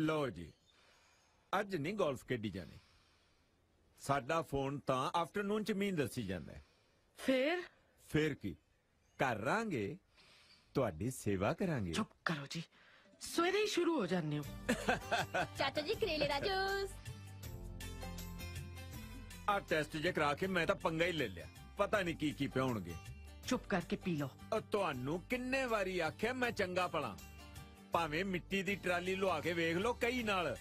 ਲਓ ਜੀ ਅੱਜ ਨਹੀਂ ਗੋਲਫ ਖੇਡੀ ਜਾਣੀ ਸਾਡਾ ਫੋਨ ਤਾਂ ਆਫਟਰਨੂਨ ਚ ਮੀਨ ਦੱਸੀ ਜਾਂਦਾ ਹੈ। ਫੇਰ ਫਿਰ ਕੀ ਕਰਾਂਗੇ ਤੁਹਾਡੀ ਸੇਵਾ ਕਰਾਂਗੇ ਚੁੱਪ ਕਰੋ ਜੀ ਸਵੇਰੇ ਹੀ ਸ਼ੁਰੂ ਹੋ ਜਾਂਦੇ ਹੋ ਚਾਚਾ ਜੀ ਕਰੇਲੇ ਦਾ ਜੂਸ ਆ ਟੈਸਟ ਜੇ ਕਰਾ ਕੇ ਮੈਂ ਤਾਂ ਪੰਗਾ ਹੀ ਲੈ ਲਿਆ ਪਤਾ ਨਹੀਂ ਕੀ ਕੀ ਪਿਉਣਗੇ ਚੁੱਪ ਕਰਕੇ ਪੀ ਲਓ ਉਹ ਤੁਹਾਨੂੰ ਕਿੰਨੇ ਵਾਰੀ ਆਖਿਆ ਮੈਂ ਚੰਗਾ ਭਲਾ ਭਾਵੇਂ ਮਿੱਟੀ ਦੀ ਟਰਾਲੀ ਲੁਆ ਕੇ ਵੇਖ ਲਓ ਕਈ ਨਾਲ।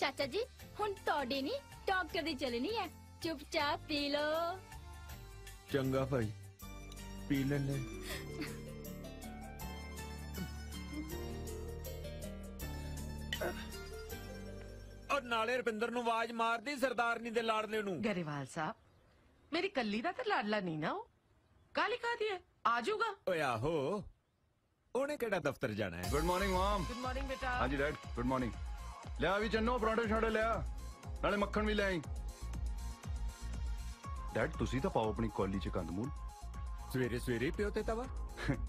ਚਾਚਾ ਜੀ ਹੁਣ ਤੁਹਾਡੇ ਨਹੀਂ ਡਾਕਟਰ ਦੀ ਚੱਲਣੀ ਹੈ ਚੁੱਪਚਾਪ ਪੀ ਲਓ। ਚੰਗਾ ਭਾਈ ਪੀ ਲੈਣੇ ਔਰ ਨਾਲੇ ਰੁਪਿੰਦਰ ਨੂੰ ਆਵਾਜ਼ ਮਾਰਦੀ ਸਰਦਾਰਨੀ ਦੇ ਲਾੜਲੇ ਨੂੰ। ਗਰੇਵਾਲ ਸਾਹਿਬ ਮੇਰੀ ਕੱਲੀ ਦਾ ਤਾਂ ਲਾਡਲਾ ਨਹੀਂ ਨਾ ਉਹ। ਕਾਲੀ ਕਾਦੀ ਹੈ ਆ ਜਾਊਗਾ। ਓਏ ਆਹੋ ਉਹਨੇ ਕਿਹੜਾ ਦਫ਼ਤਰ ਜਾਣਾ ਹੈ good morning mom good morning ਬੇਟਾ ਹਾਂਜੀ ਡੈਡ ਗੁੱਡ ਮਾਰਨਿੰਗ ਲਿਆ ਵੀ ਚੰਨੋ ਪਰੌਂਠੇ ਛਾੜੇ ਲਿਆ ਨਾਲੇ ਮੱਖਣ ਵੀ ਲੈ ਆਈ ਡੈਡ ਤੁਸੀਂ ਤਾਂ ਪਾਓ ਆਪਣੀ ਕੋਲੀ ਚ ਕੰਦਮੂਲ ਸਵੇਰੇ ਸਵੇਰੇ ਹੀ ਪਿਓ ਤੇ ਤਵਾ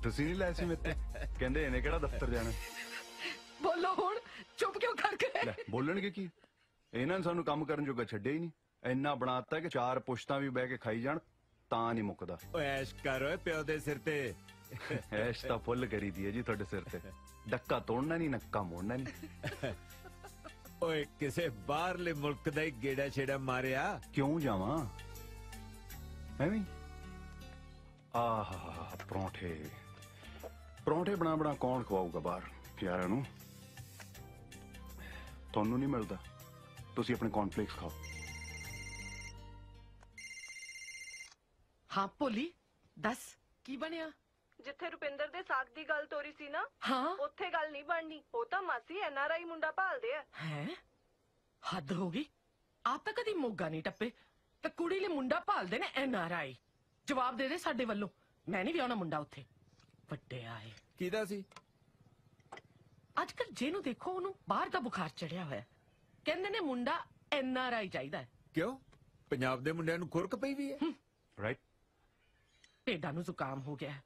ਤੁਸੀਂ ਨਹੀਂ ਲੈ ਸੀ ਮੇਤੇ ਕਹਿੰਦੇ ਇਹਨੇ ਕਿਹੜਾ ਦਫ਼ਤਰ ਜਾਣਾ ਬੋਲੋ ਹੁਣ ਚੁੱਪ ਕਿਉਂ ਕਰਕੇ ਲੈ ਬੋਲਣਗੇ ਕੀ ਇਹਨਾਂ ਨੇ ਸਾਨੂੰ ਕੰਮ ਕਰਨ ਜੋਗਾ ਛੱਡਿਆ ਹੀ ਨਹੀਂ ਇੰਨਾ ਬਣਾਤਾ ਕਿ ਚਾਰ ਪੁਸ਼ਤਾਂ ਵੀ ਬਹਿ ਕੇ ਖਾਈ ਜਾਣ ਤਾਂ ਨਹੀਂ ਮੁੱਕਦਾ ਓਏ ਐਸ਼ ਕਰ ਓਏ ਪਿਓ ਦੇ ਸਿਰ ਤੇ ਐਸ਼ ਤਾਂ ਫੁੱਲ ਕਰੀ ਦੀ ਹੈ ਜੀ ਤੁਹਾਡੇ ਸਿਰ ਤੇ ਡੱਕਾ ਤੋੜਨਾ ਨਹੀਂ ਨੱਕਾ ਮੋੜਨਾ ਨਹੀਂ ਓਏ ਕਿਸੇ ਬਾਹਰਲੇ ਮੁਲਕ ਦਾ ਹੀ ਗੇੜਾ ਛੇੜਾ ਮਾਰਿਆ ਕਿਉਂ ਜਾਵਾਂ ਐਵੇਂ ਆਹ ਪਰੌਂਠੇ ਪਰੌਂਠੇ ਬਣਾ ਬਣਾ ਕੌਣ ਖਵਾਊਗਾ ਬਾਹਰ ਪਿਆਰਿਆਂ ਨੂੰ ਤੁਹਾਨੂੰ ਨਹੀਂ ਮਿਲਦਾ ਤੁਸੀਂ ਆਪਣੇ ਕੌਰਨਫਲੇਕਸ ਖਾਓ ਹਾਂ ਭੋਲੀ ਦੱਸ ਕੀ ਬਣਿਆ ਜਿੱਥੇ ਰੁਪਿੰਦਰ ਦੇ ਸਾਕ ਦੀ ਗੱਲ ਤੋਰੀ ਸੀ ਨਾ ਹਾਂ? ਉੱਥੇ ਗੱਲ ਨਹੀਂ ਬਣਨੀ। ਉਹ ਤਾਂ ਮਾਸੀ ਐਨਆਰਆਈ ਮੁੰਡਾ ਭਾਲਦੇ ਆ। ਹੈ? ਹੱਦ ਹੋ ਗਈ। ਆਪ ਤਾਂ ਕਦੀ ਮੋਗਾ ਨਹੀਂ ਟੱਪੇ। ਤੇ ਕੁੜੀ ਲਈ ਮੁੰਡਾ ਭਾਲਦੇ ਨੇ ਐਨ ਆਰ ਆਈ। ਜਵਾਬ ਦੇ ਦੇ ਸਾਡੇ ਵੱਲੋਂ। ਮੈਂ ਨਹੀਂ ਵਿਆਹਣਾ ਮੁੰਡਾ ਉੱਥੇ। ਵੱਡੇ ਆਏ। ਕਿਹਦਾ ਸੀ? ਅੱਜ ਕੱਲ ਜਿਹਨੂੰ ਦੇਖੋ ਉਹਨੂੰ ਬਾਹਰ ਦਾ ਬੁਖਾਰ ਚੜਿਆ ਹੋਇਆ। ਕਹਿੰਦੇ ਨੇ ਮੁੰਡਾ ਐਨ ਆਰ ਆਈ ਚਾਹੀਦਾ ਹੈ। ਕਿਉਂ? ਪੰਜਾਬ ਦੇ ਮੁੰਡਿਆਂ ਨੂੰ ਖੁਰਕ ਪਈ ਵੀ ਹੈ। ਰਾਈਟ ਭੇਡਾਂ ਨੂੰ ਜ਼ੁਕਾਮ ਹੋ ਗਿਆ ਹੈ।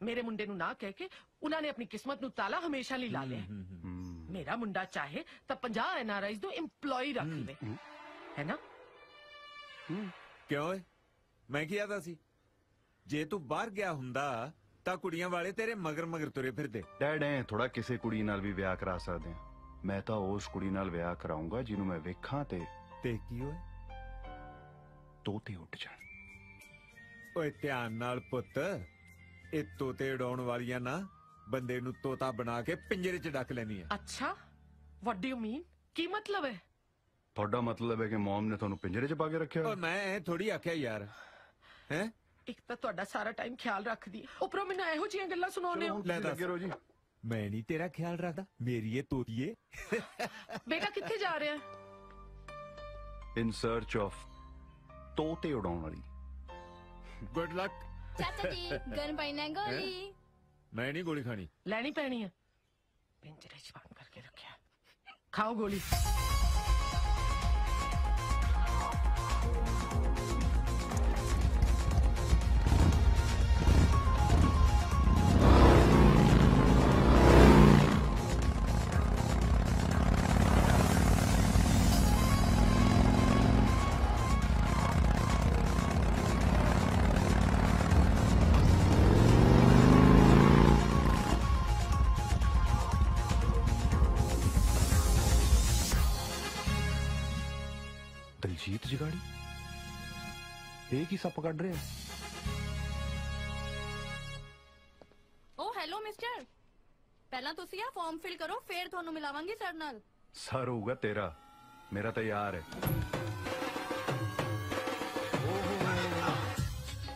ਮੇਰੇ ਮੁੰਡੇ ਨੂੰ ਨਾ ਕਹਿ ਕੇ ਉਹਨਾਂ ਨੇ ਆਪਣੀ ਕਿਸਮਤ ਨੂੰ ਤਾਲਾ ਹਮੇਸ਼ਾ ਲਈ ਲਾ ਲਿਆ ਹੈ। ਮੇਰਾ ਮੁੰਡਾ ਚਾਹੇ ਤਾਂ 50 ਐਨ ਆਰ ਆਈਜ਼ ਨੂੰ EMPLOYE ਰੱਖ ਲੈ ਹੈ ਨਾ ਕਿਉਂ ਓਏ ਮੈਂ ਕੀ ਆਦਾ ਸੀ ਜੇ ਤੂੰ ਬਾਹਰ ਗਿਆ ਹੁੰਦਾ ਤਾਂ ਕੁੜੀਆਂ ਵਾਲੇ ਤੇਰੇ ਮਗਰ ਮਗਰ ਤੁਰੇ ਫਿਰਦੇ ਡੈਡ ਐ ਥੋੜਾ ਕਿਸੇ ਕੁੜੀ ਨਾਲ ਵੀ ਵਿਆਹ ਕਰਾ ਸਕਦੇ ਆ ਮੈਂ ਤਾਂ ਉਸ ਕੁੜੀ ਨਾਲ ਵਿਆਹ ਕਰਾਉਂਗਾ ਜਿਹਨੂੰ ਮੈਂ ਵੇਖਾਂ ਤੇ ਤੇ ਕੀ ਓਏ ਤੋਤੇ ਉੱਡ ਜਾਣ ਓਏ ਧਿਆਨ ਨਾਲ ਪੁੱਤ ਇਹ ਤੋਤੇ ਉਡਾਉਣ ਵਾਲੀਆਂ ਨਾ ਬੰਦੇ ਨੂੰ ਤੋਤਾ ਬਣਾ ਕੇ ਪਿੰਜਰੇ 'ਚ ਡੱਕ ਲੈਣੀ ਹੈ ਅੱਛਾ ਵਾਟ ਡੂ ਯੂ ਮੀਨ ਕੀ ਮਤਲਬ ਹੈ ਤੁਹਾਡਾ ਮਤਲਬ ਹੈ ਕਿ ਮਮ ਨੇ ਤੁਹਾਨੂੰ ਪਿੰਜਰੇ 'ਚ ਪਾ ਕੇ ਰੱਖਿਆ ਓ ਹੋਇਆ? ਮੈਂ ਥੋੜੀ ਆਖਿਆ ਯਾਰ ਹੈ ਇੱਕ ਤਾਂ ਤੁਹਾਡਾ ਸਾਰਾ ਟਾਈਮ ਖਿਆਲ ਰੱਖਦੀ ਹੈ ਉੱਪਰੋਂ ਮੈਨੂੰ ਇਹੋ ਜਿਹੀਆਂ ਗੱਲਾਂ ਸੁਣਾਉਂਦੇ ਚਲੋ ਹੋ ਹੁਣ ਲੈ ਤੁਸੀਂ ਦੱਸ। ਲੱਗੇ ਰਹੋ ਜੀ ਮੈਂ ਨਹੀਂ ਤੇਰਾ ਖਿਆਲ ਰੱਖਦਾ ਮੇਰੀ ਇਹ ਤੋਤੀਏ ਬੇਟਾ ਕਿੱਥੇ ਜਾ ਰਿਹਾ ਹੈ ਇਨ ਸਰਚ ਆਫ ਤੋਤੇ ਉਡਾਉਣ ਵਾਲੀ ਗੁੱਡ ਲੱਕ ਚਾਚਾ ਜੀ ਗਨ ਪੈਣਾ ਗੋਲੀ। ਮੈਂ ਨਹੀਂ ਗੋਲੀ ਖਾਣੀ। ਲੈਣੀ ਪੈਣੀ ਹੈ ਪਿੰਜਰੇ 'ਚ ਬੰਦ ਕਰਕੇ ਰੱਖਿਆ। ਖਾਓ ਗੋਲੀ। ਦਲਜੀਤ ਜਗਾੜੀ ਇਹ ਕੀ ਸੱਪ ਕੱਢ ਰਿਹਾ ਓ ਹੈਲੋ ਮਿਸਟਰ ਪਹਿਲਾਂ ਤੁਸੀਂ ਆ ਫਾਰਮ ਫਿਲ ਕਰੋ ਫੇਰ ਤੁਹਾਨੂੰ ਮਿਲਾਵਾਂਗੀ ਸਰ ਨਾਲ ਸਰ ਹੋਊਗਾ ਤੇਰਾ ਮੇਰਾ ਤਾਂ ਯਾਰ ਹੈ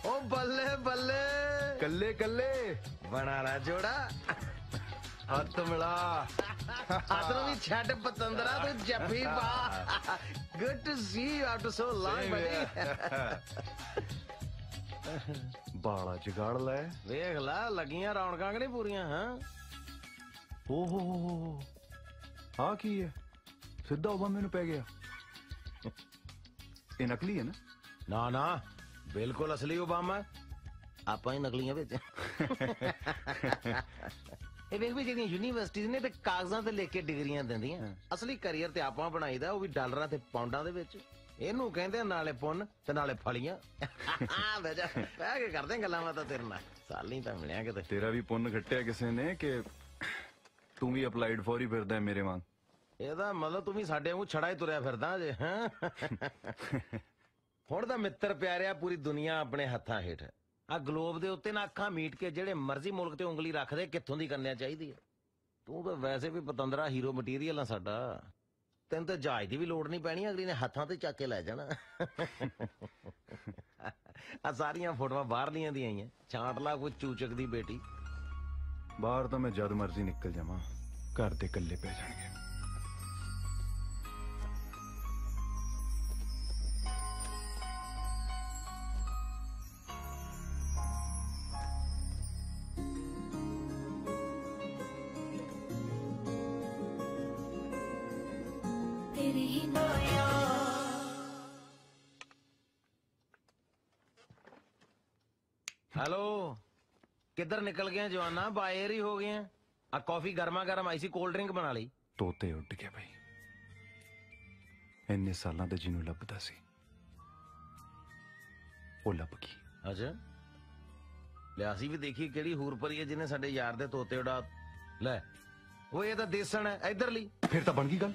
ਓ ਬੱਲੇ ਬੱਲੇ ਕੱਲੇ ਕੱਲੇ ਬਣਾ ਲਾ ਜੋੜਾ ਹੱਥ ਮਿਲਾ ਹੱਥ ਨੂੰ ਵੀ ਛੱਡ ਪਤੰਦਰਾ ਤੂੰ ਜੱਫੀ ਪਾ good to see you after so long ਬੜੀ ਬਾਲਾ ਜਗਾੜ ਲੈ ਵੇਖ ਲਾ ਲੱਗੀਆਂ ਰੌਣਕਾਂ ਕਿ ਨਹੀਂ ਪੂਰੀਆਂ ਹਾਂ ਓ ਹੋ ਹੋ ਹੋ ਆ ਕੀ ਹੈ ਸਿੱਧਾ ਉਹ ਮੈਨੂੰ ਪੈ ਗਿਆ ਇਹ ਨਕਲੀ ਹੈ ਨਾ ਨਾ ਨਾ ਬਿਲਕੁਲ ਅਸਲੀ ਓਬਾਮਾ ਆਪਾਂ ਹੀ ਨਕਲੀਆਂ ਵਿੱਚ ਇਹ ਵੇਖ ਵੀ ਜਿਹੜੀਆਂ ਯੂਨੀਵਰਸਿਟੀਆਂ ਨੇ ਤੇ ਕਾਗਜ਼ਾਂ ਤੇ ਲਿਖ ਕੇ ਡਿਗਰੀਆਂ ਦਿੰਦੀਆਂ। ਅਸਲੀ ਕੈਰੀਅਰ ਤੇ ਆਪਾਂ ਬਣਾਈਦਾ ਉਹ ਵੀ ਡਾਲਰਾਂ ਤੇ ਪਾਉਂਡਾਂ ਦੇ ਵਿੱਚ। ਇਹਨੂੰ ਕਹਿੰਦੇ ਆ ਨਾਲੇ ਪੁੰਨ ਤੇ ਨਾਲੇ ਫਲੀਆਂ। ਬਹਿ ਜਾ ਬਹਿ ਕੇ ਕਰਦੇ ਆਂ ਗੱਲਾਂ ਬਾਤਾਂ ਤੇਰੇ ਨਾਲ। ਸਾਲੀ ਤਾਂ ਮਿਲਿਆ ਕਿਤੇ। ਤੇਰਾ ਵੀ ਪੁੰਨ ਘਟਿਆ ਕਿਸੇ ਨੇ ਕਿ ਤੂੰ ਵੀ ਅਪਲਾਈਡ ਫੋਰ ਹੀ ਫਿਰਦਾ ਹੈ ਮੇਰੇ ਵਾਂਗ? ਇਹਦਾ ਮਤਲਬ ਤੂੰ ਵੀ ਸਾਡੇ ਵਾਂਗੂ ਛੜਾ ਹੀ ਤੁਰਿਆ ਫਿਰਦਾ ਜੇ ਹੈਂ? ਹੁਣ ਤਾਂ ਮਿੱਤਰ ਪਿਆਰਿਆ ਪੂਰੀ ਦੁਨੀਆ ਆਪਣੇ ਹੱਥਾਂ ਹੇਠ। ਹੈ ਆ ਗਲੋਬ ਦੇ ਉੱਤੇ ਨਾ ਅੱਖਾਂ ਮੀਟ ਕੇ ਜਿਹੜੇ ਮਰਜ਼ੀ ਮੁਲਕ ਤੇ ਉਂਗਲੀ ਰੱਖਦੇ ਕਿੱਥੋਂ ਦੀ ਕਰਨਿਆ ਚਾਹੀਦੀ ਹੈ ਤੂੰ ਤਾਂ ਵੈਸੇ ਵੀ ਪਤੰਦਰਾ ਹੀਰੋ ਮਟੀਰੀਅਲ ਆ ਸਾਡਾ। ਤੈਨੂੰ ਤਾਂ ਜਹਾਜ਼ ਦੀ ਵੀ ਲੋੜ ਨਹੀਂ ਪੈਣੀ, ਅਗਲੀ ਨੇ ਹੱਥਾਂ ਤੇ ਚੱਕ ਕੇ ਲੈ ਜਾਣਾ। ਆ ਸਾਰੀਆਂ ਫੋਟੋਆਂ ਬਾਹਰਲੀਆਂ ਦੀਆਂ ਆਈਆਂ। ਛਾਂਟ ਲਾ ਕੋਈ ਚੂਚਕ ਦੀ ਬੇਟੀ। ਬਾਹਰ ਤਾਂ ਮੈਂ ਜਦ ਮਰਜ਼ੀ ਨਿਕਲ ਜਾਵਾਂ, ਘਰ ਦੇ ਇਕੱਲੇ ਪੈ ਜਾਣਗੇ। ਕਿੱਧਰ ਨਿਕਲ ਗਏ ਜਵਾਨਾ ਬਾਹਰ ਹੀ ਹੋ ਗਏ ਆ ਆ ਕਾਫੀ ਗਰਮਾ ਗਰਮ ਆਈ ਸੀ ਕੋਲਡ ਡਰਿੰਕ ਬਣਾ ਲਈ ਤੋਤੇ ਉੱਡ ਗਏ ਬਈ ਇੰਨੇ ਸਾਲਾਂ ਦਾ ਜਿਹਨੂੰ ਲੱਭਦਾ ਸੀ ਉਹ ਲੱਭ ਗਈ ਅੱਛਾ ਲਿਆਸੀ ਵੀ ਦੇਖੀ ਕਿਹੜੀ ਹੂਰ ਪਰੀ ਹੈ ਜਿਹਨੇ ਸਾਡੇ ਯਾਰ ਦੇ ਤੋਤੇ ਉਡਾ ਲੈ ਉਹ ਇਹ ਤਾਂ ਦੇਸਣ ਹੈ ਇਧਰ ਲਈ ਫਿਰ ਤਾਂ ਬਣ ਗਈ ਗੱਲ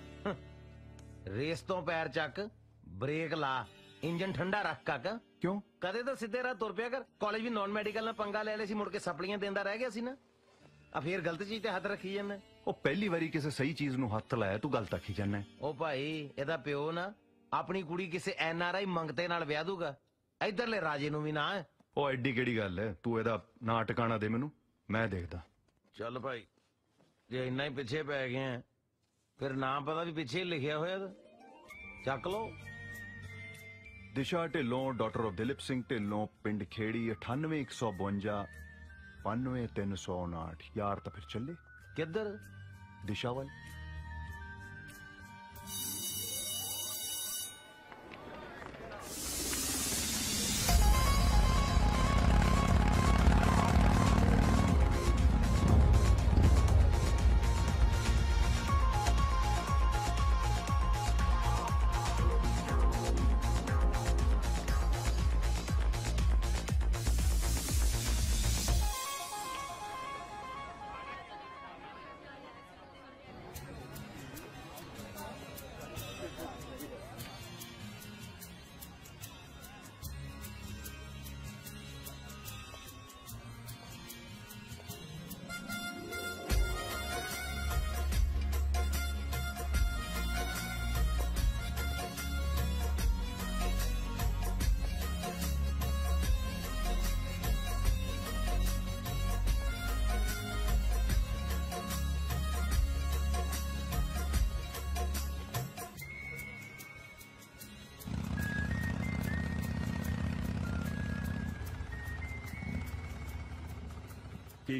ਰੇਸ ਤੋਂ ਪੈਰ ਚੱਕ ਬ੍ਰੇਕ ਲਾ ਇੰਜਨ ਠੰਡਾ ਰੱਖ ਕਾਕਾ ਕਿਉਂ? ਕਦੇ ਤਾਂ ਸਿੱਧੇ ਰਾਹ ਤੁਰ ਪਿਆ ਕਰ। ਕਾਲਜ ਵੀ ਨਾਨ ਮੈਡੀਕਲ ਨਾਲ ਪੰਗਾ ਲੈ ਲਿਆ ਸੀ ਮੁੜ ਕੇ ਸਪਲੀਆਂ ਦਿੰਦਾ ਰਹਿ ਗਿਆ ਸੀ ਨਾ। ਆ ਫੇਰ ਗਲਤ ਚੀਜ਼ ਤੇ ਹੱਥ ਰੱਖੀ ਜਾਂਦਾ। ਉਹ ਪਹਿਲੀ ਵਾਰੀ ਕਿਸੇ ਸਹੀ ਚੀਜ਼ ਨੂੰ ਹੱਥ ਲਾਇਆ ਤੂੰ ਗਲਤ ਆਖੀ ਜਾਂਦਾ ਉਹ ਭਾਈ ਇਹਦਾ ਪਿਓ ਨਾ ਆਪਣੀ ਕੁੜੀ ਕਿਸੇ ਐਨ ਆਰ ਆਈ ਮੰਗਤੇ ਨਾਲ ਵਿਆਹ ਦੂਗਾ ਇਧਰਲੇ ਰਾਜੇ ਨੂੰ ਵੀ ਨਾ। ਉਹ ਐਡੀ ਕਿਹੜੀ ਗੱਲ ਹੈ? ਤੂੰ ਇਹਦਾ ਨਾਂ ਟਿਕਾਣਾ ਦੇ ਮੈਨੂੰ ਮੈਂ ਦੇਖਦਾ। ਚੱਲ ਭਾਈ ਜੇ ਇੰਨਾ ਹੀ ਪਿੱਛੇ ਪੈ ਗਏ ਆ ਫਿਰ ਨਾਮ ਪਤਾ ਵੀ ਪਿੱਛੇ ਲਿਖਿਆ ਹੋਇਆ ਚੱਕ ਲਓ। ਦਿਸ਼ਾ ਢਿੱਲੋਂ ਡਾਕਟਰ ਆਫ ਦਿਲੀਪ ਸਿੰਘ ਢਿੱਲੋਂ ਪਿੰਡ ਖੇੜੀ 98152 95359 ਯਾਰ ਤਾਂ ਫਿਰ ਚੱਲੇ। ਕਿੱਧਰ? ਦਿਸ਼ਾ ਵੱਲ।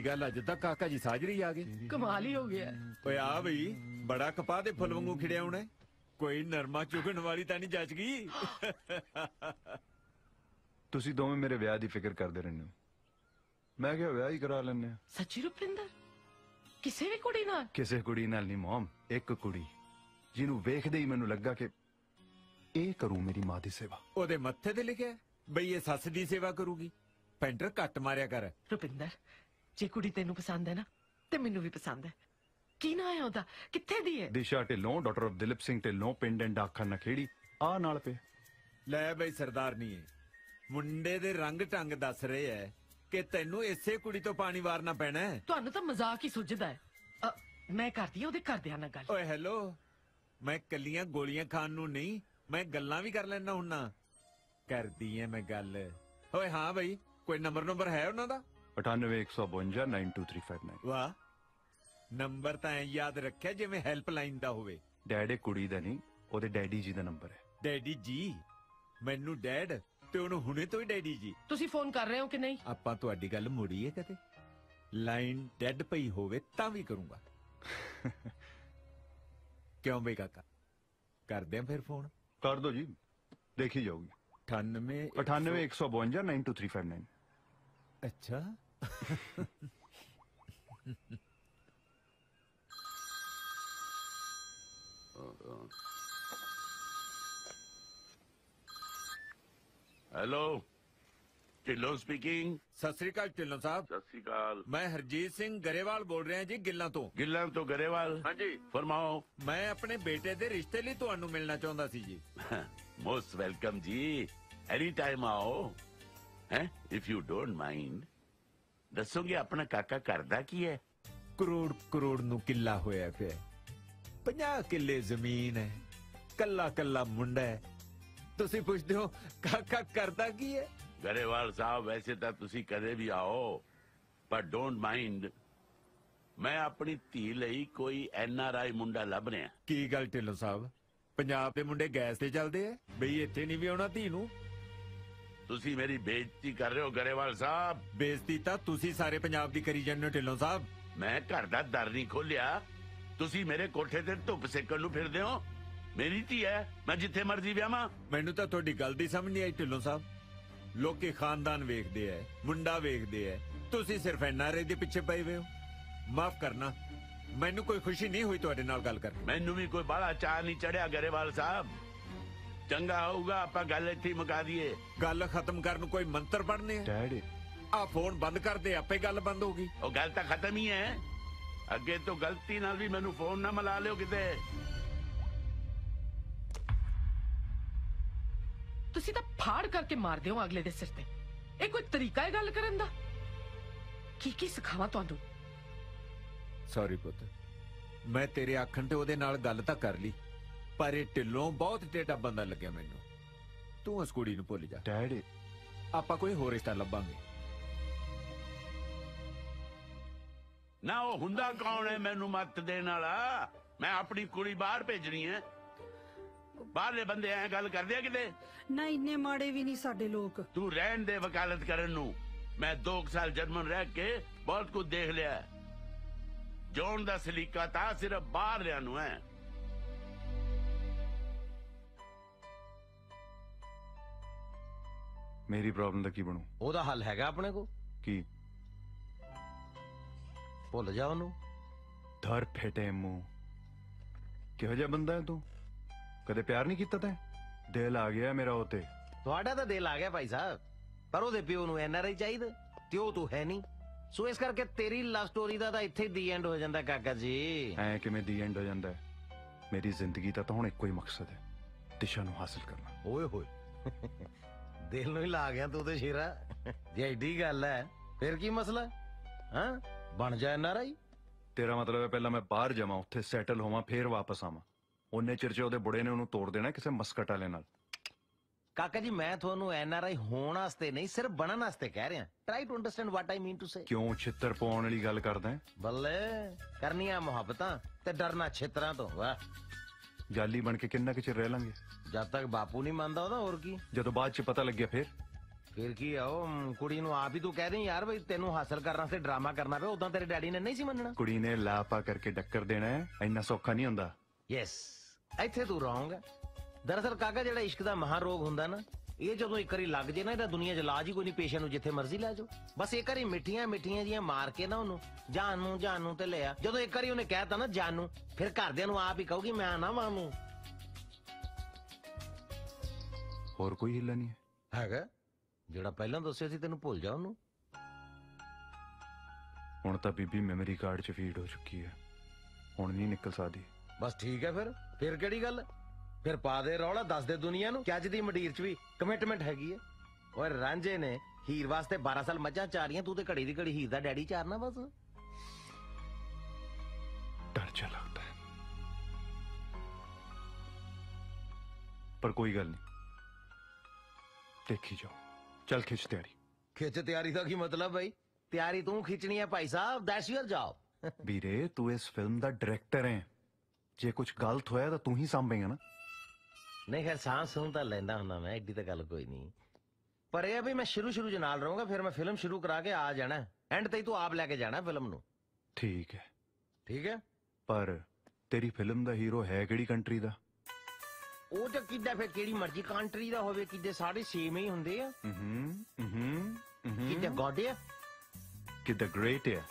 ਕੀ ਗੱਲ ਅੱਜ ਤੱਕ ਕਾਕਾ ਜੀ ਸਾਜਰੀ ਆ ਗਏ। ਕਮਾਲ ਹੀ ਹੋ ਗਿਆ। ਓਏ ਆ ਬਈ ਬੜਾ ਕਪਾਹ ਦੇ ਫੁੱਲ ਵਾਂਗੂ ਖਿੜਿਆ ਹੋਣਾ ਕੋਈ ਨਰਮਾ ਚੁਗਣ ਵਾਲੀ ਤਾਂ ਨਹੀਂ ਜੱਜ ਗਈ। ਤੁਸੀਂ ਦੋਵੇਂ ਮੇਰੇ ਵਿਆਹ ਦੀ ਫਿਕਰ ਕਰਦੇ ਰਹਿੰਦੇ ਹੋ। ਮੈਂ ਕਿਹਾ ਵਿਆਹ ਹੀ ਕਰਾ ਲੈਣੇ ਆ ਸੱਚੀ ਰੁਪਿੰਦਰ? ਕਿਸੇ ਵੀ ਕੁੜੀ ਨਾਲ? ਕਿਸੇ ਕੁੜੀ ਨਾਲ ਨਹੀਂ ਮਮ ਇੱਕ ਕੁੜੀ। ਜਿਹਨੂੰ ਵੇਖਦੇ ਹੀ ਮੈਨੂੰ ਲੱਗਾ ਕਿ ਇਹ ਕਰੂੰ ਮੇਰੀ ਮਾਂ ਦੀ ਸੇਵਾ। ਉਹਦੇ ਮੱਥੇ ਤੇ ਲਿਖਿਆ ਬਈ ਇਹ ਸੱਸ ਦੀ ਸੇਵਾ ਕਰੂਗੀ। ਪੈਂਟਰ ਘੱਟ ਮਾਰਿਆ ਕਰ। ਰੁਪਿੰਦਰ ਜੇ ਕੁੜੀ ਤੈਨੂੰ ਪਸੰਦ ਹੈ ਨਾ ਤੇ ਮੈਨੂੰ ਵੀ ਪਸੰਦ ਹੈ। ਕੀ ਨਾ ਹੈ ਉਹਦਾ? ਕਿੱਥੇ ਦੀ ਹੈ? ਦਿਸ਼ਾ ਢਿੱਲੋਂ ਡਾਕਟਰ ਆਫ ਦਿਲੀਪ ਸਿੰਘ ਢਿੱਲੋਂ ਪਿੰਡ ਐਂਡ ਡਾਕਖਾਨਾ ਨਖੇੜੀ। ਆ ਨਾਲ ਪੇ। ਲੈ ਬਈ ਸਰਦਾਰ ਨਹੀਂ ਏ ਮੁੰਡੇ ਦੇ ਰੰਗ ਢੰਗ ਦੱਸ ਰਹੇ ਐ ਕਿ ਤੈਨੂੰ ਇਸੇ ਕੁੜੀ ਤੋਂ ਪਾਣੀ ਵਾਰਨਾ ਪੈਣਾ ਹੈ ਤੁਹਾਨੂੰ ਤਾਂ ਮਜ਼ਾਕ ਹੀ ਸੁਝਦਾ ਹੈ। ਅ, ਮੈਂ ਕਰਦੀ ਆ ਉਹਦੇ ਘਰਦਿਆਂ ਨਾਲ ਗੱਲ। ਓਏ ਹੈਲੋ। ਮੈਂ ਕੱਲੀਆਂ ਗੋਲੀਆਂ ਖਾਣ ਨੂੰ ਨਹੀਂ ਮੈਂ ਗੱਲਾਂ ਵੀ ਕਰ ਲੈਣਾ ਹੁੰਨਾ। ਕਰਦੀ ਐ ਮੈਂ ਗੱਲ। ਓਏ ਹਾਂ ਬਈ ਕੋਈ ਨੰਬਰ ਨੰਬਰ ਹੈ ਉਹਨਾਂ ਦਾ? 9815 92359 ਵਾਹ। ਨੰਬਰ ਤਾਂ ਐਂ ਯਾਦ ਰੱਖਿਆ ਜਿਵੇਂ ਹੈਲਪਲਾਈਨ ਦਾ ਹੋਵੇ। ਡੈਡ ਇਹ ਕੁੜੀ ਦਾ ਨਹੀਂ ਉਹਦੇ ਡੈਡੀ ਜੀ ਦਾ ਨੰਬਰ ਹੈ। ਡੈਡੀ ਜੀ? ਮੈਨੂੰ ਡੈਡ ਤੇ ਉਹਨੂੰ ਹੁਣੇ ਤੋਂ ਹੀ ਡੈਡੀ ਜੀ। ਤੁਸੀਂ ਫੋਨ ਕਰ ਰਹੇ ਹੋ ਕਿ ਨਹੀਂ? ਆਪਾਂ ਤੁਹਾਡੀ ਗੱਲ ਮੋੜੀ ਹੈ ਕਦੇ। ਲਾਈਨ ਡੈਡ ਪਈ ਹੋਵੇ ਤਾਂ ਵੀ ਕਰੂੰਗਾ। ਕਿਉਂ ਬਈ ਕਾਕਾ? ਕਰਦੇ ਆਂ ਫਿਰ ਫੋਨ? ਕਰ ਦੋ ਜੀ ਦੇਖੀ ਜਾਊਗੀ। 98 9815 92359 अच्छा। हेलो टिल्लो स्पीकिंग सत श्रीकाल टिल्लो साहब। सत श्रीकाल मैं हरजीत सिंह गरेवाल बोल रहा जी गिल्ला तो। गिल्ला तो गरेवाल। हाँ जी। फरमाओ। मैं अपने बेटे ਦੇ ਰਿਸ਼ਤੇ ਲਈ ਤੁਹਾਨੂੰ मिलना चाहता सी जी। मोस्ट वेलकम जी। एनी टाइम आओ। ਹੈ? ਇਫ ਯੂ ਡੋਨਟ ਮਾਈਂਡ ਦੱਸੋਗੇ ਆਪਣਾ ਕਾਕਾ ਕਰਦਾ ਕੀ ਹੈ? ਕਰੋੜ ਕਰੋੜ ਨੂੰ ਕਿੱਲਾ ਹੋਇਆ ਪਿਆ 50 ਕਿੱਲੇ ਜ਼ਮੀਨ ਹੈ। ਕੱਲਾ ਕੱਲਾ ਮੁੰਡਾ ਹੈ। ਤੁਸੀਂ ਪੁੱਛਦੇ ਹੋ ਕਾਕਾ ਕਰਦਾ ਕੀ ਹੈ? ਗਰੇਵਾਲ ਸਾਹਿਬ ਵੈਸੇ ਤਾਂ ਤੁਸੀਂ ਕਦੇ ਵੀ ਆਓ ਪਰ ਡੋਨਟ ਮਾਈਂਡ ਮੈਂ ਆਪਣੀ ਧੀ ਲਈ ਕੋਈ ਐਨ ਆਰ ਆਈ ਮੁੰਡਾ ਲੱਭ ਰਿਹਾ। ਕੀ ਗੱਲ ਢਿੱਲੋਂ ਸਾਹਿਬ? ਪੰਜਾਬ ਦੇ ਮੁੰਡੇ ਗੈਸ ਤੇ ਚੱਲਦੇ ਐ ਬਈ ਇੱਥੇ ਨਹੀਂ ਵੀ ਆਉਣਾ ਧੀ ਨੂੰ? ਤੁਸੀਂ ਮੇਰੀ ਬੇਇੱਜ਼ਤੀ ਕਰ ਰਹੇ ਹੋ ਗਰੇਵਾਲ ਸਾਹਿਬ। ਬੇਇੱਜ਼ਤੀ ਤਾਂ ਤੁਸੀਂ ਸਾਰੇ ਪੰਜਾਬ ਦੀ ਕਰੀ ਜਾਂਦੇ ਹੋ ਢਿੱਲੋਂ ਸਾਹਿਬ। ਮੈਂ ਘਰ ਦਾ ਦਰ ਨਹੀਂ ਖੋਲਿਆ। ਤੁਸੀਂ ਮੇਰੇ ਕੋਠੇ ਤੇ ਧੁੱਪ ਸੇਕਣ ਨੂੰ ਫਿਰਦੇ ਹੋ। ਮੇਰੀ ਧੀ ਹੈ ਮੈਂ ਜਿੱਥੇ ਮਰਜ਼ੀ ਵਿਆਹਾਂ। ਮੈਨੂੰ ਤਾਂ ਤੁਹਾਡੀ ਗੱਲ ਦੀ ਸਮਝ ਨਹੀਂ ਆਈ ਢਿੱਲੋਂ ਸਾਹਿਬ। ਲੋਕੀ ਖਾਨਦਾਨ ਵੇਖਦੇ ਐ ਮੁੰਡਾ ਵੇਖਦੇ ਐ। ਤੁਸੀਂ ਸਿਰਫ ਐਨਆਰਏ ਦੇ ਪਿੱਛੇ ਪਏ ਹੋਏ ਹੋ। ਮਾਫ ਕਰਨਾ ਮੈਨੂੰ ਕੋਈ ਖੁਸ਼ੀ ਨਹੀਂ ਹੋਈ ਤੁਹਾਡੇ ਨਾਲ ਗੱਲ ਕਰਕੇ ਮੈਨੂੰ ਵੀ ਕੋਈ ਬੜਾ ਚਾਹ ਨਹੀਂ ਚੜਿਆ ਗਰੇਵਾਲ ਸਾਹਿਬ। ਚੰਗਾ ਹੋਊਗਾ ਆਪਾਂ ਗੱਲ ਇੱਥੇ ਹੀ ਮੁਕਾ ਦਈਏ। ਗੱਲ ਖਤਮ ਕਰਨ ਨੂੰ ਕੋਈ ਮੰਤਰ ਪੜਨੇ ਆ? ਡੈਡ। ਆ ਫੋਨ ਬੰਦ ਕਰ ਦੇ ਆਪੇ ਗੱਲ ਬੰਦ ਹੋਗੀ ਉਹ ਗੱਲ ਤਾਂ ਖਤਮ ਹੀ ਹੈ। ਅੱਗੇ ਤੋਂ ਗਲਤੀ ਨਾਲ ਵੀ ਮੈਨੂੰ ਫੋਨ ਨਾ ਮਿਲਾ ਲਿਓ ਕਿਤੇ। ਤੁਸੀਂ ਤਾਂ ਫਾੜ ਕਰਕੇ ਮਾਰਦੇ ਹੋ ਅਗਲੇ ਦੇ ਸਿਰ ਤੇ। ਇਹ ਕੋਈ ਤਰੀਕਾ ਹੈ ਗੱਲ ਕਰਨ ਦਾ? ਕੀ ਕੀ ਸਿਖਾਵਾਂ ਤੁਹਾਨੂੰ? ਸੌਰੀ ਪੁੱਤ। ਮੈਂ ਤੇਰੇ ਆਖਣ ਤੇ ਉਹਦੇ ਨਾਲ ਗੱਲ ਤਾਂ ਕਰ ਲਈ। ਪਰ ਇਹ ਢਿੱਲੋਂ ਬਹੁਤ ਟੇਟਾ ਬੰਦਾ ਲੱਗਿਆ ਮੈਨੂੰ। ਤੂੰ ਉਸ ਕੁੜੀ ਨੂੰ ਭੁੱਲ ਜਾ। ਡੈਡ। ਆਪਾਂ ਕੋਈ ਹੋਰ ਰਿਸ਼ਤਾ ਲੱਭਾਂਗੇ। ਨਾ ਉਹ ਹੁੰਦਾ ਕੌਣ ਹੈ ਮੈਨੂੰ ਮੱਤ ਦੇਣ ਵਾਲਾ? ਮੈਂ ਆਪਣੀ ਕੁੜੀ ਬਾਹਰ ਭੇਜਣੀ ਹੈ। ਬਾਹਰਲੇ ਬੰਦੇ ਐ ਗੱਲ ਕਰਦੇ ਆ ਕਿਤੇ? ਨਾ ਇੰਨੇ ਮਾੜੇ ਵੀ ਨਹੀਂ ਸਾਡੇ ਲੋਕ। ਤੂੰ ਰਹਿਣ ਦੇ ਵਕਾਲਤ ਕਰਨ ਨੂੰ। ਮੈਂ 2 ਸਾਲ ਜਰਮਨ ਰਹਿ ਕੇ ਬਹੁਤ ਕੁਝ ਦੇਖ ਲਿਆ। ਜੋਨ ਦਾ ਸਲੀਕਾ ਤਾਂ ਸਿਰਫ ਬਾਹਰ ਰਿਆਂ ਨੂੰ ਹੈ। ਮੇਰੀ ਪ੍ਰੋਬਲਮ ਦਾ ਕੀ ਬਣੂ ਉਹਦਾ ਹੱਲ ਹੈਗਾ ਆਪਣੇ ਕੋ ਕੀ ਭੁੱਲ ਜਾ ਉਹਨੂੰ ਧਰ ਫੇਟੇ ਮੂੰਹ ਕਿਹੋ ਜਿਹਾ ਬੰਦਾ ਹੈ ਤੂੰ ਕਦੇ ਪਿਆਰ ਨਹੀਂ ਕੀਤਾ ਤੈਂ ਦਿਲ ਆ ਗਿਆ ਮੇਰਾ ਉਹ ਤੇ ਤੁਹਾਡਾ ਤਾਂ ਦਿਲ ਆ ਗਿਆ ਭਾਈ ਸਾਹਿਬ ਪਰ ਉਹਦੇ ਪਿਓ ਨੂੰ ਐਨਆਰਆਈ ਚਾਹੀਦਾ ਤੇ ਉਹ ਤੂੰ ਹੈ ਨਹੀਂ ਸੋ ਇਸ ਕਰਕੇ ਤੇਰੀ ਲਵ ਸਟੋਰੀ ਦਾ ਤਾਂ ਇੱਥੇ ਦੀ ਐਂਡ ਹੋ ਜਾਂਦਾ ਕਾਕਾ ਜੀ ਐ ਕਿਵੇਂ ਦੀ ਐਂਡ ਹੋ ਜਾਂਦਾ ਹੈ ਮੇਰੀ ਜ਼ਿੰਦਗੀ ਦਾ ਤਾਂ ਹੁਣ ਇੱਕੋ ਹੀ ਮਕਸਦ ਹੈ ਦਿਸ਼ਾ ਨੂੰ ਹਾਸਲ ਕਰਨਾ ਓਏ ਹੋਏ ਦਿਲ ਨੂੰ ਹੀ ਲਾ ਗਿਆ ਤੂੰ ਤੇ ਸ਼ੇਰਾ ਜੇ ਐਡੀ ਗੱਲ ਹੈ ਫਿਰ ਕੀ ਮਸਲਾ ਹਾਂ ਬਣ ਜਾ ਐਨਆਰਆਈ ਤੇਰਾ ਮਤਲਬ ਹੈ ਪਹਿਲਾਂ ਮੈਂ ਬਾਹਰ ਜਾਵਾਂ ਉੱਥੇ ਸੈਟਲ ਹੋਵਾਂ ਫੇਰ ਵਾਪਸ ਆਵਾਂ ਉਹਨੇ ਚਿਰ ਚ ਉਹਦੇ ਬੁੜੇ ਨੇ ਉਹਨੂੰ ਤੋੜ ਦੇਣਾ ਕਿਸੇ ਮਸਕਟ ਵਾਲੇ ਨਾਲ ਕਾਕਾ ਜੀ ਮੈਂ ਤੁਹਾਨੂੰ ਐਨਆਰਆਈ ਹੋਣ ਵਾਸਤੇ ਨਹੀਂ ਸਿਰਫ ਬਣਨ ਵਾਸਤੇ ਕਹਿ ਰਿਹਾ try to understand what I mean to say ਕਿਉਂ ਛਿੱਤਰ ਪਾਉਣ ਵਾਲੀ ਗੱਲ ਕਰਦਾ ਹੈ? ਬੱਲੇ ਕਰਨੀਆਂ ਮੁਹੱਬਤਾਂ ਤੇ ਡਰਨਾ ਛੇਤਰਾਂ ਤੋਂ ਵਾਹ ਜਾਲੀ ਬਣ ਕੇ ਕਿੰਨਾ ਕੁ ਚਿਰ ਰਹਿ ਲਾਂਗੇ? ਜਦ ਤੱਕ ਬਾਪੂ ਨਹੀਂ ਮੰਨਦਾ ਉਹਦਾ ਹੋਰ ਕੀ? ਜਦੋਂ ਬਾਅਦ ਚ ਪਤਾ ਲੱਗਿਆ ਫੇਰ? ਫਿਰ ਕੀ ਆ ਉਹ ਮ, ਕੁੜੀ ਨੂੰ ਆਪ ਹੀ ਤੂੰ ਕਹਿ ਦੇ ਯਾਰ ਬਈ ਤੈਨੂੰ ਹਾਸਲ ਕਰਨ ਵਾਸਤੇ ਡਰਾਮਾ ਕਰਨਾ ਪਿਆ ਉਦਾਂ ਤੇਰੇ ਡੈਡੀ ਨੇ ਨਹੀਂ ਸੀ ਮੰਨਣਾ। ਕੁੜੀ ਨੇ ਲਾਪਾ ਕਰਕੇ ਡੱਕਰ ਦੇਣਾ ਹੈ ਇੰਨਾ ਸੌਖਾ ਨਹੀਂ ਹੁੰਦਾ। ਯੈਸ ਇੱਥੇ ਤੂੰ ਰੋਂਗ ਦਰਅਸਲ ਕਾਕਾ ਜਿਹੜਾ ਇਸ਼ਕ ਦਾ ਮਹਾ ਰੋਗ ਹੁੰਦਾ ਨਾ ਇਹ ਜਦੋਂ ਇੱਕ ਵਾਰੀ ਲੱਗ ਜੇ ਨਾ ਇਹਦਾ ਦੁਨੀਆ 'ਚ ਇਲਾਜ ਹੀ ਕੋਈ ਨਹੀਂ ਪੇਸ਼ੈਂਟ ਨੂੰ ਜਿੱਥੇ ਮਰਜ਼ੀ ਲੈ ਜਾਓ ਬਸ ਇੱਕ ਵਾਰੀ ਮਿੱਠੀਆਂ ਮਿੱਠੀਆਂ ਜੀਆਂ ਮਾਰ ਕੇ ਨਾ ਉਹਨੂੰ ਜਾਨ ਨੂੰ ਜਾਨ ਨੂੰ ਤੇ ਲਿਆ ਜਦੋਂ ਇੱਕ ਵਾਰੀ ਉਹਨੇ ਕਹਿਤਾ ਨਾ ਜਾਨ ਨੂੰ ਫਿਰ ਘਰਦਿਆਂ ਨੂੰ ਆਪ ਹੀ ਕਹੂਗੀ ਮੈਂ ਨਾ ਮਾਨੂੰ ਹੋਰ ਕੋਈ ਹਿੱਲਾ ਨਹੀਂ ਹੈ ਹੈਗਾ ਜਿਹੜਾ ਪਹਿਲਾਂ ਦੱਸਿਆ ਸੀ ਤੈਨੂੰ ਭੁੱਲ ਜਾ ਉਹਨੂੰ ਹੁਣ ਤਾਂ ਬੀਬੀ ਮੈਮਰੀ ਕਾਰਡ 'ਚ ਫੀਡ ਹੋ ਚੁੱਕੀ ਹੈ ਹੁਣ ਨਹੀਂ ਨਿਕਲ ਸਕਦੀ ਬਸ ਠੀਕ ਹੈ ਫਿਰ ਫਿਰ ਕਿਹੜੀ ਗੱਲ ਫਿਰ ਪਾ ਦੇ ਰੌਲਾ ਦੱਸ ਦੇ ਦੁਨੀਆ ਨੂੰ ਕਿ ਅੱਜ ਦੀ ਮੰਡੀਰ 'ਚ ਵੀ ਕਮਿਟਮੈਂਟ ਹੈਗੀ ਹੈ ਓਏ ਰਾਂਝੇ ਨੇ ਹੀਰ ਵਾਸਤੇ 12 ਸਾਲ ਮੱਝਾਂ ਚਾਰੀਆਂ ਤੂੰ ਤੇ ਘੜੀ ਦੀ ਘੜੀ ਹੀਰ ਦਾ ਡੈਡੀ ਚਾਰਨਾ ਬਸ ਡਰ ਜਾ ਲੱਗਦਾ ਹੈ ਪਰ ਕੋਈ ਗੱਲ ਨਹੀਂ ਦੇਖੀ ਜਾਓ ਚੱਲ ਖਿੱਚ ਤਿਆਰੀ ਖਿੱਚ ਤਿਆਰੀ ਦਾ ਕੀ ਮਤਲਬ ਬਈ ਤਿਆਰੀ ਤੂੰ ਖਿੱਚਣੀ ਹੈ Bhai Sahib that's your job ਵੀਰੇ ਤੂੰ ਇਸ ਫਿਲਮ ਦਾ ਡਾਇਰੈਕਟਰ ਹੈ ਜੇ ਕੁਝ ਗਲਤ ਹੋਇਆ ਤਾਂ ਤੂੰ ਹੀ ਸਾਂਭੇਗਾ ਨਾ ਨਹੀਂ ਖੈਰ ਸਾਹ ਸੂਹ ਤਾਂ ਲੈਂਦਾ ਹੁੰਦਾ ਮੈਂ ਐਡੀ ਤਾਂ ਗੱਲ ਕੋਈ ਨਹੀਂ ਪਰ ਇਹ ਆ ਵੀ ਮੈਂ ਸ਼ੁਰੂ ਸ਼ੁਰੂ ਚ ਨਾਲ ਰਹੂੰਗਾ ਫਿਰ ਮੈਂ ਫਿਲਮ ਸ਼ੁਰੂ ਕਰਾ ਕੇ ਆ ਜਾਣਾ ਐਂਡ ਤੇ ਹੀ ਤੂੰ ਆਪ ਲੈ ਕੇ ਜਾਣਾ ਫਿਲਮ ਨੂੰ ਠੀਕ ਹੈ ਠੀਕ ਹੈ ਪਰ ਤੇਰੀ ਫਿਲਮ ਦਾ ਹੀਰੋ ਹੈ ਕਿਹੜੀ ਕੰਟਰੀ ਦਾ ਉਹ ਤਾਂ ਕਿੱਦਾਂ ਫਿਰ ਕਿਹੜੀ ਮਰਜ਼ੀ ਕੰਟਰੀ ਦਾ ਹੋਵੇ ਕਿੱਦੇ ਸਾਰੇ ਸੇਮ ਹੀ ਹੁੰਦੇ ਆ ਹੂੰ ਹੂੰ ਕਿੱਦਾਂ ਹੂੰ ਗੋਡ ਆ ਕਿ ਦ ਗ੍ਰੇਟ ਹੈ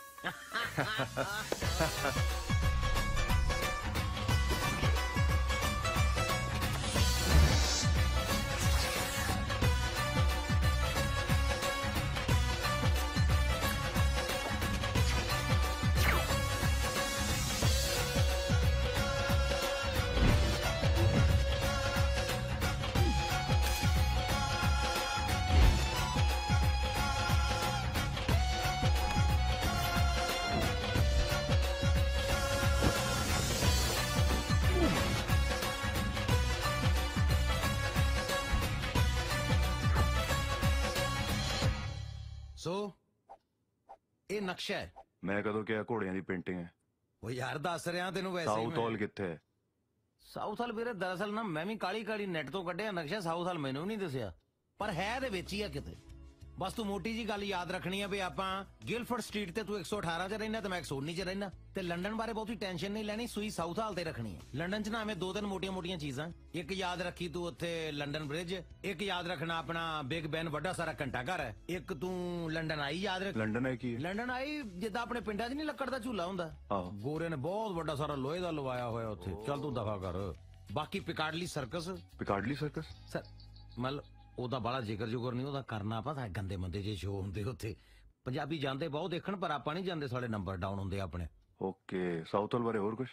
ਮੈਂ ਕਦੋਂ ਕਿਹਾ ਘੋੜਿਆਂ ਦੀ ਪੇਂਟਿੰਗ ਹੈ? ਉਹ ਯਾਰ ਦੱਸ ਰਿਹਾ ਤੈਨੂੰ ਵੈਸੇ ਹੀ ਸਾਊਥ ਮੈਂ। ਹਾਲ ਕਿੱਥੇ ਹੈ? ਸਾਊਥ ਹਾਲ ਵੀਰੇ ਦਰਅਸਲ ਨਾ ਮੈਂ ਵੀ ਕਾਲੀ ਕਾਲੀ ਨੈਟ ਤੋਂ ਕੱਢਿਆ ਨਕਸ਼ਾ ਸਾਊਥ ਹਾਲ ਮੈਨੂੰ ਵੀ ਨਹੀਂ ਦੱਸਿਆ। ਪਰ ਹੈ ਦੇ ਵਿੱਚ ਹੀ ਆ ਕਿਤੇ। ਬਸ ਤੂੰ ਮੋਟੀ ਜੀ ਗੱਲ ਯਾਦ ਰੱਖਣੀ ਆ ਵੀ ਆਪਾਂ ਗਿਲਫੋਰਡ ਸਟਰੀਟ ਤੇ ਤੂੰ 118 'ਚ ਰਹਿਣਾ ਤੇ ਮੈਂ 119 'ਚ ਰਹਿਣਾ ਤੇ ਲੰਡਨ ਬਾਰੇ ਬਹੁਤੀ ਟੈਨਸ਼ਨ ਨਹੀਂ ਲੈਣੀ ਸੂਈ ਸਾਊਥ ਹਾਲ ਤੇ ਰੱਖਣੀ ਹੈ ਲੰਡਨ 'ਚ ਨਾ ਐਵੇਂ ਦੋ ਤਿੰਨ ਮੋਟੀਆਂ-ਮੋਟੀਆਂ ਚੀਜ਼ਾਂ। ਇੱਕ ਯਾਦ ਰੱਖੀ ਤੂੰ ਉੱਥੇ ਲੰਡਨ ਬ੍ਰਿਜ ਇੱਕ ਯਾਦ ਰੱਖਣਾ ਆਪਣਾ ਬਿਗ ਬੈਨ ਵੱਡਾ ਸਾਰਾ ਘੰਟਾ ਘਰ। ਹੈ ਇੱਕ ਤੂੰ ਲੰਡਨ ਆਈ ਯਾਦ ਰੱਖ। ਲੰਡਨ ਹੈ ਕੀ? ਹੈ ਲੰਡਨ ਆਈ ਜਿੱਦਾਂ ਆਪਣੇ ਪਿੰਡਾਂ 'ਚ ਨਹੀਂ ਲੱਕੜ ਦਾ ਝੂਲਾ ਹੁੰਦਾ। ਆਹੋ। ਗੋਰੇ ਨੇ ਬਹੁਤ ਵੱਡਾ ਸਾਰਾ ਲੋਹੇ ਦਾ ਲਵਾਇਆ ਹੋਇਆ ਉੱਥੇ। ਚੱਲ ਤੂੰ ਦਫਾ ਕਰ। ਬਾਕੀ Piccadilly Circus. Piccadilly Circus? Sir ਮਤਲਬ ਉਹਦਾ ਬੜਾ ਜ਼ਿਕਰ ਜੁਗਰ ਨਹੀਂ ਉਹਦਾ ਕਰਨਾ ਆਪਾਂ ਤਾਂ ਗੰਦੇ ਮੰਦੇ ਜੇ ਸ਼ੋਅ ਹੁੰਦੇ ਉੱਥੇ ਪੰਜਾਬੀ ਜਾਂਦੇ ਬਹੁਤ ਦੇਖਣ ਪਰ ਆਪਾਂ ਨਹੀਂ ਜਾਂਦੇ ਸਾਡੇ ਨੰਬਰ ਡਾਊਨ ਹੁੰਦੇ ਆਪਣੇ ਓਕੇ ਸਾਊਥ ਹਾਲ ਬਾਰੇ ਹੋਰ ਕੁਝ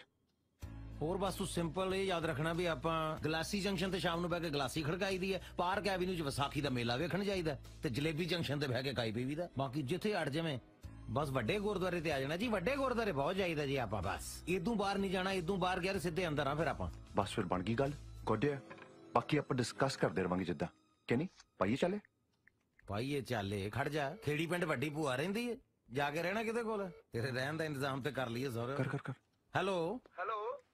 ਹੋਰ ਬਸ ਤੂੰ ਸਿੰਪਲ ਇਹ ਯਾਦ ਰੱਖਣਾ ਵੀ ਆਪਾਂ ਗਲਾਸੀ ਜੰਕਸ਼ਨ ਤੇ ਸ਼ਾਮ ਨੂੰ ਬਹਿ ਕੇ ਗਲਾਸੀ ਖੜਕਾਈ ਦੀ ਹੈ ਪਾਰਕ ਐਵੀਨਿਊ 'ਚ ਵਿਸਾਖੀ ਦਾ ਮੇਲਾ ਵੇਖਣ ਜਾਈਦਾ ਤੇ ਜਲੇਬੀ ਜੰਕਸ਼ਨ ਤੇ ਬਹਿ ਕੇ ਖਾਈ ਪੀਵੀ ਦਾ ਬਾਕੀ ਜਿੱਥੇ ਅੜ ਜਾਵੇਂ ਬਸ ਵੱਡੇ ਗੁਰਦੁਆਰੇ ਤੇ ਆ ਜਾਣਾ ਜੀ ਵੱਡੇ ਗੁਰਦੁਆਰੇ ਬਹੁਤ ਜਾਈਦਾ ਜੀ ਆਪਾਂ ਬਸ ਇਦੋਂ ਬਾਹਰ ਨਹੀਂ ਜਾਣਾ ਇਦੋਂ ਬਾਹਰ ਗਿਆ ਤੇ ਸਿੱਧੇ ਅੰਦਰ ਆ ਫਿਰ ਆਪਾਂ ਬਸ ਫਿਰ ਬਣ ਗਈ ਗੱਲ ਗੋਡਿਆ ਬਾਕੀ ਆਪਾਂ ਡਿਸਕਸ ਕਰਦੇ ਰਵਾਂਗੇ ਜਿੱਦਾਂ ਕਿ ਨਹੀਂ? ਪਾਈਏ ਚੱਲੇ? ਭਾਈ ਇਹ ਚੱਲੇ ਖੜ ਜਾ। ਖੇੜੀ ਪਿੰਡ ਵੱਡੀ ਭੂਆ ਰਹਿੰਦੀ ਏ। ਜਾ ਕੇ ਰਹਿਣਾ ਕਿਤੇ ਕੋਲ? ਤੇਰੇ ਰਹਿਣ ਦਾ ਇੰਤਜ਼ਾਮ ਤੇ ਕਰ ਲਈਏ ਸਹੁਰੇ ਕਰ ਕਰ ਕਰ। ਹੈਲੋ? ਹੈਲੋ?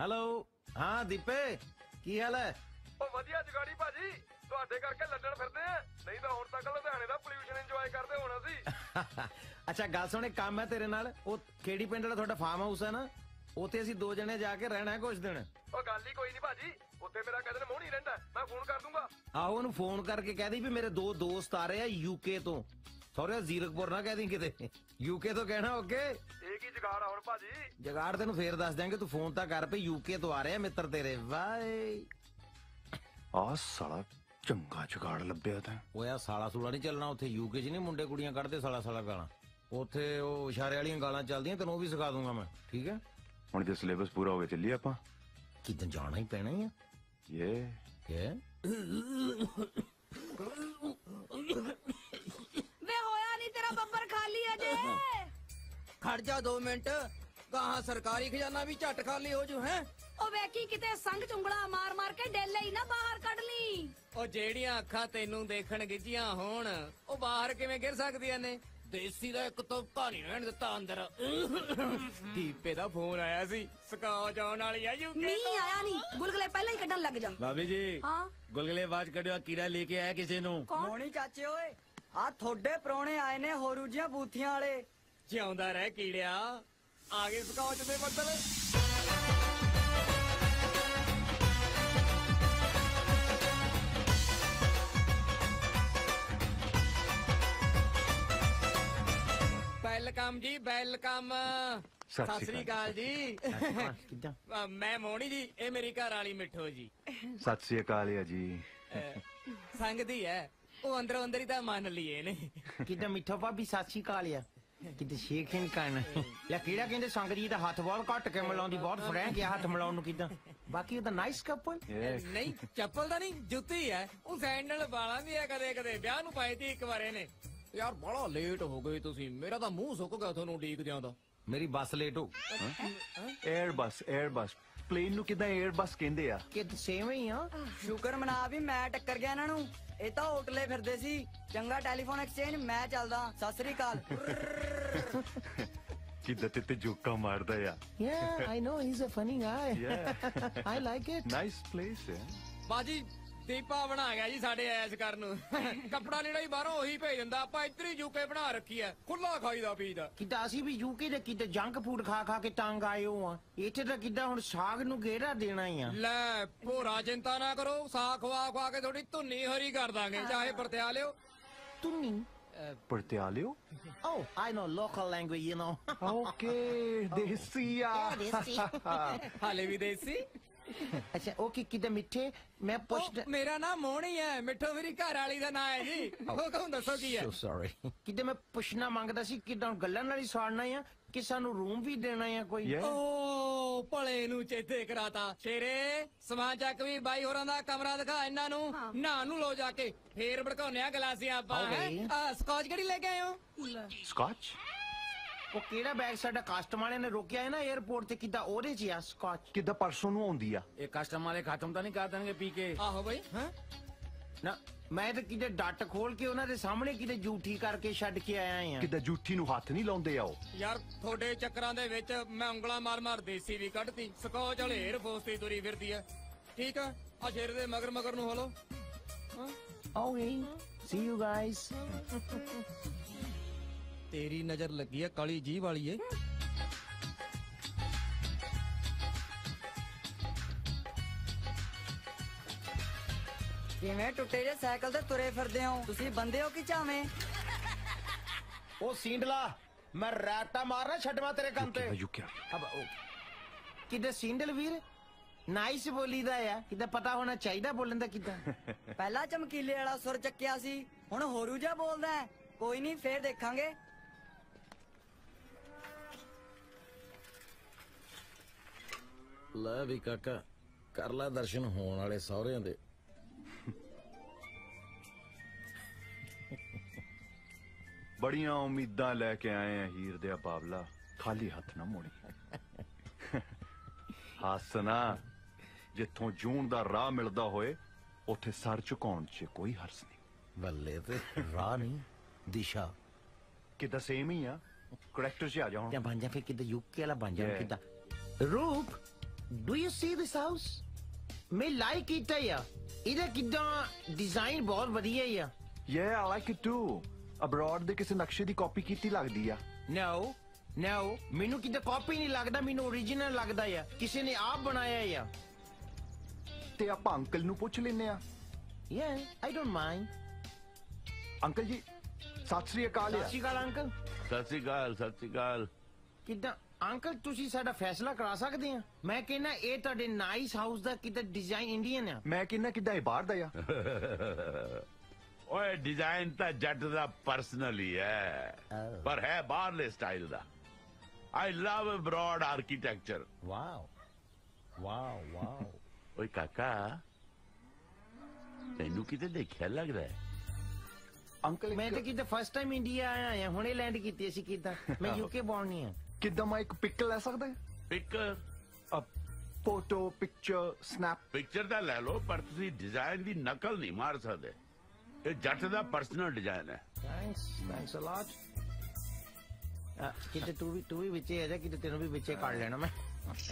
ਹੈਲੋ? ਹਾਂ ਦੀਪੇ ਕੀ ਹਾਲ ਹੈ? ਉਹ ਵਧੀਆ ਜਗਾੜੀ ਭਾਜੀ। ਤੁਹਾਡੇ ਕਰਕੇ ਲੰਡਨ ਫਿਰਦੇ ਆ। ਨਹੀਂ ਤਾਂ ਹੁਣ ਤੱਕ ਲੁਧਿਆਣੇ ਦਾ ਪੋਲਿਊਸ਼ਨ ਇੰਜੋਏ ਕਰਦੇ ਹੋਣਾ ਸੀ। ਅੱਛਾ ਗੱਲ ਸੁਣ ਇੱਕ ਕੰਮ ਹੈ ਤੇਰੇ ਨਾਲ। ਉਹ ਖੇੜੀ ਪਿੰਡ ਵਾਲਾ ਤੁਹਾਡਾ ਫਾਰਮ ਹਾਊਸ ਹੈ ਨਾ? ਉੱਥੇ ਅਸੀਂ ਦੋ ਜਣੇ ਜਾ ਕੇ ਰਹਿਣਾ ਹੈ ਕੁਝ ਦਿਨ। ਉਹ ਗੱਲ ਹੀ ਕੋਈ ਨਹੀਂ ਭਾਜੀ ਉੱਥੇ ਮੇਰਾ ਕਦਨ ਮੋਹਣੀ ਰਹਿੰਦਾ ਮੈਂ ਫੋਨ ਕਰ ਦੂੰਗਾ। ਆਹੋ ਉਹਨੂੰ ਫੋਨ ਕਰਕੇ ਕਹਿ ਦੀ ਵੀ ਮੇਰੇ ਦੋ ਦੋਸਤ ਆ ਰਹੇ ਆ ਯੂਕੇ ਤੋਂ। ਸੌਰੇ ਜ਼ੀਰਕਪੁਰ ਨਾ ਕਹਿ ਦੀ ਕਿਤੇ। ਯੂਕੇ ਤੋਂ ਕਹਿਣਾ ਓਕੇ ਇਹ ਕੀ ਜਗਾੜ ਆ ਹੁਣ ਭਾਜੀ? ਜਗਾੜ ਤੈਨੂੰ ਫੇਰ ਦੱਸ ਦਿਆਂਗੇ ਤੂੰ ਫੋਨ ਤਾਂ ਕਰ ਪਈ ਯੂਕੇ ਤੋਂ ਆ ਰਹੇ ਆ ਮਿੱਤਰ ਤੇਰੇ। ਵਾਏ। ਆ ਸਾਲਾ ਚੰਗਾ ਜੁਗਾੜ ਲੱਭਿਆ ਤਾਂ। ਓਏ ਆ ਸਾਲਾ ਸੂਲਾ ਨਹੀਂ ਚੱਲਣਾ ਉੱਥੇ ਯੂਕੇ 'ਚ ਨਹੀਂ ਮੁੰਡੇ ਕੁੜੀਆਂ ਕੱਢਦੇ ਸਾਲਾ ਸਾਲਾ ਗਾਲਾਂ। ਉੱਥੇ ਉਹ ਇਸ਼ਾਰੇ ਵਾਲੀਆਂ ਗਾਲਾਂ ਚੱਲਦੀਆਂ ਤੈਨੂੰ ਉਹ ਵੀ ਸਿਖਾ ਦੂੰਗਾ ਮੈਂ ਠੀਕ ਹੈ? ਹੁਣ ਜੇ ਸਿਲੇਬਸ ਪੂਰਾ ਹੋ ਗਿਆ ਚੱਲੀਏ ਆਪਾਂ। ਕਿਦਾਂ ਜਾਣਾ ਹੀ ਪੈਣਾ ਹੀ ਆ? ਇਹ ਕਿ? ਵੇ ਹੋਇਆ ਨਹੀਂ ਤੇਰਾ ਬੱਬਰ ਖਾਲੀ ਅਜੇ। ਖੜ ਜਾ 2 ਮਿੰਟ। ਗਾਹਾਂ ਸਰਕਾਰੀ ਖਜ਼ਾਨਾ ਵੀ ਝੱਟ ਖਾਲੀ ਹੋ ਜੂ ਹੈ? ਉਹ ਵੇਖੀ ਕਿਤੇ ਸੰਗ ਚੁੰਗਲਾ ਮਾਰ ਮਾਰ ਕੇ ਡੇਲੇ ਹੀ ਨਾ ਬਾਹਰ ਕੱਢ ਲਈ। ਉਹ ਜਿਹੜੀਆਂ ਅੱਖਾਂ ਤੈਨੂੰ ਦੇਖਣ ਗਿੱਜੀਆਂ ਹੋਣ ਉਹ ਬਾਹਰ ਕਿਵੇਂ ਗਿਰ ਸਕਦੀਆਂ ਨੇ? ਦੇਸੀ ਦਾ ਇੱਕ ਤੁਪਕਾ ਨਹੀਂ ਰਹਿਣ ਦਿੱਤਾ ਅੰਦਰ। ਦੀਪੇ ਦਾ ਫੋਨ ਆਇਆ ਸੀ ਸਕਾ ਜਾਣ ਵਾਲੀ ਆ ਯੂਕੇ ਨਹੀਂ ਆਇਆ ਨਹੀਂ ਗੁਲਗਲੇ ਪਹਿਲਾਂ ਹੀ ਕੱਢਣ ਲੱਗ ਜਾ। ਭਾਬੀ ਜੀ ਹਾਂ। ਗੁਲਗਲੇ ਬਾਜ ਕੱਢਿਓ ਕੀੜਾ ਲੈ ਕੇ ਆਇਆ ਕਿਸੇ ਨੂੰ। ਮੋਣੀ ਚਾਚੇ ਓਏ ਆ ਤੁਹਾਡੇ ਪ੍ਰਾਹੁਣੇ ਆਏ ਨੇ ਹੋਰੂ ਜੀਆਂ ਬੂਥੀਆਂ ਵਾਲੇ। ਜਿਉਂਦਾ ਰਹਿ ਕੀੜਿਆ ਆ ਗਏ ਸਕੌਚ ਦੇ ਬੱਦਲ। ਵੈਲਕਮ ਜੀ ਵੈਲਕਮ। ਸਤਿ ਸ੍ਰੀ ਅਕਾਲ ਜੀ। ਕਿਦਾਂ? ਅ, ਮੈਂ ਮੋਣੀ ਜੀ ਇਹ ਮੇਰੀ ਘਰ ਵਾਲੀ ਮਿੱਠੋ ਜੀ। ਸਤਿ ਸ੍ਰੀ ਅਕਾਲ ਆ ਜੀ। ਅ, ਸੰਗਦੀ ਹੈ ਉਹ ਅੰਦਰੋਂ ਅੰਦਰ ਹੀ ਤਾਂ ਮੰਨ ਲਈਏ ਨੇ ਕਿਦਾਂ ਮਿੱਠਾ ਭਾਬੀ ਸਾਚੀ ਕਾਲਿਆ ਕਿਤੇ ਸ਼ੇਖ ਨਹੀਂ ਕਰਨਾ ਲੈ ਕਿਹੜਾ ਕਹਿੰਦੇ ਸੰਗਰੀ ਦਾ ਹੱਥ ਬਹੁਤ ਘੱਟ ਕੇ ਮਿਲਾਉਂਦੀ ਬਹੁਤ ਫਰੈਂਕ ਆ ਹੱਥ ਮਿਲਾਉਣ ਨੂੰ ਕਿਦਾਂ। ਬਾਕੀ ਉਹਦਾ ਨਾਈਸ ਕਪਲ ਨਹੀਂ ਚੱਪਲ ਤਾਂ ਨਹੀਂ ਜੁੱਤੀ ਹੈ ਉਹ ਸੈਂਡਲ ਵਾਲਾਂ ਦੀ ਹੈ ਕਦੇ ਕਦੇ ਵਿਆਹ ਨੂੰ ਪਾਈ ਤੀ ਇੱਕ ਵਾਰ ਇਹਨੇ। ਯਾਰ ਬੜਾ ਲੇਟ ਹੋ ਗਏ ਤੁਸੀਂ। ਮੇਰਾ ਤਾਂ ਮੂੰਹ ਸੁੱਕ ਗਿਆ ਤੁਹਾਨੂੰ ਡੀਕਦਿਆਂ ਦਾ। ਮੇਰੀ ਬੱਸ ਲੇਟ ਹੋ। 에ਅਰਬਸ 에ਅਰਬਸ ਪਲੇਨ ਨੂੰ ਕਿਦਾਂ 에ਅਰਬਸ ਕਹਿੰਦੇ ਆ? ਕਿ ਸੇਮ ਹੀ ਆ। ਸ਼ੁਕਰ ਮਨਾ ਵੀ ਮੈਂ ਟੱਕਰ ਗਿਆ ਇਹਨਾਂ ਨੂੰ। ਇਹ ਤਾਂ ਹੋਟਲੇ ਫਿਰਦੇ ਸੀ। ਚੰਗਾ ਟੈਲੀਫੋਨ ਐਕਸਚੇਂਜ ਮੈਂ ਚੱਲਦਾ। ਸਤਿ ਸ੍ਰੀ ਅਕਾਲ। ਕਿੱਦਾਂ ਤੇ ਤੇ ਜੋਕਾ ਮਾਰਦਾ ਆ। Yeah I know he is a funny guy I like it nice place ਹੈ ਬਾਜੀ ਦੀਪਾ ਬਣਾ ਗਿਆ ਜੀ ਸਾਡੇ ਐਸ ਕਰਨ। ਨੂੰ ਕੱਪੜਾ ਲੀੜਾ ਹੀ ਬਾਹਰੋਂ ਉਹੀ ਭੇਜ ਦਿੰਦਾ ਆਪਾਂ ਇੱਧਰ ਹੀ ਯੂਕੇ ਬਣਾ ਰੱਖੀ ਐ ਖੁੱਲਾ ਖਾਈਦਾ ਪੀਦਾ ਕਿਦਾਂ ਅਸੀਂ ਵੀ ਯੂਕੇ ਦੇ ਕਿਤੇ ਜੰਕ ਫੂਡ ਖਾ ਖਾ ਕੇ ਤੰਗ ਆਏ ਹੋ। ਆ ਇੱਥੇ ਤਾਂ ਕਿਦਾਂ ਹੁਣ ਸਾਗ ਨੂੰ ਗੇੜਾ ਦੇਣਾ ਹੀ ਆ? ਲੈ ਭੋਰਾ ਚਿੰਤਾ ਨਾ ਕਰੋ ਸਾਗ ਖਵਾ ਖਵਾ ਕੇ ਥੋੜੀ ਧੁੰਨੀ ਹਰੀ ਕਰ ਦਾਂਗੇ ਚਾਹੇ ਵਰਤਿਆ ਲਿਓ। ਤੁਨੀ ਪਰਤਿਆਲਿਓ Oh, I know local language, you know. Okay ਦੇਸੀ ਆ। ਹਾਲੇ ਵੀ ਦੇਸੀ? ਅੱਛਾ ਉਹ ਕੀ ਕਿਤੇ ਮਿੱਠੇ? ਮੈਂ ਉਹ ਮੇਰਾ ਨਾਮ ਮੋਹਣੀ ਹੈ। ਮਿੱਠੋ ਮੇਰੀ ਘਰ ਵਾਲੀ ਦਾ ਨਾਂ ਹੈ ਜੀ। ਉਹ ਕਹੂੰ ਦੱਸੋ ਕੀ ਹੈ? ਸੋ ਸੌਰੀ ਕਿਤੇ ਮੈਂ ਪੁੱਛਣਾ ਮੰਗਦਾ ਸੀ ਕਿਦਾਂ ਗੱਲਾਂ ਨਾਲ ਹੀ ਸਾੜਨਾ ਆ ਕਿ ਸਾਨੂੰ ਰੂਮ ਵੀ ਦੇਣਾ ਆ ਕੋਈ? Yeah. ਓ ਭਲੇ ਨੂੰ ਚੇਤੇ ਕਰਾਤਾ। ਸ਼ੇਰੇ ਸਮਾਂ ਚੱਕ ਵੀ ਬਾਈ ਹੋਰਾਂ ਦਾ ਕਮਰਾ ਦਿਖਾ ਇਹਨਾਂ ਨੂੰ। ਨਾ ਨੂੰ ਲੋ ਜਾ ਕੇ। ਫੇਰ ਭੜਕਾਉਨੇ ਆ ਗਲਾਸੀਆਂ ਆਪਾਂ ਹੈਂ? Okay. ਆ ਸਕਾਚ ਕਿਹੜੀ ਲੈ ਕੇ ਆਏ ਹੋ? ਸਕਾਚ ਉਹ ਕਿਹੜਾ ਬੈਗ ਸਾਡਾ ਕਸਟਮਰ ਵਾਲਿਆਂ ਨੇ ਰੋਕਿਆ ਹੈ ਨਾ 에어ਪੋਰਟ ਤੇ ਕਿਦਾਂ? ਉਹਦੇ 'ਚ ਆ ਸਕਾਚ ਕਿਦਾਂ ਪਰਸੋਂ ਨੂੰ ਆਉਂਦੀ ਆ? ਇਹ ਕਸਟਮਰ ਵਾਲੇ ਖਤਮ ਤਾਂ ਨਹੀਂ ਕਰ ਦੇਣਗੇ ਪੀ ਕੇ। ਆਹੋ ਬਾਈ। ਹਾਂ? ਨਾ ਮੈਂ ਤਾਂ ਕਿਤੇ ਡੱਟ ਖੋਲ ਕੇ ਉਹਨਾਂ ਦੇ ਸਾਹਮਣੇ ਕਿਤੇ ਝੂਠੀ ਕਰਕੇ ਛੱਡ ਕੇ ਆਇਆ ਆ ਕਿਤੇ ਜੂਠੀ ਨੂੰ ਹੱਥ ਨਹੀਂ ਲਾਉਂਦੇ ਆ ਉਹ? ਯਾਰ ਤੁਹਾਡੇ ਚੱਕਰਾਂ ਦੇ ਵਿੱਚ ਮੈਂ ਉਂਗਲਾਂ ਮਾਰ ਮਾਰ ਦੇਸੀ ਵੀ ਕੱਢਤੀ। ਸਕੋਚ ਵਾਲੇ ਏਅਰ ਫੋਰਸ ਤੇ ਤੁਰੀ ਫਿਰਦੀ ਐ ਠੀਕ ਆ? ਆ ਸ਼ੇਰ ਦੇ ਮਗਰ ਮਗਰ ਨੂੰ ਹਲੋ। ਹਾਂ। ਓਕੇ ਸੀ ਯੂ ਗਾਇਸ ਤੇਰੀ ਨਜ਼ਰ ਲੱਗੀ ਐ ਕਾਲੀ ਜੀਭ ਵਾਲੀ ਏ ਕਿਵੇਂ ਟੁੱਟੇ ਜੇ ਸਾਈਕਲ ਤੇ ਤੁਰੇ ਫਿਰਦੇ ਹੋ ਤੁਸੀਂ ਬੰਦੇ ਹੋ ਕਿ ਚਾਵੇਂ ਉਹ ਸਿੰਡਲਾ ਮੈਂ ਰਾਤਾ ਮਾਰਨਾ ਛੱਡਵਾ ਤੇਰੇ ਕੰਮ ਤੇ ਯੁਕਿਆ ਅਬ ਉਹ ਕਿਤੇ ਸਿੰਡਲ ਵੀਰ ਨਾਈਸ ਬੋਲੀਦਾ ਆ ਕਿਤੇ ਪਤਾ ਹੋਣਾ ਚਾਹੀਦਾ ਬੋਲਣ ਦਾ ਕਿਦਾਂ ਪਹਿਲਾਂ ਚਮਕੀਲੇ ਵਾਲਾ ਸੁਰ ਚੱਕਿਆ ਸੀ ਹੁਣ ਹੋਰੂ ਜਿਹਾ ਬੋਲਦਾ ਹੈ। ਕੋਈ ਨਹੀਂ ਫੇਰ ਦੇਖਾਂਗੇ ਲੈ ਵੀ ਕਾਕਾ ਕਰ ਲੈ ਦਰਸ਼ਨ ਹੋਣ ਵਾਲੇ ਸਹੁਰਿਆਂ ਦੇ। ਬੜੀਆਂ ਉਮੀਦਾਂ ਲੈ ਕੇ ਆਏ ਆ ਹੀਰ ਦੇ ਬਾਬਲਾ। ਖਾਲੀ ਹੱਥ ਨਾ ਮੋੜੀ। ਹੱਸਣਾ ਜਿੱਥੋਂ ਜੂਨ ਦਾ ਰਾਹ ਮਿਲਦਾ ਹੋਏ ਉੱਥੇ ਸਰ ਝੁਕਾਉਣ 'ਚ ਕੋਈ ਹਰਸ ਨਹੀਂ। ਬੱਲੇ ਤੇ ਰਾਹ ਨਹੀਂ ਦਿਸ਼ਾ। ਕਿਦਾਂ ਸੇਮ ਹੀ ਆ? ਕਰੈਕਟਰ 'ਚ ਆ ਜਾ ਹੁਣ। ਜਾਂ ਬਣ ਜਾ ਫਿਰ ਯੂਕੇ ਵਾਲਾ ਬਣ ਜਾ Yeah. ਕਿਦਾਂ? ਰੂਪ! do you see this house ਮੈਂ ਲਾਈਕ ਕੀਤਾ ਆ ਇਹਦਾ ਕਿਦਾਂ ਡਿਜ਼ਾਈਨ ਬਹੁਤ ਵਧੀਆ ਆ yeah I like it to abroad ਦੇ ਕਿਸੇ ਨਕਸ਼ੇ ਦੀ ਕਾਪੀ ਕੀਤੀ ਲੱਗਦੀ ਆ ਨੋ ਨੋ ਮੈਨੂੰ ਕਿਤੇ ਕਾਪੀ ਨਹੀਂ ਲੱਗਦਾ ਮੈਨੂੰ origignal ਲੱਗਦਾ ਆ ਕਿਸੇ ਨੇ ਆਪ ਬਣਾਇਆ ਆ ਤੇ ਆਪਾਂ ਅੰਕਲ ਨੂੰ ਪੁੱਛ ਲੈਨੇ ਆ yeah I don't mind uncle ਜੀ ਸਤਿ ਸ੍ਰੀ ਅਕਾਲ ਸਤਿ ਆ ਸ਼੍ਰੀ ਅਕਾਲ ਅੰਕਲ ਸਤਿ ਸ੍ਰੀ ਅਕਾਲ ਸਤਿ ਸ੍ਰੀ ਅਕਾਲ ਕਿਦਾਂ ਅੰਕਲ ਤੁਸੀਂ ਸਾਡਾ ਫੈਸਲਾ ਕਰਾ ਸਕਦੇ ਆ ਮੈਂ ਕਹਿੰਦਾ ਇਹ ਤੁਹਾਡੇ ਨਾਈਸ ਹਾਊਸ ਦਾ ਕਿਤੇ ਡਿਜ਼ਾਈਨ ਇੰਡੀਅਨ ਆ ਮੈਂ ਕਿੰਨਾ ਕਿਦਾਂ ਇਹ ਬਾਹਰ ਦਾ ਆ ਓਏ ਡਿਜ਼ਾਈਨ ਤਾਂ ਜੱਟ ਦਾ ਪਰਸਨਲ ਹੀ ਹੈ ਪਰ ਹੈ ਬਾਹਰਲੇ style the I love broad architecture wow wow wow ਓਏ ਕਾਕਾ ਤੈਨੂੰ ਕਿਤੇ ਦੇਖਿਆ ਲੱਗਦਾ ਹੈ ਅੰਕਲ ਮੈਂ ਤਾਂ ਕਿਤੇ ਫਸਟ ਟਾਈਮ ਇੰਡੀਆ ਆਇਆ ਆ ਹੁਣੇ ਲੈਂਡ ਕੀਤੀ ਸੀ ਕਿਦਾਂ ਮੈਂ ਯੂਕੇ ਬੌਰਨ ਨਹੀਂ ਆ ਕਿਦਾਂ ਮੈਂ ਇੱਕ ਪਿਕ ਲੈ ਸਕਦਾ pic photo picture snap picture ਤਾਂ ਲੈ ਲਓ ਪਰ ਤੁਸੀਂ ਡਿਜ਼ਾਈਨ ਦੀ ਨਕਲ ਨਹੀਂ ਮਾਰ ਸਕਦੇ ਇਹ ਜੱਟ ਦਾ ਪਰਸਨਲ ਡਿਜ਼ਾਈਨ ਹੈ ਥੈਂਕਸ ਥੈਂਕਸ ਅ ਲੋਟ ਕਿਤੇ ਤੂੰ ਵੀ ਤੂੰ ਵੀ ਵਿੱਚੇ ਆ ਜਾ ਕਿਤੇ ਤੈਨੂੰ ਵੀ ਵਿੱਚੇ ਕੱਢ ਲੈਣਾ ਮੈਂ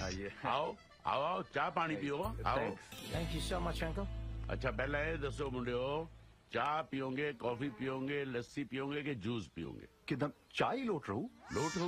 ਆਈਏ ਆਓ ਆਓ ਆਓ ਚਾਹ ਪਾਣੀ ਪੀਓ ਆਓ thank you so much uncle अच्छा पहले ये दसो मुंडियो चाय पियोगे कॉफी पियोगे लस्सी पियोगे कि जूस पियोगे ਕਿਦਾਂ ਚਾਹ ਹੀ ਲੋਟ ਰਹੂ लोट रहू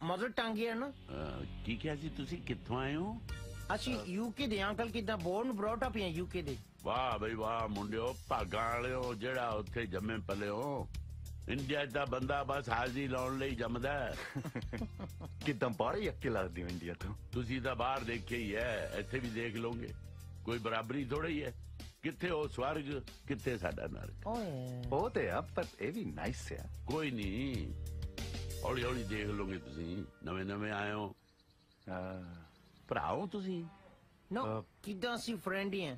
ਮਦਰ ਟੰਗ ਹੈ ਨਾ ਕੀ ਕਿਹਾ ਸੀ ਤੁਸੀਂ ਕਿੱਥੋਂ ਆਏ ਹੋ ਅਸੀਂ ਯੂਕੇ ਦੇ ਅੰਕਲ ਕਿਦਾਂ ਬੋਰਨ ਬ੍ਰੌਟ ਅਪ ਹੈ ਯੂਕੇ ਦੇ ਵਾਹ ਬਈ ਵਾਹ ਮੁੰਡਿਓ ਭਾਗਾਂ ਵਾਲਿਓ ਜਿਹੜਾ ਉੱਥੇ ਜੰਮੇ ਪਲੇ ਹੋ ਇੰਡੀਆ ਦਾ ਬੰਦਾ ਬਸ ਹਾਜ਼ਰੀ ਲਾਉਣ ਲਈ ਜੰਮਦਾ ਹੈ। ਕਿਦਾਂ ਬਾਹਰ ਹੀ ਅੱਕੇ ਲੱਗਦੀ ਹੋ ਇੰਡੀਆ ਤੋਂ ਤੁਸੀਂ ਤਾਂ ਬਾਹਰ ਦੇਖਿਆ ਹੀ ਹੈ ਇੱਥੇ ਵੀ ਦੇਖ ਲਓਗੇ ਕੋਈ ਬਰਾਬਰੀ ਥੋੜਾ ਹੀ ਹੈ ਕਿੱਥੇ ਉਹ ਸਵਰਗ ਕਿੱਥੇ ਸਾਡਾ ਨਰਕ? ਓਏ। ਉਹ ਤੇ ਆ ਪਰ ਇਹ ਵੀ ਨਾਈਸ ਆ। ਕੋਈ ਨਹੀਂ। ਹੌਲੀ ਹੌਲੀ ਦੇਖ ਲਓਗੇ ਤੁਸੀਂ। ਨਵੇਂ ਨਵੇਂ ਆਏ ਹੋ। ਭਰਾਓ ਤੁਸੀਂ। ਨੋ ਕਿਦਾਂ ਅਸੀਂ ਫਰੈਂਡ ਹੀ ਆ?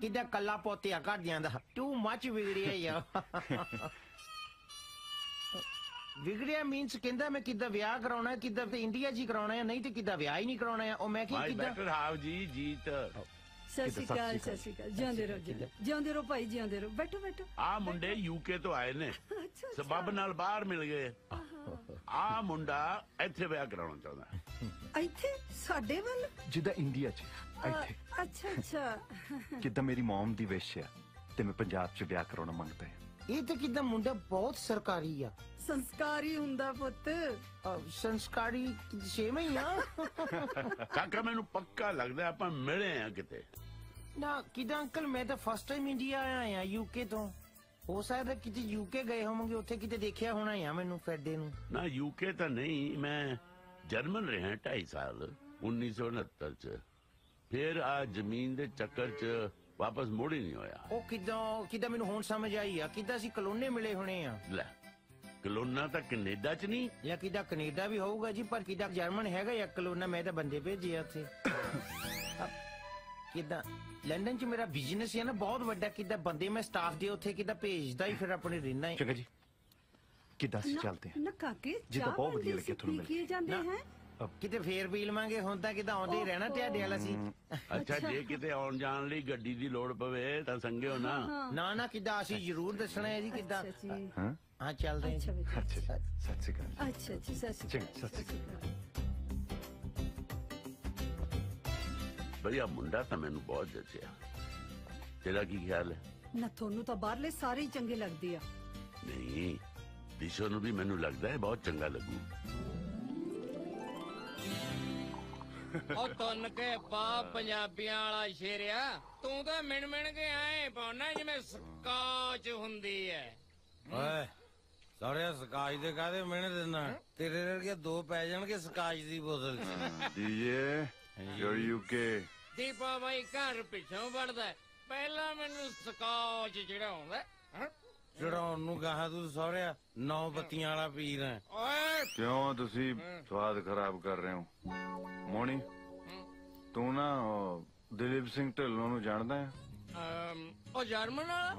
ਕਿਦਾਂ ਕੱਲਾ ਪੋਤਿਆ ਕਰ ਜਾਂਦਾ ਟੂ ਮੱਚ ਵਿਗੜਿਆ ਯਾ ਵਿਗੜਿਆ ਮੀਨਸ ਕਹਿੰਦਾ ਮੈਂ ਕਿੱਦਾਂ ਵਿਆਹ ਕਰਾਉਣਾ ਹੈ ਕਿੱਦਾਂ ਤੇ ਇੰਡੀਆ ਜੀ ਕਰਾਉਣਾ ਹੈ ਨਹੀਂ ਤੇ ਕਿੱਦਾਂ ਵਿਆਹ ਹੀ ਨਹੀਂ ਕਰਾਉਣਾ ਹੈ? ਉਹ ਮੈਂ ਕੀ ਕਿੱਦਾਂ ਬੈਟਰ ਹਾਫ ਜੀ ਜੀਤ। ਸਤਿ ਸ਼੍ਰੀ ਅਕਾਲ ਸਤਿ ਸ਼੍ਰੀ ਅਕਾਲ। ਜਿਉਂਦੇ ਰਹੋ ਜੀ ਜਿਉਂਦੇ ਰਹੋ ਭਾਈ ਜਿਉਂਦੇ ਰਹੋ। ਬੈਠੋ ਬੈਠੋ। ਆ ਮੁੰਡੇ ਯੂਕੇ ਤੋਂ ਆਏ ਨੇ। ਅੱਛਾ ਸਬਬ ਨਾਲ ਬਾਹਰ ਮਿਲ ਗਏ। ਆ ਮੁੰਡਾ ਇੱਥੇ ਵਿਆਹ ਕਰਾਉਣਾ ਚਾਹੁੰਦਾ। ਇੱਥੇ? ਸਾਡੇ ਵੱਲ? ਜਿੱਦਾਂ ਇੰਡੀਆ 'ਚ। ਅ, ਇੱਥੇ। ਅੱਛਾ ਅੱਛਾ। ਕਿਦਾਂ ਮੇਰੀ ਮਮ ਦੀ ਵਿਸ਼ ਆ ਤੇ ਮੈਂ ਪੰਜਾਬ 'ਚ ਵਿਆਹ ਕਰਾਉਣਾ ਮੰਗਦਾ ਹਾਂ। ਇਹ ਤੇ ਕਿਦਾਂ ਮੁੰਡਾ ਬਹੁਤ ਸਰਕਾਰੀ ਆ। ਸੰਸਕਾਰੀ ਹੁੰਦਾ ਪੁੱਤ। ਅਹ, ਸੰਸਕਾਰੀ ਸੇਮ ਹੀ ਆ। ਕਾਕਾ ਮੈਨੂੰ ਪੱਕਾ ਲੱਗਦਾ ਆਪਾਂ ਮਿਲੇ ਆ ਕਿਤੇ। ਨਾ ਕਿਦਾਂ ਅੰਕਲ ਮੈਂ ਤਾਂ ਫਸਟ ਟਾਈਮ ਇੰਡੀਆ ਆਇਆ ਆ ਯੂਕੇ ਤੋਂ। ਹੋ ਸਕਦਾ ਕਿਤੇ ਯੂਕੇ ਗਏ ਹੋਵਾਂਗੇ ਉੱਥੇ ਕਿਤੇ ਦੇਖਿਆ ਹੋਣਾ ਆ ਮੈਨੂੰ ਫਿਰਦੇ ਨੂੰ। ਨਾ ਯੂਕੇ ਤਾਂ ਨਹੀਂ ਮੈਂ ਜਰਮਨ ਰਿਹਾ 2.5 ਸਾਲ 1969 ਚ। ਫਿਰ ਆ ਜ਼ਮੀਨ ਦੇ ਚੱਕਰ ਚ ਵਾਪਸ ਮੁੜ ਹੀ ਨਹੀਂ ਹੋਇਆ। ਉਹ ਕਿਦਾਂ ਕਿਦਾਂ ਮੈਨੂੰ ਹੁਣ ਸਮਝ ਆਈ ਆ ਕਿਦਾਂ ਅਸੀਂ ਕਲੋਨੇ ਮਿਲੇ ਹੋਣੇ ਆ। ਲੈ ਕਲੋਨਾ ਤਾਂ ਕੈਨੇਡਾ ਚ ਨਹੀਂ। ਜਾਂ ਕਿਦਾਂ ਕੈਨੇਡਾ ਵੀ ਹੋਊਗਾ ਜੀ ਪਰ ਕਿਦਾਂ ਜਰਮਨ ਹੈਗਾ ਜਾਂ ਕਲੋਨਾ ਮੈਂ ਤਾਂ ਬੰਦੇ ਭੇਜੇ ਆ ਉੱਥੇ। ਕਿਦਾਂ? ਲੰਡਨ ਚ ਮੇਰਾ ਬਿਜ਼ਨਸ ਹੈ ਨਾ ਬਹੁਤ ਵੱਡਾ ਕਿਦਾਂ ਬੰਦੇ ਮੈਂ ਸਟਾਫ ਦੇ ਉੱਥੇ ਕਿਦਾਂ ਭੇਜਦਾ ਹੀ ਫਿਰ ਆਪਣੇ ਰਹਿਣਾ ਚੰਗਾ ਜੀ। ਕਿਦਾਂ ਅਸੀਂ ਚੱਲਦੇ ਹਾਂ? ਨਾ ਕਾਕੇ ਜਿੱਦਾਂ ਚਾਹ ਬਹੁਤ ਵਧੀਆ ਲੱਗਿਆ ਸੀ, ਤੁਹਾਨੂੰ ਪੀ ਕੇ ਜਾਂਦੇ। ਹੈ? ਕਿਤੇ ਫੇਰ ਪੀ ਲਵਾਂਗੇ ਹੁਣ ਤਾਂ ਕਿਤੇ ਆਉਂਦੇ ਹੀ ਰਹਿਣਾ ਤੁਹਾਡੇ ਵਾਲਾ ਸੀ। ਅੱਛਾ ਜੇ ਕਿਤੇ ਆਉਣ ਜਾਣ ਲਈ ਗੱਡੀ ਦੀ ਲੋੜ ਪਵੇ ਤਾਂ ਸੰਗਿਓ ਨਾ। ਨਾ ਨਾ ਕਿੱਦਾਂ ਅਸੀਂ ਜ਼ਰੂਰ ਦੱਸਣਾ ਹੈ ਜੀ ਕਿੱਦਾਂ। ਅੱਛਾ ਜੀ। ਹਾਂ? ਹਾਂ ਚੱਲਦੇ ਹਾਂ ਅੱਛਾ ਜੀ। ਅੱਛਾ ਸਤਿ ਸ਼੍ਰੀ ਅਕਾਲ। ਅੱਛਾ ਜੀ ਸਤਿ ਸ਼੍ਰੀ ਸ਼੍ਰੀ ਭਈਆ ਮੁੰਡਾ ਤਾਂ ਮੈਨੂੰ ਬਹੁਤ ਜਚਿਆ। ਤੇਰਾ ਕੀ ਖਿਆਲ ਹੈ? ਨਾ ਤੁਹਾਨੂੰ ਤਾਂ ਬਾਹਰਲੇ ਸਾਰੇ ਹੀ ਚੰਗੇ ਲੱਗਦੇ ਆ। ਨਹੀਂ ਦਿਸ਼ੋ ਨੂੰ ਵੀ ਮੈਨੂੰ ਲੱਗਦਾ ਹੈ ਬਹੁਤ ਚੰਗਾ ਲੱਗੂ। ਉਹ ਤੁੰਨ ਕੇ ਪਾ ਪੰਜਾਬੀਆਂ ਵਾਲਾ ਸ਼ੇਰਿਆ ਤੂੰ ਤਾਂ ਮਿਣ ਮਿਣ ਕੇ ਆਏ ਪਾਉਣਾ ਜਿਵੇਂ ਸਕਾਚ ਹੁੰਦੀ ਐ। ਓਏ ਸੌਰਿਆ ਸਕਾਜ ਦੇ ਕਾਦੇ ਮਿਹਨਤ ਦਿੰਦਾ? ਤੇਰੇ ਵਰਗੇ ਦੋ ਪੈ ਜਾਣਗੇ ਸਕਾਜ ਦੀ ਬੋਤਲ ਚ। ਡੀਜੇ ਯੂ ਯੂਕੇ ਦੀਪਾ ਬਾਈ ਘਰ ਪਿੱਛੋਂ ਵੜਦਾ ਪਹਿਲਾਂ ਮੈਨੂੰ ਸਕਾਚ ਚੜਾਉਂਦਾ ਹੈਂ? ਚੜਾਉਣ ਨੂੰ ਗਾਹਾਂ ਤੂੰ ਸੌਰਿਆ ਨੌ ਬੱਤੀਆਂ ਵਾਲਾ ਪੀਰ ਹੈ। ਓਏ! ਕਿਉਂ ਤੁਸੀਂ ਸਵਾਦ ਖਰਾਬ ਕਰ ਰਹੇ ਹੋ? ਮੋਣੀ ਤੂੰ ਨਾ ਦਿਲੀਪ ਸਿੰਘ ਢਿੱਲੋਂ ਨੂੰ ਜਾਣਦਾ ਹੈ? ਉਹ ਜਰਮਨ ਵਾਲਾ?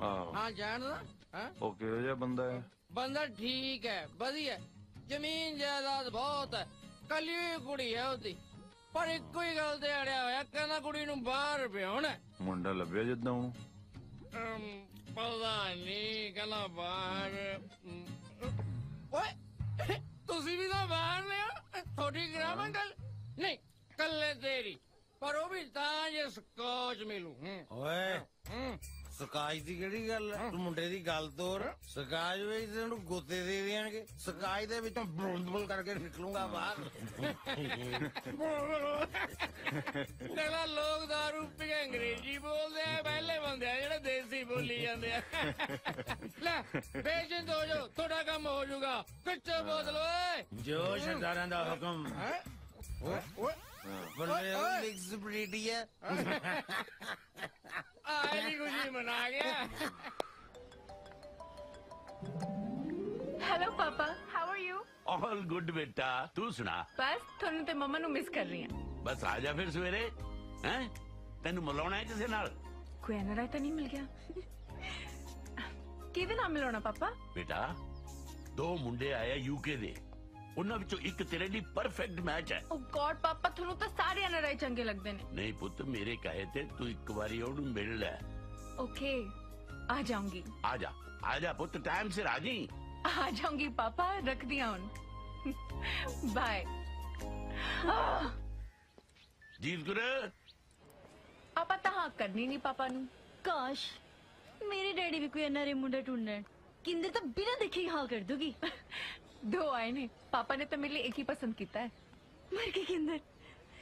ਆਹੋ ਹਾਂ। ਜਾਣਦਾ ਹਾਂ? ਉਹ ਕਿਹੋ ਜਿਹਾ ਬੰਦਾ ਹੈ? ਬੰਦਾ ਠੀਕ ਹੈ ਵਧੀਆ ਜ਼ਮੀਨ ਜਾਇਦਾਦ ਬਹੁਤ ਹੈ। ਕੱਲੀ ਕੁੜੀ ਹੈ ਉਹਦੀ। ਪਰ ਇੱਕੋ ਹੀ ਗੱਲ ਤੇ ਅੜਿਆ ਹੋਇਆ ਕਹਿੰਦਾ ਕੁੜੀ ਨੂੰ ਬਾਹਰ ਹੈ। ਮੁੰਡਾ ਲੱਭਿਆ ਜਿੱਦਾਂ ਉਹਨੂੰ ਅਮ, ਪਤਾ ਨਹੀਂ ਕਹਿੰਦਾ ਬਾਹਰ ਅਮ, ਓਏ ਤੁਸੀਂ ਵੀ ਤਾਂ ਬਾਹਰ ਨੇ ਹੋ। ਤੁਹਾਡੀ ਕਰਾਵਾਂ ਗੱਲ ਨਹੀਂ ਕੱਲੇ ਤੇਰੀ ਪਰ ਉਹ ਵੀ ਤਾਂ ਜੇ ਸਕੋਚ ਮਿਲੂ ਹੂੰ। ਓਏ। ਹੂੰ। ਸਕਾਜ ਦੀ ਕਿਹੜੀ ਗੱਲ ਹੈ? ਤੂੰ ਮੁੰਡੇ ਦੀ ਗੱਲ ਤੋਰ। ਸਕਾਜ ਵਿੱਚ ਤੈਨੂੰ ਗੋਤੇ ਦੇ ਦੇਣਗੇ। ਸਕਾਜ ਦੇ ਵਿੱਚੋਂ ਬੁਲ ਬੁਲ ਕਰਕੇ ਨਿਕਲੂੰਗਾ ਬਾਹਰ। ਜਿਹੜਾ ਲੋਕ ਦਾਰੂ ਪੀ ਕੇ ਅੰਗਰੇਜ਼ੀ ਬੋਲਦੇ ਆ ਪਹਿਲੇ ਬੰਦੇ ਆ ਜਿਹੜੇ ਦੇਸੀ ਬੋਲੀ ਜਾਂਦੇ ਆ। ਲੈ ਬੇਚਿੰਤ ਹੋ ਜਾਓ ਤੁਹਾਡਾ ਕੰਮ ਹੋ ਜਾਊਗਾ। ਕਿੱਥੇ ਬੋਤਲ ਓਏ। ਜੋ ਸਰਦਾਰਾਂ ਦਾ ਹੁਕਮ। ਓਏ। ਲਿਖਸ ਬਰੀਡੀ ਹੈ ਆਏ ਦੀ ਖੁਸ਼ੀ ਮਨਾ ਗਿਆ hello papa how are you all good ਬੇਟਾ ਤੂੰ ਸੁਣਾ ਬਸ ਤੁਹਾਨੂੰ ਤੇ ਮੰਮਾ ਨੂੰ ਮਿਸ ਕਰ ਰਹੀ ਹਾਂ ਬਸ ਆ ਜਾ ਫਿਰ ਸਵੇਰੇ ਹੈ ਤੈਨੂੰ ਮਿਲਾਉਣਾ ਹੈ ਕਿਸੇ ਨਾਲ ਕੋਈ ਐਨਆਰਆਈ ਤਾਂ ਨਹੀਂ ਮਿਲ ਗਿਆ ਕਿਹਦੇ ਨਾਲ ਮਿਲਾਉਣਾ ਪਾਪਾ ਬੇਟਾ ਦੋ ਮੁੰਡੇ ਆਏ ਯੂਕੇ ਦੇ ਉਹਨਾਂ ਵਿੱਚੋਂ ਇੱਕ ਤੇਰੇ ਲਈ ਪਰਫੈਕਟ ਮੈਚ ਹੈ ਉਹ ਗੋਡ ਪਾਪਾ ਤੁਹਾਨੂੰ ਤਾਂ ਸਾਰੇ ਅਨਰਾਈ ਚੰਗੇ ਲੱਗਦੇ ਨੇ ਨਹੀਂ ਪੁੱਤ ਮੇਰੇ ਕਹੇ ਤੇ ਤੂੰ ਇੱਕ ਵਾਰੀ ਉਹਨੂੰ ਮਿਲ ਲੈ ओके आ जाऊँगी आ जा आ जा पुत्र टाइम से राज़ी आ जाऊँगी पापा रख दिया उन बाय जीत गुरु आप ਤਾਂ ਹਾਂ ਕਰਨੀ ਨਹੀਂ ਪਾਪਾ ਨੂੰ ਕਾਸ਼ ਮੇਰੇ ਡੈਡੀ ਵੀ ਕੋਈ ਅਨਾਰੇ ਮੁੰਡਾ ਢੂੰਡਣ ਕਿੰਦਰ ਤਾਂ ਬਿਨਾਂ ਦੇਖੇ ਹੀ ਹਾਂ ਕਰ ਦੂਗੀ ਦੋ ਆਏ ਨੇ। ਪਾਪਾ ਨੇ ਤਾਂ ਮੇਰੇ ਲਈ ਇੱਕ ਹੀ ਪਸੰਦ ਕੀਤਾ ਹੈ। ਮਰ ਕੇ ਕਿੰਦਰ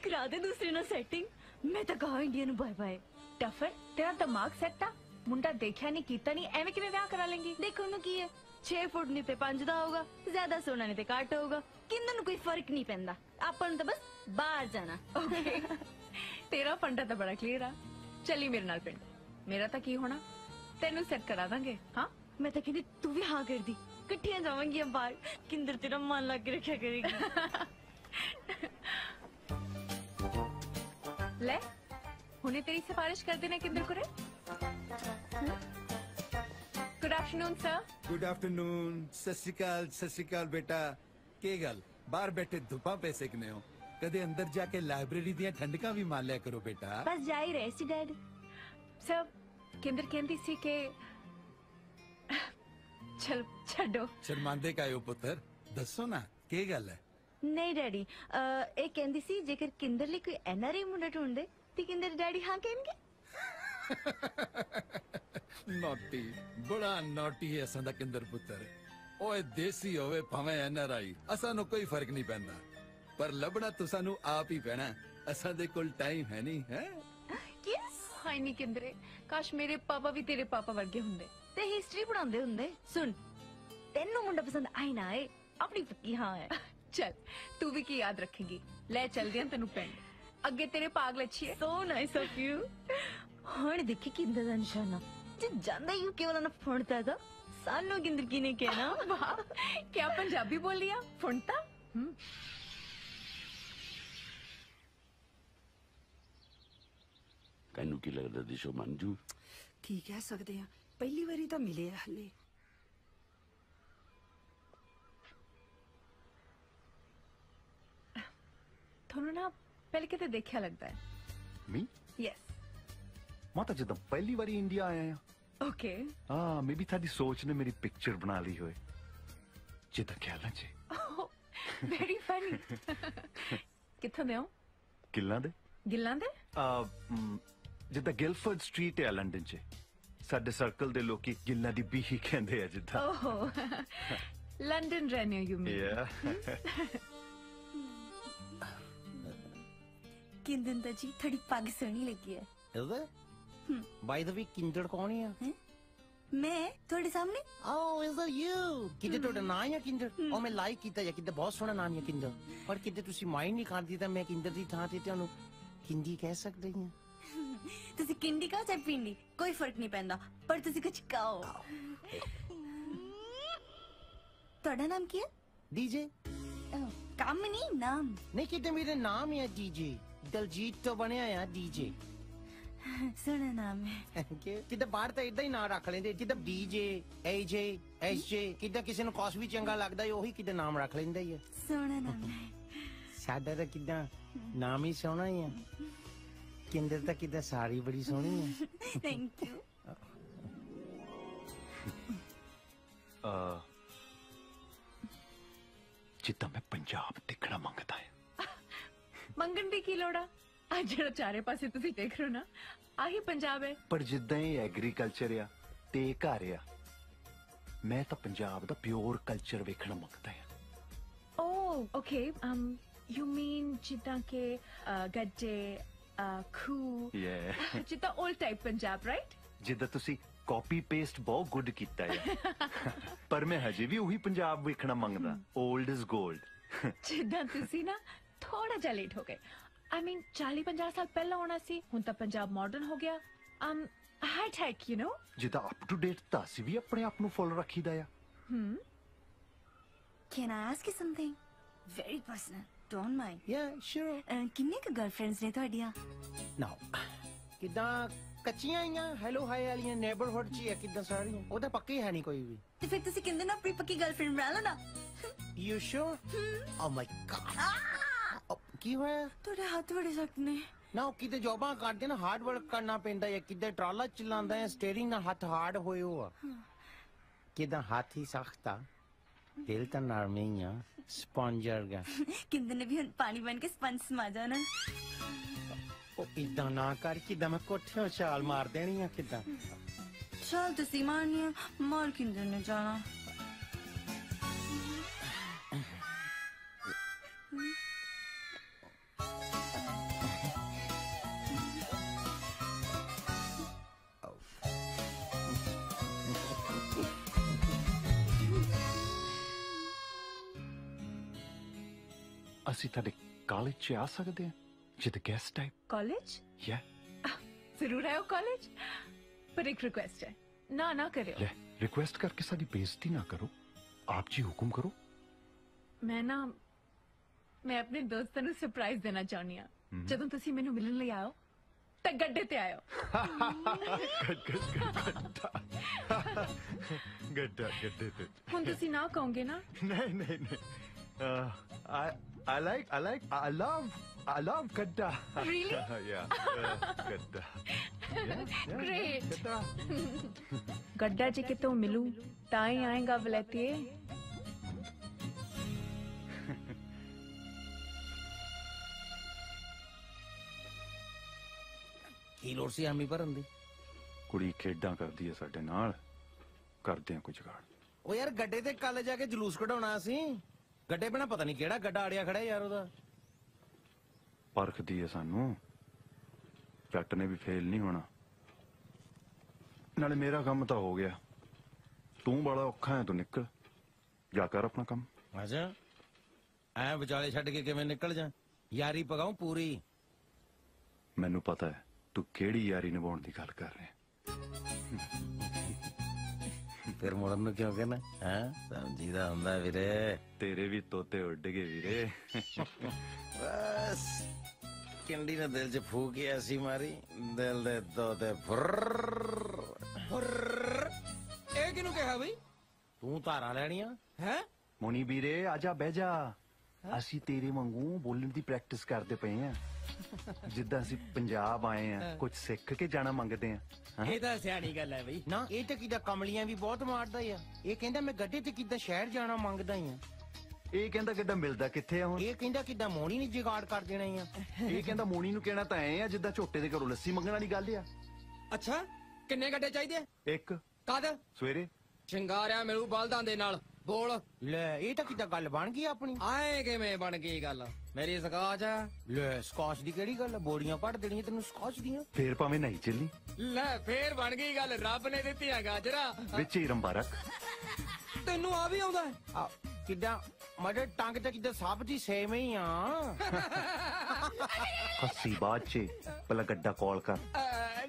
ਕਰਾ ਦੇ ਦੂਸਰੇ ਨਾਲ ਸੈਟਿੰਗ ਮੈਂ ਤਾਂ ਕਹਾ ਇੰਡੀਆ ਨੂੰ ਬਾਏ ਬਾਏ ਟਫਰ ਤੇਰਾ ਦਿਮਾਗ ਸੈੱਟ ਆ? ਮੁੰਡਾ ਦੇਖਿਆ ਨਹੀਂ ਕੀਤਾ ਨਹੀਂ ਐਵੇਂ ਕਿਵੇਂ ਵਿਆਹ ਕਰਾ ਲੇਂਗੀ? ਦੇਖੋ ਨੂੰ ਕੀ ਹੈ। 6 ਫੁੱਟ ਨਹੀਂ ਤੇ 5 ਦਾ ਹੋਊਗਾ ਜ਼ਿਆਦਾ ਸੋਨਾ ਨਹੀਂ ਤੇ ਘੱਟ ਹੋਊਗਾ। ਕਿੰਦਰ ਨੂੰ ਕੋਈ ਫ਼ਰਕ ਨਹੀਂ ਪੈਂਦਾ। ਆਪਾਂ ਨੂੰ ਤਾਂ ਬਸ ਬਾਹਰ ਜਾਣਾ। ਓਕੇ ਤੇਰਾ ਫੰਡਾ ਤਾਂ ਬੜਾ ਕਲੀਅਰ ਆ। ਚੱਲੀ ਮੇਰੇ ਨਾਲ ਪਿੰਡ। ਮੇਰਾ ਤਾਂ ਕੀ ਹੋਣਾ? ਤੈਨੂੰ ਸੈੱਟ ਕਰਾ ਦਾਂਗੇ ਹਾਂ? ਮੈਂ ਤਾਂ ਕਹਿੰਦੀ ਤੂੰ ਵੀ ਹਾਂ ਕਰਦੀ। ਇਕੱਠੀਆਂ ਜਾਵਾਂਗੀਆਂ ਬਾਹਰ ਕਿੰਦਰ ਤੇਰਾ ਮਨ ਲੱਗ ਕੇ ਰੱਖਿਆ ਕਰੇਗੀ ਲੈ ਹੁਣੇ ਤੇਰੀ ਸਿਫਾਰਿਸ਼ ਕਰਦੇ ਨੇ Kinder ਕੁਰੇ good afternoon sir good afternoon ਸਤਿ ਸ਼੍ਰੀ ਅਕਾਲ ਸਤਿ ਸ਼੍ਰੀ ਅਕਾਲ ਬੇਟਾ ਕੀ ਗੱਲ ਬਾਹਰ ਬੈਠੇ ਧੁੱਪਾਂ ਪੈ ਸਕਨੇ ਹੋ ਕਦੇ ਅੰਦਰ ਜਾ ਕੇ ਲਾਇਬ੍ਰੇਰੀ ਦੀਆਂ ਠੰਡਕਾਂ ਵੀ ਮਾਰ ਲਿਆ ਕਰੋ ਬੇਟਾ ਬਸ ਜਾ ਹੀ ਰਹੇ ਸੀ ਡੈਡ ਸਰ ਕਿੰਦਰ ਕਹਿੰਦੀ ਸੀ ਕਿ ਚਲ ਛੱਡੋ ਸ਼ਰਮਾਂਦੇ ਕਾਇਓ ਪੁੱਤਰ ਦੱਸੋ ਨਾ ਕੀ ਗੱਲ ਹੈ ਨਹੀਂ ਡੈਡੀ ਅਹ, ਇਹ ਕਹਿੰਦੀ ਸੀ ਜੇਕਰ ਕਿੰਦਰ ਲਈ ਕੋਈ ਐਨਆਰਆਈ ਮੁੰਡਾ ਢੂੰਡਦੇ ਤੇ ਕਿੰਦਰ ਡੈਡੀ ਹਾਂ ਕਹਿਣਗੇ ਨੋਟੀ ਬੜਾ ਨੋਟੀ ਹੈ ਅਸਾਂ ਦਾ ਕਿੰਦਰ ਪੁੱਤਰ ਓਏ ਦੇਸੀ ਹੋਵੇ ਭਾਵੇਂ ਐਨਆਰਆਈ ਅਸਾਂ ਨੂੰ ਕੋਈ ਫਰਕ ਨਹੀਂ ਪੈਂਦਾ ਪਰ ਲੱਭਣਾ ਤਾਂ ਸਾਨੂੰ ਆਪ ਹੀ ਪੈਣਾ ਅਸਾਂ ਦੇ ਕੋਲ ਟਾਈਮ ਹੈ ਨਹੀਂ ਹੈ ਯੈਸ ਹਾਏ ਨਹੀਂ ਕਿੰਦਰੇ ਕਾਸ਼ ਮੇਰੇ ਪਾਪਾ ਵੀ ਤੇਰੇ ਪਾਪਾ ਵਰਗੇ ਹੁੰਦੇ ਤੇ ਹਿਸਟਰੀ ਪੜਾਉਂਦੇ ਹੁੰਦੇ ਸੁਣ ਤੈਨੂੰ ਮੁੰਡਾ ਪਸੰਦ ਆਈ ਨਾ ਆਏ ਆਪਣੀ ਪੱਕੀ ਹਾਂ ਹੈ ਚਲ ਤੂੰ ਵੀ ਕੀ ਯਾਦ ਰੱਖੇਗੀ ਲੈ ਚਲਦੇ ਹਾਂ ਤੈਨੂੰ ਪਿੰਡ ਅੱਗੇ ਤੇਰੇ ਪਾਗ ਲੱਛੀਏ ਸੋ ਨਾਈਸ ਆਫ ਯੂ ਹੁਣ ਦੇਖੀ ਕਿੰਦਰ ਦਾ ਨਿਸ਼ਾਨਾ ਜੇ ਜਾਂਦਾ ਯੂ ਕੇ ਵਾਲਾ ਨਾ ਫੋਨਤਾ ਤਾਂ ਸਾਨੂੰ ਕਿੰਦਰ ਕੀ ਨੇ ਕਹਿਣਾ ਵਾਹ ਕੀ ਪੰਜਾਬੀ ਬੋਲੀ ਆ ਫੁੰਟਾ ਹਮ ਤੈਨੂੰ ਕੀ ਲੱਗਦਾ ਦਿਸ਼ੋ ਮੰਜੂ ਕੀ ਕਹਿ ਸਕਦੇ ਆ ਪਹਿਲੀ ਵਾਰੀ ਤਾਂ ਮਿਲੇ ਆ ਹਲੇ ਤੁਹਾਨੂੰ ਨਾ ਪਹਿਲੇ ਕਿਤੇ ਦੇਖਿਆ ਲੱਗਦਾ ਹੈ ਮੀ ਯੈਸ ਮੈਂ ਤਾਂ ਜਦੋਂ ਪਹਿਲੀ ਵਾਰੀ ਇੰਡੀਆ ਆਇਆ ਆ ਓਕੇ ਹਾਂ ਮੇਬੀ ਤੁਹਾਡੀ ਸੋਚ ਨੇ ਮੇਰੀ ਪਿਕਚਰ ਬਣਾ ਲਈ ਹੋਏ ਜਿੱਦਾਂ ਖਿਆਲਾਂ 'ਚ ਵੈਰੀ ਫਨੀ ਕਿੱਥੋਂ ਦੇ ਹੋ ਕਿੱਲਾਂ ਦੇ ਗਿੱਲਾਂ ਦੇ ਆ ਜਿੱਦਾਂ ਗਿਲਫਰਡ ਸਟਰੀਟ ਹੈ ਲੰਡਨ 'ਚ ਸਾਡੇ ਸਰਕਲ ਦੇ ਲੋਕੀ ਗਿੱਲਾਂ ਦੀ ਬੀਹੀ ਕਹਿੰਦੇ ਆ ਜਿੱਦਾਂ। ਓਹੋ। ਲੰਡਨ ਰਹਿੰਦੇ ਯੂ ਮੀਨ ਯਾ ਕਿੰਦਨ ਜੀ ਥੋੜੀ ਪੱਗ ਸੋਹਣੀ ਲੱਗੀ ਹੈ ਇਹਦਾ? ਬਾਈ ਦਾ ਵੀ ਕਿੰਜੜ ਕੌਣ ਆ? ਮੈਂ? ਤੁਹਾਡੇ ਸਾਹਮਣੇ? Oh is that you? ਕਿਤੇ ਤੁਹਾਡਾ ਨਾਂ ਹੈ ਕਿੰਜੜ? ਉਹ ਮੈਂ ਲਾਈਕ ਕੀਤਾ ਜਾਂ ਕਿਤੇ ਬਹੁਤ ਸੋਹਣਾ ਨਾਮ ਹੈ ਕਿੰਜੜ। ਪਰ ਕਿਤੇ ਤੁਸੀਂ ਮਾਈਂਡ ਨਹੀਂ ਕਰਦੀ ਤਾਂ ਮੈਂ ਕਿੰਜੜ ਦੀ ਥਾਂ ਤੇ ਤੁਹਾਨੂੰ ਕਿੰਦੀ ਕਹਿ ਸਕਦੀ ਹਾਂ। ਤੁਸੀਂ ਕਿੰਡੀ ਕਹੋ ਚਾਹੇ ਪਿੰਡੀ ਕੋਈ ਫਰਕ ਨਹੀਂ ਪੈਂਦਾ ਪਰ ਤੁਸੀਂ ਕੁਝ ਕਹੋ ਤੁਹਾਡਾ ਨਾਮ ਕੀ ਹੈ ਡੀਜੇ ਅਹ, ਕੰਮ ਨਹੀਂ ਨਾਮ ਨਹੀਂ ਕਿਤੇ ਮੇਰੇ ਨਾਮ ਹੈ ਡੀਜੇ ਦਲਜੀਤ ਤੋਂ ਬਣਿਆ ਆ ਡੀਜੇ ਸੋਹਣਾ ਨਾਮ ਹੈ ਕਿਤੇ ਬਾਹਰ ਤਾਂ ਇਦਾਂ ਹੀ ਨਾਂ ਰੱਖ ਲੈਂਦੇ ਜਿੱਦਾਂ ਡੀਜੇ ਏਜੇ ਐਸਜੇ ਕਿਦਾਂ ਕਿਸੇ ਨੂੰ ਕੌਸ ਵੀ ਚੰਗਾ ਲੱਗਦਾ ਹੈ ਉਹੀ ਕਿਤੇ ਨਾਮ ਰੱਖ ਲੈਂਦਾ ਹੀ ਹੈ ਸੋਹਣਾ ਨਾਮ ਹੈ ਸਾਡਾ ਤਾਂ ਕਿਦਾਂ ਨਾਮ ਹੀ ਸੋਹਣਾ ਹੀ ਆ ਕਿੰਦਰ ਤਾਂ ਕਿਦਾਂ ਸਾਰੀ ਬੜੀ ਸੋਹਣੀ ਹੈ। ਥੈਂਕ ਯੂ ਆ ਜਿੱਦਾਂ ਮੈਂ ਪੰਜਾਬ ਦੇਖਣਾ ਮੰਗਦਾ ਹਾਂ। ਮੰਗਣ ਦੀ ਕੀ ਲੋੜ ਆ? ਆ ਜਿਹੜਾ ਚਾਰੇ ਪਾਸੇ ਤੁਸੀਂ ਦੇਖ ਰਹੇ ਹੋ ਨਾ ਆਹੀ ਪੰਜਾਬ ਹੈ। ਪਰ ਜਿੱਦਾਂ ਇਹ ਐਗਰੀਕਲਚਰ ਆ ਤੇ ਇਹ ਘਰ ਆ ਮੈਂ ਤਾਂ ਪੰਜਾਬ ਦਾ ਪਿਓਰ ਕਲਚਰ ਵੇਖਣਾ ਮੰਗਦਾ ਹਾਂ। Oh okay um you mean ਜਿੱਦਾਂ ਕਿ ਅ, ਗੱਜੇ cool yeah ਜਿੱਦਾਂ 올 ਟਾਈਪ ਪੰਜਾਬ ਰਾਈਟ ਜਿੱਦਾਂ ਤੁਸੀਂ ਕਾਪੀ ਪੇਸਟ ਬਹੁਤ ਗੁੱਡ ਕੀਤਾ ਹੈ ਪਰ ਮੈਂ ਹਜੇ ਵੀ ਉਹੀ ਪੰਜਾਬ ਵੇਖਣਾ ਮੰਗਦਾ 올ਡ ਇਜ਼ 골ਡ ਜਿੱਦਾਂ ਤੁਸੀਂ ਨਾ ਥੋੜਾ ਜਿਹਾ ਲੇਟ ਹੋ ਗਏ ਆਈ ਮੀਨ 40 50 ਸਾਲ ਪਹਿਲਾਂ ਹੋਣਾ ਸੀ ਹੁਣ ਤਾਂ ਪੰਜਾਬ ਮਾਡਰਨ ਹੋ ਗਿਆ um high tech you know ਜਿੱਦਾਂ ਅਪ ਟੂ ਡੇਟ ਤਾਂ ਅਸੀਂ ਵੀ ਆਪਣੇ ਆਪ ਨੂੰ ਫੁੱਲ ਰੱਖੀਦਾ ਆ ਹਮ can I ask you something very personal don't mind yeah sure ਕਿੰਨੇ ਕੁ ਗਰਲਫ੍ਰੈਂਡਸ ਨੇ ਤੁਹਾਡੀਆਂ? ਨਾਓ ਕਿਦਾਂ ਕੱਚੀਆਂ ਆਈਆਂ? ਹੈਲੋ ਹਾਈ ਵਾਲੀਆਂ ਨੇਬਰਹੁੱਡ 'ਚ ਹੀ ਆ ਕਿਦਾਂ ਸਾਰੀਆਂ? ਉਹ ਤਾਂ ਪੱਕੀ ਹੈ ਨਹੀਂ ਕੋਈ ਵੀ। ਤੇ ਫਿਰ ਤੁਸੀਂ ਕਿੰਦੇ ਨਾ ਆਪਣੀ ਪੱਕੀ ਗਰਲਫ੍ਰੈਂਡ ਬਣਾ ਲਓ ਨਾ। You sure O my god ਕੀ ਹੋਇਆ? ਤੁਹਾਡੇ ਹੱਥ ਬੜੇ ਸਖਤ ਨੇ। ਨਾ ਉਹ ਕਿਤੇ ਜੋਬਾਂ ਕਰਦੇ ਨਾ ਹਾਰਡ ਵਰਕ ਕਰਨਾ ਪੈਂਦਾ ਹੈ ਕਿਤੇ ਟਰਾਲਾ ਚਲਾਉਂਦਾ ਹੈ ਸਟੀਅਰਿੰਗ ਨਾਲ ਹੱਥ ਹਾਰਡ ਹੋਏ ਹੋ ਆ। ਕਿਦਾਂ ਹੱਥ ਸਖਤਾ ਦਿਲ ਤਾਂ ਨਰਮ ਹੀ ਆ। ਸਪੰਜ ਵਰਗਾ ਕਿੰਦੇ ਨੇ ਵੀ ਹੁਣ ਪਾਣੀ ਬਣ ਕੇ ਸਪੰਜ ਸਮਾ ਜਾਣਾ ਉਹ ਇਦਾਂ ਨਾ ਕਰ ਕਿਦਾਂ ਮੈਂ ਕੋਠਿਓਂ ਛਾਲ ਮਾਰ ਦੇਣੀ ਆ ਕਿਦਾਂ ਚਲ ਤੁਸੀਂ ਮਾਰਨੀ ਆ ਮਾਰ ਕਿੰਦੇ ਨੇ ਜਾਣਾ ਅਸੀਂ ਤੁਹਾਡੇ ਕਾਲਜ 'ਚ ਆ ਸਕਦੇ ਹਾਂ ਜਿੱਦ ਗੈਸਟ ਟਾਈਪ ਕਾਲਜ ਯਾ ਜ਼ਰੂਰ ਆਇਓ ਕਾਲਜ ਪਰ ਇੱਕ ਰਿਕੁਐਸਟ ਹੈ ਨਾ ਨਾ ਕਰਿਓ ਲੈ ਰਿਕੁਐਸਟ ਕਰਕੇ ਸਾਡੀ ਬੇਇੱਜ਼ਤੀ ਨਾ ਕਰੋ ਆਪ ਜੀ ਹੁਕਮ ਕਰੋ ਮੈਂ ਨਾ ਮੈਂ ਆਪਣੇ ਦੋਸਤਾਂ ਨੂੰ ਸਰਪ੍ਰਾਈਜ਼ ਦੇਣਾ ਚਾਹੁੰਦੀ ਆ ਜਦੋਂ ਤੁਸੀਂ ਮੈਨੂੰ ਮਿਲਣ ਲਈ ਆਓ ਤਾਂ ਗੱਡੇ ਤੇ ਆਇਓ ਗੱਡਾ ਗੱਡੇ ਤੇ ਹੁਣ ਤੁਸੀਂ ਨਾ ਕਹੋਗੇ ਨਾ ਨਹੀਂ ਨਹੀਂ ਨਹੀਂ ਆਈ I like I like I ਲਵ ਆਈ ਲਵ ਗੱਡਾ Really? ਯਾ ਗੱਡਾ Great. ਗੱਡਾ ਗੱਡਾ ਜੀ ਕਿਤੋਂ ਮਿਲੂ ਤਾਂ ਹੀ ਆਏਗਾ ਵਲੈਤੀਏ ਕੀ ਲੋੜ ਸੀ ਆਮੀ ਭਰਨ ਦੀ ਕੁੜੀ ਖੇਡਾਂ ਕਰਦੀ ਹੈ ਸਾਡੇ ਨਾਲ ਕਰਦੇ ਆ ਕੁਝ ਗਾੜ ਉਹ ਯਾਰ ਗੱਡੇ ਤੇ ਕੱਲ ਜਾ ਕੇ ਜਲੂਸ ਕਢਾਉਣਾ ਸੀ ਗੱਡੇ ਬਿਨਾ ਪਤਾ ਨਹੀਂ ਕਿਹੜਾ ਗੱਡਾ ਆੜਿਆ ਖੜਾ ਯਾਰ ਉਹਦਾ ਪਰਖਦੀ ਹੈ ਸਾਨੂੰ ਜੱਟ ਨੇ ਵੀ ਫੇਲ ਨਹੀਂ ਹੋਣਾ ਨਾਲੇ ਮੇਰਾ ਕੰਮ ਤਾਂ ਹੋ ਗਿਆ ਤੂੰ ਬੜਾ ਔਖਾ ਹੈ ਤੂੰ ਨਿਕਲ ਜਾ ਕਰ ਆਪਣਾ ਕੰਮ ਅੱਛਾ ਐ ਵਿਚਾਲੇ ਛੱਡ ਕੇ ਕਿਵੇਂ ਨਿਕਲ ਜਾ ਯਾਰੀ ਪਗਾਉ ਪੂਰੀ ਮੈਨੂੰ ਪਤਾ ਹੈ ਤੂੰ ਕਿਹੜੀ ਯਾਰੀ ਨਿਭਾਉਣ ਦੀ ਗੱਲ ਕਰ ਰਿਹਾ ਫਿਰ ਮੁੜਨ ਨੂੰ ਕਿਉਂ ਕਹਿਣਾ ਹੈ? ਸਮਝੀਦਾ ਹੁੰਦਾ ਵੀਰੇ। ਤੇਰੇ ਵੀ ਤੋਤੇ ਉੱਡ ਗਏ ਵੀਰੇ। ਬਸ। ਕਿੰਡੀ ਨੇ ਦਿਲ 'ਚ ਫੂਕਿਆ ਸੀ ਮਾਰੀ। ਦਿਲ ਦੇ ਤੋਤੇ ਫੁਰ। ਇਹ ਕਿਹਨੂੰ ਕਿਹਾ ਬਈ? ਤੂੰ ਧਾਰਾਂ ਲੈਣੀਆਂ? ਹੈ? ਮੋਨੀ ਵੀਰੇ ਆਜਾ ਬਹਿ ਜਾ। ਅਸੀਂ ਤੇਰੇ ਵਾਂਗੂ ਬੋਲਣ ਦੀ ਪ੍ਰੈਕਟਿਸ ਕਰਦੇ ਪਏ ਆ। ਜਿੱਦਾਂ ਅਸੀਂ ਪੰਜਾਬ ਆਏ ਆ ਕੁਝ ਸਿੱਖ ਕੇ ਜਾਣਾ ਮੰਗਦੇ ਆ ਇਹ ਤਾਂ ਸਿਆਣੀ ਗੱਲ ਹੈ ਬਈ। ਨਾ। ਇਹ ਤਾਂ ਕਿਦਾਂ ਕਮਲੀਆਂ ਵੀ ਬਹੁਤ ਮਾਰਦਾ ਆ। ਇਹ ਕਹਿੰਦਾ ਮੈਂ ਗੱਡੇ ਤੇ ਕਿਦਾਂ ਸ਼ਹਿਰ ਜਾਣਾ ਮੰਗਦਾ ਹੀ ਆ। ਇਹ ਕਹਿੰਦਾ ਕਿੱਦਾਂ ਮਿਲਦਾ ਕਿੱਥੇ ਆ ਹੁਣ? ਇਹ ਕਹਿੰਦਾ ਕਿਦਾਂ ਮੋਣੀ ਨਹੀਂ ਜਿਗਾੜ ਕਰ ਦੇਣਾ ਹੀ ਆ। ਇਹ ਕਹਿੰਦਾ ਮੋਣੀ ਨੂੰ ਕਹਿਣਾ ਤਾਂ ਐ ਆ ਜਿੱਦਾਂ ਝੋਟੇ ਦੇ ਘਰੋਂ ਲੱਸੀ ਮੰਗਣ ਵਾਲੀ ਗੱਲ ਆ। ਅੱਛਾ ਕਿੰਨੇ ਗੱਡੇ ਚਾਹੀਦੇ? ਇੱਕ। ਕਦ ਸਵੇਰੇ। ਸ਼ਿੰਗਾਰਿਆ ਮਿਲੂ ਬਲਦਾਂ ਦੇ ਨਾਲ। ਬੋਲ ਲੈ ਇਹ ਤਾਂ ਕਿਦਾਂ ਗੱਲ ਬਣ ਗਈ ਆਪਣੀ? ਆਏ ਕਿਵੇਂ ਬਣ ਗਈ ਗੱਲ? ਮੇਰੀ ਸਕਾਚ ਆ। ਲੈ ਸਕਾਚ ਦੀ ਕਿਹੜੀ ਗੱਲ ਆ? ਬੋੜੀਆਂ ਪੜ ਦੇਣੀਆਂ ਤੈਨੂੰ ਸਕਾਚ ਦੀਆਂ? ਫੇਰ ਭਾਵੇਂ ਨਹੀਂ ਚੱਲੀ। ਲੈ ਫੇਰ ਬਣ ਗਈ ਗੱਲ। ਰੱਬ ਨੇ ਦਿੱਤੀਆਂ ਗਾਜਰਾ। ਵਿੱਚ ਹੀ ਰੰਬਾ ਰੱਖ। ਤੈਨੂੰ ਆ ਵੀ ਆਉਂਦਾ ਹੈ? ਆ ਕਿਦਾਂ? ਮਦਰ ਟੰਗ ਤੇ ਕਿਦਾਂ ਸਭ ਦੀ ਸੇਮ ਹੀ ਆ। ਹੱਸੀ ਬਾਅਦ ਚ ਪਹਿਲਾਂ ਗੱਡਾ ਕਾਲ ਕਰ। ਅਹ,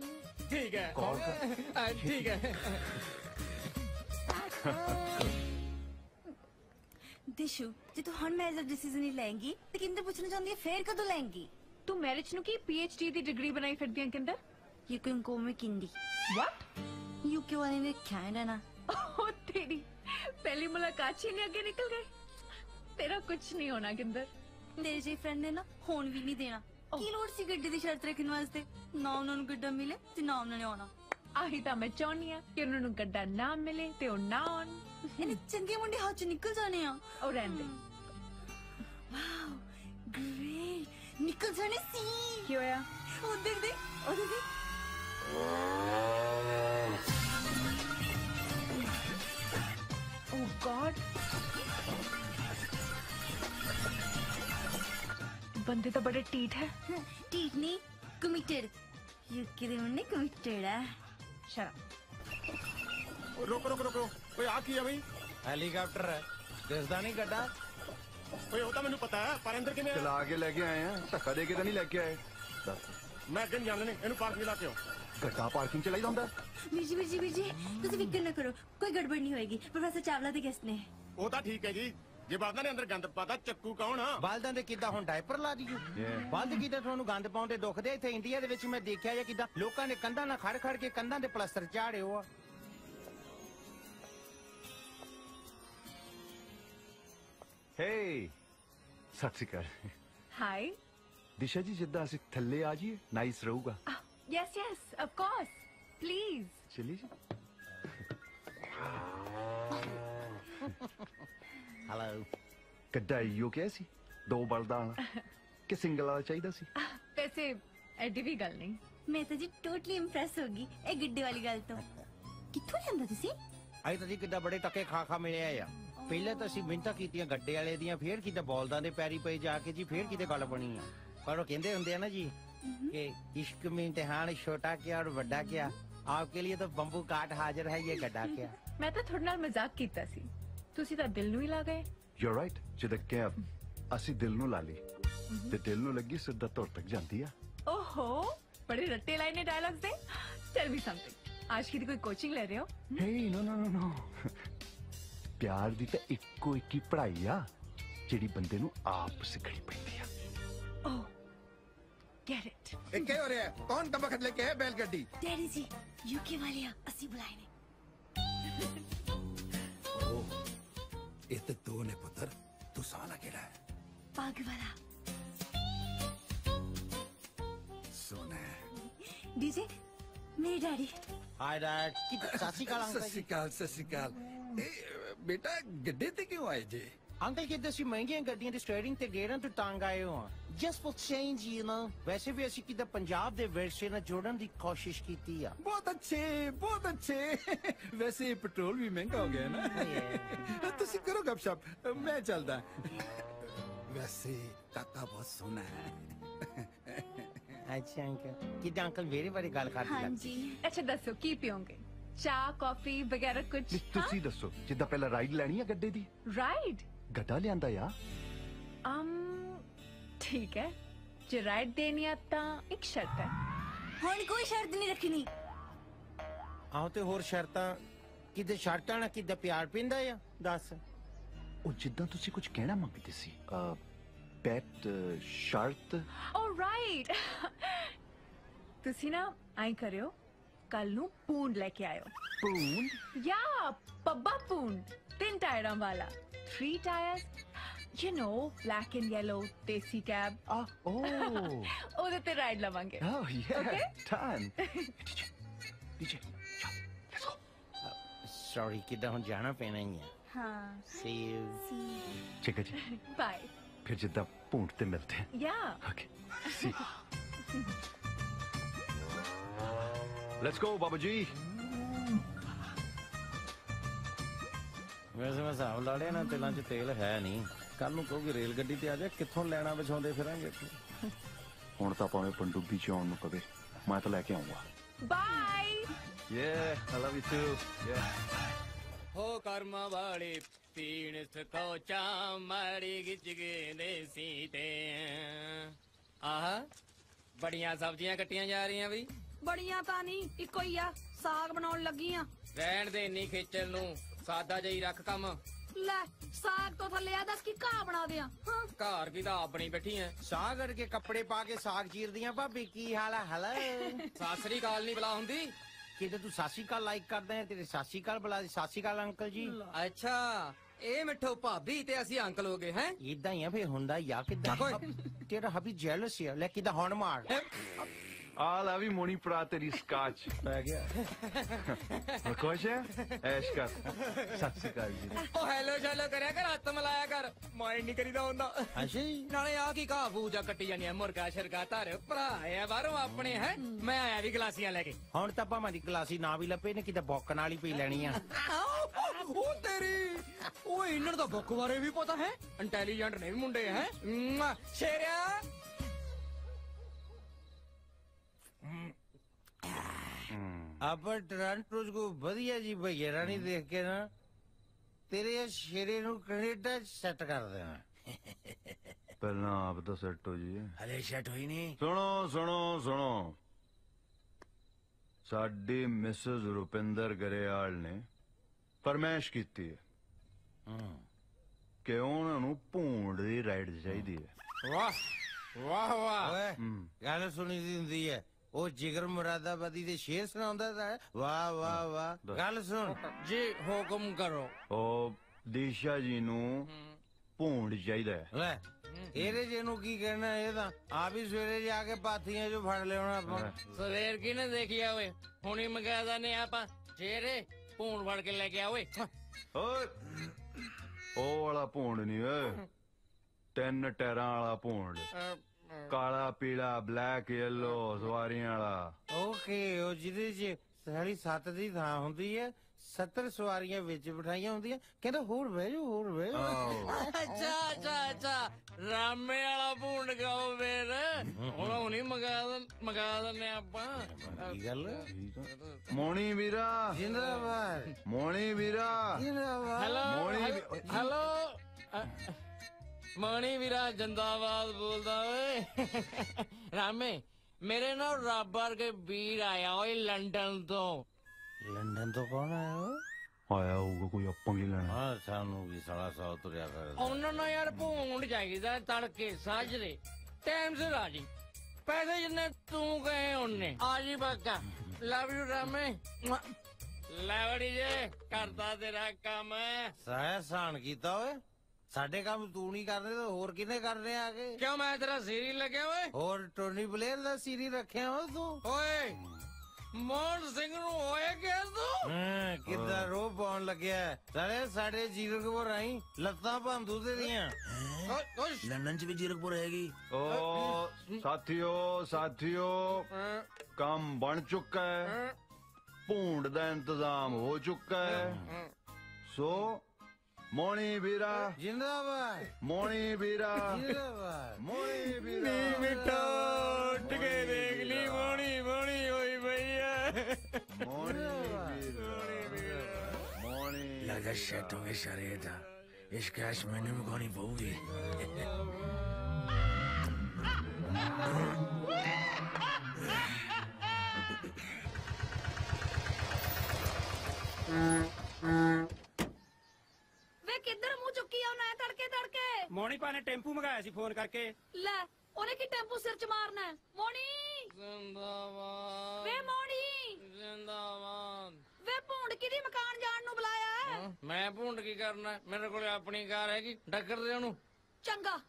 ਠੀਕ ਹੈ। ਕਾਲ ਕਰ। ਅਹ, ਠੀਕ ਹੈ। ਦਿਸ਼ੂ ਜੇ ਤੂੰ ਹੁਣ ਮੈਰਿਜ ਦਾ ਡਿਸੀਜਨ ਨਹੀਂ ਲੈਂਗੀ ਤੇ ਕਿੰਦਰ ਪੁੱਛਣਾ ਚਾਹੁੰਦੀ ਹੈ ਫੇਰ ਕਦੋਂ ਲੈਂਗੀ ਤੂੰ ਮੈਰਿਜ ਨੂੰ ਕੀ ਪੀਐਚਡੀ ਦੀ ਡਿਗਰੀ ਬਣਾਈ ਫਿਰਦੀ ਆਂ ਕਿੰਦਰ? ਯੂ ਕੈਨ ਕੋ ਮੀ ਕਿੰਦੀ। ਵਾਟ ਵਾਲੇ ਨੇ ਕੈਨੇਡਾ ਨਾ? ਓ ਤੇਰੀ ਪਹਿਲੀ ਮੁਲਾਕਾਤ 'ਚ ਹੀ ਨਹੀਂ ਅੱਗੇ ਨਿਕਲ ਗਏ। ਤੇਰਾ ਕੁਝ ਨਹੀਂ ਹੋਣਾ ਕਿੰਦਰ। ਤੇਰੇ ਜਿਹੇ ਫਰੈਂਡ ਨੇ ਨਾ ਹੋਣ ਵੀ ਨਹੀਂ ਦੇਣਾ। ਕੀ ਲੋੜ ਸੀ ਗੱਡੀ ਦੀ ਸ਼ਰਤ ਰੱਖਣ ਵਾਸਤੇ? ਨਾ ਉਹਨਾਂ ਨੂੰ ਗੱਡਾ ਮਿਲੇ ਤੇ ਨਾ ਉਹਨਾਂ ਨੇ ਆਉਣਾ। ਆਹੀ ਤਾਂ ਮੈਂ ਚਾਹੁੰਦੀ ਆ ਕਿ ਉਹਨਾਂ ਨੂੰ ਗੱਡਾ ਨਾ ਮਿਲੇ ਤੇ ਉਹ ਨਾ ਆਉਣ। चंगे मुंडे हाथ निकल जाने हैं और निकल जाने सी क्यों या देख देख गॉड बंदे तो बड़े टीट है। टीट नहीं कमिटेड। ये कमिटेड है? रोको रोको रोको। ਓਏ ਆ ਕੀ ਆ ਬਈ? ਹੈਲੀਕਾਪਟਰ ਹੈ। ਦਿਸਦਾ ਨਹੀਂ ਗੱਡਾ। ਓਏ ਉਹ ਤਾਂ ਮੈਨੂੰ ਪਤਾ ਹੈ ਪਰ ਅੰਦਰ ਕਿਵੇਂ ਚਲਾ ਕੇ ਲੈ ਕੇ ਆਏ ਆ। ਧੱਕਾ ਦੇ ਕੇ ਤਾਂ ਨਹੀਂ ਲੈ ਕੇ ਆਏ। ਦੱਸ। ਮੈਂ ਅੱਗੇ ਜਾਣਦੇ ਨੇ ਇਹਨੂੰ ਪਾਰਕ ਲਾ ਕੇ ਆਓ। ਗੱਡਾ ਪਾਰਕਿੰਗ ਚ ਲਾਈਦਾ ਹੁੰਦਾ ਵੀਰ ਜੀ ਵੀਰ ਜੀ ਵੀਰ ਜੀ ਤੁਸੀਂ ਫਿਕਰ ਨਾ ਕਰੋ ਕੋਈ ਗੜਬੜ ਨਹੀਂ ਹੋਏਗੀ। ਪ੍ਰੋਫੈਸਰ ਚਾਵਲਾ ਦੇ ਗੈਸਟ ਨੇ। ਉਹ ਤਾਂ ਠੀਕ ਹੈ ਜੀ। ਜੇ ਬਾਲਦਾਂ ਨੇ ਅੰਦਰ ਗੰਦ ਪਾਤਾ ਚੱਕੂ ਕੌਣ ਬਾਲਦਾਂ ਦੇ ਕਿੱਦਾਂ ਹੁਣ ਡਾਇਪਰ ਲਾ ਦਈਏ? ਬਲਦ ਕਿੱਦਾਂ ਤੁਹਾਨੂੰ ਗੰਦ ਪਾਉਂਦੇ ਦੁਖਦੇ ਇੱਥੇ ਇੰਡੀਆ ਦੇ ਵਿੱਚ ਮੈਂ ਦੇਖਿਆ ਜਾਂ ਕਿੱਦਾਂ ਲੋਕਾਂ ਨੇ ਕੰਧਾਂ ਨਾਲ ਖੜ ਖੜ ਕੇ ਕੰਧਾਂ ਦੇ ਪਲਸਤਰ ਝਾੜੇ ਹੋ ਆ। ਹੇ ਸਤਿ ਸ਼੍ਰੀ ਅਕਾਲ ਹਾਈ ਦਿਸ਼ਾ ਜੀ ਜਿੱਦਾਂ ਅਸੀਂ ਥੱਲੇ ਆ ਜਾਈਏ ਨਾਈਸ ਰਹੂਗਾ yes yes of course please ਚਲੀ ਜੀ ਹਲੋ ਗੱਡਾ ਯੋ ਕਿਹਾ ਸੀ ਦੋ ਬਲਦਾਂ ਵਾਲਾ ਕਿ ਸਿੰਗਲ ਵਾਲਾ ਚਾਹੀਦਾ ਸੀ ਵੈਸੇ ਐਡੀ ਵੀ ਗੱਲ ਨਹੀਂ ਮੈਂ ਤਾਂ ਜੀ ਟੋਟਲੀ ਇੰਪ੍ਰੈਸ ਹੋ ਗਈ ਇਹ ਗੱਡੇ ਵਾਲੀ ਗੱਲ ਤੋਂ ਕਿੱਥੋਂ ਲਿਆਂਦਾ ਤੁਸੀਂ ਅਸੀਂ ਤਾਂ ਜੀ ਕਿੱਦਾਂ ਬੜੇ ਟੱਕੇ ਖਾ ਖਾ ਮਿਲਿਆ ਆ ਪਹਿਲੇ ਤਾਂ ਅਸੀਂ ਮਿੰਤਾ ਕੀਤੀਆਂ ਗੱਡੇ ਵਾਲੇ ਦੀਆਂ ਫੇਰ ਕਿਤੇ ਬੌਲਦਾਂ ਦੇ ਪੈਰੀ ਪਏ ਜਾ ਕੇ ਜੀ ਫੇਰ ਕਿਤੇ ਗੱਲ ਬਣੀ ਆ ਪਰ ਉਹ ਕਹਿੰਦੇ ਹੁੰਦੇ ਆ ਨਾ ਜੀ ਕਿ इश्क में इम्तिहान छोटा क्या और बड़ा क्या आपके लिए तो बम्बू काट हाजिर है ये गड्ढा क्या ਮੈਂ ਤਾਂ ਤੁਹਾਡੇ ਨਾਲ ਮਜ਼ਾਕ ਕੀਤਾ ਸੀ ਤੁਸੀਂ ਤਾਂ ਦਿਲ ਨੂੰ ਹੀ ਲਾ ਗਏ ਯੂ ਰਾਈਟ ਜਿੱਦਾਂ ਕਿ ਅਸੀਂ ਦਿਲ ਨੂੰ ਲਾ ਲਈ ਤੇ ਦਿਲ ਨੂੰ ਲੱਗੀ ਸਿੱਧਾ ਤੁਰ ਤੱਕ ਜਾਂਦੀ ਆ ਓਹੋ ਬੜੇ ਰੱਟੇ ਲਾਏ ਨੇ ਡਾਇਲੌਗਸ ਦੇ ਟੈਲ ਮੀ ਸਮਥਿੰਗ ਆਸ਼ਕੀ ਦੀ ਕੋਈ ਕੋਚਿੰਗ ਲੈ ਰਹੇ ਹੋ ਹੇ ਨੋ ਨੋ ਨੋ ਨੋ प्यार दी ता इको एक ही पढ़ाई आ जेडी बंदे नु आप सिखनी पड़ती है ओ गेट इट ए के हो रहा है कौन तबखत लेके है बैलगड्डी? डैडी जी यूके वाले आ असी बुलाए ने। ओ ए ते ने पुत्र तू साला केड़ा है पग वाला। सोने। डीजे मेरे डैडी। हाय डैड सासी काल सासी ਬੇਟਾ ਗੱਡੇ ਤੇ ਕਿਉਂ ਆਏ ਜੇ अंकल कहते ਅਸੀਂ ਮਹਿੰਗੀਆਂ ਗੱਡੀਆਂ ਦੀ ਸਟੀਅਰਿੰਗ ਤੇ ਗੇਅਰਾਂ ਤੋਂ ਤੰਗ ਆਏ ਹਾਂ just for change you know ਵੈਸੇ ਵੀ ਅਸੀਂ ਕਿਤੇ ਪੰਜਾਬ ਦੇ ਵਿਰਸੇ ਨਾਲ ਜੋੜਨ ਦੀ ਕੋਸ਼ਿਸ਼ ਕੀਤੀ ਆ ਬਹੁਤ ਅੱਛੇ ਬਹੁਤ ਅੱਛੇ ਵੈਸੇ ਪੈਟਰੋਲ ਵੀ ਮਹਿੰਗਾ ਹੋ ਗਿਆ ਨਾ ਤੁਸੀਂ ਕਰੋ ਗੱਪਸ਼ਪ ਮੈਂ ਚੱਲਦਾ वैसे काका बहुत सोना है अच्छा अंकल कि अंकल मेरे बारे गल कर हाँ जी अच्छा दसो की पियोगे ਚਾਹ ਕਾਫੀ ਵਗੈਰਾ ਕੁਝ ਨਹੀਂ, ਤੁਸੀਂ ਦੱਸੋ ਜਿੱਦਾਂ ਪਹਿਲਾਂ ਰਾਈਡ ਲੈਣੀ ਆ ਗੱਡੇ ਦੀ? ਰਾਈਡ ਗੱਡਾ ਲਿਆਂਦਾ ਆ? ਅਮ ਠੀਕ ਹੈ। ਜੇ ਰਾਈਡ ਦੇਣੀ ਆ ਤਾਂ ਇੱਕ ਸ਼ਰਤ ਹੈ। ਹੁਣ ਕੋਈ ਸ਼ਰਤ ਨਹੀਂ ਰੱਖਣੀ। ਆਹੋ ਤੇ ਹੋਰ ਸ਼ਰਤਾਂ ਕਿਤੇ ਸ਼ਰਤਾਂ ਨਾਲ ਕਿਤੇ ਪਿਆਰ ਪਿੰਦਾ ਆ? ਦੱਸ। ਉਹ ਜਿੱਦਾਂ ਤੁਸੀਂ ਕੁਝ ਕਹਿਣਾ ਮੰਗਦੇ ਸੀ ਪੈਟ ਸ਼ਰਤ? ਓ ਰਾਈਟ ਤੁਸੀਂ ਨਾ ਆਈ ਕਰਿਓ कल नू पूंड लेके आयो। पूंड? या पब्बा पूंड तीन टायरों वाला। Three tyres you know black and yellow देसी कैब ओह oh, oh. ते राइड लवांगे। ओह yeah done DJ DJ sorry किदा हूँ? जाना पैना ही है। हाँ। सी यू ठीक है जी बाय फिर जिद्दा पूंड ते मिलते हैं। Yeah okay see Let's go, Baba Ji. ਵੈਸੇ ਮੈਂ ਹਿਸਾਬ ਲਾ ਲਿਆ ਨਾ ਤਿਲਾਂ 'ਚ ਤੇਲ ਹੈ ਨਹੀਂ ਕੱਲ ਨੂੰ ਕਹੋਗੇ ਰੇਲ ਗੱਡੀ ਤੇ ਆ ਜਾ ਕਿੱਥੋਂ ਲੈਣਾ ਵਿਛਾਉਂਦੇ ਫਿਰਾਂਗੇ ਹੁਣ ਤਾਂ ਭਾਵੇਂ ਪੰਡੂਬੀ ਚ ਆਉਣ ਨੂੰ ਪਵੇ ਮੈਂ ਤਾਂ ਲੈ ਕੇ ਆਉਂਗਾ bye Yeah, I love you too. Yeah. ਹੋ ਕਰਮ ਵਾਲੇ ਪੀਣ ਸਕੋ ਚਾ ਮਾਰੀ ਗਿਚ ਗਏ ਨੇ ਸੀਤੇ ਆਹ ਬੜੀਆਂ ਸਬਜ਼ੀਆਂ ਕੱਟੀਆਂ ਜਾ ਰਹੀਆਂ ਬਈ ਬੜੀਆਂ ਤਾਂ ਨਹੀਂ ਇੱਕੋ ਹੀ ਆ ਸਾਗ ਬਣਾਉਣ ਲੱਗੀ ਆ ਰਹਿਣ ਦੇ ਇੰਨੀ ਖੇਚਲ ਨੂੰ ਸਾਦਾ ਜਈ ਰੱਖ ਕੰਮ। ਲੈ ਸਾਗ ਤੋਂ ਥੱਲੇ ਆ ਦੱਸ ਕੀ ਘਾਹ ਬਣਾ ਦਿਆਂ ਹਾਂ? ਘਰ ਕੀ ਤਾਂ ਆਪਣੀ ਬੈਠੀ ਐ। ਸਾਗ ਕਰਕੇ ਕੱਪੜੇ ਪਾ ਕੇ ਸਾਗ ਚੀਰਦੀਆਂ ਭਾਬੀ ਕੀ ਹਾਲ ਹੈ ਹਲੋ ਸਾਸਰੀ ਕਾਲ ਨਹੀਂ ਬੁਲਾ ਹੁੰਦੀ। ਕਿਤੇ ਤੂੰ ਸਾਸੀ ਕਾਲ ਲਾਈਕ ਕਰਦਾ ਹੈ ਤੇਰੇ ਸਾਸੀ ਕਾਲ ਬੁਲਾ ਸਾਸੀ ਕਾਲ ਅੰਕਲ ਜੀ। ਅੱਛਾ ਇਹ ਮਿੱਠੋ ਭਾਬੀ ਤੇ ਅਸੀਂ ਅੰਕਲ ਹੋ ਗਏ ਹੈ? ਇਦਾਂ ਹੀ ਆ ਫੇ ਹੁੰਦਾ ਯਾ ਕਿਦਾਂ ਤੇਰਾ ਹਬੀ ਜੈਲਸ ਹੈ ਲੈ ਕਿਦਾਂ ਹੌਣ ਮਾਰ। ਆ ਲੈ ਵੀ ਮੋਣੀ ਪਰਾ ਤੇਰੀ ਸਕਾਚ ਪੈ ਗਿਆ ਖੁਸ਼ ਹੈ ਐਸ਼ ਕਰ ਸਤਿ ਸ਼੍ਰੀ ਅਕਾਲ ਜੀ ਉਹ ਹੈਲੋ ਸ਼ੈਲੋ ਕਰਿਆ ਕਰ ਹੱਥ ਮਲਾਇਆ ਕਰ ਮਾਈਂਡ ਨਹੀਂ ਕਰੀਦਾ ਹੁੰਦਾ ਅੱਛਾ ਜੀ ਨਾਲੇ ਆ ਕੀ ਘਾਹ ਫੂਜਾ ਕੱਟੀ ਜਾਨੀ ਆ ਮੁਰਗਾ ਸ਼ਰਗਾ ਧਰ ਭਰਾ ਆ ਬਾਹਰੋਂ ਆਪਣੇ ਹੈ ਮੈਂ ਆਇਆ ਵੀ ਗਲਾਸੀਆਂ ਲੈ ਕੇ ਹੁਣ ਤਾਂ ਭਾਵੇਂ ਦੀ ਗਲਾਸੀ ਨਾ ਵੀ ਲੱਭੇ ਨੇ ਕਿਤੇ ਬੌਕਣ ਵਾਲੀ ਪੀ ਲੈਣੀ ਆ ਉਹ ਤੇਰੀ ਉਹ ਇਹਨਾਂ ਨੂੰ ਤਾਂ ਬੁੱਕ ਬਾਰੇ ਵੀ ਪਤਾ ਹੈ ਇੰਟੈਲੀਜੈਂਟ ਨੇ ਵੀ ਮੁੰਡੇ ਹੈ ਸ਼ੇਰਿਆ ਆਪਾਂ ਟੋਰਾਂਟੋ ਚ ਕੋ ਵਧੀਆ ਜੀ ਭਈਆ ਰਾਣੀ ਦੇਖ ਕੇ ਨਾ ਤੇਰੇ ਸ਼ੇਰੇ ਨੂੰ ਕੈਨੇਡਾ ਸੈੱਟ ਕਰ ਦੇਣਾ ਪਹਿਲਾਂ ਆਪ ਤਾਂ ਸੈੱਟ ਹੋ ਜੀ ਹਲੇ ਸੈੱਟ ਹੋਈ ਨਹੀਂ। ਸੁਣੋ ਸੁਣੋ ਸੁਣੋ। ਸਾਡੀ ਮਿਸਸ ਰੁਪਿੰਦਰ ਗਰੇਵਾਲ ਨੇ ਫਰਮਾਇਸ਼ ਕੀਤੀ ਹੈ ਕਿ ਉਹਨਾਂ ਨੂੰ ਭੂੰਡ ਦੀ ਰਾਈਡ ਚਾਹੀਦੀ ਹੈ। ਵਾਹ ਵਾਹ ਵਾਹ। ਗੱਲ ਸੁਣੀ ਦੀ ਹੁੰਦੀ ਹੈ। ਉਹ ਜਿਗਰ ਮੁਰਾਦਾਬਾਦੀ ਦੇ ਸ਼ੇਰ ਸੁਣਾਉਂਦਾ ਤਾਂ ਵਾਹ ਵਾਹ ਵਾਹ। ਗੱਲ ਸੁਣ। ਜੀ ਹੁਕਮ ਕਰੋ। ਉਹ ਦੀਸ਼ਾ ਜੀ ਨੂੰ ਭੂੰਡ ਚਾਹੀਦਾ ਹੈ। ਲੈ ਇਹਦੇ ਜਿਹਨੂੰ ਕੀ ਕਹਿਣਾ ਇਹ ਤਾਂ ਆਪ ਹੀ ਸਵੇਰੇ ਜਾ ਕੇ ਪਾਥੀਆਂ ਚੋਂ ਫੜ ਲਿਆਉਣਾ ਆਪਾਂ। ਸਵੇਰ ਕੀ ਨੇ ਦੇਖਿਆ ਓਏ? ਹੁਣੀ ਮੰਗਾਦਾ ਨੇ ਆਪਾਂ ਸ਼ੇਰੇ ਭੂਣ ਫੜ ਕੇ ਲੈ ਕੇ ਆ ਓਏ। ਓਏ ਉਹ ਵਾਲਾ ਭੂੰਡ ਨਹੀਂ ਓਏ। ਤਿੰਨ ਟੈਰਾਂ ਵਾਲਾ ਭੂੰਡ। ਕਾਲਾ ਪੀਲਾ ਬਲੈਕ ਯੈਲੋ ਸਵਾਰੀਆਂ ਵਾਲਾ। ਓਕੇ ਉਹ ਜਿਹਦੇ ਚ ਸਾਲੀ ਸੱਤ ਦੀ ਥਾਂ ਹੁੰਦੀ ਹੈ 70 ਸਵਾਰੀਆਂ ਵਿੱਚ ਬਿਠਾਈਆਂ ਹੁੰਦੀਆਂ। ਕਹਿੰਦਾ ਹੋਰ ਬਹਿ ਜਾਓ ਹੋਰ ਬਹਿ ਜਾਓ। ਅੱਛਾ ਅੱਛਾ ਅੱਛਾ। ਰਾਮੇ ਵਾਲਾ ਭੂਣ ਗਾਓ ਫੇਰ। ਹੁਣ ਹੁਣੀ ਮੰਗਾ ਮੰਗਾ ਦਿੰਨੇ ਆਪਾਂ। ਕੀ ਗੱਲ ਮੋਣੀ ਵੀਰਾ। ਜਿੰਦਾਬਾਦ। ਮੋਣੀ ਵੀਰਾ। ਜਿੰਦਾਬਾਦ। ਹੈਲੋ ਮੋਣੀ ਹੈਲੋ, ਮਣੀ ਵੀਰਾ ਜਿੰਦਾਬਾਦ ਬੋਲਦਾ ਓਏ ਰਾਮੇ ਮੇਰੇ ਨਾਲ ਰੱਬ ਵਰਗੇ ਵੀਰ ਆਇਆ ਓਏ ਲੰਡਨ ਤੋਂ ਲੰਡਨ ਤੋਂ ਕੌਣ ਆਇਆ ਉਹ ਆਇਆ ਹੋਊਗਾ ਕੋਈ ਆਪਾਂ ਕੀ ਲੈਣਾ ਹਾਂ ਸਾਨੂੰ ਵੀ ਸਾਲਾ ਸੌ ਤੁਰਿਆ ਕਰਦਾ ਉਹਨਾਂ ਨੂੰ ਯਾਰ ਭੂੰਡ ਚਾਹੀਦਾ ਤੜਕੇ ਸਾਜਰੇ ਟਾਈਮ ਸਿਰ ਆ ਜੀ ਪੈਸੇ ਜਿੰਨੇ ਤੂੰ ਕਹੇ ਉਹਨੇ ਆ ਜੀ ਬੱਕਾ ਲਵ ਯੂ ਰਾਮੇ ਲਵੜੀ ਜੇ ਕਰਦਾ ਤੇਰਾ ਕੰਮ ਸਾਇਆ ਸਾਨ ਕੀਤਾ ਓਏ ਸਾਡੇ ਕੰਮ ਤੂੰ ਨਹੀਂ ਕਰਦੇ ਤਾਂ ਹੋਰ ਕਿਹਨੇ ਕਰਨੇ ਆ ਕੇ? ਕਿਉਂ ਮੈਂ ਤੇਰਾ ਸੀਰੀ ਲੱਗਿਆ ਓਏ? ਹੋਰ ਟੋਨੀ ਬਲੇਅਰ ਦਾ ਸੀਰੀ ਰੱਖਿਆ ਓ ਤੂੰ? ਓਏ ਮੋਹਨ ਸਿੰਘ ਨੂੰ ਹੋਏ ਕਿ ਤੂੰ? ਹਾਂ ਕਿੱਦਾਂ ਰੋਹ ਪਾਉਣ ਲੱਗਿਆ? ਸਾਰੇ ਸਾਡੇ ਜੀਰਕਪੁਰ ਆਈ ਲੱਤਾਂ ਭੰਦੂ ਤੇਰੀਆਂ। ਲੰਡਨ ਚ ਵੀ ਜੀਰਕਪੁਰ ਹੈਗੀ। ਓ ਸਾਥੀਓ ਸਾਥੀਓ ਕੰਮ ਬਣ ਚੁੱਕਾ ਹੈ। ਭੂੰਡ ਦਾ ਇੰਤਜ਼ਾਮ ਹੋ ਚੁੱਕਾ ਹੈ। ਸੋ मोणी बीरा जिंदाबाद। मोणी बीरा जिंदाबाद। बीरा मिठा उठ के देख ली मोणी मोणी होई भैया। मोणी बीरा मोणी लगा शेटों के शरीर था। इस कैश महीने में कौन पाऊँगी Mm-hmm. ਕਿੱਧਰ ਮੂੰਹ ਚੁੱਕੀ ਆਉਣਾ ਹੈ ਤੜਕੇ ਤੜਕੇ। ਮੋਣੀ ਪਾ ਨੇ ਟੈਂਪੂ ਮੰਗਾਇਆ ਸੀ ਫੋਨ ਕਰਕੇ। ਲੈ ਉਹਨੇ ਕੀ ਟੈਂਪੂ ਸਿਰ ਚ ਮਾਰਨਾ ਹੈ? ਮੋਣੀ! ਜ਼ਿੰਦਾਬਾਦ। ਵੇ ਮੋਣੀ! ਜ਼ਿੰਦਾਬਾਦ। ਵੇ ਭੂੰਡ ਕਿਹਦੀ ਮਕਾਨ ਜਾਣ ਨੂੰ ਬੁਲਾਇਆ ਹੈ? ਮੈਂ ਭੁੰਡ ਕੀ ਕਰਨਾ ਮੇਰੇ ਕੋਲ ਆਪਣੀ ਕਾਰ ਹੈਗੀ ਡੱਕਰ ਦੇ ਉਹਨੂੰ। ਚੰਗਾ।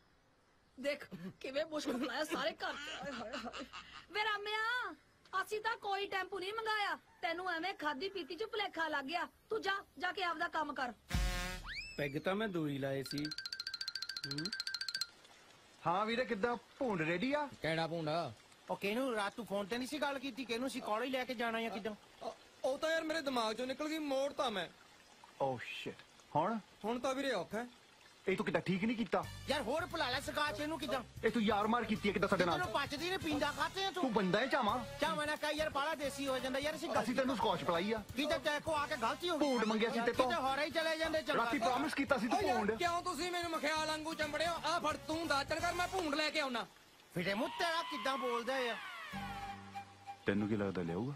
ਦੇਖ ਕਿਵੇਂ ਮੁਸ਼ਕਲ ਬਣਾਇਆ ਸਾਰੇ ਘਰ ਚ। ਆਏ ਹਾਏ ਹਾਏ। ਵੇ ਰਾਮਿਆ ਅਸੀਂ ਤਾਂ ਕੋਈ ਟੈਂਪੂ ਨਹੀਂ ਮੰਗਾਇਆ। ਤੈਨੂੰ ਐਵੇਂ ਖਾਦੀ ਪੀਤੀ ਚ ਭੁਲੇਖਾ ਲੱਗ ਗਿਆ। ਤੂੰ ਜਾ ਜਾ ਕੇ ਆਪਦਾ ਕੰਮ ਕਰ। ਪੈਗ ਤਾਂ ਮੈਂ ਦੂਈ ਲਾਏ ਸੀ। ਹਾਂ। ਵੀਰੇ ਕਿੱਦਾਂ? ਭੂੰਡ ਰੈਡੀ ਆ? ਕਿਹੜਾ ਭੁੰਡਾ? ਉਹ ਕਿਹਨੂੰ? ਰਾਤ ਤੂੰ ਫੋਨ ਤੇ ਨਹੀਂ ਸੀ ਗੱਲ ਕੀਤੀ? ਕਿਹਨੂੰ ਸੀ? ਕਾਲਜ ਲੈ ਕੇ ਜਾਣਾ ਜਾਂ ਕਿਦਾਂ? ਉਹ ਤਾਂ ਯਾਰ ਮੇਰੇ ਦਿਮਾਗ ਚੋਂ ਨਿਕਲ ਗਈ ਮੋੜ ਤਾਂ ਮੈਂ। ਓ ਸ਼ਿਟ ਹੁਣ? ਹੁਣ ਤਾਂ ਵੀਰੇ ਔਖਾ ਹੈ। ਇਹ ਤੂੰ ਕਿੱਦਾਂ ਠੀਕ ਨਹੀਂ ਕੀਤਾ? ਯਾਰ ਹੋਰ ਭੁਲਾ ਲੈ ਸਕਾਚ ਇਹਨੂੰ ਕਿਦਾਂ? ਇਹ ਤੂੰ ਯਾਰ ਮਾਰ ਕੀਤੀ ਹੈ ਕਿੱਦਾਂ ਸਾਡੇ ਨਾਲ? ਤੈਨੂੰ ਪਚਦੀ ਨੇ ਪੀਂਦਾ ਖਾਤੇ ਆ ਤੂੰ। ਤੂੰ ਬੰਦਾ ਹੈ ਚਾਵਾਂ? ਚਾਹ ਨਾ ਕਹੀ ਯਾਰ ਬਾਲਾ ਦੇਸੀ ਹੋ ਜਾਂਦਾ ਯਾਰ ਅਸੀਂ ਅਸੀਂ ਤੈਨੂੰ ਸਕੌਚ ਪਲਾਈ ਆ। ਕੀ ਤਾਂ ਕੋ ਆ ਕੇ ਗਲਤੀ ਹੋ ਗਈ? ਭੂੰਡ ਮੰਗਿਆ ਸੀ ਤੇ ਤੋਂ। ਕਿਤੇ ਹੋਰੇ ਹੀ ਚਲੇ ਜਾਂਦੇ ਚੰਗਾ ਰਾਤੀ ਪ੍ਰੋਮਿਸ ਕੀਤਾ ਸੀ ਤੂੰ ਓ ਯਾਰ, ਕਿਉਂ ਤੁਸੀਂ ਮੈਨੂੰ ਮਖਿਆਲ ਵਾਂਗੂ ਚੰਬੜਿਓ ਆ ਫੜ ਤੂੰ ਦਾਚਣ ਕਰ ਮੈਂ ਭੁੰਡ ਲੈ ਕੇ ਆਉਣਾ ਫਿਰੇ ਮੂੰਹ ਤੇਰਾ ਕਿਦਾਂ ਬੋਲਦਾ ਆ? ਤੈਨੂੰ ਕੀ ਲੱਗਦਾ ਲਿਆਊਗਾ?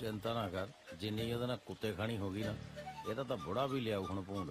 ਚਿੰਤਾ ਨਾ ਕਰ ਜਿੰਨੀ ਉਹਦੇ ਨਾਲ ਕੁੱਤੇ ਖਾਣੀ ਹੋ ਗਈ ਨਾ ਇਹਦਾ ਤਾਂ ਬੁੜਾ ਵੀ ਲਿਆਉ ਹੁਣ ਭੂੰਡ।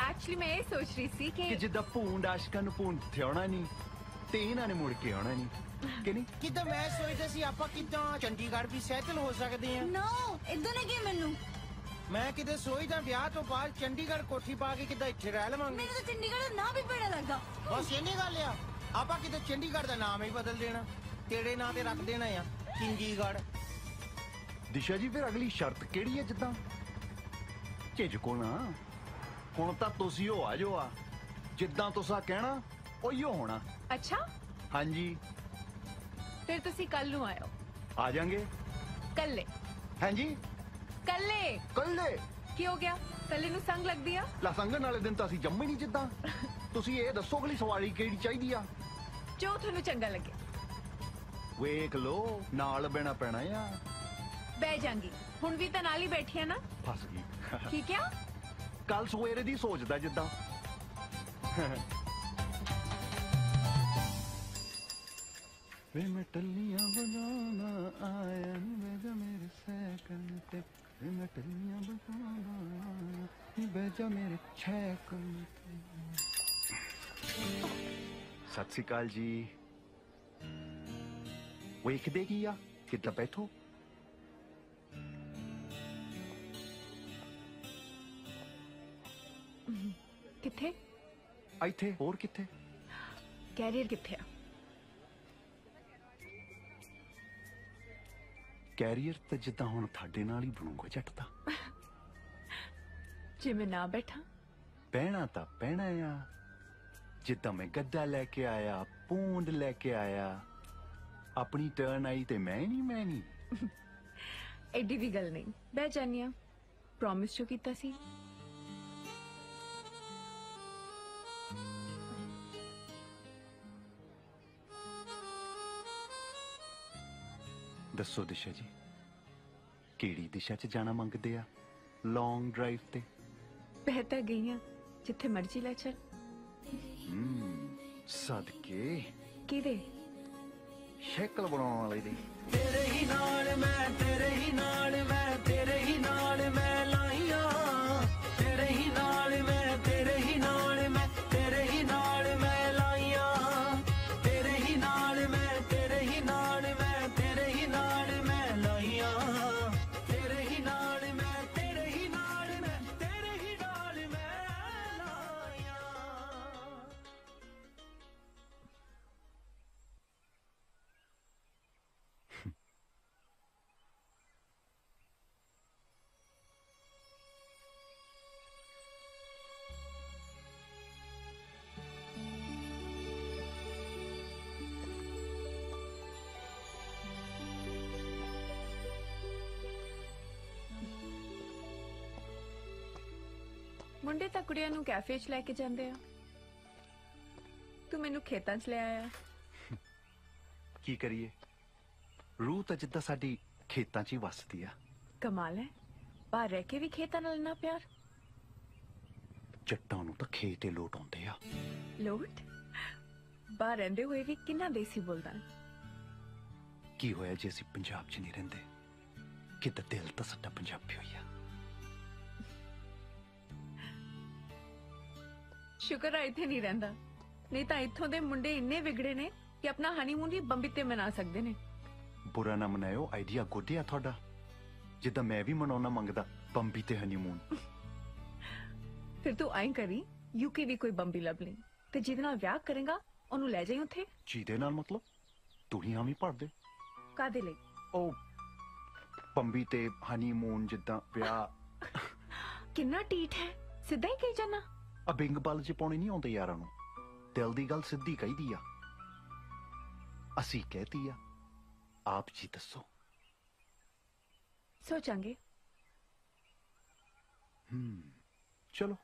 ਐਕਚੁਅਲੀ ਮੈਂ ਇਹ ਸੋਚ ਰਹੀ ਸੀ ਕਿ ਕਿ ਜਿੱਦਾਂ ਪੂੰਡ ਆਸ਼ਕਾਂ ਨੂੰ ਪੂੰਡ ਤੇ ਆਉਣਾ ਨਹੀਂ ਤੇ ਇਹਨਾਂ ਨੇ ਮੁੜ ਕੇ ਆਉਣਾ ਨਹੀਂ ਕਿ ਨਹੀਂ ਕਿਦਾਂ ਮੈਂ ਸੋਚਦਾ ਸੀ ਆਪਾਂ ਕਿਦਾਂ ਚੰਡੀਗੜ੍ਹ ਵੀ ਸੈਟਲ ਹੋ ਸਕਦੇ ਆ ਨੋ ਇਦਾਂ ਨਹੀਂ ਕਿ ਮੈਨੂੰ ਮੈਂ ਕਿਤੇ ਸੋਚਦਾ ਵਿਆਹ ਤੋਂ ਬਾਅਦ ਚੰਡੀਗੜ੍ਹ ਕੋਠੀ ਪਾ ਕੇ ਕਿੱਦਾਂ ਇੱਥੇ ਰਹਿ ਲਵਾਂਗੇ ਮੈਨੂੰ ਤਾਂ ਚੰਡੀਗੜ੍ਹ ਦਾ ਨਾਂ ਵੀ ਬੜਾ ਲੱਗਦਾ ਬਸ ਇੰਨੀ ਗੱਲ ਆ ਆਪਾਂ ਕਿਤੇ ਚੰਡੀਗੜ੍ਹ ਦਾ ਨਾਮ ਹੀ ਬਦਲ ਦੇਣਾ ਤੇਰੇ ਨਾਂ ਤੇ ਰੱਖ ਦੇਣਾ ਆ ਚੰਡੀਗੜ੍ਹ ਦਿਸ਼ਾ ਜੀ ਫਿਰ ਅਗਲੀ ਸ਼ਰਤ ਕਿਹੜੀ ਹੈ ਜਿੱਦਾਂ ਝਿਜਕੋ ਨਾ ਹੁਣ ਤਾਂ ਤੁਸੀਂ ਹੋ ਆ ਜੋ ਆ। ਜਿੱਦਾਂ ਤੁਸੀਂ ਕਹਿਣਾ ਉਹੀਓ ਹੋਣਾ। ਅੱਛਾ? ਹਾਂਜੀ। ਫਿਰ ਤੁਸੀਂ ਕੱਲ ਨੂੰ ਆਇਓ। ਆ ਜਾਾਂਗੇ? ਕੱਲੇ। ਹਾਂਜੀ? ਕੱਲੇ? ਕੱਲੇ? ਕੀ ਹੋ ਗਿਆ? ਕੱਲੇ ਨੂੰ ਸੰਗ ਲੱਗਦੀ ਆ? ਲਸੰਗਨ ਵਾਲੇ ਦਿਨ ਤਾਂ ਅਸੀਂ ਜੰਮੇ ਨਹੀਂ ਜਿੱਦਾਂ। ਤੁਸੀਂ ਇਹ ਦੱਸੋ ਅਗਲੀ ਸਵਾਰੀ ਕਿਹੜੀ ਚਾਹੀਦੀ ਆ? ਜੋ ਤੁਹਾਨੂੰ ਚੰਗਾ ਲੱਗੇ। ਵੇਖ ਲੋ ਨਾਲ ਬਹਿਣਾ ਪੈਣਾ ਆ। ਬਹਿ ਜਾਂਗੀ। ਹੁਣ ਵੀ ਤਾਂ ਨਾਲ ਹੀ ਬੈਠੀ ਆ ਨਾ। ਫਸ ਗਈ। ਠੀਕ ਆ? ਕੱਲ ਸਵੇਰੇ ਦੀ ਸੋਚਦਾ ਜਿੱਦਾਂ ਵੇ ਮੈਂ ਟੱਲੀਆਂ ਬਜਾਣਾ ਆਇਆ ਨੀ ਬਹਿ ਜਾ ਮੇਰੇ ਸਾਈਕਲ ਤੇ ਵੇ ਮੈਂ ਟੱਲੀਆਂ ਬਜਾਣਾ ਆਇਆ ਨੀ ਬਹਿ ਜਾ ਮੇਰੇ ਸਾਈਕਲ ਤੇ ਸਤਿ ਸ਼੍ਰੀ ਅਕਾਲ ਜੀ ਵੇਖਦੇ ਕੀ ਆ ਕਿੱਦਾਂ ਬੈਠੋ ਕਿੱਥੇ ਇੱਥੇ ਹੋਰ ਕਿੱਥੇ ਕੈਰੀਅਰ ਕਿੱਥੇ ਆ ਕੈਰੀਅਰ ਤਾਂ ਜਿੱਦਾਂ ਹੁਣ ਤੁਹਾਡੇ ਨਾਲ ਹੀ ਬਣੂਗਾ ਜੱਟ ਦਾ ਜੇ ਮੈਂ ਨਾ ਬੈਠਾ ਪਹਿਣਾ ਤਾਂ ਪਹਿਣਾ ਆ ਜਿੱਦਾਂ ਮੈਂ ਗੱਦਾ ਲੈ ਕੇ ਆਇਆ ਪੂੰਡ ਲੈ ਕੇ ਆਇਆ ਆਪਣੀ ਟਰਨ ਆਈ ਤੇ ਮੈਂ ਨਹੀਂ ਮੈਂ ਨਹੀਂ ਐਡੀ ਵੀ ਗੱਲ ਨਹੀਂ ਬਹਿ ਜਾਨੀ ਆ ਪ੍ਰੋਮਿਸ ਜੋ ਕੀਤਾ ਸੀ ਦੱਸੋ ਦਿਸ਼ਾ ਜੀ ਕਿਹੜੀ ਦਿਸ਼ਾ 'ਚ ਜਾਣਾ ਮੰਗਦੇ ਆ ਲੌਂਗ ਡਰਾਈਵ ਤੇ ਬਹਿ ਤਾਂ ਗਈ ਆ ਜਿੱਥੇ ਮਰਜ਼ੀ ਲੈ ਚੱਲ ਹਮ ਸਦਕੇ ਕਿਹਦੇ ਸ਼ਕਲ ਬਣਾਉਣ ਵਾਲੇ ਦੀ ਤੇਰੇ ਹੀ ਨਾਲ ਮੈਂ ਤੇਰੇ ਹੀ ਨਾਲ ਮੁੰਡੇ ਤਾਂ ਕੁੜੀਆਂ ਨੂੰ ਕੈਫੇ 'ਚ ਲੈ ਕੇ ਜਾਂਦੇ ਆ ਤੂੰ ਮੈਨੂੰ ਖੇਤਾਂ 'ਚ ਲੈ ਆਇਆ ਕੀ ਕਰੀਏ ਰੂਹ ਤਾਂ ਜਿੱਦਾਂ ਸਾਡੀ ਖੇਤਾਂ 'ਚ ਹੀ ਵਸਦੀ ਆ ਕਮਾਲ ਹੈ ਬਾਹਰ ਰਹਿ ਕੇ ਵੀ ਖੇਤਾਂ ਨਾਲ ਨਾ ਪਿਆਰ ਜੱਟਾਂ ਨੂੰ ਤਾਂ ਖੇਤ ਹੀ ਲੋਟ ਆਉਂਦੇ ਆ ਲੋਟ ਬਾਹਰ ਰਹਿੰਦੇ ਹੋਏ ਵੀ ਕਿੰਨਾ ਦੇਸੀ ਬੋਲਦਾ ਹੈ। ਕੀ ਹੋਇਆ ਜੇ ਅਸੀਂ ਪੰਜਾਬ 'ਚ ਨਹੀਂ ਰਹਿੰਦੇ ਕਿਤੇ ਦਿਲ ਤਾਂ ਸਾਡਾ ਪੰਜਾਬੀ ਹੋਈ ਸ਼ੁਕਰ ਹੈ ਇੱਥੇ ਨਹੀਂ ਰਹਿੰਦਾ ਨਹੀਂ ਤਾਂ ਇੱਥੋਂ ਦੇ ਮੁੰਡੇ ਇੰਨੇ ਵਿਗੜੇ ਨੇ ਕਿ ਆਪਣਾ ਹਨੀਮੂਨ ਵੀ ਬੰਬੀ ਤੇ ਮਨਾ ਸਕਦੇ ਨੇ ਬੁਰਾ ਨਾ ਮਨਾਇਓ ਆਈਡੀਆ ਗੁੱਡ ਆ ਤੁਹਾਡਾ ਜਿੱਦਾਂ ਮੈਂ ਵੀ ਮਨਾਉਣਾ ਮੰਗਦਾ ਬੰਬੀ ਤੇ ਹਨੀਮੂਨ ਫਿਰ ਤੂੰ ਐਂ ਕਰੀ ਯੂਕੇ ਵੀ ਕੋਈ ਬੰਬੀ ਲੱਭ ਲਈ ਤੇ ਜਿਹਦੇ ਨਾਲ ਵਿਆਹ ਕਰੇਗਾ ਉਹਨੂੰ ਲੈ ਜਾਈਂ ਉੱਥੇ ਜਿਹਦੇ ਨਾਲ ਮਤਲਬ ਦੁਨੀਆ ਵੀ ਭਰ ਦੇ ਕਾਦੇ ਲਈ ਉਹ ਬੰਬੀ ਤੇ ਹਨੀਮੂਨ ਜਿੱਦਾਂ ਵਿਆਹ ਕਿੰਨਾ ਟੀਟ ਹੈ ਸਿੱਧਾ ਹੀ ਕਹੀ ਜਾਣਾ ਆ ਬਿੰਗ ਬਲ ਚ ਪਾਉਣੀ ਨਹੀਂ ਆਉਂਦੇ ਯਾਰਾਂ ਨੂੰ। ਦਿਲ ਦੀ ਗੱਲ ਸਿੱਧੀ ਕਹੀਦੀ ਆ। ਅਸੀਂ ਕਹਿਤੀ ਆ ਆਪ ਜੀ ਦੱਸੋ। ਸੋਚਾਂਗੇ। ਹਮ ਚਲੋ।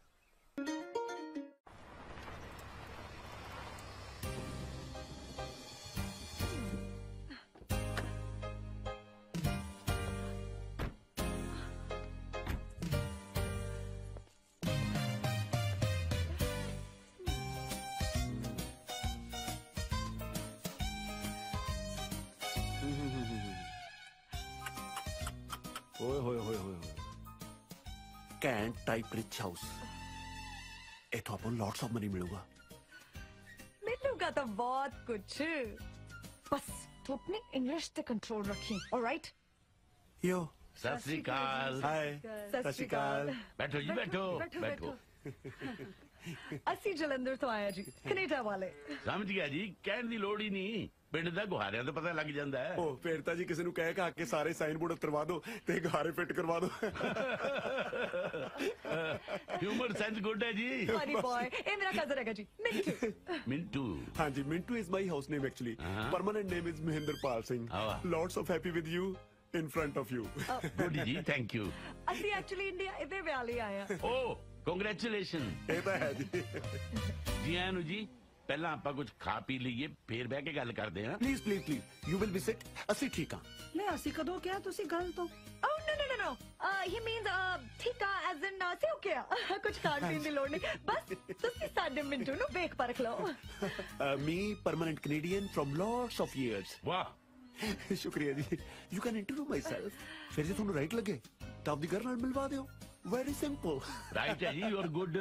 कॅन्ट टाईप रिच हाऊस येतो आपण लॉट्स ऑफ़ मनी मिळूगा मिलूगा तो बहुत कुछ। बस तो अपनी इंग्लिश पे कंट्रोल रखी ऑलराइट यो। सत श्री अकाल। हाय सत श्री अकाल। बैठो जी बैठो बैठो, बैठो, बैठो. ਅਸੀਂ ਜਲੰਧਰ ਤੋਂ ਆਇਆ ਜੀ ਕੈਨੇਡਾ ਵਾਲੇ ਸਮਝ ਗਿਆ ਜੀ ਕਹਿਣ ਦੀ ਲੋੜ ਹੀ ਨਹੀਂ ਪਿੰਡ ਦਾ ਗੁਹਾਰਿਆਂ ਦਾ ਪਤਾ ਲੱਗ ਜਾਂਦਾ ਹੈ ਉਹ ਫਿਰ ਤਾਂ ਜੀ ਕਿਸੇ ਨੂੰ ਕਹਿ ਕਾ ਕੇ ਸਾਰੇ ਸਾਈਨ ਬੋਰਡ ਉਤਰਵਾ ਦਿਓ ਤੇ ਗੁਹਾਰੇ ਫਿੱਟ ਕਰਵਾ ਦਿਓ ਹਿਊਮਰ ਸੈਂਸ ਗੁੱਡ ਹੈ ਜੀ ਫਨੀ ਬॉय ਇਹ ਮੇਰਾ ਕਜ਼ਨ ਹੈਗਾ ਜੀ ਮਿੰਟੂ ਮਿੰਟੂ हाँ जी Mintu is my house name actually हाँ। Permanent name is Mahendra Pal Singh हाँ। Lords of happy with you in front of you good ਜੀ ਥੈਂਕ ਯੂ ਅਸੀਂ ਐਕਚੁਅਲੀ ਇੰਡੀਆ ਇਹਦੇ ਵਿਆਹ ਲਈ ਆਏ ਆ ਓ ਕੰਗ੍ਰੈਚੁਲੇਸ਼ਨ ਇਹ ਤਾਂ ਹੈ ਜੀ ਜੀ ਆਇਆਂ ਨੂੰ ਜੀ ਪਹਿਲਾਂ ਆਪਾਂ ਕੁਝ ਖਾ ਪੀ ਲਈਏ ਫੇਰ ਬਹਿ ਕੇ ਗੱਲ ਕਰਦੇ ਹਾਂ please please please you will be sit ਅਸੀਂ ਠੀਕ ਹਾਂ ਨਹੀਂ ਅਸੀਂ ਕਦੋਂ ਕਿਹਾ ਤੁਸੀਂ ਗੱਲ ਤੋਂ Oh no no no no. Uh, he means uh, ਠੀਕ ਆ as in uh, ਸੇ ਕਿਆ ਕੁਝ ਖਾਣ ਪੀਣ ਦੀ ਲੋੜ ਨਹੀਂ ਬਸ ਤੁਸੀਂ ਸਾਡੇ ਮਿੰਟੂ ਨੂੰ ਵੇਖ ਪਰਖ ਲਓ me permanent Canadian firm lots of years ਵਾਹ ਸ਼ੁਕਰੀਆ ਜੀ you can interview myself ਫਿਰ ਜੇ ਤੁਹਾਨੂੰ ਰਾਈਟ ਲੱਗੇ ਤਾਂ ਆਪਦੀ ਘਰ ਨਾਲ ਮਿਲਵਾ ਦਿਓ ਵੈਰੀ ਸਿੰਪਲ ਰਾਈਟ ਹੈ ਜੀ ਯੂ ਆਰ ਗੁੱਡ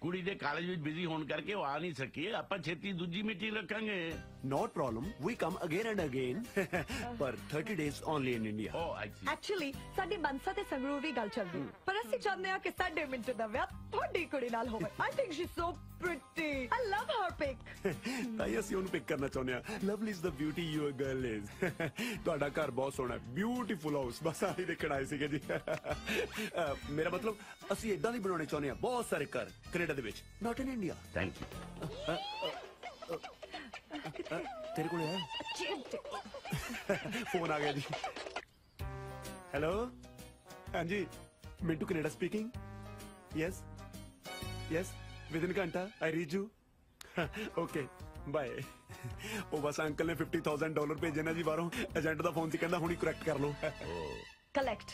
ਕੁੜੀ ਦੇ ਕਾਲਜ ਵਿੱਚ ਬਿਜ਼ੀ ਹੋਣ ਕਰਕੇ ਉਹ ਆ ਨਹੀਂ ਸਕੀ ਆਪਾਂ ਛੇਤੀ ਦੂਜੀ ਮੀਟਿੰਗ ਰੱਖਾਂਗੇ Not problem. We come again and again. but 30 days only in India. Oh, I see. Actually ਸਾਡੀ ਮਨਸਾ ਤੇ ਸੰਗਰੂ ਵੀ ਗੱਲ ਚੱਲਦੀ ਪਰ ਅਸੀਂ ਚਾਹੁੰਦੇ ਹਾਂ ਕਿ ਸਾਡੇ ਮਿੰਟੂ ਦਾ ਵਿਆਹ ਤੁਹਾਡੀ ਕੁੜੀ ਨਾਲ ਹੋਵੇ। I think she so pretty I love her pic ਤਾਂ ਹੀ ਅਸੀਂ ਉਹਨੂੰ ਪਿਕ ਕਰਨਾ ਚਾਹੁੰਦੇ ਹਾਂ। Lovely is the beauty your girl is ਤੁਹਾਡਾ ਘਰ ਬਹੁਤ ਸੋਹਣਾ ਬਿਊਟੀਫੁਲ ਹਾਊਸ ਬਸ ਆਹੀ ਦੇਖਣ ਆਏ ਸੀਗੇ ਜੀ। ਅਹ, ਮੇਰਾ ਮਤਲਬ ਅਸੀਂ ਇਦਾਂ ਦੀ ਬਣਾਉਣੇ ਚਾਹੁੰਦੇ ਹਾਂ। ਬਹੁਤ ਸਾਰੇ ਘਰ ਕੈਨੇਡਾ ਦੇ ਵਿੱਚ। Not in India thank you ਤੇਰੇ ਕੋਲ ਹੈ ਫੋਨ ਆ ਗਿਆ ਜੀ ਹੈਲੋ ਹਾਂਜੀ Mintu Canada speaking yes yes with in ਘੰਟਾ I reach you okay bye ਉਹ ਬਸ ਅੰਕਲ ਨੇ 50000 ਡਾਲਰ ਭੇਜੇ ਨਾ ਜੀ ਬਾਹਰੋਂ ਏਜੰਟ ਦਾ ਫੋਨ ਸੀ ਕਹਿੰਦਾ ਹੁਣੀ ਕਰੈਕਟ ਕਰ ਲਓ ਕਲੈਕਟ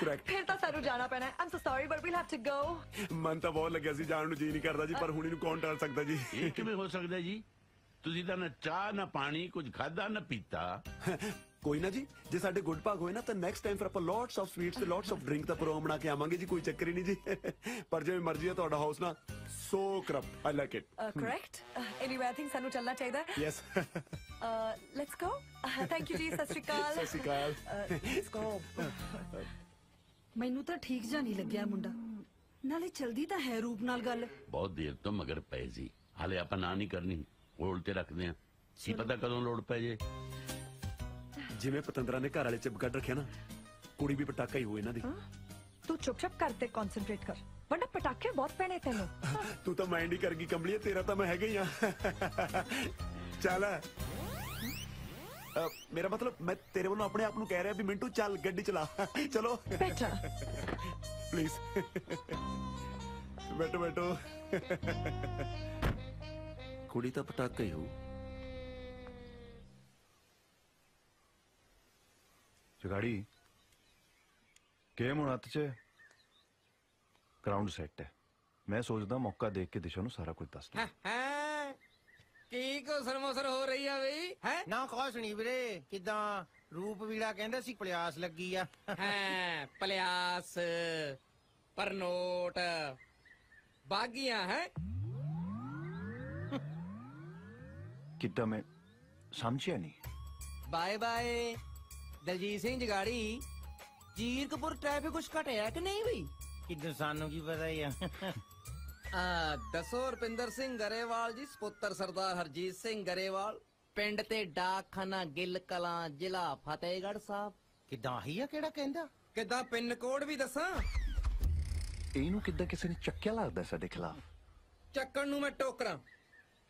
ਕਰੈਕਟ ਫਿਰ ਤਾਂ ਸਾਨੂੰ ਜਾਣਾ ਪੈਣਾ um so sorry but we'll have to go ਮਨ ਤਾਂ ਬਹੁਤ ਲੱਗਿਆ ਸੀ ਜਾਣ ਨੂੰ ਜੀ ਨਹੀਂ ਕਰਦਾ ਜੀ ਪਰ ਹੁਣੀ ਨੂੰ ਕੌਣ ਟਾਲ ਸਕਦਾ ਜੀ ਇਹ ਕਿਵੇਂ ਹੋ ਸਕਦਾ ਜੀ ਤੁਸੀਂ ਤਾਂ ਨਾ ਚਾਹ ਨਾ ਪਾਣੀ ਕੁਝ ਖਾਦਾ ਨਾ ਪੀਤਾ। ਕੋਈ ਨਾ ਜੀ ਜੇ ਸਾਡੇ ਗੁੱਡ ਭਾਗ ਹੋਏ ਨਾ ਤਾਂ ਨੈਕਸਟ ਟਾਈਮ ਫਿਰ ਆਪਾਂ ਲੋਟਸ ਆਫ ਸਵੀਟਸ ਤੇ ਲੋਟਸ ਆਫ ਡਰਿੰਕ ਦਾ ਪ੍ਰੋਗਰਾਮ ਬਣਾ ਕੇ ਆਵਾਂਗੇ ਜੀ ਕੋਈ ਚੱਕਰ ਹੀ ਨਹੀਂ ਜੀ। ਪਰ ਜਿਵੇਂ ਮਰਜ਼ੀ ਹੈ ਤੁਹਾਡਾ ਹਾਊਸ ਨਾ so corrupt I like it correct anyway I think ਸਾਨੂੰ ਚੱਲਣਾ ਚਾਹੀਦਾ ਹੈ। Yes let's go thank you ਜੀ ਸਤਿ ਸ਼੍ਰੀ ਅਕਾਲ। ਸਤਿ ਸ਼੍ਰੀ ਅਕਾਲ। ਲੈਟਸ ਗੋ ਮੈਨੂੰ ਤਾਂ ਠੀਕ ਜਾਂ ਨਹੀਂ ਲੱਗਿਆ ਮੁੰਡਾ। ਨਾਲੇ ਚਲਦੀ ਤਾਂ ਹੈ ਰੂਪ ਨਾਲ ਗੱਲ। ਬਹੁਤ ਦੇਰ ਤੋਂ ਮਗਰ ਪਏ ਸੀ। ਹਾਲੇ ਆਪਾਂ ਨਾ ਨਹੀਂ ਕਰਨੀ। ਹੋਲ ਤੇ ਰੱਖਦੇ ਆ ਕੀ ਪਤਾ ਕਦੋਂ ਲੋੜ ਪੈ ਜੇ ਜਿਵੇਂ ਪਤੰਦਰਾ ਨੇ ਘਰ ਵਾਲੇ ਚਿਪ ਕੱਢ ਰੱਖਿਆ ਨਾ ਕੁੜੀ ਵੀ ਪਟਾਕਾ ਹੀ ਹੋਏ ਇਹਨਾਂ ਦੀ ਤੂੰ ਚੁੱਪ ਚਾਪ ਕਰ ਤੇ ਕਨਸੈਂਟਰੇਟ ਕਰ ਵਰਨਾ ਪਟਾਕੇ ਬਹੁਤ ਪੈਣੇ ਤੈਨੂੰ ਤੂੰ ਤਾਂ ਮਾਈਂਡ ਹੀ ਕਰ ਗਈ ਕੰਬਲੀਏ ਤੇਰਾ ਤਾਂ ਮੈਂ ਹੈਗਾ ਹੀ ਆ ਚੱਲ ਅ, ਮੇਰਾ ਮਤਲਬ ਮੈਂ ਤੇਰੇ ਵੱਲੋਂ ਆਪਣੇ ਆਪ ਨੂੰ ਕਹਿ ਰਿਹਾ ਵੀ ਮਿੰਟੂ ਚੱਲ ਗੱਡੀ ਚਲਾ ਚਲੋ ਬੈਠਾ ਪਲੀਜ਼ ਬੈਠੋ ਬੈਠੋ ਕੁੜੀ ਤਾਂ ਪਟਾਕਾ ਹੀ ਹੋ ਜਗਾੜੀ ਗੇਮ ਹੁਣ ਹੱਥ 'ਚ ਗਰਾਊਂਡ ਸੈੱਟ ਹੈ ਮੈਂ ਸੋਚਦਾ ਮੌਕਾ ਦੇਖ ਕੇ ਦਿਸ਼ਾ ਨੂੰ ਸਾਰਾ ਕੁਝ ਦੱਸ ਦੂੰ ਕੀ ਘੁਸਰ ਮੁਸਰ ਹੋ ਰਹੀ ਆ ਬਈ ਹੈ ਨਾ ਕੁਛ ਨਹੀਂ ਵੀਰੇ ਕਿਦਾਂ ਰੂਪ ਵੀੜਾ ਕਹਿੰਦਾ ਸੀ ਪਲਿਆਸ ਲੱਗੀ ਆ ਹੈ ਪਲਿਆਸ ਪਰਨੋਟ ਬਾਗੀਆਂ ਹੈ ਕਿੱਦਾਂ ਮੈਂ ਸਮਝਿਆ ਨਹੀਂ bye bye Daljit Singh ਜਗਾੜੀ Zirakpur traffic ਕੁਛ ਘਟਿਆ ਕਿ ਨਹੀਂ ਬਈ ਕਿਦਾਂ ਸਾਨੂੰ ਕੀ ਪਤਾ ਹੀ ਆ ਆ ਦੱਸੋ ਰੁਪਿੰਦਰ ਸਿੰਘ ਗਰੇਵਾਲ ਜੀ ਸਪੁੱਤਰ ਸਰਦਾਰ ਹਰਜੀਤ ਸਿੰਘ ਗਰੇਵਾਲ ਪਿੰਡ ਤੇ ਡਾਕਖਾਨਾ ਗਿੱਲ ਕਲਾਂ ਜ਼ਿਲ੍ਹਾ ਫਤਿਹਗੜ੍ਹ ਸਾਹਿਬ ਕਿਦਾਂ ਹੀ ਆ ਕਿਹੜਾ ਕਹਿੰਦਾ ਕਿਦਾਂ ਪਿੰਨ ਕੋਡ ਵੀ ਦੱਸਾਂ ਇਹਨੂੰ ਕਿੱਦਾਂ ਕਿਸੇ ਨੇ ਚੱਕਿਆ ਲੱਗਦਾ ਸਾਡੇ ਖਿਲਾਫ ਚੱਕਣ ਨੂੰ ਮੈਂ ਟੋਕਰਾਂ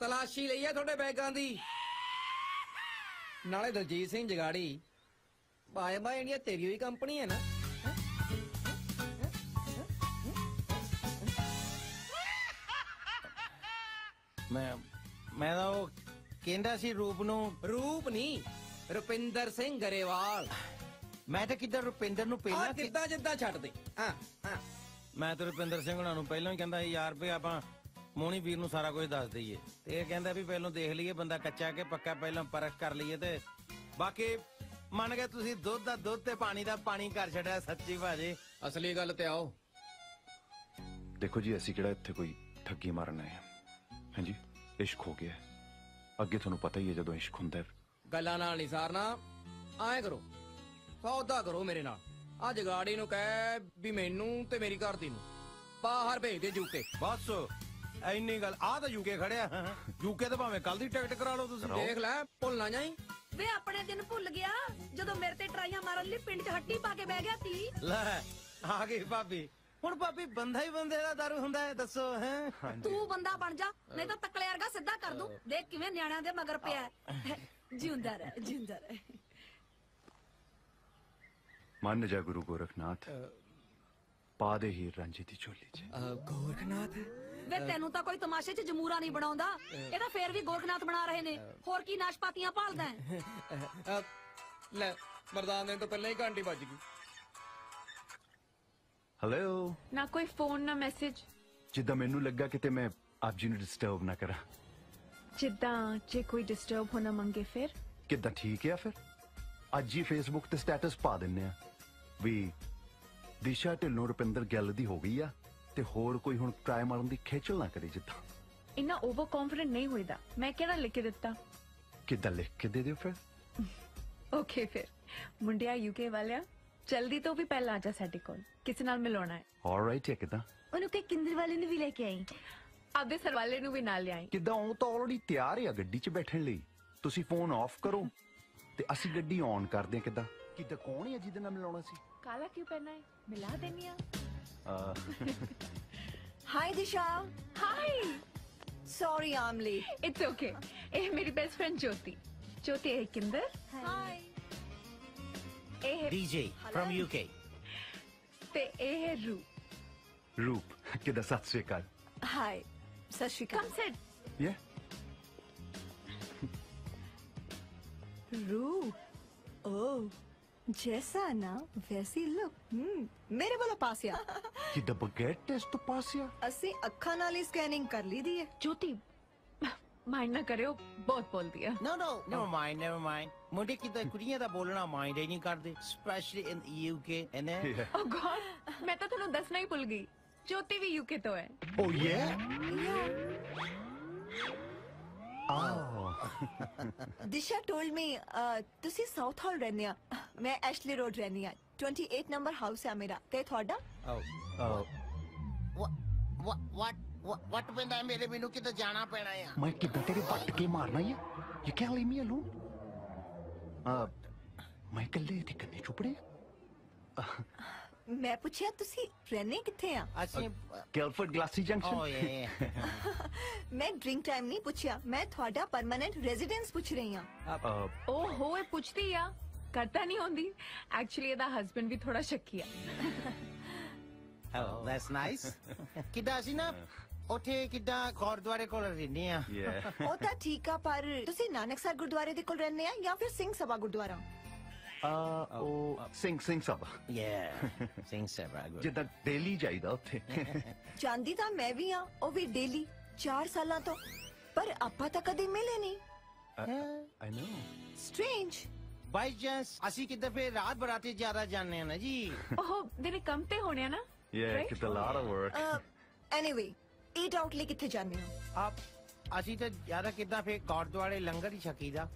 ਤਲਾਸ਼ੀ ਲਈ ਆ ਤੁਹਾਡੇ ਬੈਗਾਂ ਦੀ। ਨਾਲੇ Daljit Singh Jagari bye bye India ਤੇਰੀ ਹੋਈ ਕੰਪਨੀ ਹੈ ਨਾ। ਮੈਂ ਮੈਂ ਤਾਂ ਉਹ ਕਹਿੰਦਾ ਸੀ ਰੂਪ ਨੂੰ। ਰੂਪ ਨਹੀਂ ਰੁਪਿੰਦਰ ਸਿੰਘ ਗਰੇਵਾਲ। ਮੈਂ ਤਾਂ ਕਿੱਦਾਂ ਰੁਪਿੰਦਰ ਨੂੰ ਪਹਿਲਾਂ ਕਿ- ਕਿੱਦਾਂ ਜਿੱਦਾਂ ਛੱਡ ਦੇ ਹਾਂ ਹਾਂ। ਮੈਂ ਤਾਂ ਰੁਪਿੰਦਰ ਸਿੰਘ ਹੁਣਾਂ ਨੂੰ ਪਹਿਲਾਂ ਹੀ ਕਹਿੰਦਾ ਸੀ ਯਾਰ ਵੀ ਆਪਾਂ ਮੋਣੀ ਵੀਰ ਨੂੰ ਸਾਰਾ ਕੁਝ ਦੱਸ ਦਈਏ ਤੇ ਇਹ ਕਹਿੰਦਾ ਵੀ ਪਹਿਲਾਂ ਦੇਖ ਲਈਏ ਬੰਦਾ ਕੱਚਾ ਕਿ ਪੱਕਾ ਪਹਿਲਾਂ ਪਰਖ ਕਰ ਲਈਏ ਤੇ ਬਾਕੀ ਮੰਨ ਗਏ ਤੁਸੀਂ ਦੁੱਧ ਦਾ ਦੁੱਧ ਤੇ ਪਾਣੀ ਦਾ ਪਾਣੀ ਕਰ ਛੱਡਿਆ ਸੱਚੀ ਭਾਜੀ ਅਸਲੀ ਗੱਲ ਤੇ ਆਓ ਦੇਖੋ ਜੀ ਅਸੀਂ ਕਿਹੜਾ ਇੱਥੇ ਕੋਈ ਠੱਗੀ ਮਾਰਨ ਆਏ ਹਾਂ ਹਾਂਜੀ ਇਸ਼ਕ ਹੋ ਗਿਆ ਹੈ। ਅੱਗੇ ਤੁਹਾਨੂੰ ਪਤਾ ਹੀ ਹੈ ਜਦੋਂ ਇਸ਼ਕ ਹੁੰਦਾ ਹੈ ਗੱਲਾਂ ਨਾਲ ਨਹੀਂ ਸਾਰਨਾ ਐਂ ਕਰੋ ਸੌਦਾ ਕਰੋ ਮੇਰੇ ਨਾਲ ਆ ਜਗਾੜੀ ਨੂੰ ਕਹਿ ਵੀ ਮੈਨੂੰ ਤੇ ਮੇਰੀ ਘਰ ਦੀ ਨੂੰ ਬਾਹਰ ਭੇਜ ਦੇ ਜੂਕੇ ਬਸ ਐਨੀ ਗੱਲ ਆ ਤਾਂ ਯੂਕੇ ਖੜਿਆ ਯੂਕੇ ਤੇ ਭਾਵੇਂ ਕੱਲ ਦੀ ਟਿਕਟ ਕਰਾ ਲਓ ਤੁਸੀਂ ਦੇਖ ਲੈ ਭੁੱਲ ਨਾ ਜਾਈ। ਵੇ ਆਪਣੇ ਦਿਨ ਭੁੱਲ ਗਿਆ। ਜਦੋਂ ਮੇਰੇ ਤੇ ਟਰਾਈਆਂ ਮਾਰਨ ਲਈ ਪਿੰਡ 'ਚ ਹੱਟੀ ਪਾ ਕੇ ਬਹਿ ਗਿਆ ਤੀ ਲੈ ਆ ਗਈ ਭਾਬੀ। ਹੁਣ ਭਾਬੀ ਬੰਦਾ ਹੀ ਬੰਦੇ ਦਾ ਦਾਰੂ ਹੁੰਦਾ ਹੈ ਦੱਸੋ ਹੈ? ਤੂੰ ਬੰਦਾ ਬਣ ਜਾ ਨਹੀਂ ਤਾਂ ਤਕਲੇ ਵਰਗਾ ਸਿੱਧਾ ਕਰ ਦੂੰ। ਦੇਖ ਕਿਵੇਂ ਨਿਆਣਿਆਂ ਦੇ ਮਗਰ ਪਿਆ। ਜਿਉਂਦਾ ਰਹਿ ਜਿਉਂਦਾ ਰਹਿ। ਮੰਨ ਜਾ ਗੁਰੂ ਗੋਰਖਨਾਥ। ਪਾ ਦੇ ਹੀਰ ਰਾਂਝੇ ਦੀ ਝੋਲੀ 'ਚ। ਗੋਰਖਨਾਥ? ਵੇ ਤੈਨੂੰ ਤਾਂ ਕੋਈ ਤਮਾਸ਼ੇ 'ਚ ਜਮੂਰਾ ਨਹੀਂ ਬਣਾਉਂਦਾ। ਇਹ ਤਾਂ ਫੇਰ ਵੀ ਗੋਰਖਨਾਥ ਬਣਾ ਰਹੇ ਨੇ। ਹੋਰ ਕੀ ਨਾਸ਼ਪਾਤੀਆਂ ਭਾਲਦਾ ਹੈ? ਲੈ ਮਰਦਾਨ ਦੇ ਤੋਂ ਪਹਿਲਾਂ ਹੀ ਘੰਟੀ ਵੱਜ ਗਈ। ਹੈਲੋ ਨਾ ਕੋਈ ਫੋਨ ਨਾ ਮੈਸੇਜ। ਜਿੱਦਾਂ ਮੈਨੂੰ ਲੱਗਾ ਕਿਤੇ ਮੈਂ ਆਪ ਜੀ ਨੂੰ ਡਿਸਟਰਬ ਨਾ ਕਰਾਂ। ਜਿੱਦਾਂ ਜੇ ਕੋਈ ਡਿਸਟਰਬ ਹੋਣਾ ਮੰਗੇ ਫਿਰ। ਕਿੱਦਾਂ ਠੀਕ ਹੈ ਫਿਰ? ਅੱਜ ਹੀ ਫੇਸਬੁੱਕ ਤੇ ਸਟੇਟਸ ਪਾ ਦਿੰਨੇ ਆ ਵੀ ਦਿਸ਼ਾ ਢਿੱਲੋਂ ਰੁਪਿੰਦਰ ਗਿੱਲ ਦੀ ਹੋ ਗਈ ਆ। ਤੇ ਹੋਰ ਕੋਈ ਹੁਣ ਟਰਾਈ ਮਾਰਨ ਦੀ ਖੇਚਲ ਨਾ ਕਰੇ ਜਿੱਦਾਂ ਇੰਨਾ ਓਵਰ ਕੌਨਫੀਡੈਂਟ ਨਹੀਂ ਹੋਈਦਾ ਮੈਂ ਕਿਹੜਾ ਲਿਖ ਕੇ ਦਿੱਤਾ ਕਿੱਦਾਂ ਲਿਖ ਕੇ ਦੇ ਦਿਓ ਫਿਰ ਓਕੇ ਫਿਰ ਮੁੰਡਿਆ ਯੂਕੇ ਵਾਲਿਆ ਜਲਦੀ ਤੋਂ ਵੀ ਪਹਿਲਾਂ ਆ ਜਾ ਸਾਡੇ ਕੋਲ ਕਿਸੇ ਨਾਲ ਮਿਲਾਉਣਾ ਹੈ ਆਲਰਾਈਟ ਹੈ ਕਿੱਦਾਂ ਉਹਨੂੰ ਕਿ ਕਿੰਦਰ ਵਾਲੇ ਨੂੰ ਵੀ ਲੈ ਕੇ ਆਈ ਆਪਦੇ ਸਰਵਾਲੇ ਨੂੰ ਵੀ ਨਾਲ ਲਿਆਈ ਕਿੱਦਾਂ ਉਹ ਤਾਂ ਆਲਰੇਡੀ ਤਿਆਰ ਆ ਗੱਡੀ 'ਚ ਬੈਠਣ ਲਈ ਤੁਸੀਂ ਫੋਨ ਆਫ ਕਰੋ ਤੇ ਅਸੀਂ ਗੱਡੀ ਔਨ ਕਰਦੇ ਹਾਂ ਕਿੱਦਾਂ ਕਿੱਦਾਂ ਕੌਣ ਹੈ ਜਿਹਦੇ ਨਾਲ ਮਿਲਾਉਣਾ ਸੀ ਕਾਲਾ ਕਿਉਂ ਪਹਿਨਾ ਹੈ ਮਿਲਾ ਦੇਨੀ ਆ hi Disha hi sorry I am late it's okay ए मेरी बेस्ट फ्रेंड ज्योति ज्योति है किंदर? हाय ए है डीजे फ्रॉम यूके ते ए है रू रूप किंदर सत श्री अकाल हाय सत श्री अकाल कम सेट या रू ओह जैसा ना वैसी लुक हम्म, मेरे बोलो पासिया। ये द टेस्ट तो पासिया। असि अखा नाल ही स्कैनिंग कर ली दी है। ज्योति माइंड ना करियो बहुत बोल दिया। No no never mind never mind ਮੁੰਡੇ ਕਿਤੇ ਕੁੜੀਆਂ ਦਾ ਬੋਲਣਾ ਮਾਈਂਡ ਹੀ ਨਹੀਂ ਕਰਦੇ specially in UK and oh God ਮੈਂ ਤਾਂ ਤੁਹਾਨੂੰ ਦੱਸਣਾ ਹੀ ਭੁੱਲ ਗਈ ਜੋਤੀ ਵੀ ਯੂਕੇ ਤੋਂ ਹੈ ਓ ਯੇ ਦਿਸ਼ਾ ਟੋਲਡ ਮੀ ਤੁਸੀਂ ਸਾਊਥ ਹਾਲ ਰਹਿੰਦੇ ਆ ਮੈਂ ਐਸ਼ਲੀ ਰੋਡ ਰਹਿੰਦੀ ਆ 28 ਨੰਬਰ ਹਾਊਸ ਆ ਮੇਰਾ ਤੇ ਤੁਹਾਡਾ ਵਾਟ ਵਾਟ ਪੈਂਦਾ ਹੈ ਮੇਰੇ ਮੈਨੂੰ ਕਿਤੇ ਜਾਣਾ ਪੈਣਾ ਆ ਮੈਂ ਕਿੱਦਾਂ ਤੇਰੇ ਵੱਟ ਕੇ ਮਾਰਨਾ ਹੀ you can leave me alone ਆ ਮੈਂ ਇਕੱਲੇ ਤੇ ਕੰਨੇ ਚੁਪੜੇ ਮੈਂ ਪੁੱਛਿਆ ਤੁਸੀਂ ਰਹਿੰਦੇ ਕਿੱਥੇ ਆ? ਅਸੀਂ ਗੈਲਫਰਡ ਗਲਾਸੀ ਜੰਕਸ਼ਨ ਓ ਯੇ ਮੈਂ ਡਰਿੰਕ ਟਾਈਮ ਨਹੀਂ ਪੁੱਛਿਆ ਮੈਂ ਤੁਹਾਡਾ ਪਰਮਨੈਂਟ ਰੈਜ਼ੀਡੈਂਸ ਪੁੱਛ ਰਹੀ ਆ ਓ ਹੋ ਇਹ ਪੁੱਛਦੀ ਆ ਕਰਤਾ ਨਹੀਂ ਹੁੰਦੀ ਐਕਚੁਅਲੀ ਇਹਦਾ ਹਸਬੰਡ ਵੀ ਥੋੜਾ ਸ਼ੱਕੀ ਆ। Oh, that's nice. ਕਿੱਦਾਂ ਅਸੀਂ ਨਾ? ਉੱਥੇ ਕਿੱਦਾਂ ਗੁਰਦੁਆਰੇ ਕੋਲ ਰਹਿੰਦੇ ਆ? ਉਹ ਤਾਂ ਠੀਕ ਆ ਪਰ ਤੁਸੀਂ ਨਾਨਕਸਰ ਗੁਰਦੁਆਰੇ ਦੇ ਕੋਲ ਰਹਿੰਦੇ ਆ ਜਾਂ ਫਿਰ Singh Sabha gurdwara? ਆ ਉਹ ਸਿੰਘ ਸਿੰਘ ਸਭਾ Yeah, ਸਿੰਘ ਸਭਾ ਜਿੱਦਾਂ ਡੇਲੀ ਜਾਈਦਾ ਉੱਥੇ ਜਾਂਦੀ ਤਾਂ ਮੈਂ ਵੀ ਆ ਉਹ ਵੀ ਡੇਲੀ 4 ਸਾਲਾਂ ਤੋਂ ਪਰ ਆਪਾਂ ਤਾਂ ਕਦੇ ਮਿਲੇ ਨਹੀਂ ਆਈ ਨੋ ਸਟ੍ਰੇਂਜ ਬਾਈ ਚਾਂਸ ਅਸੀਂ ਕਿਤੇ ਫੇਰ ਰਾਤ ਬਰਾਤੇ ਜ਼ਿਆਦਾ ਜਾਂਦੇ ਆ ਨਾ ਜੀ ਉਹ ਦਿਨੇ ਕੰਮ ਤੇ ਹੋਣੇ ਆ ਨਾ Yeah, Right? it's a lot of work. Anyway eat out ਲਈ ਕਿੱਥੇ ਜਾਂਦੇ ਹੋ ਆਪ ਅਸੀਂ ਤਾਂ ਜ਼ਿਆਦਾ ਕਿਦਾਂ ਫੇਰ ਗੁਰਦੁਆਰੇ ਲੰਗਰ ਹੀ ਛਕੀਦਾ।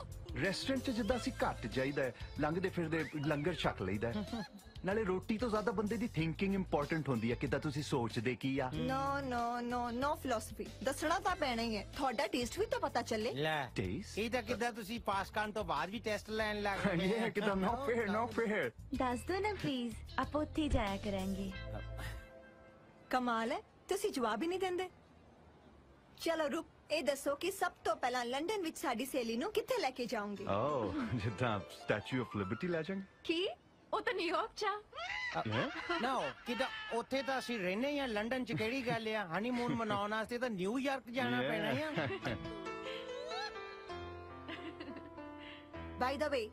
ਰੈਸਟੋਰੈਂਟ 'ਚ ਜਿੱਦਾਂ ਅਸੀਂ ਘੱਟ ਜਾਈਦਾ ਹੈ ਲੰਘਦੇ ਫਿਰਦੇ ਲੰਗਰ ਛਕ ਲਈਦਾ ਹੈ। ਨਾਲੇ ਰੋਟੀ ਤੋਂ ਜ਼ਿਆਦਾ ਬੰਦੇ ਦੀ ਥਿੰਕਿੰਗ ਇੰਪੋਰਟੈਂਟ ਹੁੰਦੀ ਹੈ ਕਿਦਾਂ ਤੁਸੀਂ ਸੋਚਦੇ ਕੀ ਆ? ਨੋ ਨੋ ਨੋ ਨੋ ਫਿਲਾਸਫੀ ਦੱਸਣਾ ਤਾਂ ਪੈਣਾ ਹੀ ਹੈ। ਤੁਹਾਡਾ ਟੇਸਟ ਵੀ ਤਾਂ ਪਤਾ ਚੱਲੇ। ਲੈ Taste? ਇਹ ਤਾਂ ਕਿਦਾਂ ਤੁਸੀਂ ਪਾਸ ਕਰਨ ਤੋਂ ਬਾਅਦ ਵੀ ਟੈਸਟ ਲੈਣ ਲੱਗ ਗਏ ਇਹ ਕਿਦਾਂ ਨੋ ਫੇਅਰ ਨੋ ਫੇਅਰ ਦੱਸ ਦੋ ਨਾ ਪਲੀਜ਼ ਆਪਾਂ ਉੱਥੇ ਹੀ ਜਾਇਆ ਕਰਾਂਗੇ। ਕਮਾਲ ਹੈ ਤੁਸੀਂ ਜਵਾਬ ਹੀ ਨਹੀਂ ਦਿੰਦੇ। ਚਲੋ ਰੁਕ। ਇਹ ਦੱਸੋ ਕਿ ਸਭ ਤੋਂ ਪਹਿਲਾਂ ਲੰਡਨ ਵਿੱਚ ਸਾਡੀ ਸਹੇਲੀ ਨੂੰ ਕਿੱਥੇ ਲੈ ਕੇ ਜਾਓਗੇ ਓ ਜਿੱਦਾਂ ਸਟੈਚੂ ਆਫ ਲਿਬਰਟੀ ਲੈ ਜਾਵਾਂਗੇ ਕੀ ਉਹ ਤਾਂ ਨਿਊਯਾਰਕ ਚ ਆ। ਨਾ ਕਿਦਾਂ ਉੱਥੇ ਤਾਂ ਅਸੀਂ ਰਹਿੰਦੇ ਆ ਲੰਡਨ ਚ ਕਿਹੜੀ ਗੱਲ ਆ ਹਨੀਮੂਨ ਮਨਾਉਣ ਵਾਸਤੇ ਤਾਂ ਨਿਊਯਾਰਕ ਜਾਣਾ Yeah. ਪੈਣਾ ਆ ਬਾਈ ਦਾ ਵੇ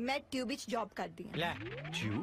ਮੈਂ ਟਿਊਬ ਵਿੱਚ ਜੌਬ ਕਰਦੀ ਹਾਂ ਲੈ ਜੂ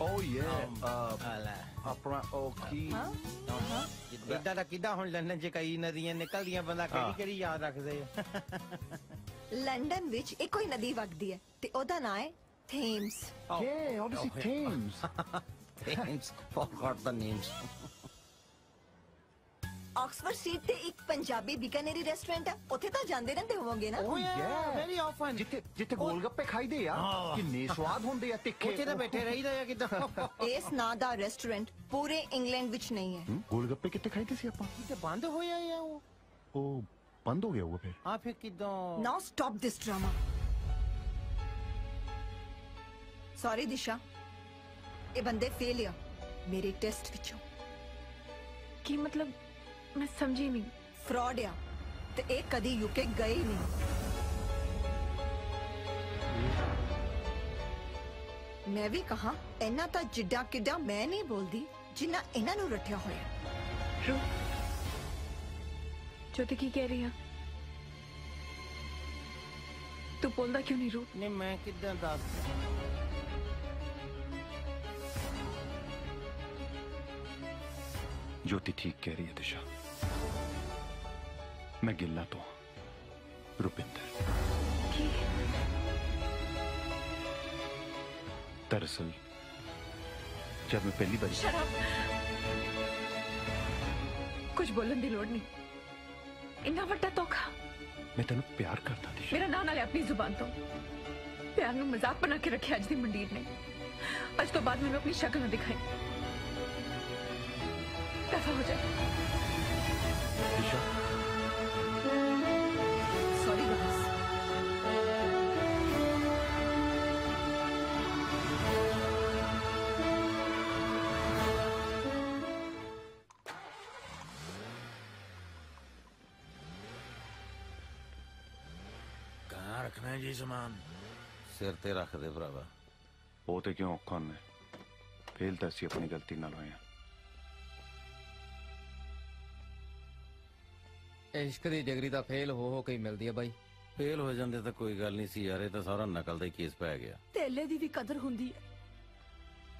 ਓ ਯਾ ਆਪਣਾ ਉਹ ਕੀ ਇਦਾਂ ਦਾ ਕਿਦਾਂ ਹੁਣ ਲੰਡਨ 'ਚ ਕਈ ਨਦੀਆਂ ਨਿਕਲਦੀਆਂ ਬੰਦਾ ਕਿਹੜੀ ਕਿਹੜੀ ਯਾਦ ਰੱਖਦੇ ਆ? ਲੰਡਨ ਵਿੱਚ ਇੱਕੋ ਹੀ ਨਦੀ ਵਗਦੀ ਹੈ ਤੇ ਉਹਦਾ ਨਾਂ ਹੈ Thames Yeah, obviously Thames. Thames. Forgot the names. Oxford street ਤੇ ਇੱਕ ਪੰਜਾਬੀ ਬਿਕਾਨੇਰੀ ਰੈਸਟੋਰੈਂਟ ਹੈ ਉੱਥੇ ਤਾਂ ਜਾਂਦੇ ਰਹਿੰਦੇ ਹੋਵੋਗੇ ਨਾ Oh yeah, very often. ਜਿੱਥੇ ਜਿੱਥੇ ਗੋਲ ਗੱਪੇ ਖਾਈਦੇ ਆ ਕਿੰਨੇ ਸਵਾਦ ਹੁੰਦੇ ਆ ਤਿੱਖੇ ਉੱਥੇ ਤਾਂ ਬੈਠੇ ਰਹੀਦਾ ਆ ਕਿਦਾਂ ਇਸ ਨਾਂ ਦਾ ਰੈਸਟੋਰੈਂਟ ਪੂਰੇ ਇੰਗਲੈਂਡ ਵਿੱਚ ਨਹੀਂ ਹੈ ਗੋਲ ਗੱਪੇ ਕਿੱਥੇ ਖਾਈਦੇ ਸੀ ਆਪਾਂ ਤੇ ਬੰਦ ਹੋਇਆ ਆ ਉਹ ਉਹ ਬੰਦ ਹੋ ਗਿਆ ਉਹ ਫਿਰ ਆ ਫਿਰ ਕਿਦਾਂ now stop this drama sorry Disha ਇਹ ਬੰਦੇ ਫੇਲ ਆ ਮੇਰੇ ਟੈਸਟ ਵਿੱਚੋਂ ਕੀ ਮਤਲਬ ਮੈਂ ਸਮਝੀ ਨਹੀਂ ਫਰਾਡ ਆ ਤੇ ਇਹ ਕਦੀ ਯੂਕੇ ਗਏ ਹੀ ਨਹੀਂ ਮੈਂ ਵੀ ਕਹਾ ਇਹਨਾਂ ਤਾਂ ਜਿੱਡਾ ਕਿੱਡਾ ਮੈਂ ਨਹੀਂ ਬੋਲਦੀ ਜਿੰਨਾ ਇਹਨਾਂ ਨੂੰ ਰੱਠਿਆ ਹੋਇਆ ਜੋਤੀ ਕੀ ਕਹਿ ਰਹੀ ਆ ਤੂੰ ਬੋਲਦਾ ਕਿਉਂ ਨਹੀਂ ਰੂ ਨਹੀਂ ਮੈਂ ਕਿਦਾਂ ਦੱਸ ਜੋਤੀ ਠੀਕ ਕਹਿ ਰਹੀ ਹੈ ਦਿਸ਼ਾ मैं गिल्ला तो रुपिंदर। दरअसल जब मैं पहली बार कुछ बोलने की लोड़ नहीं। इन्ना वड्डा धोखा। मैं तेन प्यार करता थी मेरा नाम नाले अपनी ज़ुबान तो प्यार मज़ाक बना के रखे अज की मंडीर ने। अज तो बाद मैं अपनी शक्ल ना दिखाई। दफ़ा हो जाए। ਤੇ ਰੱਖ ਦੇ ਭਰਾਵਾ। ਉਹ ਤੇ ਕਿਉਂ ਔਖਾ ਹੁੰਦਾ ਫੇਲ ਤਾਂ ਅਸੀਂ ਆਪਣੀ ਗਲਤੀ ਨਾਲ ਹੋਏ ਆ ਇਸ਼ਕ ਦੀ ਡਿਗਰੀ ਤਾਂ ਫੇਲ ਹੋ ਹੋ ਕੇ ਹੀ ਮਿਲਦੀ ਆ ਬਾਈ। ਫੇਲ ਹੋ ਜਾਂਦੇ ਤਾਂ ਕੋਈ ਗੱਲ ਨਹੀਂ ਸੀ ਯਾਰ ਇਹ ਤਾਂ ਸਾਰਾ ਨਕਲ ਦਾ ਹੀ ਕੇਸ ਪੈ ਗਿਆ। ਤੇਲੇ ਦੀ ਵੀ ਕਦਰ ਹੁੰਦੀ ਹੈ।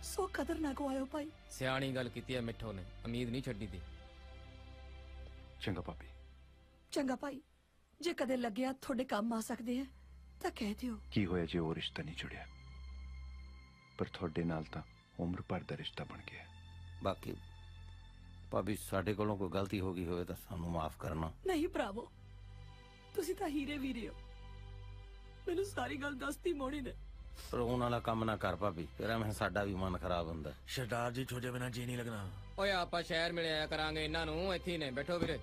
ਸੋ ਕਦਰ ਨਾ ਗਵਾਇਓ ਭਾਈ। ਸਿਆਣੀ ਗੱਲ ਕੀਤੀ ਆ ਮਿੱਠੋ ਨੇ ਉਮੀਦ ਨਹੀਂ ਛੱਡੀ ਦੀ। ਚੰਗਾ ਭਾਬੀ। ਚੰਗਾ ਭਾਈ ਜੇ ਕਦੇ ਲੱਗਿਆ ਤੁਹਾਡੇ ਕੰਮ ਆ ਸਕਦੇ ਆ ਤਾਂ ਕਹਿ ਦਿਓ। ਕੀ ਹੋਇਆ ਜੇ ਉਹ ਰਿਸ਼ਤਾ ਨਹੀਂ ਜੁੜਿਆ? ਪਰ ਤੁਹਾਡੇ ਨਾਲ ਤਾਂ ਉਮਰ ਭਰ ਦਾ ਰਿਸ਼ਤਾ ਬਣ ਗਿਆ ਬਾਕੀ ਭਾਬੀ ਸਾਡੇ ਕੋਲੋਂ ਕੋਈ ਗਲਤੀ ਹੋ ਗਈ ਹੋਵੇ ਤਾਂ ਸਾਨੂੰ ਮਾਫ ਕਰਨਾ। ਨਹੀਂ ਭਰਾਵੋ ਤੁਸੀਂ ਤਾਂ ਹੀਰੇ ਵੀਰੇ ਹੋ। ਮੈਨੂੰ ਸਾਰੀ ਗੱਲ ਦੱਸਤੀ ਮੋਣੀ ਨੇ। ਰੋਣ ਵਾਲਾ ਕੰਮ ਨਾ ਕਰ ਭਾਬੀ ਫਿਰ ਐਵੇਂ ਸਾਡਾ ਵੀ ਮਨ ਖਰਾਬ ਹੁੰਦਾ। ਸਰਦਾਰ ਜੀ ਛੋਜੇ ਬਿਨਾ ਜੀ ਨਹੀਂ ਲੱਗਣਾ। ਓਏ ਆਪਾਂ ਸ਼ਹਿਰ ਮਿਲ ਆਇਆ ਕਰਾਂਗੇ ਇਹਨਾਂ ਨੂੰ ਇੱਥੇ ਹੀ ਨੇ ਬੈਠੋ ਵੀਰੇ।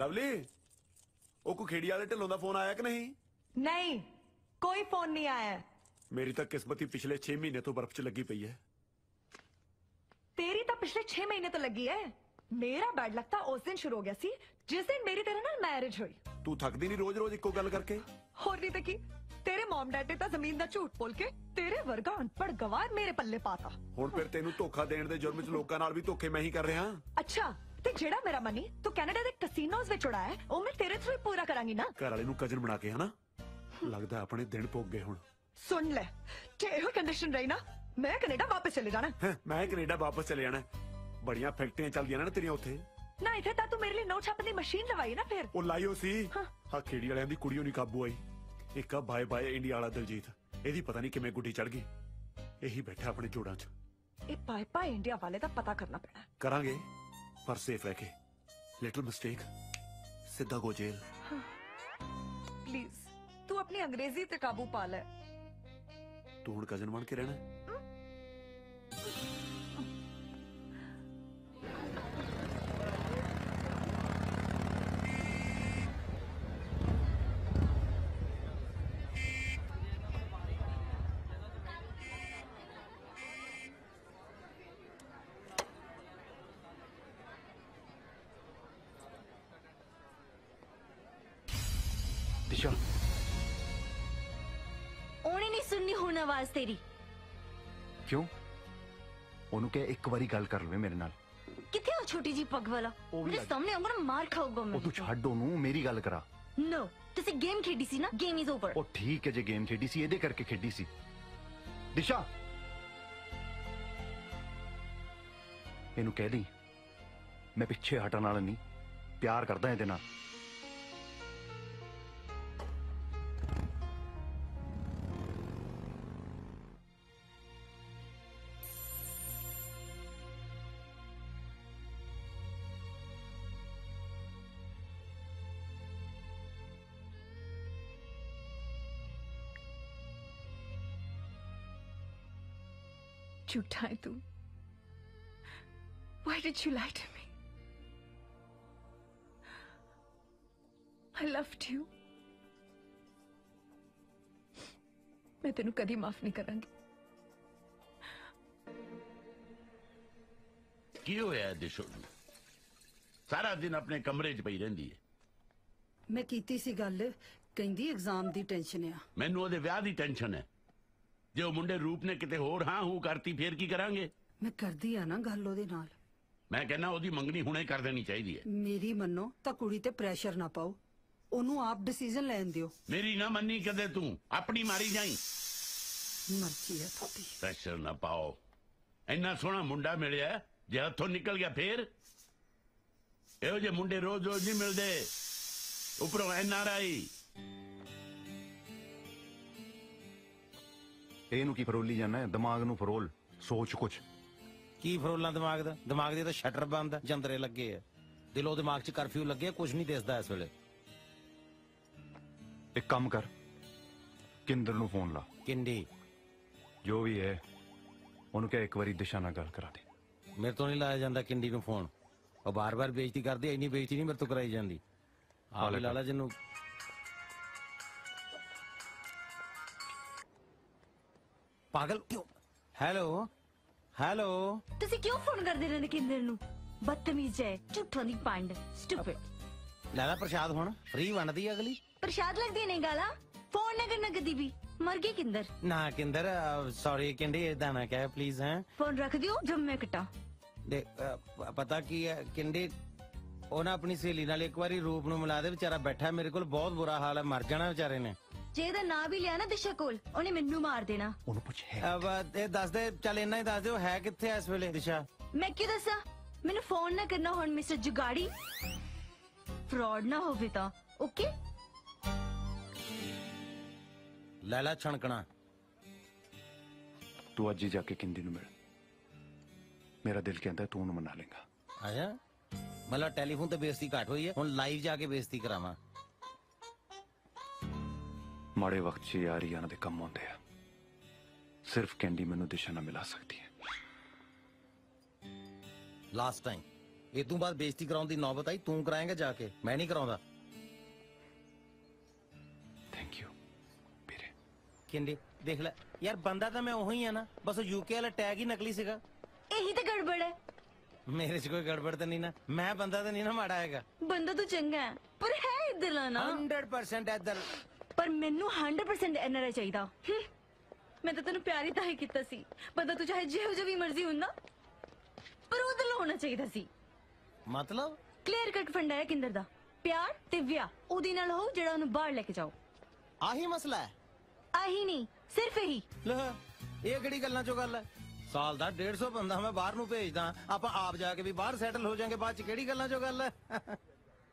लवली ओ को खेड़ी वाले ढिलों का फ़ोन आया कि नहीं? नहीं कोई फ़ोन नहीं आया। मेरी तक किस्मत ही पिछले छह महीने तो बर्फ़ च लगी पई है। तेरी तो पिछले छह महीने तो लगी है। मेरा बैड लक उस दिन शुरू हो गया सी जिस दिन मेरी तेरे ना मैरिज हुई। तू थक दी नहीं रोज रोज इको गल करके? और नहीं तो की तेरे मॉम डैड तो ज़मीन का झूठ बोल के तेरे वर्गा अनपढ़ गवार मेरे पल्ले पाता। हूँ फिर तेन धोखा देने दे जुर्म च लोगों भी धोखे मैं ही कर रहा। अच्छा ਤੇ ਜਿਹੜਾ ਮੇਰਾ ਮਨੀ ਤੂੰ ਕੈਨੇਡਾ ਦੇ ਕਸੀਨੋਜ਼ ਵਿੱਚ ਉਡਾਇਆ ਹੈ, ਉਹ ਮੈਂ ਤੇਰੇ ਥਰੂ ਹੀ ਪੂਰਾ ਕਰਾਂਗੀ ਨਾ ਘਰ ਵਾਲੇ ਨੂੰ ਕਜਨ ਬਣਾ ਕੇ ਹਨਾ ਲੱਗਦਾ ਆਪਣੇ ਦਿਨ ਪੁੱਗ ਗਏ ਹੁਣ ਸੁਣ ਲੈ ਜੇ ਇਹੋ ਕੰਡੀਸ਼ਨ ਰਹੀ ਨਾ ਮੈਂ ਕੈਨੇਡਾ ਵਾਪਸ ਚਲੇ ਜਾਣਾ ਹੈਂ, ਮੈਂ ਕੈਨੇਡਾ ਵਾਪਸ ਚਲੇ ਜਾਣਾ ਬੜੀਆਂ ਫੈਕਟਰੀਆਂ ਚੱਲਦੀਆਂ ਨੇ ਨਾ ਤੇਰੀਆਂ ਉੱਥੇ ਨਾ ਇੱਥੇ ਤਾਂ ਤੂੰ ਮੇਰੇ ਲਈ ਨੋਟ ਛਾਪਣ ਦੀ ਮਸ਼ੀਨ ਲਵਾਈ ਨਾ ਫਿਰ ਉਹ ਲਾਈਓ ਸੀ ਹਾਂ ਖੇੜੀ ਵਾਲਿਆਂ ਦੀ ਕੁੜੀਓ ਨਹੀਂ ਕਾਬੂ ਆਈ ਇੱਕ ਆ ਬਾਏ ਬਾਏ ਇੰਡੀਆ ਵਾਲਾ ਦਲਜੀਤ ਇਹਦੀ ਪਤਾ ਨਹੀਂ ਕਿਵੇਂ ਗੁੱਡੀ ਚੜ ਗਈ ਇਹੀ ਬੈਠਾ ਆਪਣੇ ਜੋੜਾਂ 'ਚ ਇਹ ਪਾਏ ਪਾਏ ਇੰਡੀਆ ਵਾਲੇ ਦਾ ਪਤਾ ਕਰਨਾ ਪੈਣਾ ਕਰਾਂਗੇ पर सेफ़ रह के। लिटिल मिस्टेक सिद्धा गो जेल। हाँ। प्लीज़ तू अपनी अंग्रेज़ी ते काबू पा ले। तू हूँ कज़न बन के रहना। हम्म। ਨਹੀਂ ਸੁਣਨੀ ਹੁਣ ਆਵਾਜ਼ ਤੇਰੀ ਕਿਉਂ ਉਹਨੂੰ ਕਹਿ ਇੱਕ ਵਾਰੀ ਗੱਲ ਕਰ ਲਵੇ ਮੇਰੇ ਨਾਲ ਕਿੱਥੇ ਉਹ ਛੋਟੀ ਜੀ ਪੱਗ ਵਾਲਾ ਉਹ ਵੀ ਮੇਰੇ ਅੱਜ- ਸਾਹਮਣੇ ਆਉਂਗਾ ਨਾ ਮਾਰ ਖਾਊਗਾ ਉਹ ਮੈਂ ਤੂੰ ਛੱਡ ਉਹਨੂੰ ਮੇਰੀ ਗੱਲ ਕਰਾ ਨੋ ਤੁਸੀਂ ਗੇਮ ਖੇਡੀ ਸੀ ਨਾ ਗੇਮ ਇਜ਼ ਓਵਰ ਉਹ ਠੀਕ ਹੈ ਜੇ ਗੇਮ ਖੇਡੀ ਸੀ ਇਹਦੇ ਕਰਕੇ ਖੇਡੀ ਸੀ ਦਿਸ਼ਾ ਇਹਨੂੰ ਕਹਿ ਦੀ ਮੈਂ ਪਿੱਛੇ ਹਟਣ ਵਾਲਾ ਨਹੀਂ ਪਿਆਰ ਕਰਦਾ ਇਹਦੇ ਨਾਲ झूठा है तू Why did you lie to me? I loved you. मैं तेनू कदी माफ नहीं करांगी ਕੀ ਹੋਇਆ ਦਿਸ਼ੋ ਨੂੰ ਸਾਰਾ ਦਿਨ ਆਪਣੇ ਕਮਰੇ 'ਚ ਪਈ ਰਹਿੰਦੀ ਹੈ ਮੈਂ ਕੀਤੀ ਸੀ ਗੱਲ ਕਹਿੰਦੀ ਐਗਜ਼ਾਮ ਦੀ ਟੈਨਸ਼ਨ ਆ ਮੈਨੂੰ ਉਹਦੇ ਵਿਆਹ ਦੀ ਟੈਨਸ਼ਨ ਹੈ ਜੇ ਉਹ ਮੁੰਡੇ ਰੂਪ ਨੇ ਕਿਤੇ ਹੋਰ ਹਾਂ ਹੂ ਕਰਤੀ ਫੇਰ ਕੀ ਕਰਾਂਗੇ? ਮੈਂ ਕਰਦੀ ਆ ਨਾ ਗੱਲ ਉਹਦੇ ਨਾਲ। ਮੈਂ ਕਹਿੰਦਾ ਉਹਦੀ ਮੰਗਣੀ ਹੁਣੇ ਕਰ ਦੇਣੀ ਚਾਹੀਦੀ ਹੈ। ਮੇਰੀ ਮੰਨੋ ਤਾਂ ਕੁੜੀ ਤੇ ਪ੍ਰੈਸ਼ਰ ਨਾ ਪਾਓ। ਉਹਨੂੰ ਆਪ ਡਿਸੀਜਨ ਲੈਣ ਦਿਓ। ਮੇਰੀ ਨਾ ਮੰਨੀ ਕਦੇ ਤੂੰ ਆਪਣੀ ਮਾਰੀ ਜਾਈ। ਮਰਜ਼ੀ ਹੈ ਤੁਹਾਡੀ। ਪ੍ਰੈਸ਼ਰ ਨਾ ਪਾਓ। ਇੰਨਾ ਸੋਹਣਾ ਮੁੰਡਾ ਮਿਲਿਆ ਜੇ ਹੱਥੋਂ ਨਿਕਲ ਗਿਆ ਫੇਰ? ਇਹੋ ਜਿਹੇ ਮੁੰਡੇ ਰੋਜ਼ ਰੋਜ਼ ਨਹੀਂ ਮਿਲਦੇ। ਉਪਰੋਂ ਐਨ ਆਰ ਆਈ ਇਹਨੂੰ ਕੀ ਫਰੋਲੀ ਜਾਣਾ ਦਿਮਾਗ ਨੂੰ ਫਰੋਲ ਸੋਚ ਕੁਛ। ਕੀ ਫਰੋਲਾਂ ਦਿਮਾਗ ਦਾ? ਦਿਮਾਗ ਦੇ ਤਾਂ ਸ਼ਟਰ ਬੰਦ ਆ ਜੰਦਰੇ ਲੱਗੇ ਆ। ਦਿਲੋਂ ਦਿਮਾਗ 'ਚ ਕਰਫਿਊ ਲੱਗੇ ਕੁਝ ਨਹੀਂ ਦਿਸਦਾ ਇਸ ਵੇਲੇ। ਇੱਕ ਕੰਮ ਕਰ ਕਿੰਦਰ ਨੂੰ ਫੋਨ ਲਾ। ਕਿੰਡੀ? ਜੋ ਵੀ ਹੈ ਉਹਨੂੰ ਕਹਿ ਇੱਕ ਵਾਰੀ ਦਿਸ਼ਾ ਨਾਲ ਗੱਲ ਕਰਾ ਦੇ। ਮੇਰੇ ਤੋਂ ਨਹੀਂ ਲਾਇਆ ਜਾਂਦਾ ਕਿੰਡੀ ਨੂੰ ਫੋਨ। ਉਹ ਬਾਰ-ਬਾਰ ਬੇਇੱਜ਼ਤੀ ਕਰਦੀ ਐ, ਇੰਨੀ ਬੇਇੱਜ਼ਤੀ ਨਹੀਂ ਮੇਰੇ ਤੋਂ ਕਰਾਈ ਜਾਂਦੀ। ਆ ਹਾਲੇ ਵੀ ਲਾਲਾ ਪਾਗਲ ਕਿਉਂ ਹੈਲੋ ਹੈਲੋ ਤੁਸੀਂ ਕਿਉਂ ਫੋਨ ਕਰਦੇ ਰਹਿੰਦੇ ਕਿੰਦਰ ਨੂੰ ਬਦਤਮੀਜ਼ ਹੈ ਝੂਠਾਂ ਦੀ ਪੰਡ ਸਟੂਪਿਡ ਲੈ ਲੈ ਪ੍ਰਸ਼ਾਦ ਹੁਣ ਫ੍ਰੀ ਵੰਡਦੀ ਆ ਅਗਲੀ ਪ੍ਰਸ਼ਾਦ ਲੱਗਦੀ ਨਹੀਂ ਗਾਲਾਂ ਫੋਨ ਨਾ ਕਰਨਾ ਕਦੀ ਵੀ ਮਰ ਗਈ ਕਿੰਦਰ ਨਾ ਕਿੰਦਰ ਸੌਰੀ ਕਿੰਡੀ ਇਦਾਂ ਨਾ ਕਹਿ ਪਲੀਜ਼ ਹੈ ਫੋਨ ਰੱਖ ਦਿਓ ਜਦ ਮੈਂ ਕਟਾ ਦੇ ਅ, ਪ- ਪਤਾ ਕੀ ਹੈ ਕਿੰਡੀ ਉਹ ਨਾ ਆਪਣੀ ਸਹੇਲੀ ਨਾਲ ਇੱਕ ਵਾਰੀ ਰੂਪ ਨੂੰ ਮਿਲਾ ਦੇ ਵਿਚਾਰਾ ਬੈਠਾ ਮੇਰੇ ਕੋਲ ਬਹੁਤ ਬੁਰਾ ਹਾਲ ਹੈ ਮਰ ਜਾਣਾ ਵਿਚਾਰੇ ਨੇ ਜੇ ਇਹਦਾ ਨਾਂ ਵੀ ਲਿਆ ਨਾ ਦਿਸ਼ਾ ਕੋਲ ਉਹਨੇ ਮੈਨੂੰ ਮਾਰ ਦੇਣਾ ਉਹਨੂੰ ਪੁੱਛ ਅਬ ਇਹ ਦੱਸ ਦੇ ਚੱਲ ਇੰਨਾ ਹੀ ਦੱਸ ਦਿਓ ਹੈ ਕਿੱਥੇ ਐ ਇਸ ਵੇਲੇ ਦਿਸ਼ਾ ਮੈਂ ਕੀ ਦੱਸਾਂ ਮੈਨੂੰ ਫੋਨ ਨਾ ਕਰਨਾ ਹੁਣ ਮਿਸਟਰ ਜੁਗਾੜੀ ਫਰਾਡ ਨਾ ਹੋਵੇ ਤਾਂ ਓਕੇ ਲੈ ਲੈ ਛਣਕਣਾ ਤੂੰ ਅੱਜ ਹੀ ਜਾ ਕੇ ਕਿੰਦੀ ਨੂੰ ਮਿਲ ਮੇਰਾ ਦਿਲ ਕਹਿੰਦਾ ਤੂੰ ਉਹਨੂੰ ਮਨਾ ਲੇਗਾ ਆਇਆ ਮਤਲਬ ਟੈਲੀਫੋਨ ਤੇ ਬੇਇੱਜ਼ਤੀ ਘੱਟ ਹੋਈ ਹੈ ਹੁਣ ਲਾਈਵ ਜਾ ਕੇ ਬੇਇੱਜ਼ਤੀ ਕਰਾਵਾਂ ਮਾੜੇ ਵਕਤ 'ਚ ਯਾਰੀਆਂ ਦੇ ਕੰਮ ਆਉਂਦੇ ਆ ਸਿਰਫ ਕੈਂਡੀ ਮੈਨੂੰ ਦਿਸ਼ਾ ਨਾਲ ਮਿਲਾ ਸਕਦੀ ਹੈ ਲਾਸਟ ਟਾਈਮ ਇਹ ਤੋਂ ਬਾਅਦ ਬੇਇੱਜ਼ਤੀ ਕਰਾਉਣ ਦੀ ਨੌਬਤ ਆਈ ਤੂੰ ਕਰਾਏਂਗਾ ਜਾ ਕੇ ਮੈਂ ਨਹੀਂ ਕਰਾਉਂਦਾ ਥੈਂਕ ਯੂ ਕਿੰਦੀ ਦੇਖ ਲੈ ਯਾਰ ਬੰਦਾ ਤਾਂ ਮੈਂ ਉਹੀ ਆ ਨਾ ਬਸ ਯੂਕੇ ਵਾਲਾ ਟੈਗ ਹੀ ਨਕਲੀ ਸੀਗਾ ਇਹੀ ਤਾਂ ਗੜਬੜ ਹੈ ਮੇਰੇ 'ਚ ਕੋਈ ਗੜਬੜ ਤਾਂ ਨਹੀਂ ਨਾ ਮੈਂ ਬੰਦਾ ਤਾਂ ਨਹੀਂ ਨਾ ਮਾੜਾ ਹੈਗਾ ਬੰਦਾ ਤੂੰ ਚੰਗਾ ਹੈ ਪਰ ਹੈ ਇਧਰਲਾ ਨਾ 100% ਇੱਧਰ ਪਰ ਮੈਨੂੰ 100% ਐਨਆਰਆਈ ਚਾਹੀਦਾ। ਮੈਂ ਤਾਂ ਤੈਨੂੰ ਪਿਆਰ ਤਾਂ ਹੀ ਕੀਤਾ ਸੀ। ਬੰਦਾ ਤੂੰ ਚਾਹੇ ਜਿਹੋ ਜਿਹੀ ਵੀ ਮਰਜ਼ੀ ਹੁੰਦਾ ਪਰ ਉਧਰ ਹੋਣਾ ਚਾਹੀਦਾ ਸੀ। ਮਤਲਬ? ਕਲੀਅਰ ਕੱਟ ਫੰਡਾ ਹੈ ਕਿੰਦਰ ਦਾ। ਪਿਆਰ ਤੇ ਵਿਆਹ ਉਹਦੇ ਨਾਲ ਹੋ ਜਿਹੜਾ ਉਹਨੂੰ ਬਾਹਰ ਲੈ ਕੇ ਜਾਓ। ਆਹੀ ਮਸਲਾ ਹੈ। ਆਹੀ ਨਹੀਂ ਸਿਰਫ ਇਹੀ। ਲੈ ਇਹ ਕਿਹੜੀ ਗੱਲਾਂ ਚੋਂ ਗੱਲ ਹੈ? ਸਾਲ ਦਾ 150 ਬੰਦਾ ਮੈਂ ਬਾਹਰ ਨੂੰ ਭੇਜਦਾ ਆਪਾਂ ਆਪ ਜਾ ਕੇ ਵੀ ਬਾਹਰ ਸੈਟਲ ਹੋ ਜਾਾਂਗੇ ਬਾਅਦ ਚ ਕਿਹੜੀ ਗੱਲਾਂ ਚੋਂ ਗੱਲ ਹੈ?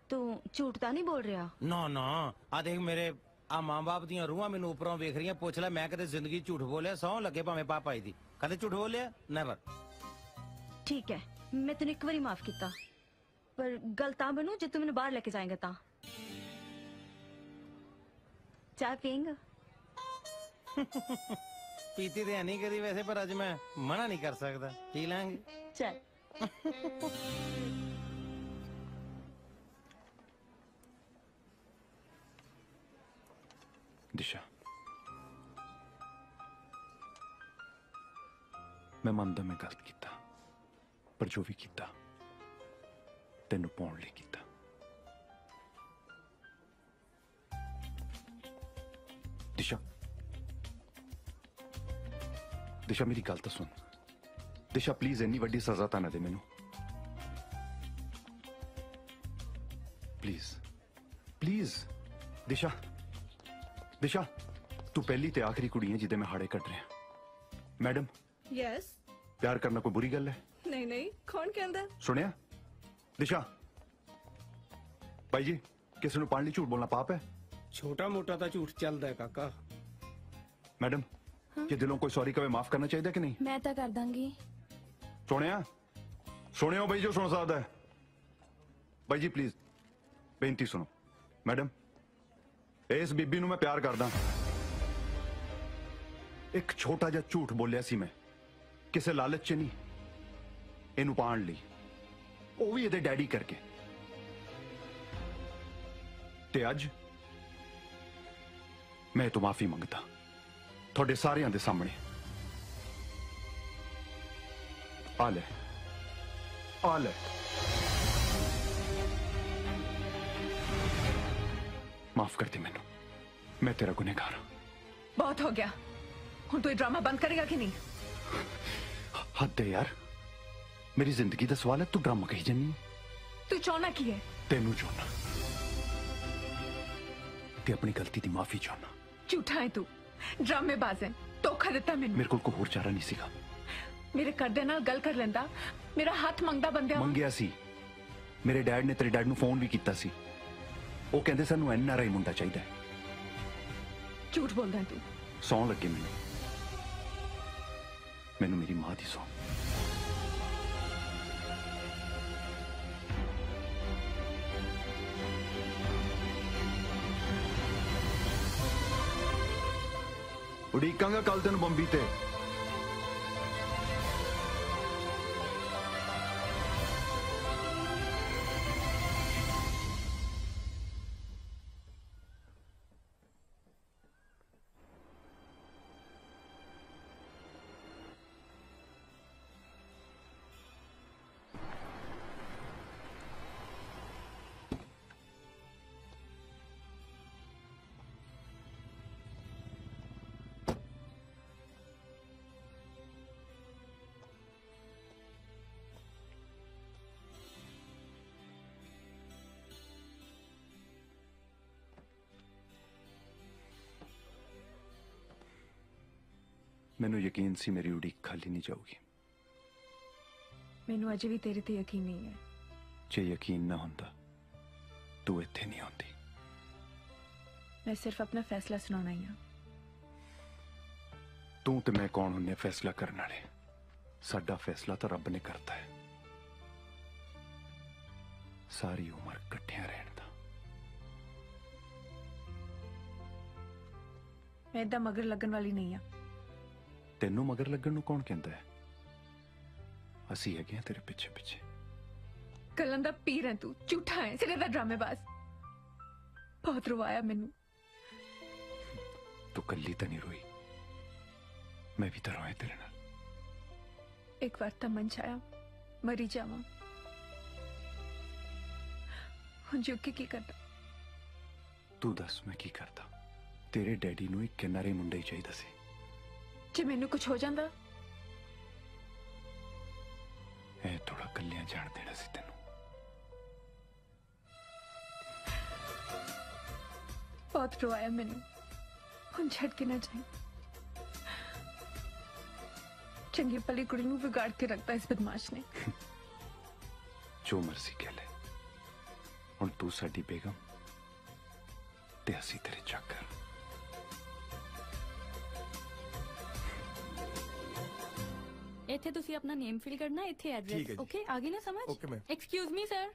ਤੂੰ ਝੂਠ ਤਾਂ ਨਹੀਂ ਬੋਲ ਰਿਹਾ? ਨਾ ਨਾ ਆ ਦੇਖ ਮੇਰੇ ਆ ਮਾਂ-ਬਾਪ ਦੀਆਂ ਰੂਹਾਂ ਮੈਨੂੰ ਉੱਪਰੋਂ ਵੇਖ ਰਹੀਆਂ ਪੁੱਛ ਲੈ ਮੈਂ ਕਦੇ ਜ਼ਿੰਦਗੀ ਝੂਠ ਬੋਲਿਆ ਸੌ ਲੱਗੇ ਭਾਵੇਂ ਪਾਪਾ ਜੀ ਦੀ। ਕਦੇ ਝੂਠ ਬੋਲਿਆ? ਨੈਵਰ ਠੀਕ ਹੈ ਮੈਂ ਤੈਨੂੰ ਇੱਕ ਵਾਰੀ ਮਾਫ ਕੀਤਾ। ਪਰ ਗੱਲ ਤਾਂ ਬਣੂ ਜੇ ਤੂੰ ਮੈਨੂੰ ਬਾਹਰ ਲੈ ਕੇ ਜਾਏਂਗਾ ਤਾਂ। ਚਾਹ ਪੀਏਂਗਾ? ਪੀਤੀ ਤੇ ਨਹੀਂ ਕਦੀ ਵੈਸੇ ਪਰ ਅੱਜ ਮੈਂ ਮਨਾ ਨਹੀਂ ਕਰ ਸਕਦਾ। ਪੀ ਲਾਂਗੇ। ਚੱਲ। ਦਿਸ਼ਾ ਮੈਂ ਮੰਨਦਾ ਮੈਂ ਗਲਤ ਕੀਤਾ ਪਰ ਜੋ ਵੀ ਕੀਤਾ ਤੈਨੂੰ ਪਾਉਣ ਲਈ ਕੀਤਾ ਦਿਸ਼ਾ ਦਿਸ਼ਾ ਮੇਰੀ ਗੱਲ ਤਾਂ ਸੁਣ ਦਿਸ਼ਾ ਪਲੀਜ਼ ਇੰਨੀ ਵੱਡੀ ਸਜ਼ਾ ਤਾਂ ਨਾ ਦੇ ਮੈਨੂੰ ਪਲੀਜ਼ ਪਲੀਜ਼ ਦਿਸ਼ਾ ਦਿਸ਼ਾ ਤੂੰ ਪਹਿਲੀ ਤੇ ਆਖਰੀ ਕੁੜੀ ਹੈ ਜਿਹਦੇ ਮੈਂ ਹਾੜੇ ਕੱਢ ਰਿਹਾ ਮੈਡਮ ਯੈਸ ਪਿਆਰ ਕਰਨਾ ਕੋਈ ਬੁਰੀ ਗੱਲ ਹੈ ਨਹੀਂ ਨਹੀਂ ਕੌਣ ਕਹਿੰਦਾ ਸੁਣਿਆ ਦਿਸ਼ਾ ਭਾਈ ਜੀ ਕਿਸੇ ਨੂੰ ਪਾਣ ਲਈ ਝੂਠ ਬੋਲਣਾ ਪਾਪ ਹੈ ਛੋਟਾ ਮੋਟਾ ਤਾਂ ਝੂਠ ਚੱਲਦਾ ਹੈ ਕਾਕਾ ਮੈਡਮ ਜੇ ਦਿਲੋਂ ਕੋਈ ਸੌਰੀ ਕਵੇ ਮਾਫ ਕਰਨਾ ਚਾਹੀਦਾ ਕਿ ਨਹੀਂ ਮੈਂ ਤਾਂ ਕਰ ਦਾਂਗੀ ਸੁਣਿਆ ਸੁਣਿਓ ਬਾਈ ਜੋ ਸੁਣ ਸਕਦਾ ਹੈ ਬਾਈ ਜੀ ਪਲੀਜ਼ ਬੇਨਤੀ ਸੁਣੋ ਮੈਡਮ ਇਸ ਬੀਬੀ ਨੂੰ ਮੈਂ ਪਿਆਰ ਕਰਦਾ ਇੱਕ ਛੋਟਾ ਜਿਹਾ ਝੂਠ ਬੋਲਿਆ ਸੀ ਮੈਂ ਕਿਸੇ ਲਾਲਚ 'ਚ ਨਹੀਂ ਇਹਨੂੰ ਪਾਣ ਲਈ ਉਹ ਵੀ ਇਹਦੇ ਡੈਡੀ ਕਰਕੇ ਤੇ ਅੱਜ ਮੈਂ ਤੋਂ ਮਾਫੀ ਮੰਗਦਾ ਤੁਹਾਡੇ ਸਾਰਿਆਂ ਦੇ ਸਾਹਮਣੇ ਆ ਲੈ ਆ ਲੈ माफ़ कर दे मैनू। मैं तेरा गुनेगार हूँ। बहुत हो गया। हूँ तू तो ड्रामा बंद करेगा कि नहीं? हद दे यार। मेरी ज़िंदगी का सवाल है तू ड्रामा कही जानी तू चाहना की है? तेनू चाहना। ते अपनी गलती की माफ़ी चाहना। झूठा है तू। ड्रामेबाज है। धोखा दिता मैं मेरे को होर चारा नहीं सीखा मेरे करदे नाल गल कर लेंदा। मेरा हाथ मंगदा बंदे मंगया सी। मेरे डैड ने तेरे डैड नु फ़ोन भी किया सी। ਉਹ ਕਹਿੰਦੇ ਸਾਨੂੰ ਐਨ ਆਰ ਆਈ ਮੁੰਡਾ ਚਾਹੀਦਾ ਹੈ ਝੂਠ ਬੋਲਦਾ ਹੈ ਤੂੰ ਸੌਂ ਲੱਗੇ ਮੈਨੂੰ ਮੈਨੂੰ ਮੇਰੀ ਮਾਂ ਦੀ ਸੌਂ ਉਡੀਕਾਂਗਾ ਕੱਲ ਤੈਨੂੰ ਬੰਬੀ ਤੇ ਮੈਨੂੰ ਯਕੀਨ ਸੀ ਮੇਰੀ ਉਡੀਕ ਖਾਲੀ ਨਹੀਂ ਜਾਊਗੀ ਮੈਨੂੰ ਅਜੇ ਵੀ ਤੇਰੇ ਤੇ ਯਕੀਨ ਨਹੀਂ ਹੈ ਜੇ ਯਕੀਨ ਨਾ ਹੁੰਦਾ ਤੂੰ ਇੱਥੇ ਨਹੀਂ ਆਉਂਦੀ ਮੈਂ ਸਿਰਫ ਆਪਣਾ ਫੈਸਲਾ ਸੁਣਾਉਣਾ ਹੀ ਹਾਂ ਤੂੰ ਤੇ ਮੈਂ ਕੌਣ ਹੁੰਨੇ ਆ ਫੈਸਲਾ ਕਰਨ ਵਾਲੇ ਸਾਡਾ ਫੈਸਲਾ ਤਾਂ ਰੱਬ ਨੇ ਕਰਤਾ ਹੈ ਸਾਰੀ ਉਮਰ ਇਕੱਠਿਆਂ ਰਹਿਣ ਦਾ ਮੈਂ ਏਦਾਂ ਮਗਰ ਲੱਗਣ ਵਾਲੀ ਨਹੀਂ ਆ तेनू मगर लगन कौन कहता है? असि है तेरे पिछे पिछे। कलन का पीर है तू झूठा है सिरे का ड्रामेबाज। बहुत रोवाया मेनू। तू कली तो नहीं रोई। मैं भी तो रोया तेरे एक बार तो मन चाया मरी जावा। हम जुके की करता तू दस मैं की करता तेरे डैडी एक किनारे मुंडे ही चाहिए सी। ਜੇ ਮੈਨੂੰ ਕੁਝ ਹੋ ਜਾਂਦਾ ਐ ਥੋੜਾ ਕੱਲਿਆਂ ਜਾਣ ਦੇਣਾ ਸੀ ਤੈਨੂੰ ਬਹੁਤ ਰੁਵਾਇਆ ਮੈਨੂੰ ਹੁਣ ਛੱਡ ਕੇ ਨਾ ਜਾਈਂ ਚੰਗੀ ਭਲੀ ਕੁੜੀ ਨੂੰ ਵਿਗਾੜ ਕੇ ਰੱਖਦਾ ਇਸ ਬਦਮਾਸ਼ ਨੇ ਜੋ ਮਰਜ਼ੀ ਕਹਿ ਲੈ ਹੁਣ ਤੂੰ ਸਾਡੀ ਬੇਗਮ ਤੇ ਅਸੀਂ ਤੇਰੇ ਚਾਕਰ ਇੱਥੇ ਤੁਸੀਂ ਆਪਣਾ ਨੇਮ ਫਿਲ ਕਰਨਾ ਇੱਥੇ ਠੀਕ ਹੈ ਐਡਰੈਸ ਜੀ। ਓਕੇ ਆ ਗਈ ਨਾ ਸਮਝ? Okay, ma'am. Excuse me sir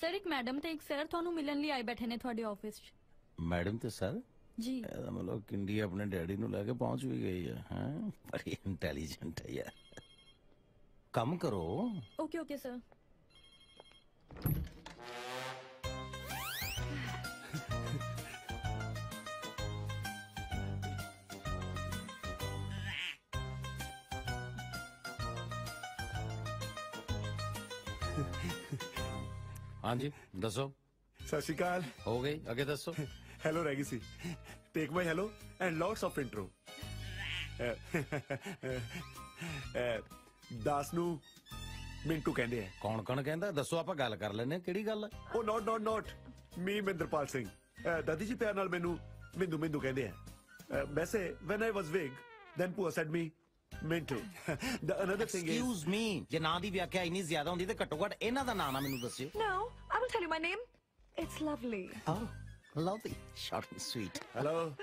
sir ਇੱਕ ਮੈਡਮ ਤੇ ਇੱਕ ਸਰ ਤੁਹਾਨੂੰ ਮਿਲਣ ਲਈ ਆਏ ਬੈਠੇ ਨੇ ਤੁਹਾਡੇ ਆਫਿਸ 'ਚ। ਮੈਡਮ ਤੇ ਸਰ ਜੀ। ਇਹਦਾ ਮਤਲਬ ਕਿੰਡੀ ਆਪਣੇ ਡੈਡੀ ਨੂੰ ਲੈ ਕੇ ਪਹੁੰਚ ਵੀ ਗਈ ਹੈ ਹਾਂ? ਬੜੀ ਇੰਟੈਲੀਜੈਂਟ ਹੈ ਯਾਰ। ਕੰਮ ਕਰੋ। ਓਕੇ ਓਕੇ ਸਰ ਹਾਂਜੀ ਦੱਸੋ ਸਤਿ ਸ਼੍ਰੀ ਅਕਾਲ ਹੋ ਗਈ ਅੱਗੇ ਦੱਸੋ ਹੈਲੋ ਰਹਿ ਗਈ ਸੀ take my hello and lots of intro ਦਾਸ ਨੂੰ ਮਿੰਟੂ ਕਹਿੰਦੇ ਆ ਕੌਣ ਕੌਣ ਕਹਿੰਦਾ ਦੱਸੋ ਆਪਾਂ ਗੱਲ ਕਰ ਲੈਨੇ ਕਿਹੜੀ ਗੱਲ ਹੈ ਉਹ not not not me Mahinderpal Singh ah, ਦਾਦੀ ਜੀ ਪਿਆਰ ਨਾਲ ਮੈਨੂੰ ਮਿੰਦੂ ਮਿੰਦੂ ਕਹਿੰਦੇ ਆ ਅਹ, ਵੈਸੇ when I was big then ਪੂਆ said me Mintu the another thing is excuse me ਜੇ ਨਾਂ ਦੀ ਵਿਆਖਿਆ ਇੰਨੀ ਜ਼ਿਆਦਾ ਹੁੰਦੀ ਤੇ ਘੱਟੋ ਘੱਟ ਇਹਨਾਂ ਦਾ ਨਾਂ ਨਾ ਮੈਨੂੰ ਦੱਸਿਓ No, I will tell you my name. It's lovely. Oh, lovely. Short and sweet. Hello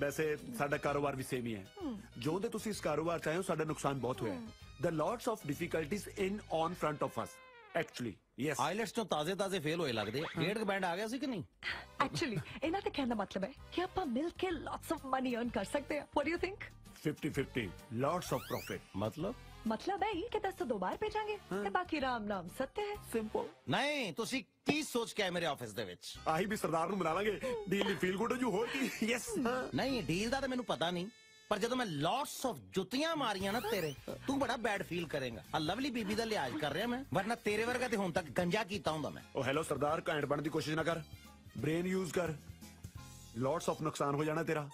ਵੈਸੇ ਸਾਡਾ ਕਾਰੋਬਾਰ ਵੀ ਸੇਮ ਹੀ ਹੈ ਜੋ ਦੇ ਤੁਸੀਂ ਇਸ ਕਾਰੋਬਾਰ ਚ ਆਏ ਹੋ ਸਾਡਾ ਨੁਕਸਾਨ ਬਹੁਤ ਹੋਇਆ the lots of difficulties in on front of us actually yes IELTS ਤੋਂ ਤਾਜ਼ੇ ਤਾਜ਼ੇ ਫੇਲ ਹੋਏ ਲੱਗਦੇ ਆ ਡੇਢ ਕੁ ਬੈਂਡ ਆ ਗਿਆ ਸੀ ਕਿ ਨਹੀਂ Actually, ਇਹਨਾਂ ਦੇ ਕਹਿਣ ਦਾ ਮਤਲਬ ਹੈ ਕਿ ਆਪਾਂ ਮਿਲ ਕੇ lots of money earn ਕਰ ਸਕਦੇ ਹਾਂ What do you think? 50 50 lots of profit ਮਤਲਬ ਮਤਲਬ ਹੈ ਹੀ ਕਿ 10 ਤੋਂ ਦੋ ਬਾਰ ਭੇਜਾਂਗੇ ਤੇ ਬਾਕੀ ਰਾਮ ਨਾਮ ਸੱਤੇ ਹੈ ਸਿੰਪਲ ਨਹੀਂ ਤੁਸੀਂ ਕੀ ਸੋਚ ਕੇ ਆਏ ਮੇਰੇ ਆਫਿਸ ਦੇ ਵਿੱਚ ਆਹੀ ਵੀ ਸਰਦਾਰ ਨੂੰ ਬੁਲਾ ਲਾਂਗੇ ਡੀਲ ਦੀ ਫੀਲ ਗੁੱਡ ਹੋ ਜੂ ਹੋਰ ਕੀ ਯੈਸ ਨਹੀਂ ਡੀਲ ਦਾ ਤਾਂ ਮੈਨੂੰ ਪਤਾ ਨਹੀਂ ਪਰ ਜਦੋਂ ਮੈਂ ਲੋਟਸ ਆਫ ਜੁੱਤੀਆਂ ਮਾਰੀਆਂ ਨਾ ਤੇਰੇ ਤੂੰ ਬੜਾ ਬੈਡ ਫੀਲ ਕਰੇਗਾ ਆ ਲਵਲੀ ਬੀਬੀ ਦਾ ਲਿਹਾਜ਼ ਕਰ ਰਿਹਾ ਮੈਂ ਵਰਨਾ ਤੇਰੇ ਵਰਗਾ ਤੇ ਹੁਣ ਤੱਕ ਗੰਜਾ ਕੀਤਾ ਹੁੰਦਾ ਮੈਂ ਉਹ ਹੈਲੋ ਸਰਦਾਰ ਘੈਂਟ ਬਣਨ ਦੀ ਕੋਸ਼ਿਸ਼ ਨਾ ਕਰ ਬ੍ਰੇਨ ਯੂਜ਼ ਕਰ ਲੋਟਸ ਆਫ ਨੁਕਸਾਨ ਹੋ ਜਾਣਾ ਤੇਰਾ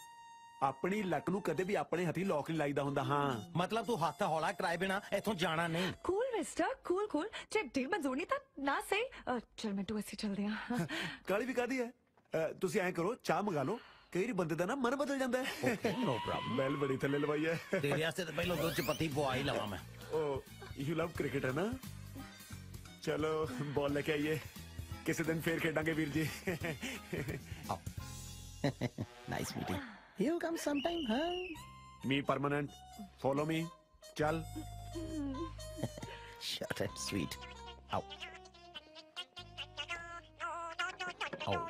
ਆਪਣੀ ਲੱਕ ਨੂੰ ਕਦੇ ਵੀ ਆਪਣੇ ਹੱਥੀ ਲੋਕ ਨਹੀਂ ਲਾਈਦਾ ਹੁੰਦਾ ਹਾਂ ਮਤਲਬ ਤੂੰ ਹੱਥ ਹੌਲਾ ਕਰਾਏ ਬਿਨਾ ਇੱਥੋਂ ਜਾਣਾ ਨਹੀਂ ਕੂਲ ਮਿਸਟਰ ਕੂਲ ਕੂਲ ਜੇ ਡੀਲ ਮਨਜ਼ੂਰ ਨਹੀਂ ਤਾਂ ਨਾ ਸਹੀ ਅਹ, ਚੱਲ ਮਿੰਟੂ ਅਸੀਂ ਚੱਲਦੇ ਹਾਂ ਕਾਲੀ ਵੀ ਕਾਦੀ ਹੈ ਅਹ, ਤੁਸੀਂ ਐਂ ਕਰੋ ਚਾਹ ਮੰਗਾ ਲਓ ਕਈ ਵਾਰੀ ਬੰਦੇ ਦਾ ਨਾ ਮਨ ਬਦਲ ਜਾਂਦਾ ਹੈ ਨੋ ਪ੍ਰੋਬਲਮ ਬੈਲ ਬੜੀ ਥੱਲੇ ਲਵਾਈ ਹੈ ਤੇਰੇ ਵਾਸਤੇ ਤਾਂ ਪਹਿਲਾਂ ਦੁੱਧ ਚ ਪੱਤੀ ਪਵਾ ਹੀ ਲਵਾਂ ਮੈਂ ਉਹ ਯੂ ਲਵ ਕ੍ਰਿਕਟ ਹੈ ਨਾ ਚਲੋ ਬਾਲ ਲੈ ਕੇ ਆਈਏ ਕਿਸੇ ਦਿਨ ਫੇਰ ਖੇਡਾਂਗੇ ਵੀਰ ਜੀ nice meeting you come some time ਹਾਂ ਮੀ ਪਰਮਨੈਂਟ ਫੋਲੋ ਮੀ ਚੱਲ ਸ਼ਟ ਐਂਡ ਸਵੀਟ ਆਓ ਆਓ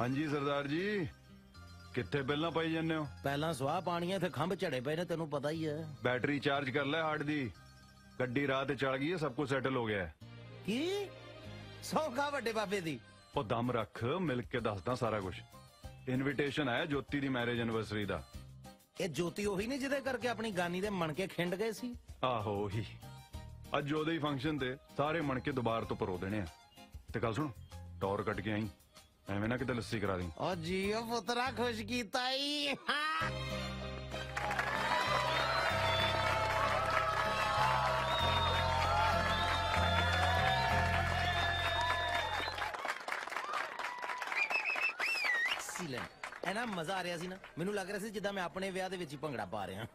ਹਾਂਜੀ ਸਰਦਾਰ ਜੀ ਕਿੱਥੇ ਪਹਿਲਾਂ ਪਾਈ ਜਾਂਦੇ ਹੋ ਪਹਿਲਾਂ ਸਵਾਹ ਪਾਣੀਆਂ ਤੇ ਖੰਭ ਝੜੇ ਪਏ ਨੇ ਤੈਨੂੰ ਪਤਾ ਹੀ ਹੈ ਬੈਟਰੀ ਚਾਰਜ ਕਰ ਲੈ ਹਾਰਡ ਦੀ ਗੱਡੀ ਰਾਹ ਤੇ ਚੜ ਗਈ ਹੈ ਸਭ ਕੁਝ ਸੈਟਲ ਹੋ ਗਿਆ ਹੈ ਕੀ ਸੌਖਾ ਵੱਡੇ ਬਾਬੇ ਦੀ ਉਹ ਦਮ ਰੱਖ ਮਿਲ ਕੇ ਦੱਸਦਾ ਸਾਰਾ ਕੁਝ ਇਨਵੀਟੇਸ਼ਨ ਆਇਆ ਜੋਤੀ ਦੀ ਮੈਰਿਜ ਐਨਵਰਸਰੀ ਦਾ। ਇਹ ਜੋਤੀ ਉਹੀ ਨਹੀਂ ਜਿਹਦੇ ਕਰਕੇ ਆਪਣੀ ਗਾਨੀ ਦੇ ਮਣਕੇ ਖਿੰਡ ਗਏ ਸੀ? ਆਹੋ ਉਹੀ। ਅੱਜ ਉਹਦੇ ਹੀ ਫੰਕਸ਼ਨ ਤੇ ਸਾਰੇ ਮਣ ਕੇ ਦੁਬਾਰ ਤੋਂ ਪਰੋ ਦੇਣੇ ਆ। ਤੇ ਗੱਲ ਸੁਣ ਟੌਰ ਕੱਟ ਕੇ ਆਈ। ਐਵੇਂ ਨਾ ਕਿਤੇ ਲੱਸੀ ਕਰਾ ਦੀ ਓ ਜੀਓ ਪੁੱਤਰਾ ਖੁਸ਼ ਕੀਤਾ ਈ। ਹਾਂ। Excellent. ਐਨਾ ਮਜ਼ਾ ਆ ਰਿਹਾ ਸੀ ਨਾ ਮੈਨੂੰ ਲੱਗ ਰਿਹਾ ਸੀ ਜਿੱਦਾਂ ਮੈਂ ਆਪਣੇ ਵਿਆਹ ਦੇ ਵਿੱਚ ਹੀ ਭੰਗੜਾ ਪਾ ਰਿਹਾ।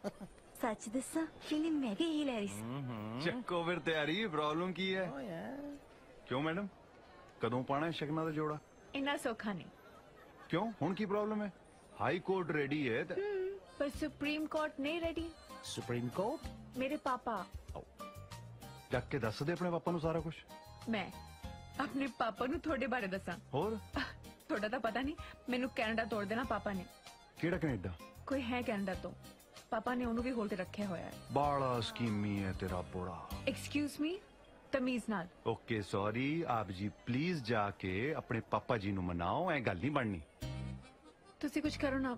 ਸੱਚ ਦੱਸਾਂ ਫੀਲਿੰਗ ਮੈਂ ਵੀ ਹੀ ਲੈ ਰਹੀ ਸੀ। ਚੱਕੋ ਫਿਰ ਤਿਆਰੀ ਪ੍ਰੋਬਲਮ ਕੀ ਹੈ? ਕਿਉਂ ਮੈਡਮ ਕਦੋਂ ਪਾਣਾ ਹੈ ਸ਼ਗਨਾਂ ਦਾ ਜੋੜਾ? ਇੰਨਾ ਸੌਖਾ ਨਹੀਂ। ਕਿਉਂ? ਹੁਣ ਕੀ ਪ੍ਰੋਬਲਮ ਹੈ? ਹਾਈ ਕੋਰਟ ਰੈਡੀ ਹੈ ਤੇ ਪਰ ਸੁਪਰੀਮ ਕੋਰਟ ਨਹੀਂ ਰੈਡੀ ਸੁਪਰੀਮ ਕੋਰਟ ਮੇਰੇ ਪਾਪਾ। ਜਾ ਕੇ ਦੱਸ ਦੇ ਆਪਣੇ ਪਾਪਾ ਨੂੰ ਸਾਰਾ ਕੁਝ ਮੈਂ ਆਪਣੇ ਪਾਪਾ ਨੂੰ ਤੁਹਾਡੇ ਬਾਰੇ ਦੱਸਾਂ। ਹੋਰ? ਤੁਹਾਡਾ ਤਾਂ ਪਤਾ ਨਹੀਂ ਮੈਨੂੰ ਕੈਨੇਡਾ ਤੋੜ ਦੇਣਾ ਪਾਪਾ ਨੇ ਕਿਹੜਾ ਕੈਨੇਡਾ ਕੋਈ ਹੈ ਕੈਨੇਡਾ ਤੋਂ ਪਾਪਾ ਨੇ ਉਹਨੂੰ ਵੀ ਹੋਲਡ ਤੇ ਰੱਖਿਆ ਹੋਇਆ ਹੈ ਬਾਲਾ ਸਕੀਮੀ ਹੈ ਤੇਰਾ ਬੋੜਾ ਐਕਸਕਿਊਜ਼ ਮੀ ਤਮੀਜ਼ ਨਾਲ ਓਕੇ ਸੌਰੀ ਆਪ ਜੀ ਪਲੀਜ਼ ਜਾ ਕੇ ਆਪਣੇ ਪਾਪਾ ਜੀ ਨੂੰ ਮਨਾਓ ਐ ਗੱਲ ਨਹੀਂ ਬਣਨੀ ਤੁਸੀਂ ਕੁਝ ਕਰੋ ਨਾ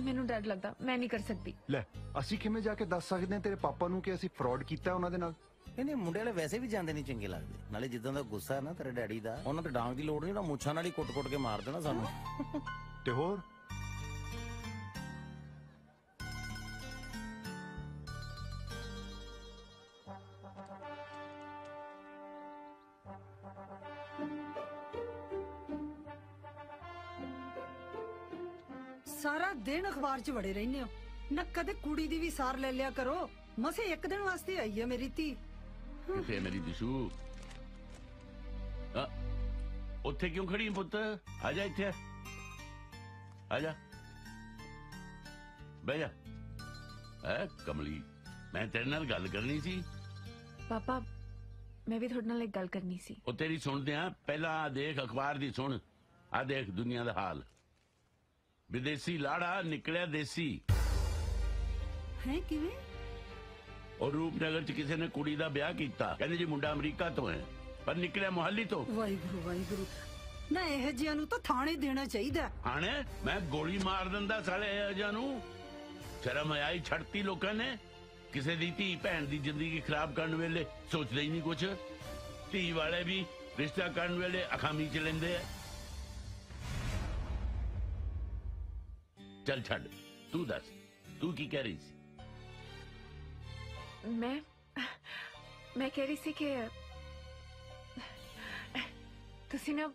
ਮੈਨੂੰ ਡਰ ਲੱਗਦਾ ਮੈਂ ਨਹੀਂ ਕਰ ਸਕਦੀ ਲੈ ਅਸੀਂ ਕਿਵੇਂ ਜਾ ਕੇ ਦੱਸ ਸਕਦੇ ਹਾਂ ਤੇਰੇ ਪਾਪਾ ਨੂੰ ਕਿ ਅਸੀਂ ਫਰਾਡ ਕੀਤਾ ਉਹਨਾਂ ਦੇ ਨਾਲ ਇਹਨੇ ਮੁੰਡੇ ਵਾਲੇ ਵੈਸੇ ਵੀ ਜਾਂਦੇ ਨਹੀਂ ਚੰਗੇ ਲੱਗਦੇ। ਨਾਲੇ ਜਿੱਦਾਂ ਦਾ ਗੁੱਸਾ ਹੈ ਨਾ ਤੇਰੇ ਡੈਡੀ ਦਾ ਉਹਨਾਂ ਤੇ ਡਾਂਗ ਦੀ ਲੋੜ ਨਹੀਂ ਨਾ ਮੁੱਛਾਂ ਨਾਲ ਹੀ ਕੁੱਟ-ਕੁੱਟ ਕੇ ਮਾਰ ਦੇਣਾ ਸਾਨੂੰ। ਤੇ ਹੋਰ? ਸਾਰਾ ਦਿਨ ਅਖਬਾਰ 'ਚ ਵੜੇ ਰਹਿੰਦੇ ਹੋ। ਨਾ ਕਦੇ ਕੁੜੀ ਦੀ ਵੀ ਸਾਰ ਲੈ ਲਿਆ ਕਰੋ। ਮਸੇ ਇੱਕ ਦਿਨ ਵਾਸਤੇ ਆਈ ਹੈ ਮੇਰੀ ਧੀ। ਕਿੱਥੇ ਮੇਰੀ ਦਿਸ਼ੂ ਆ ਉੱਥੇ ਕਿਉਂ ਖੜੀ ਹੈ ਪੁੱਤ ਆ ਜਾ ਇੱਥੇ ਆ ਜਾ ਬਹਿ ਜਾ ਐ ਕਮਲੀ ਮੈਂ ਤੇਰੇ ਨਾਲ ਗੱਲ ਕਰਨੀ ਸੀ ਪਾਪਾ ਮੈਂ ਵੀ ਤੁਹਾਡੇ ਨਾਲ ਇੱਕ ਗੱਲ ਕਰਨੀ ਸੀ ਉਹ ਤੇਰੀ ਸੁਣਦੇ ਆ ਪਹਿਲਾਂ ਆਹ ਦੇਖ ਅਖਬਾਰ ਦੀ ਸੁਣ ਆ ਦੇਖ ਦੁਨੀਆ ਦਾ ਹਾਲ ਵਿਦੇਸੀ ਲਾੜਾ ਨਿਕਲਿਆ ਦੇਸੀ ਹੈ ਕਿਵੇਂ ਔਰ ਰੂਪਨਗਰ ਚ ਕਿਸੇ ਨੇ ਕੁੜੀ ਦਾ ਵਿਆਹ ਕੀਤਾ ਕਹਿੰਦੇ ਜੀ ਮੁੰਡਾ ਅਮਰੀਕਾ ਤੋਂ ਹੈ ਪਰ ਨਿਕਲਿਆ ਮੁਹੱਲੀ ਤੋਂ ਵਾਹਿਗੁਰੂ ਵਾਹਿਗੁਰੂ ਨਾ ਇਹ ਜਿਹੀਆਂ ਨੂੰ ਤਾਂ ਥਾਣੇ ਦੇਣਾ ਚਾਹੀਦਾ ਹਾਣੇ ਮੈਂ ਗੋਲੀ ਮਾਰ ਦਿੰਦਾ ਸਾਲੇ ਇਹੋ ਨੂੰ ਸ਼ਰਮ ਆਈ ਛੱਡਤੀ ਲੋਕਾਂ ਨੇ ਕਿਸੇ ਦੀ ਧੀ ਭੈਣ ਦੀ ਜ਼ਿੰਦਗੀ ਖਰਾਬ ਕਰਨ ਵੇਲੇ ਸੋਚਦੇ ਹੀ ਨਹੀਂ ਕੁਛ ਧੀ ਵਾਲੇ ਵੀ ਰਿਸ਼ਤਾ ਕਰਨ ਵੇਲੇ ਅਖਾਮੀ ਚ ਲੈਂਦੇ ਆ ਚੱਲ ਛੱਡ ਤੂੰ ਦੱਸ ਤੂੰ ਕੀ ਕਹਿ ਰਹੀ ਸੀ ਮੈਂ ਮੈਂ ਕਹਿ ਰਹੀ ਸੀ ਕਿ ਤੁਸੀਂ ਨਾ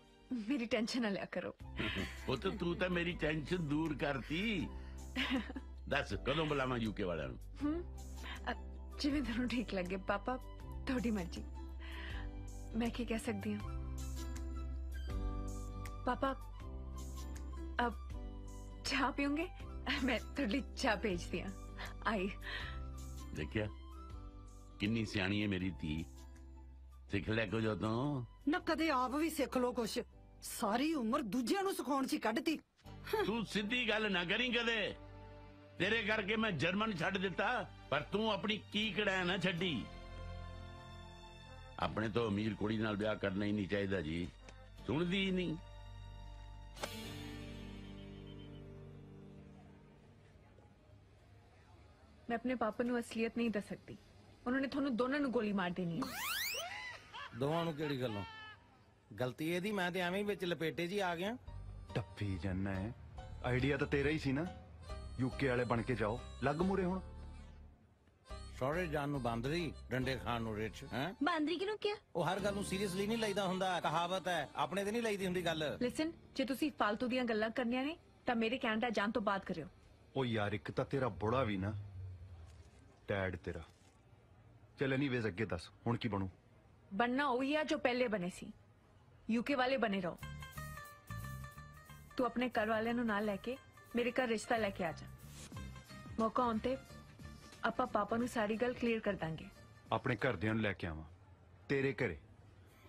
ਮੇਰੀ ਟੈਨਸ਼ਨ ਨਾ ਲਿਆ ਕਰੋ ਉਹ ਤਾਂ ਤੂੰ ਤਾਂ ਮੇਰੀ ਟੈਨਸ਼ਨ ਦੂਰ ਕਰਤੀ ਦੱਸ ਕਦੋਂ ਬੁਲਾਵਾਂ ਯੂਕੇ ਵਾਲਿਆਂ ਨੂੰ ਹੂੰ ਅ, ਜਿਵੇਂ ਤੁਹਾਨੂੰ ਠੀਕ ਲੱਗੇ ਪਾਪਾ ਤੁਹਾਡੀ ਮਰਜ਼ੀ ਮੈਂ ਕੀ ਕਹਿ ਸਕਦੀ ਹਾਂ ਪਾਪਾ ਅਬ ਚਾਹ ਪੀਓਗੇ ਮੈਂ ਤੁਹਾਡੇ ਲਈ ਚਾਹ ਭੇਜਦੀ ਹਾਂ ਆਈ ਦੇਖਿਆ ਕਿੰਨੀ ਸਿਆਣੀ ਹੈ ਮੇਰੀ ਧੀ ਸਿੱਖ ਲੈ ਕੁਝ ਉਦੋਂ ਨਾ ਕਦੇ ਆਪ ਵੀ ਸਿੱਖ ਲੋ ਕੁਛ ਸਾਰੀ ਉਮਰ ਦੂਜਿਆਂ ਨੂੰ ਸਿਖਾਉਣ 'ਚ ਹੀ ਕੱਢਤੀ ਤੂੰ ਸਿੱਧੀ ਗੱਲ ਨਾ ਕਰੀ ਕਦੇ ਤੇਰੇ ਕਰਕੇ ਮੈਂ ਜਰਮਨ ਛੱਡ ਦਿੱਤਾ ਪਰ ਤੂੰ ਆਪਣੀ ਕੀ ਕੜਾਇਆ ਨਾ ਛੱਡੀ ਆਪਣੇ ਤੋਂ ਅਮੀਰ ਕੁੜੀ ਨਾਲ ਵਿਆਹ ਕਰਨਾ ਹੀ ਨਹੀਂ ਚਾਹੀਦਾ ਜੀ ਸੁਣਦੀ ਹੀ ਨਹੀਂ ਮੈਂ ਆਪਣੇ ਪਾਪਾ ਨੂੰ ਅਸਲੀਅਤ ਨਹੀਂ ਦੱਸ ਸਕਦੀ ਉਹਨਾਂ ਨੇ ਤੁਹਾਨੂੰ ਦੋਨਾਂ ਨੂੰ ਗੋਲੀ ਮਾਰ ਦੇਣੀ ਹੈ ਦੋਵਾਂ ਨੂੰ ਕਿਹੜੀ ਗੱਲੋਂ ਗਲਤੀ ਇਹਦੀ ਮੈਂ ਤੇ ਐਵੇਂ ਹੀ ਵਿੱਚ ਲਪੇਟੇ ਜੀ ਆ ਗਿਆ ਟੱਪੀ ਜੰਨਾ ਹੈ ਆਈਡੀਆ ਤਾਂ ਤੇਰਾ ਹੀ ਸੀ ਨਾ ਯੂਕੇ ਵਾਲੇ ਬਣ ਕੇ ਜਾਓ ਲੱਗ ਮੂਰੇ ਹੁਣ ਸਹੁਰੇ ਜਾਣ ਨੂੰ ਬਾਂਦਰੀ ਡੰਡੇ ਖਾਣ ਨੂੰ ਰਿਚ ਹੈ ਬਾਂਦਰੀ ਕਿਨੂੰ ਕਿਹਾ ਉਹ ਹਰ ਗੱਲ ਨੂੰ ਸੀਰੀਅਸਲੀ ਨਹੀਂ ਲਈਦਾ ਹੁੰਦਾ ਕਹਾਵਤ ਹੈ ਆਪਣੇ ਤੇ ਨਹੀਂ ਲਈਦੀ ਹੁੰਦੀ ਗੱਲ ਲਿਸਨ ਜੇ ਤੁਸੀਂ ਫालतू ਦੀਆਂ ਗੱਲਾਂ ਕਰਨੀਆਂ ਨੇ ਤਾਂ ਮੇਰੇ ਕੈਨੇਡਾ ਜਾਣ ਤੋਂ ਬਾਅਦ ਕਰਿਓ ਉਹ ਯਾਰ ਇੱਕ ਤਾਂ ਤੇਰਾ ਬੁੜਾ ਵੀ ਨਾ ਡੈਡ ਤੇਰਾ चल एनीवेज अगे दस। हुन की बनू? बनना ओही है जो पहले बने सी। यूके वाले बने रहो। तू अपने घर वाले नु ना लेके मेरे घर रिश्ता लेके आ जा। मौका आते अपा पापा नु सारी गल क्लियर कर दंगे। अपने घर दे नु लेके आवा। तेरे घरे।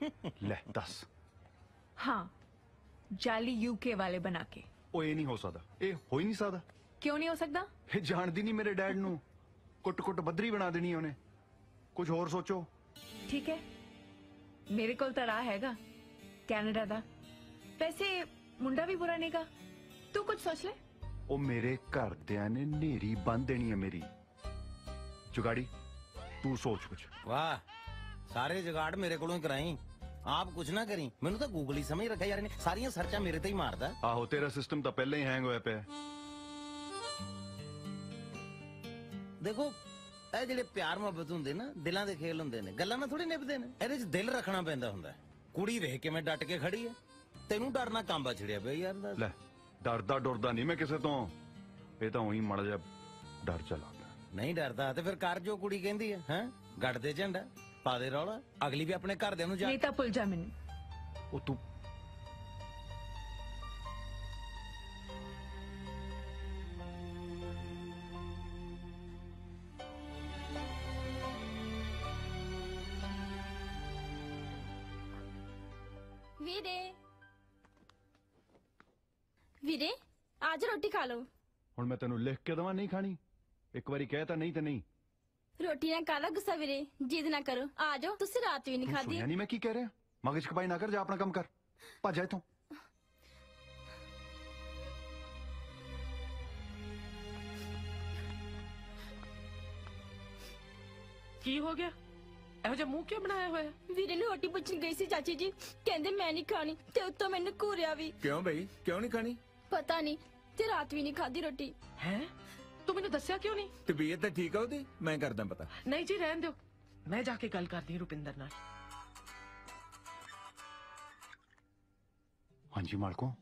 ले दस। हाँ जाली यूके वाले बना के। ओ ए नहीं हो सकदा ए हो ही नहीं सकदा क्यों नहीं हो सकदा? ए जानदी नहीं मेरे डैड नु। कुट कुट बद्री बना देनी उन्हें। ਕੁਝ ਹੋਰ ਸੋਚੋ ਠੀਕ ਹੈ ਮੇਰੇ ਕੋਲ ਤਾਂ ਰਾਹ ਹੈਗਾ ਕੈਨੇਡਾ ਦਾ ਵੈਸੇ ਮੁੰਡਾ ਵੀ ਬੁਰਾ ਨਹੀਂਗਾ ਤੂੰ ਕੁਝ ਸੋਚ ਲੈ ਉਹ ਮੇਰੇ ਘਰਦਿਆਂ ਨੇ ਨੇਰੀ ਬੰਨ ਦੇਣੀ ਹੈ ਮੇਰੀ ਜੁਗਾੜੀ ਤੂੰ ਸੋਚ ਕੁਝ ਵਾਹ ਸਾਰੇ ਜਗਾੜ ਮੇਰੇ ਕੋਲੋਂ ਹੀ ਕਰਾਈ ਆਪ ਕੁਝ ਨਾ ਕਰੀ ਮੈਨੂੰ ਤਾਂ ਗੂਗਲ ਹੀ ਸਮਝ ਰੱਖਿਆ ਯਾਰ ਇਹਨੇ ਸਾਰੀਆਂ ਸਰਚਾਂ ਮੇਰੇ ਤੇ ਹੀ ਮਾਰਦਾ ਆਹੋ ਤੇਰਾ ਸਿਸਟਮ ਤਾਂ ਪਹਿਲਾਂ ਹੀ ਹੈਂਗ ਹੋਇਆ ਪਿਆ ਦੇਖੋ ਇਹ ਜਿਹੜੇ ਪਿਆਰ ਮੁਹੱਬਤ ਹੁੰਦੇ ਨਾ ਦਿਲਾਂ ਦੇ ਖੇਲ ਹੁੰਦੇ ਨੇ ਗੱਲਾਂ ਨਾਲ ਥੋੜੀ ਨਿਭਦੇ ਨੇ। ਇਹਦੇ 'ਚ ਦਿਲ ਰੱਖਣਾ ਪੈਂਦਾ ਹੁੰਦਾ। ਕੁੜੀ ਵੇਖ ਕਿਵੇਂ ਡਟ ਕੇ ਖੜੀ ਹੈ। ਤੈਨੂੰ ਡਰਨਾ ਕਾਂਬਾ ਛੜਿਆ ਪਿਆ ਯਾਰ ਦਾ ਲੈ ਡਰਦਾ ਡਰਦਾ ਨਹੀਂ ਮੈਂ ਕਿਸੇ ਤੋਂ। ਇਹ ਤਾਂ ਉਹੀ ਮੜ ਜਾ ਡਰ ਚਲਾ ਨਹੀਂ ਡਰਦਾ ਤੇ ਫਿਰ ਕਰ ਜੋ ਕੁੜੀ ਕਹਿੰਦੀ ਹੈ ਹੈ? ਗੱਡ ਦੇ ਝੰਡਾ ਪਾ ਦੇ ਰੌਲਾ ਅਗਲੀ ਵੀ ਆਪਣੇ ਘਰਦਿਆਂ ਨੂੰ ਜਾ ਨਹੀਂ ਤਾਂ ਭੁੱਲ ਜਾ ਮੈਨੂੰ। ਉਹ ਤੂੰ ਅੱਜ ਰੋਟੀ ਖਾ ਲਓ ਹੁਣ ਮੈਂ ਤੈਨੂੰ ਲਿਖ ਕੇ ਦਵਾਂ ਨਹੀਂ ਖਾਣੀ ਇੱਕ ਵਾਰੀ ਕਹਿ ਤਾਂ ਨਹੀਂ ਤੇ ਨਹੀਂ ਰੋਟੀ ਨਾਲ ਕਾਲਾ ਗੁੱਸਾ ਵੀਰੇ ਜਿੱਦ ਨਾ ਕਰੋ ਆ ਜਾਓ ਤੁਸੀਂ ਰਾਤ ਵੀ ਨਹੀਂ ਤੂੰ ਖਾਧੀ ਸੁਣਿਆ ਨਹੀਂ ਮੈਂ ਕੀ ਕਹਿ ਰਿਹਾ ਮਗਜ ਖਪਾਈ ਨਾ ਕਰ ਜਾ ਆਪਣਾ ਕੰਮ ਕਰ ਭੱਜ ਜਾ ਇੱਥੋਂ ਕੀ ਹੋ ਗਿਆ ਇਹੋ ਜਿਹਾ ਮੂੰਹ ਕਿਉਂ ਬਣਾਇਆ ਹੋਇਆ ਵੀਰੇ ਨੂੰ ਰੋਟੀ ਪੁੱਛਣ ਗਈ ਸੀ ਚਾਚੀ ਜੀ ਕਹਿੰਦੇ ਮੈਂ ਨਹੀਂ ਖਾਣੀ ਤੇ ਉੱਤੋਂ ਮੈਨੂੰ ਘੂਰਿਆ ਵੀ ਕਿਉਂ ਬਈ ਕਿਉਂ ਨਹੀਂ ਖਾਣੀ ਪਤਾ ਨਹੀਂ ਤੇ ਰਾਤ ਵੀ ਨਹੀਂ ਖਾਧੀ ਰੋਟੀ ਹੈ ਤੂੰ ਮੈਨੂੰ ਦੱਸਿਆ ਕਿਉਂ ਨਹੀਂ ਤਬੀਅਤ ਤਾਂ ਠੀਕ ਆ ਉਹਦੀ ਮੈਂ ਕਰਦਾ ਪਤਾ ਨਹੀਂ ਜੀ ਰਹਿਣ ਦਿਓ ਮੈਂ ਜਾ ਕੇ ਗੱਲ ਕਰਦੀ ਹਾਂ ਰੁਪਿੰਦਰ ਨਾਲ ਹਾਂਜੀ ਮਾਲਕੋ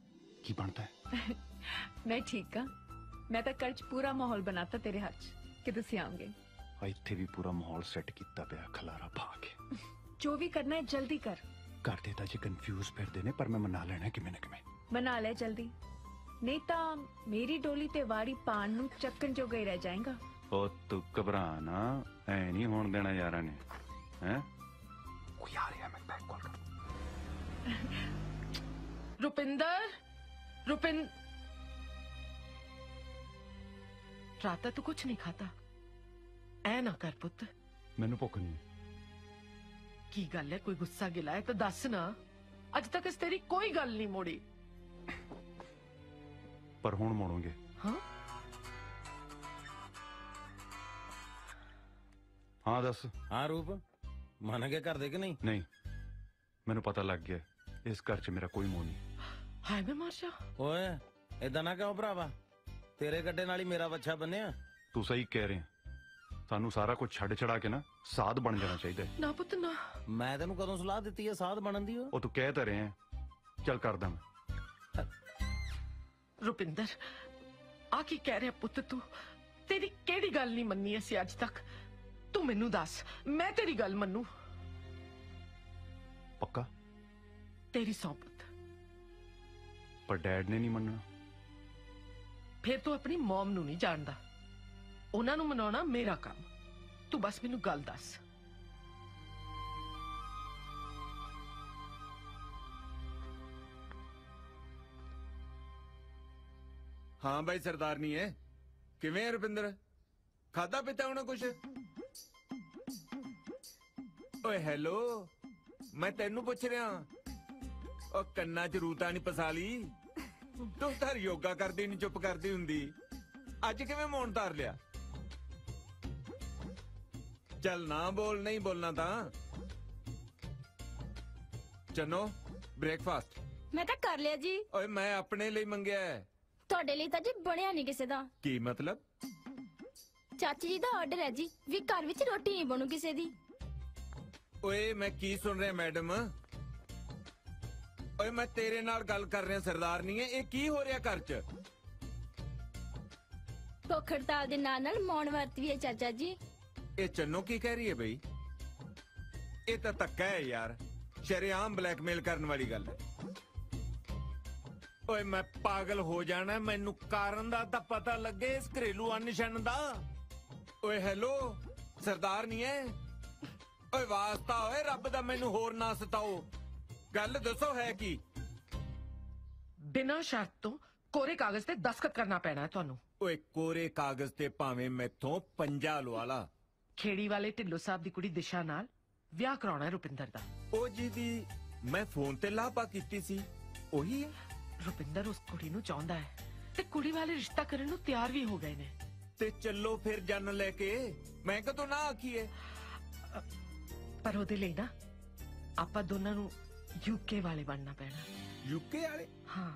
ਕੀ ਬਣਦਾ ਹੈ ਮੈਂ ਠੀਕ ਹਾਂ ਮੈਂ ਤਾਂ ਕੱਲ ਚ ਪੂਰਾ ਮਾਹੌਲ ਬਣਾਤਾ ਤੇਰੇ ਹੱਥ 'ਚ ਕਿ ਤੁਸੀਂ ਆਓਗੇ ਆ ਇੱਥੇ ਵੀ ਪੂਰਾ ਮਾਹੌਲ ਸੈੱਟ ਕੀਤਾ ਪਿਆ ਖਲਾਰਾ ਪਾ ਕੇ ਜੋ ਵੀ ਕਰਨਾ ਹੈ ਜਲਦੀ ਕਰ ਘਰ ਦੇ ਤਾਂ ਜੇ ਕਨਫਿਊਜ਼ ਫਿਰਦੇ ਨੇ ਪਰ ਮੈਂ ਮਨਾ ਲੈਣਾ ਕਿਵੇਂ ਨਾ ਕਿਵੇਂ ਬਣਾ ਲੈ ਜਲਦੀ ਨਹੀਂ ਤਾਂ ਮੇਰੀ ਡੋਲੀ ਤੇ ਵਾਰੀ ਪਾਣ ਨੂੰ ਚੱਕਣ ਜੋ ਗਈ ਰਹਿ ਜਾਏਗਾ ਉਹ ਤੂੰ ਘਬਰਾ ਨਾ ਐ ਨਹੀਂ ਹੋਣ ਦੇਣਾ ਯਾਰਾਂ ਨੇ ਹੈ ਕੋਈ ਆ ਰਿਹਾ ਮੈਂ ਬੈਕ ਕਾਲ ਰੁਪਿੰਦਰ ਰੁਪਿੰ ਰਾਤਾ ਤੂੰ ਕੁਝ ਨਹੀਂ ਖਾਤਾ ਐ ਨਾ ਕਰ ਪੁੱਤ ਮੈਨੂੰ ਭੁੱਖ ਨਹੀਂ ਕੀ ਗੱਲ ਹੈ ਕੋਈ ਗੁੱਸਾ ਗਿਲਾ ਹੈ ਤਾਂ ਦੱਸ ਨਾ ਅੱਜ ਤੱਕ ਇਸ ਤੇਰੀ ਕੋਈ ਗੱਲ ਨਹੀਂ ਮੋੜੀ ਪਰ ਹੁਣ ਮੋੜੋਗੇ ਹਾਂ ਹਾਂ ਦੱਸ ਹਾਂ ਰੂਪ ਮੰਨ ਗਏ ਘਰ ਦੇ ਕਿ ਨਹੀਂ ਨਹੀਂ ਮੈਨੂੰ ਪਤਾ ਲੱਗ ਗਿਆ ਇਸ ਘਰ 'ਚ ਮੇਰਾ ਕੋਈ ਮੋਹ ਨਹੀਂ ਹਾਏ ਮੈਂ ਮਰ ਜਾ ਓਏ ਏਦਾਂ ਨਾ ਕਹੋ ਭਰਾਵਾ ਤੇਰੇ ਗੱਡੇ ਨਾਲ ਹੀ ਮੇਰਾ ਬੱਚਾ ਬੰਨਿਆ ਤੂੰ ਸਹੀ ਕਹਿ ਰਿਹਾ ਸਾਨੂੰ ਸਾਰਾ ਕੁਝ ਛੱਡ ਛੜਾ ਕੇ ਨਾ ਸਾਧ ਬਣ ਜਾਣਾ ਚਾਹੀਦਾ ਹੈ। ਨਾ ਪੁੱਤ ਨਾ ਮੈਂ ਤੈਨੂੰ ਕਦੋਂ ਸਲਾਹ ਦਿੱਤੀ ਹੈ ਸਾਧ ਬਣਨ ਦੀ ਓ ਉਹ ਤੂੰ ਕਹਿ ਤਾਂ ਰਿਹਾ ਚੱਲ ਕਰਦਾ ਮੈਂ ਰੁਪਿੰਦਰ ਆ ਕੀ ਕਹਿ ਰਿਹਾ ਪੁੱਤ ਤੂੰ? ਤੇਰੀ ਕਿਹੜੀ ਗੱਲ ਨਹੀਂ ਮੰਨੀ ਅਸੀਂ ਅੱਜ ਤੱਕ? ਤੂੰ ਮੈਨੂੰ ਦੱਸ ਮੈਂ ਤੇਰੀ ਗੱਲ ਮੰਨੂ? ਪੱਕਾ? ਤੇਰੀ ਸੌ ਪੁੱਤ। ਪਰ ਡੈਡ ਨੇ ਨਹੀਂ ਮੰਨਣਾ। ਫਿਰ ਤੂੰ ਆਪਣੀ ਮਮ ਨੂੰ ਨਹੀਂ ਜਾਣਦਾ। ਉਹਨਾਂ ਨੂੰ ਮਨਾਉਣਾ ਮੇਰਾ ਕੰਮ। ਤੂੰ ਬਸ ਮੈਨੂੰ ਗੱਲ ਦੱਸ। ਹਾਂ ਬਾਈ ਸਰਦਾਰਨੀ ਹੈ ਕਿਵੇਂ ਹੈ ਰੁਪਿੰਦਰ? ਖਾਦਾ ਪੀਤਾ ਹੋਣਾ ਕੁਛ? ਓਏ ਹੈਲੋ ਮੈਂ ਤੈਨੂੰ ਪੁੱਛ ਰਿਹਾ। ਉਹ ਕੰਨਾਂ 'ਚ ਰੂਤਾ ਨਹੀਂ ਪਸਾ ਲਈ। ਤੂੰ ਤਾਂ ਯੋਗਾ ਕਰਦੀ ਨਹੀਂ ਚੁੱਪ ਕਰਦੀ ਹੁੰਦੀ। ਅੱਜ ਕਿਵੇਂ ਮੌਨ ਧਾਰ ਲਿਆ? ਚੱਲ ਨਾ ਬੋਲ ਨਹੀਂ ਬੋਲਣਾ ਤਾਂ। ਚੰਨੋ ਬ੍ਰੇਕਫਾਸਟ ਮੈਂ ਤਾਂ ਕਰ ਲਿਆ ਜੀ। ਓਏ ਮੈਂ ਆਪਣੇ ਲਈ ਮੰਗਿਆ ਹੈ। ਤੁਹਾਡੇ ਲਈ ਤਾਂ ਜੀ ਬਣਿਆ ਨਹੀਂ ਕਿਸੇ ਦਾ। ਕੀ ਮਤਲਬ? ਚਾਚੀ ਜੀ ਦਾ ਆਰਡਰ ਹੈ ਜੀ ਵੀ ਘਰ ਵਿੱਚ ਰੋਟੀ ਨਹੀਂ ਬਣੂ ਕਿਸੇ ਦੀ। ਓਏ ਮੈਂ ਕੀ ਸੁਣ ਰਿਹਾ ਮੈਡਮ? ਓਏ ਮੈਂ ਤੇਰੇ ਨਾਲ ਗੱਲ ਕਰ ਰਿਹਾ ਸਰਦਾਰ ਨਹੀਂ ਹੈ। ਇਹ ਕੀ ਹੋ ਰਿਹਾ ਘਰ 'ਚ? ਭੁੱਖ ਹੜਤਾਲ ਦੇ ਨਾਲ ਨਾਲ ਮੌਨ ਵਰਤ ਵੀ ਹੈ ਚਾਚਾ ਜੀ। ਇਹ ਚੰਨੋ ਕੀ ਕਹਿ ਰਹੀ ਹੈ ਬਈ? ਇਹ ਤਾਂ ਧੱਕਾ ਹੈ ਯਾਰ। ਸ਼ਰੇਆਮ ਬਲੈਕਮੇਲ ਕਰਨ ਵਾਲੀ ਗੱਲ ਹੈ। ਓਏ ਮੈਂ ਪਾਗਲ ਹੋ ਜਾਣਾ ਮੈਨੂੰ ਕਾਰਨ ਦਾ ਤਾਂ ਪਤਾ ਲੱਗੇ ਇਸ ਘਰੇਲੂ ਅਨਸ਼ਨ ਦਾ। ਓਏ ਹੈਲੋ ਸਰਦਾਰ ਨਹੀਂ ਹੈ ਓਏ ਵਾਸਤਾ ਓਏ ਰੱਬ ਦਾ ਮੈਨੂੰ ਹੋਰ ਨਾ ਸਤਾਓ। ਗੱਲ ਦੱਸੋ ਹੈ ਕੀ? ਬਿਨਾਂ ਸ਼ਰਤ ਤੋਂ ਕੋਰੇ ਕਾਗਜ਼ ਤੇ ਦਸਖਤ ਕਰਨਾ ਪੈਣਾ ਹੈ ਤੁਹਾਨੂੰ। ਓਏ ਕੋਰੇ ਕਾਗਜ਼ ਤੇ ਭਾਵੇਂ ਮੈਥੋਂ ਪੰਜਾ ਲਵਾ ਲਾ। ਖੇੜੀ ਵਾਲੇ ਢਿੱਲੋ ਸਾਹਿਬ ਦੀ ਕੁੜੀ ਦਿਸ਼ਾ ਨਾਲ ਵਿਆਹ ਕਰਾਉਣਾ ਹੈ ਰੁਪਿੰਦਰ ਦਾ। ਉਹ ਜੀ ਦੀ ਮੈਂ ਫੋਨ ਤੇ ਲਾਪਾ ਕੀਤੀ ਸੀ ਉਹੀ ਹੈ? ਰੁਪਿੰਦਰ ਉਸ ਕੁੜੀ ਨੂੰ ਚਾਹੁੰਦਾ ਹੈ ਤੇ ਕੁੜੀ ਵਾਲੇ ਰਿਸ਼ਤਾ ਕਰਨ ਨੂੰ ਤਿਆਰ ਵੀ ਹੋ ਗਏ ਨੇ ਤੇ ਚੱਲੋ ਫਿਰ ਜਨ ਲੈ ਕੇ ਮੈਂ ਕਦੋਂ ਨਾ ਆਖੀਏ ਪਰ ਉਹਦੇ ਲਈ ਨਾ ਆਪਾਂ ਦੋਨਾਂ ਨੂੰ ਯੂਕੇ ਵਾਲੇ ਬਣਨਾ ਪੈਣਾ ਯੂਕੇ ਵਾਲੇ ਹਾਂ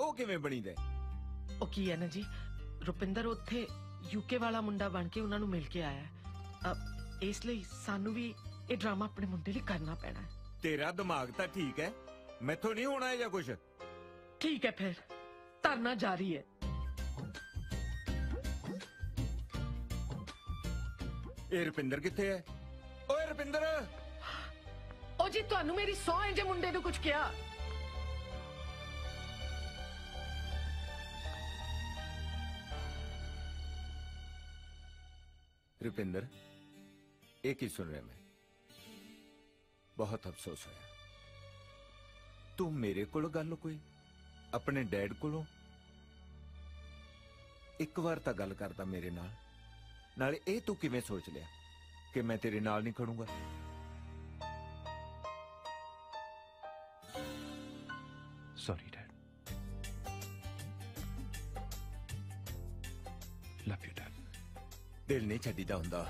ਉਹ ਕਿਵੇਂ ਬਣੀਦਾ ਉਹ ਕੀ ਹੈ ਨਾ ਜੀ ਰੁਪਿੰਦਰ ਉੱਥੇ ਯੂਕੇ ਵਾਲਾ ਮੁੰਡਾ ਬਣ ਕੇ ਉਹਨਾਂ ਨੂੰ ਮਿਲ ਕੇ ਆਇਆ ਹੈ ਅ, ਇਸ ਲਈ ਸਾਨੂੰ ਵੀ ਇਹ ਡਰਾਮਾ ਆਪਣੇ ਮੁੰਡੇ ਲਈ ਕਰਨਾ ਪੈਣਾ ਹੈ ਤੇਰਾ ਦਿਮਾਗ ਤਾਂ ਠੀਕ ਹੈ ਮੈਥੋਂ ਨਹੀਂ ਹੋਣਾ ਇਹ ਜਾਂ ਕੁਛ ਠੀਕ ਹੈ ਫਿਰ ਧਰਨਾ ਜਾਰੀ ਹੈ ਇਹ ਰੁਪਿੰਦਰ ਕਿੱਥੇ ਹੈ ਓਏ ਰੁਪਿੰਦਰ ਉਹ ਜੀ ਤੁਹਾਨੂੰ ਮੇਰੀ ਸੌ ਇੰਜ ਮੁੰਡੇ ਨੂੰ ਕੁਝ ਕਿਹਾ ਰੁਪਿੰਦਰ ਇਹ ਕੀ ਸੁਣ ਰਿਹਾ ਮੈਂ ਬਹੁਤ ਅਫਸੋਸ ਹੋਇਆ ਤੂੰ ਮੇਰੇ ਕੋਲ ਗੱਲ ਕੋਈ ਆਪਣੇ ਡੈਡ ਕੋਲੋਂ ਇੱਕ ਵਾਰ ਤਾਂ ਗੱਲ ਕਰਦਾ ਮੇਰੇ ਨਾਲ ਨਾਲੇ ਇਹ ਤੂੰ ਕਿਵੇਂ ਸੋਚ ਲਿਆ ਕਿ ਮੈਂ ਤੇਰੇ ਨਾਲ ਨਹੀਂ ਖੜੂੰਗਾ sorry dad love you dad ਦਿਲ ਨਹੀਂ ਛੱਡੀਦਾ ਹੁੰਦਾ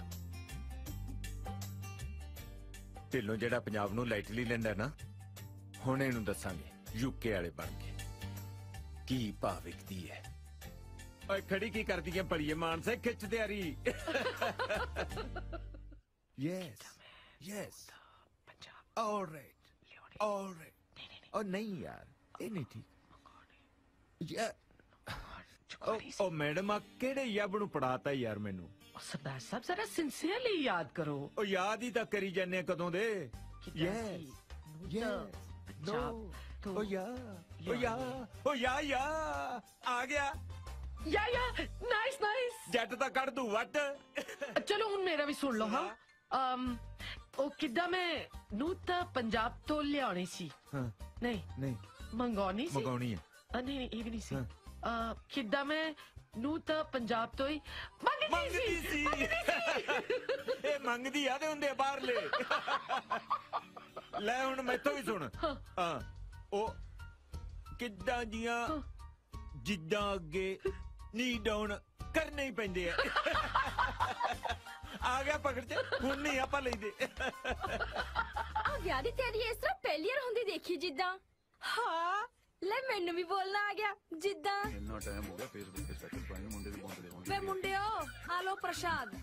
ਢਿੱਲੋਂ ਜਿਹੜਾ ਪੰਜਾਬ ਨੂੰ ਲਾਈਟਲੀ ਲੈਂਦਾ ਨਾ ਹੁਣ ਇਹਨੂੰ ਦੱਸਾਂਗੇ ਯੂਕੇ ਵਾਲੇ ਬਣ ਕੇ ਕੀ ਭਾਵਿਕਦੀ ਹੈ ਓਏ ਖੜੀ ਕੀ ਕਰਦੀ ਹੈ ਭਲੀਏ ਮਾਨਸੇ ਖਿੱਚ ਤਿਆਰੀ yes yes Punjab alright alright ਉਹ ਨਹੀਂ ਯਾਰ ਇਹ ਨਹੀਂ ਠੀਕ ਯਾ ਉਹ ਉਹ ਮੈਡਮ ਆ ਕਿਹੜੇ ਯੱਬ ਨੂੰ ਪੜਾਤਾ ਯਾਰ ਮੈਨੂੰ सरदार साहब जरा सिंसियरली याद करो ਉਹ ਯਾਦ ਹੀ ਤਾਂ ਕਰੀ ਜਾਂਦੇ ਆ ਕਦੋਂ ਦੇ ਯੈਸ ਯੈਸ ਨੋ ਉਹ ਯਾ ਉਹ ਯਾ ਉਹ ਯਾ ਯਾ ਆ ਗਿਆ या या नाइस नाइस ਜੱਟ ਤਾਂ ਕੱਢ ਦੂ ਵੱਟ ਚਲੋ ਹੁਣ ਮੇਰਾ ਵੀ ਸੁਣ ਲਓ ਹਾਂ ਅਮ ਉਹ ਕਿੱਦਾਂ ਮੈਂ ਨੂੰ ਤਾਂ ਪੰਜਾਬ ਤੋਂ ਲਿਆਉਣੀ ਸੀ ਹਾਂ ਨਹੀਂ ਨਹੀਂ ਮੰਗਾਉਣੀ ਸੀ ਮੰਗਾਉਣੀ ਹੈ ਅ, ਨਹੀਂ ਨਹੀਂ ਇਹ ਵੀ ਨਹੀਂ ਸੀ ਅ, ਕਿੱਦਾਂ ਮੈਂ ਨੂੰ ਤਾਂ ਪੰਜਾਬ ਤੋਂ ਹੀ ਮੰਗਦੀ ਸੀ ਇਹ ਮੰਗਦੀ ਆ ਤੇ ਹੁੰਦੇ ਆ ਬਾਹਰਲੇ ਲੈ ਹੁਣ ਮੈਥੋਂ ਵੀ ਸੁਣ ਹਾਂ ਉਹ ਕਿੱਦਾਂ ਜੀਆਂ ਜਿੱਦਾਂ ਅੱਗੇ ਨੀ ਡਾਊਨ ਕਰਨੇ ਹੀ ਪੈਂਦੇ ਆ। ਆ ਗਿਆ ਪਕੜ ਚ ਹੁਣ ਨਹੀਂ ਆਪਾਂ ਲੈਂਦੇ ਆ ਵਿਆਹ ਦੀ ਤਿਆਰੀ ਇਸ ਤਰ੍ਹਾਂ ਪਹਿਲੀ ਵਾਰ ਹੁੰਦੀ ਦੇਖੀ ਜਿੱਦਾਂ। ਹਾਂ ਲੈ ਮੈਨੂੰ ਵੀ ਬੋਲਣਾ ਆ ਗਿਆ ਜਿੱਦਾਂ। ਇੰਨਾ ਟਾਈਮ ਹੋ ਗਿਆ ਫੇਸਬੁੱਕ ਤੇ ਸਟੇਟਸ ਪਾਏ ਮੁੰਡੇ ਦੀ ਪਹੁੰਚਦੇ ਹੋਣ ਵੇ ਮੁੰਡਿਓ ਆ ਲੋ ਪ੍ਰਸ਼ਾਦ।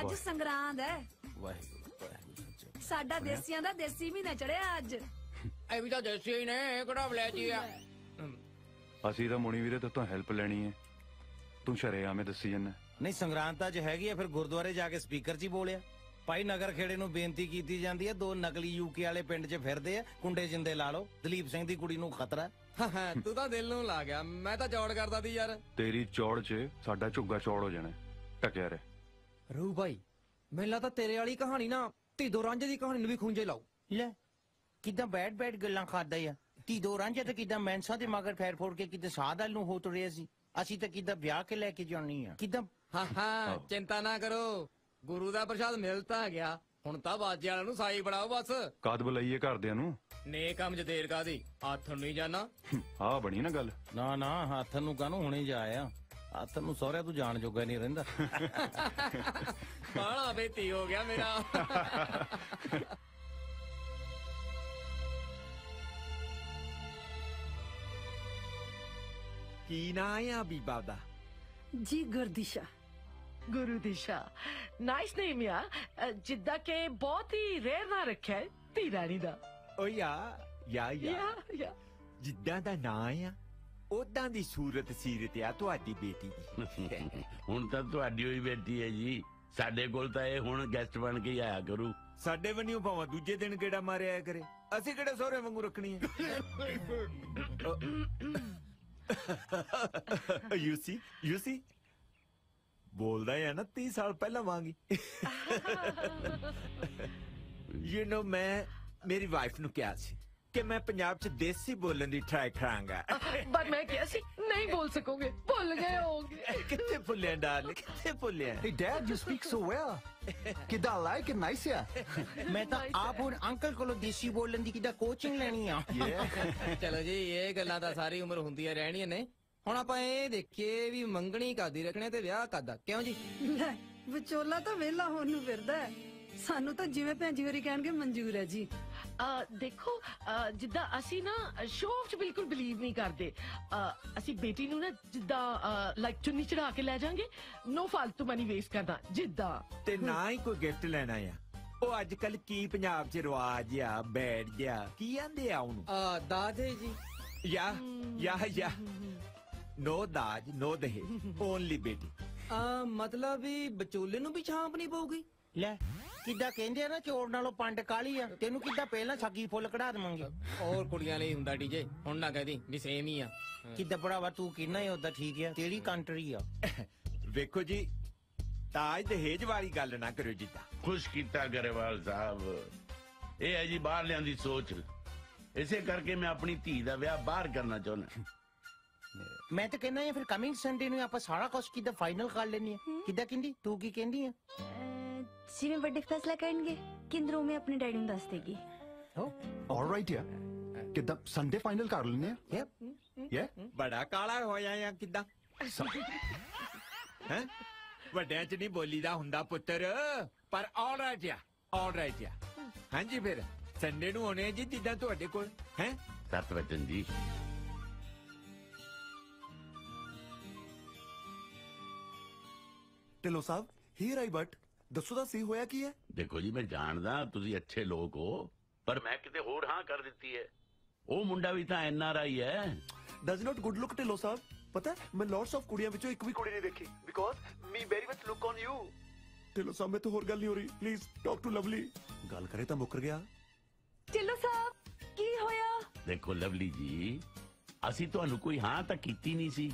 ਅੱਜ। ਸੰਗਰਾਂਦ ਹੈ। ਵਾਹਿਗੁਰੂ ਸਾਡਾ ਦੇਸੀਆਂ ਦਾ ਦੇਸੀ ਮਹੀਨਾ ਚੜਿਆ ਅੱਜ। ਇਹ ਵੀ ਤਾਂ ਦੇਸੀ ਹੀ ਨੇ ਕਿਹੜਾ ਬਲੈਜੀ ਆ ਅਸੀਂ ਤਾਂ ਮੁਣੀ ਵੀਰੇ ਤੋਂ ਹੈਲਪ ਲੈਣੀ ਹੈ। ਤੂੰ ਸ਼ਰੇਆਮੇ ਦੱਸੀ ਜੰਨਾ ਨਹੀਂ ਸੰਗਰਾਂਤਾ ਚ ਹੈਗੀ ਆ ਫਿਰ ਗੁਰਦੁਆਰੇ ਜਾ ਕੇ ਸਪੀਕਰ 'ਚ ਹੀ ਬੋਲਿਆ। ਭਾਈ ਨਗਰ ਖੇੜੇ ਨੂੰ ਬੇਨਤੀ ਕੀਤੀ ਜਾਂਦੀ ਹੈ ਦੋ ਨਕਲੀ ਯੂਕੇ ਵਾਲੇ ਪਿੰਡ 'ਚ ਫਿਰਦੇ ਆ ਕੁੰਡੇ ਜਿੰਦੇ ਲਾ ਲਓ ਦਲੀਪ ਸਿੰਘ ਦੀ ਕੁੜੀ ਨੂੰ ਖਤਰਾ। ਤੂੰ ਤਾਂ ਦਿਲ ਨੂੰ ਲਾ ਗਿਆ ਮੈਂ ਤਾਂ ਚੌੜ ਕਰਦਾ ਸੀ ਯਾਰ। ਤੇਰੀ ਚੌੜ 'ਚ ਸਾਡਾ ਝੁੱਗਾ ਚੌੜ ਹੋ ਜਾਣਾ। ਟਕਿਆ ਰਹਿ। ਰੂ ਭਾਈ ਮੈਨੂੰ ਲੱਗਦਾ ਤੇਰੇ ਵਾਲੀ ਕਹਾਣੀ ਨਾ ਧੀਦੋ ਰਾਂਝੇ ਦੀ ਕਹਾਣੀ ਨੂੰ ਵੀ ਖੁੰਝੇ ਲਾਉ ਲੈ ਕਿਦਾਂ ਬੈਡ ਬੈਡ ਗੱਲਾਂ ਖਾਦਾ ਆ? ਤੀ ਦੋ ਰਾਂਝੇ ਤੇ ਕਿਦਾਂ ਮੈਂਸਾ ਦੇ ਮਗਰ ਫੈਰ ਫੋੜ ਕੇ ਕਿਤੇ ਸਾਦਲ ਨੂੰ ਹੋ ਤੁਰਿਆ ਸੀ? ਅਸੀਂ ਤਾਂ ਕਿਦਾਂ ਵਿਆਹ ਕੇ ਲੈ ਕੇ ਜਾਣੀ ਆ? ਕਿਦਾਂ ਹਾਂ ਹਾਂ ਚਿੰਤਾ ਨਾ ਕਰੋ। ਗੁਰੂ ਦਾ ਪ੍ਰਸ਼ਾਦ ਮਿਲ ਤਾਂ ਗਿਆ। ਹੁਣ ਤਾਂ ਬਾਜੇ ਵਾਲਿਆਂ ਨੂੰ ਸਾਈ ਬੜਾਓ ਬਸ। ਕਦ ਬੁਲਾਈਏ ਘਰਦਿਆਂ ਨੂੰ? ਨੇ ਕੰਮ ਚ ਦੇਰ ਕਾਦੀ ਹੱਥ ਨੂੰ ਨਹੀਂ ਜਾਣਾ। ਆਹ ਬਣੀ ਨਾ ਗੱਲ। ਨਾ ਨਾ ਹੱਥ ਨੂੰ ਕਾਹਨੂੰ ਹੁਣੇ ਜਾ ਆ ਹੱਥ ਨੂੰ ਸਹੁਰਿਆ ਤੂੰ ਜਾਣ ਜੋਗਾ ਨਹੀਂ ਰਹਿੰਦਾ। ਬਾਲਾ ਬੇਤੀ ਹੋ ਗਿਆ ਮੇਰਾ। ਕੀ ਨਾ ਆ ਬੀਬਾ ਦਾ ਜੀ ਗੁਰਦਿਸ਼ਾ ਗੁਰੂ ਦਿਸ਼ਾ ਨਾਈਸ ਨੇਮ ਯਾ ਅ, ਜਿੱਦਾਂ ਕਿ ਬਹੁਤ ਹੀ ਰੇਰ ਨਾ ਰੱਖਿਆ ਹੈ ਧੀ ਰਾਣੀ ਦਾ ਓ ਯਾ ਯਾ ਯਾ ਯਾ ਯਾ ਜਿੱਦਾਂ ਦਾ ਨਾਂ ਆ ਉਦਾਂ ਦੀ ਸੂਰਤ ਸੀਰਤ ਆ ਤੁਹਾਡੀ ਬੇਟੀ ਦੀ ਹੁਣ ਤਾਂ ਤੁਹਾਡੀ ਹੋਈ ਬੇਟੀ ਹੈ ਜੀ ਸਾਡੇ ਕੋਲ ਤਾਂ ਇਹ ਹੁਣ ਗੈਸਟ ਬਣ ਕੇ ਹੀ ਆਇਆ ਕਰੂ ਸਾਡੇ ਵੰਨਿਓ ਭਾਵਾਂ ਦੂਜੇ ਦਿਨ ਕਿਹੜਾ ਮਾਰਿਆ ਕਰੇ ਅਸੀਂ ਕਿਹੜੇ ਸਹੁਰੇ ਵਾਂਗੂ ਰੱਖਣੀ ਹੈ यूसी यूसी यू बोलदा है ना 30 साल पहला वांगी। यू नो मैं मेरी वाइफ नु क्या सी ਕਿ ਮੈਂ ਪੰਜਾਬ 'ਚ ਦੇਸੀ ਬੋਲਣ ਦੀ ਟਰਾਈ ਕਰਾਂਗਾ। ਪਰ ਮੈਂ ਕਿਹਾ ਸੀ ਨਹੀਂ ਬੋਲ ਸਕੋਗੇ ਭੁੱਲ ਗਏ ਹੋਗੇ ਕਿੱਥੇ ਭੁੱਲਿਆ ਡਾਲ ਕਿੱਥੇ ਭੁੱਲਿਆ? Hey, Dad, you speak so well. ਕਿੱਦਾਂ it, nice ਆ? ਮੈਂ ਤਾਂ ਆਪ ਹੁਣ ਅੰਕਲ ਕੋਲੋਂ ਦੇਸੀ ਬੋਲਣ ਦੀ ਕਿਦਾਂ ਕੋਚਿੰਗ ਲੈਣੀ ਆ? ਚਲੋ ਜੀ ਇਹ ਗੱਲਾਂ ਤਾਂ ਸਾਰੀ ਉਮਰ ਹੁੰਦੀਆਂ ਰਹਿਣੀਆਂ ਨੇ। ਹੁਣ ਆਪਾਂ ਇਹ ਦੇਖੀਏ ਵੀ ਮੰਗਣੀ ਕਾਦੀ ਰੱਖਣੇ ਤੇ ਵਿਆਹ ਕਾਦਾ ਕਿਉਂ ਜੀ? ਲੈ ਵਿਚੋਲਾ ਤਾਂ ਵਿਹਲਾ ਹੋਣ ਨੂੰ ਫਿਰਦਾ ਹੈ। ਸਾਨੂੰ ਤਾਂ ਜਿਵੇਂ ਭੈਣ ਜੀ ਹੋਰੀ ਕਹਿਣਗੇ ਮਨਜ਼ੂਰ ਹੈ ਜੀ। ਅ, ਦੇਖੋ ਅ, ਜਿੱਦਾਂ ਅਸੀਂ ਨਾ ਸ਼ੋਅ 'ਚ ਬਿਲਕੁਲ ਬਿਲੀਵ ਨਹੀਂ ਕਰਦੇ। ਅ, ਅਸੀਂ ਬੇਟੀ ਨੂੰ ਨਾ ਜਿੱਦਾਂ ਲਾਈਕ ਚੁੰਨੀ ਚੜਾ ਕੇ ਲੈ ਜਾਾਂਗੇ ਨੋ ਫालतू ਮਨੀ ਵੇਸਟ ਕਰਨਾ ਜਿੱਦਾਂ। ਤੇ ਨਾ ਹੀ ਕੋਈ ਗਿਫਟ ਲੈਣਾ ਆ। ਉਹ ਅੱਜ ਕੱਲ ਕੀ ਪੰਜਾਬ 'ਚ ਰਿਵਾਜ ਆ ਬੈਠ ਗਿਆ ਕੀ ਆਂਦੇ ਆ ਉਹਨੂੰ? ਆ ਦਾਦੇ ਜੀ। ਯਾ ਯਾ ਯਾ। ਨੋ ਦਾਜ ਨੋ ਦਹੇ ਓਨਲੀ ਬੇਟੀ। ਆ ਮਤਲਬ ਵੀ ਵਿਚੋਲੇ ਨੂੰ ਵੀ ਛਾਂਪ ਨਹੀਂ ਪਊਗੀ? ਲੈ। ਕਿੱਦਾਂ ਕਹਿੰਦੇ ਆ ਨਾ ਚੋਰ ਨਾਲੋਂ ਪੰਡ ਕਾਲੀ ਆ। ਤੈਨੂੰ ਕਿੱਦਾਂ ਪਹਿਲਾਂ ਛੱਗੀ ਫੁੱਲ ਕਢਾ ਦੇਵਾਂਗੇ? ਹੋਰ ਕੁੜੀਆਂ ਲਈ ਹੁੰਦਾ ਡੀਜੇ ਹੁਣ ਨਾ ਕਹਦੀ ਵੀ ਸੇਮ ਹੀ ਆ। ਕਿੱਦਾਂ ਭਰਾਵਾ ਤੂੰ ਕਿੰਨਾ ਹੀ ਉਦਾਂ ਠੀਕ ਆ ਤੇਰੀ ਕੰਟਰੀ ਆ। ਵੇਖੋ ਜੀ ਤਾਜ ਦਹੇਜ ਵਾਲੀ ਗੱਲ ਨਾ ਕਰਿਓ ਜਿੱਦਾਂ। ਖੁਸ਼ ਕੀਤਾ ਗਰੇਵਾਲ ਸਾਹਿਬ। ਇਹ ਹੈ ਜੀ ਬਾਹਰ ਲਿਆਂ ਦੀ ਸੋਚ। ਇਸੇ ਕਰਕੇ ਮੈਂ ਆਪਣੀ ਧੀ ਦਾ ਵਿਆਹ ਬਾਹਰ ਕਰਨਾ ਚਾਹੁੰਦਾ। ਮੈਂ ਤਾਂ ਕਹਿੰਦਾ ਫਿਰ ਕਮਿੰਗ ਸੰਡੇ ਨੂੰ ਆਪਾਂ ਸਾਰਾ ਕੁਝ ਕਿੱਦਾਂ ਫਾਈਨਲ ਕਰ ਲੈਣੀ ਆ ਕਿੱਦਾਂ ਕਹਿੰਦੀ? ਤੂੰ ਕੀ ਕਹਿੰਦੀ ਆ? ਜਿਵੇਂ ਵੱਡੇ ਫੈਸਲਾ ਕਰਨਗੇ ਕਿੰਦਰੋਂ ਮੈਂ ਆਪਣੇ ਡੈਡੀ ਨੂੰ ਦੱਸ ਦੇਗੀ ਆਲਰਾਈਟ ਯਾ ਕਿਦਾਂ ਸੰਡੇ ਫਾਈਨਲ ਕਰ ਲੈਨੇ ਆ ਯੈਪ ਯਾ ਬੜਾ ਕਾਲਾ ਹੋਇਆ ਆ ਕਿਦਾਂ ਹੈ ਵੱਡਿਆਂ ਚ ਨਹੀਂ ਬੋਲੀਦਾ ਹੁੰਦਾ ਪੁੱਤਰ ਪਰ ਆਲ ਰਾਈਟ ਆ ਆਲ ਰਾਈਟ ਆ ਹਾਂਜੀ ਫਿਰ ਸੰਡੇ ਨੂੰ ਆਉਣੇ ਆ ਜੀ ਜਿੱਦਾਂ ਤੁਹਾਡੇ ਕੋਲ ਹੈ ਸਤਵਚਨ ਜੀ ਢਿੱਲੋਂ ਸਾਹਿਬ ਹੀਰ ਆਈ ਬਟ ਦੱਸੋ ਤਾਂ ਸੀ ਹੋਇਆ ਕੀ ਹੈ ਦੇਖੋ ਜੀ ਮੈਂ ਜਾਣਦਾ ਤੁਸੀਂ ਅੱਛੇ ਲੋਕ ਹੋ ਪਰ ਮੈਂ ਕਿਤੇ ਹੋਰ ਹਾਂ ਕਰ ਦਿੱਤੀ ਹੈ ਉਹ ਮੁੰਡਾ ਵੀ ਤਾਂ ਐਨ ਆਰ ਆਈ ਹੈ does not good look Dhillon Sahib ਪਤਾ ਹੈ, ਮੈਂ ਲੋਟਸ ਆਫ ਕੁੜੀਆਂ ਵਿੱਚੋਂ ਇੱਕ ਵੀ ਕੁੜੀ ਨਹੀਂ ਦੇਖੀ because me very much look on you Dhillon Sahib ਮੈਂ ਤਾਂ ਹੋਰ ਗੱਲ ਨਹੀਂ ਹੋ ਰਹੀ ਪਲੀਜ਼ ਟਾਕ ਟੂ ਲਵਲੀ ਗੱਲ ਕਰੇ ਤਾਂ ਮੁੱਕਰ ਗਿਆ ਢਿੱਲੋਂ ਸਾਹਿਬ ਕੀ ਹੋਇਆ ਦੇਖੋ ਲਵਲੀ ਜੀ ਅਸੀਂ ਤੁਹਾਨੂੰ ਕੋਈ ਹਾਂ ਤਾਂ ਕੀਤੀ ਨਹੀਂ ਸੀ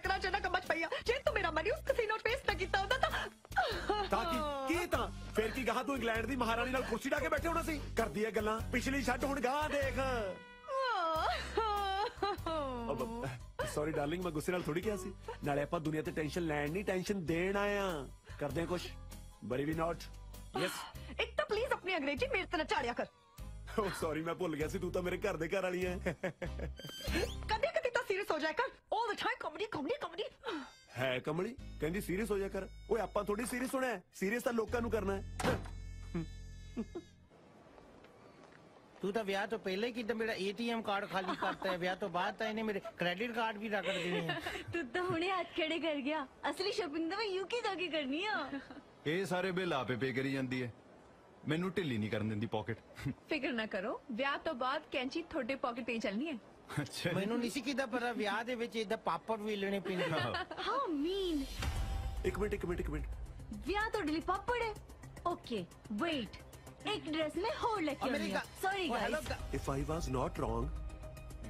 'ਚ ਨਾ ਕਮਚ ਪਈਆ ਜੇ ਤੂੰ ਮੇਰਾ ਮਨੀ ਉਸ ਕਸੀਨੋ 'ਚ ਵੇਸਟ ਨਾ ਕੀਤਾ ਹੁੰਦਾ ਤਾਂ ਤਾਂ ਕੀ ਕੀ ਤਾਂ ਫੇਰ ਕੀ ਗਾਹ ਤੂੰ ਇੰਗਲੈਂਡ ਦੀ ਮਹਾਰਾਣੀ ਨਾਲ ਕੁਰਸੀ ਢਾ ਕੇ ਬੈਠੇ ਹੋਣਾ ਸੀ ਕਰਦੀ ਐ ਗੱਲਾਂ ਪਿਛਲੀ ਛੱਡ ਹੁਣ ਗਾਹ ਦੇਖ ਸੌਰੀ ਡਾਰਲਿੰਗ ਮੈਂ ਗੁੱਸੇ ਨਾਲ ਥੋੜੀ ਕਿਹਾ ਸੀ ਨਾਲੇ ਆਪਾਂ ਦੁਨੀਆ ਤੇ ਟੈਨਸ਼ਨ ਲੈਣ ਨਹੀਂ ਟੈਨਸ਼ਨ ਦੇਣ ਆਇਆ ਕਰਦੇ ਕੁਛ ਬਰੀ ਵੀ ਨਾਟ ਯੈਸ ਇੱਕ ਤਾਂ ਪਲੀਜ਼ ਆਪਣੀ ਅੰਗਰੇਜ਼ੀ ਮੇਰੇ ਤੇ ਨਾ ਝਾੜਿਆ ਕਰ ਓ ਸੌਰੀ ਮੈਂ ਭੁੱਲ ਗਿਆ ਸੀ ਤੂੰ ਤਾਂ ਮੇਰੇ ਘਰ ਦੇ ਘਰ ਵਾਲੀ ਐ ਕਦੇ ਕਦੇ ਤਾਂ ਸੀਰੀਅਸ ਹੋ ਜਾਇਆ ਕਰ 올 the time comedy comedy comedy ਹੈ ਕਮਲੀ ਕਹਿੰਦੀ ਸੀਰੀਅਸ ਹੋ ਜਾ ਕਰ ਓਏ ਆਪਾਂ ਥੋੜੀ ਸੀਰੀਅਸ ਹੋਣਾ ਸੀਰੀਅਸ ਤਾਂ ਲੋਕਾਂ ਨੂੰ ਕਰਨਾ ਹੈ ਤੂੰ ਤਾਂ ਵਿਆਹ ਤੋਂ ਪਹਿਲਾਂ ਹੀ ਕਿੱਦਾਂ ਮੇਰਾ ਏਟੀਐਮ ਕਾਰਡ ਖਾਲੀ ਕਰਤਾ ਹੈ ਵਿਆਹ ਤੋਂ ਬਾਅਦ ਤਾਂ ਇਹਨੇ ਮੇਰੇ ਕ੍ਰੈਡਿਟ ਕਾਰਡ ਵੀ ਰਗੜ ਦੇਣੇ ਆ ਤੂੰ ਤਾਂ ਹੁਣੇ ਹੱਥ ਖੜੇ ਕਰ ਗਿਆ ਅਸਲੀ ਸ਼ਾਪਿੰਗ ਤਾਂ ਮੈਂ ਯੂਕੇ ਜਾ ਕੇ ਕਰਨੀ ਆ ਇਹ ਸਾਰੇ ਬਿੱਲ ਆਪੇ ਪੇ ਕਰੀ ਜਾਂਦੀ ਹੈ ਮੈਨੂੰ ਢਿੱਲੀ ਨਹੀਂ ਕਰਨ ਦਿੰਦੀ ਪਾਕਟ ਫਿਕਰ ਨਾ ਕਰੋ ਵਿਆਹ ਤੋਂ ਬਾਅਦ ਕੈਂਚੀ ਤੁਹਾਡੇ ਪਾਕਟ ਤੇ ਹੀ ਚੱਲਣੀ ਹੈ ਅੱਛਾ। ਮੈਨੂੰ ਨਹੀਂ ਸੀ ਕਿਦਾਂ ਪਤਾ ਵਿਆਹ ਦੇ ਵਿੱਚ ਇਦਾਂ ਪਾਪੜ ਵੀ ਲੈਣੇ ਪੈਂਦੇ ਹਾਊ ਮੀਨ ਇੱਕ ਮਿੰਟ ਇੱਕ ਮਿੰਟ ਇੱਕ ਮਿੰਟ। ਵਿਆਹ ਤੁਹਾਡੇ ਲਈ ਪਾਪੜ ਹੈ? ਓਕੇ ਵੇਟ ਇੱਕ ਡਰੈਸ ਮੈਂ ਹੋਰ ਲੈ ਕੇ ਆਉਣੀ ਆ sorry guys If I was not wrong,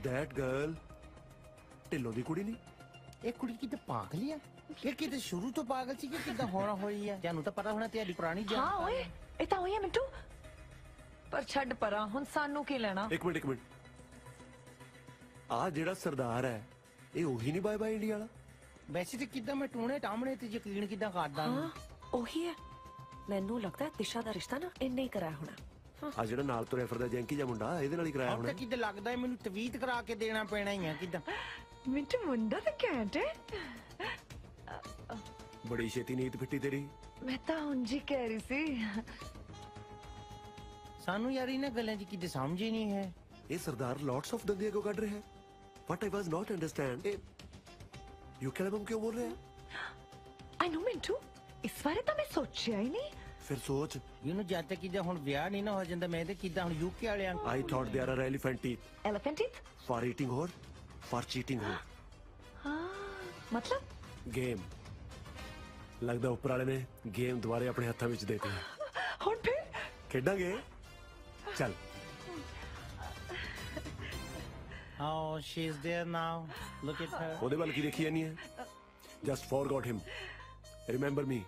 that girl Dhillon ਦੀ ਕੁੜੀ ਨਹੀਂ ਇਹ ਕੁੜੀ ਕਿਤੇ ਪਾਗਲ ਆ? ਇਹ ਕਿਤੇ ਸ਼ੁਰੂ ਤੋਂ ਪਾਗਲ ਸੀ ਕਿ ਕਿਦਾਂ ਹੋਣਾ ਹੋਈ ਆ? ਤੁਹਾਨੂੰ ਤਾਂ ਪਤਾ ਹੋਣਾ ਤੁਹਾਡੀ ਪੁਰਾਣੀ ਜਾਨ। ਹਾਂ ਓਏ ਇਹ ਤਾਂ ਹੋਈ ਆ ਮਿੰਟੂ। ਪਰ ਛੱਡ ਪਰਾਂ ਹੁਣ ਸਾਨੂੰ ਕੀ ਲੈਣਾ? ਇੱਕ ਮਿੰਟ ਇੱਕ ਮਿੰਟ। ਆ ਜਿਹੜਾ ਸਰਦਾਰ ਹੈ ਇਹ ਉਹੀ ਨਹੀਂ ਬਾਏ ਬਾਏ ਇੰਡੀਆ ਵਾਲਾ? ਵੈਸੇ ਤੇ ਕਿਦਾਂ ਮੈਂ ਟੂਣੇ ਟਾਮਣੇ ਤੇ ਯਕੀਨ ਕਿਦਾਂ ਕਰਦਾ ਹਾਂ? ਉਹੀ ਹੈ। ਮੈਨੂੰ ਲੱਗਦਾ ਦਿਸ਼ਾ ਦਾ ਰਿਸ਼ਤਾ ਨਾ ਇੰਨੇ ਹੀ ਕਰਾਇਆ ਹੋਣਾ। ਆ ਜਿਹੜਾ ਨਾਲ ਤੁਰਿਆ ਫਿਰਦਾ ਜੈਂਕੀ ਜਿਹਾ ਮੁੰਡਾ ਇਹਦੇ ਨਾਲ ਹੀ ਕਰਾਇਆ ਹੁਣ ਤਾਂ ਕਿਦਾਂ ਲੱਗਦਾ ਹੈ ਮੈਨੂੰ ਤਵੀਤ ਕਰਾ ਕੇ ਦੇਣਾ ਪੈਣਾ ਹੀ ਆ ਕਿਦਾਂ। ਮਿੰਟੂ ਮੁੰਡਾ ਤਾਂ ਘੈਂਟ ਹੈ। ਬੜੀ ਛੇਤੀ ਨੀਤ ਫਿੱਟੀ ਤੇਰੀ। ਮੈਂ ਤਾਂ ਉਂਝ ਹੀ ਕਹਿ ਰਹੀ ਸੀ। ਸਾਨੂੰ ਯਾਰ ਇਹਨਾਂ ਗੱਲਾਂ 'ਚ ਕਿਤੇ ਸਮਝ ਹੀ ਨਹੀਂ ਹੈ। ਇਹ ਸਰਦਾਰ ਲੋਟਸ ਆਫ ਦੰਦੀਆਂ ਕਿਉਂ ਕੱਢ ਰਿਹਾ ਹੈ? ਵਟ ਆਈ ਵਾਸ ਨਾਟ ਅੰਡਰਸਟੈਂਡ ਇਹ ਯੂ ਕਲਮ ਕਿਉਂ ਬੋਲ ਰਿਹਾ ਹੈ ਆਈ ਨੋ ਮਿੰਟੂ ਇਸ ਬਾਰੇ ਤਾਂ ਮੈਂ ਸੋਚਿਆ ਹੀ ਨਹੀਂ ਫਿਰ ਸੋਚ ਇਹਨੂੰ ਜਦ ਤੱਕ ਕਿਦਾਂ ਹੁਣ ਵਿਆਹ ਨਹੀਂ ਨਾ ਹੋ ਜਾਂਦਾ ਮੈਂ ਤੇ ਕਿਦਾਂ ਹੁਣ ਯੂਕੇ ਵਾਲਿਆਂ I thought there are elephant teeth elephant it for eating or for cheating or ਹਾਂ ਮਤਲਬ ਗੇਮ ਲੱਗਦਾ ਉੱਪਰ ਵਾਲੇ ਨੇ ਗੇਮ ਦੁਬਾਰੇ ਆਪਣੇ ਹੱਥਾਂ ਵਿੱਚ ਦੇਤੀ ਹੁਣ ਫਿਰ ਖੇਡਾਂਗੇ ਚੱਲ Oh, she's there now. Look at her. ਉਹਦੇ ਵੱਲ ਕੀ ਦੇਖੀ ਜਾਨੀ ਹੈ just forgot him remember me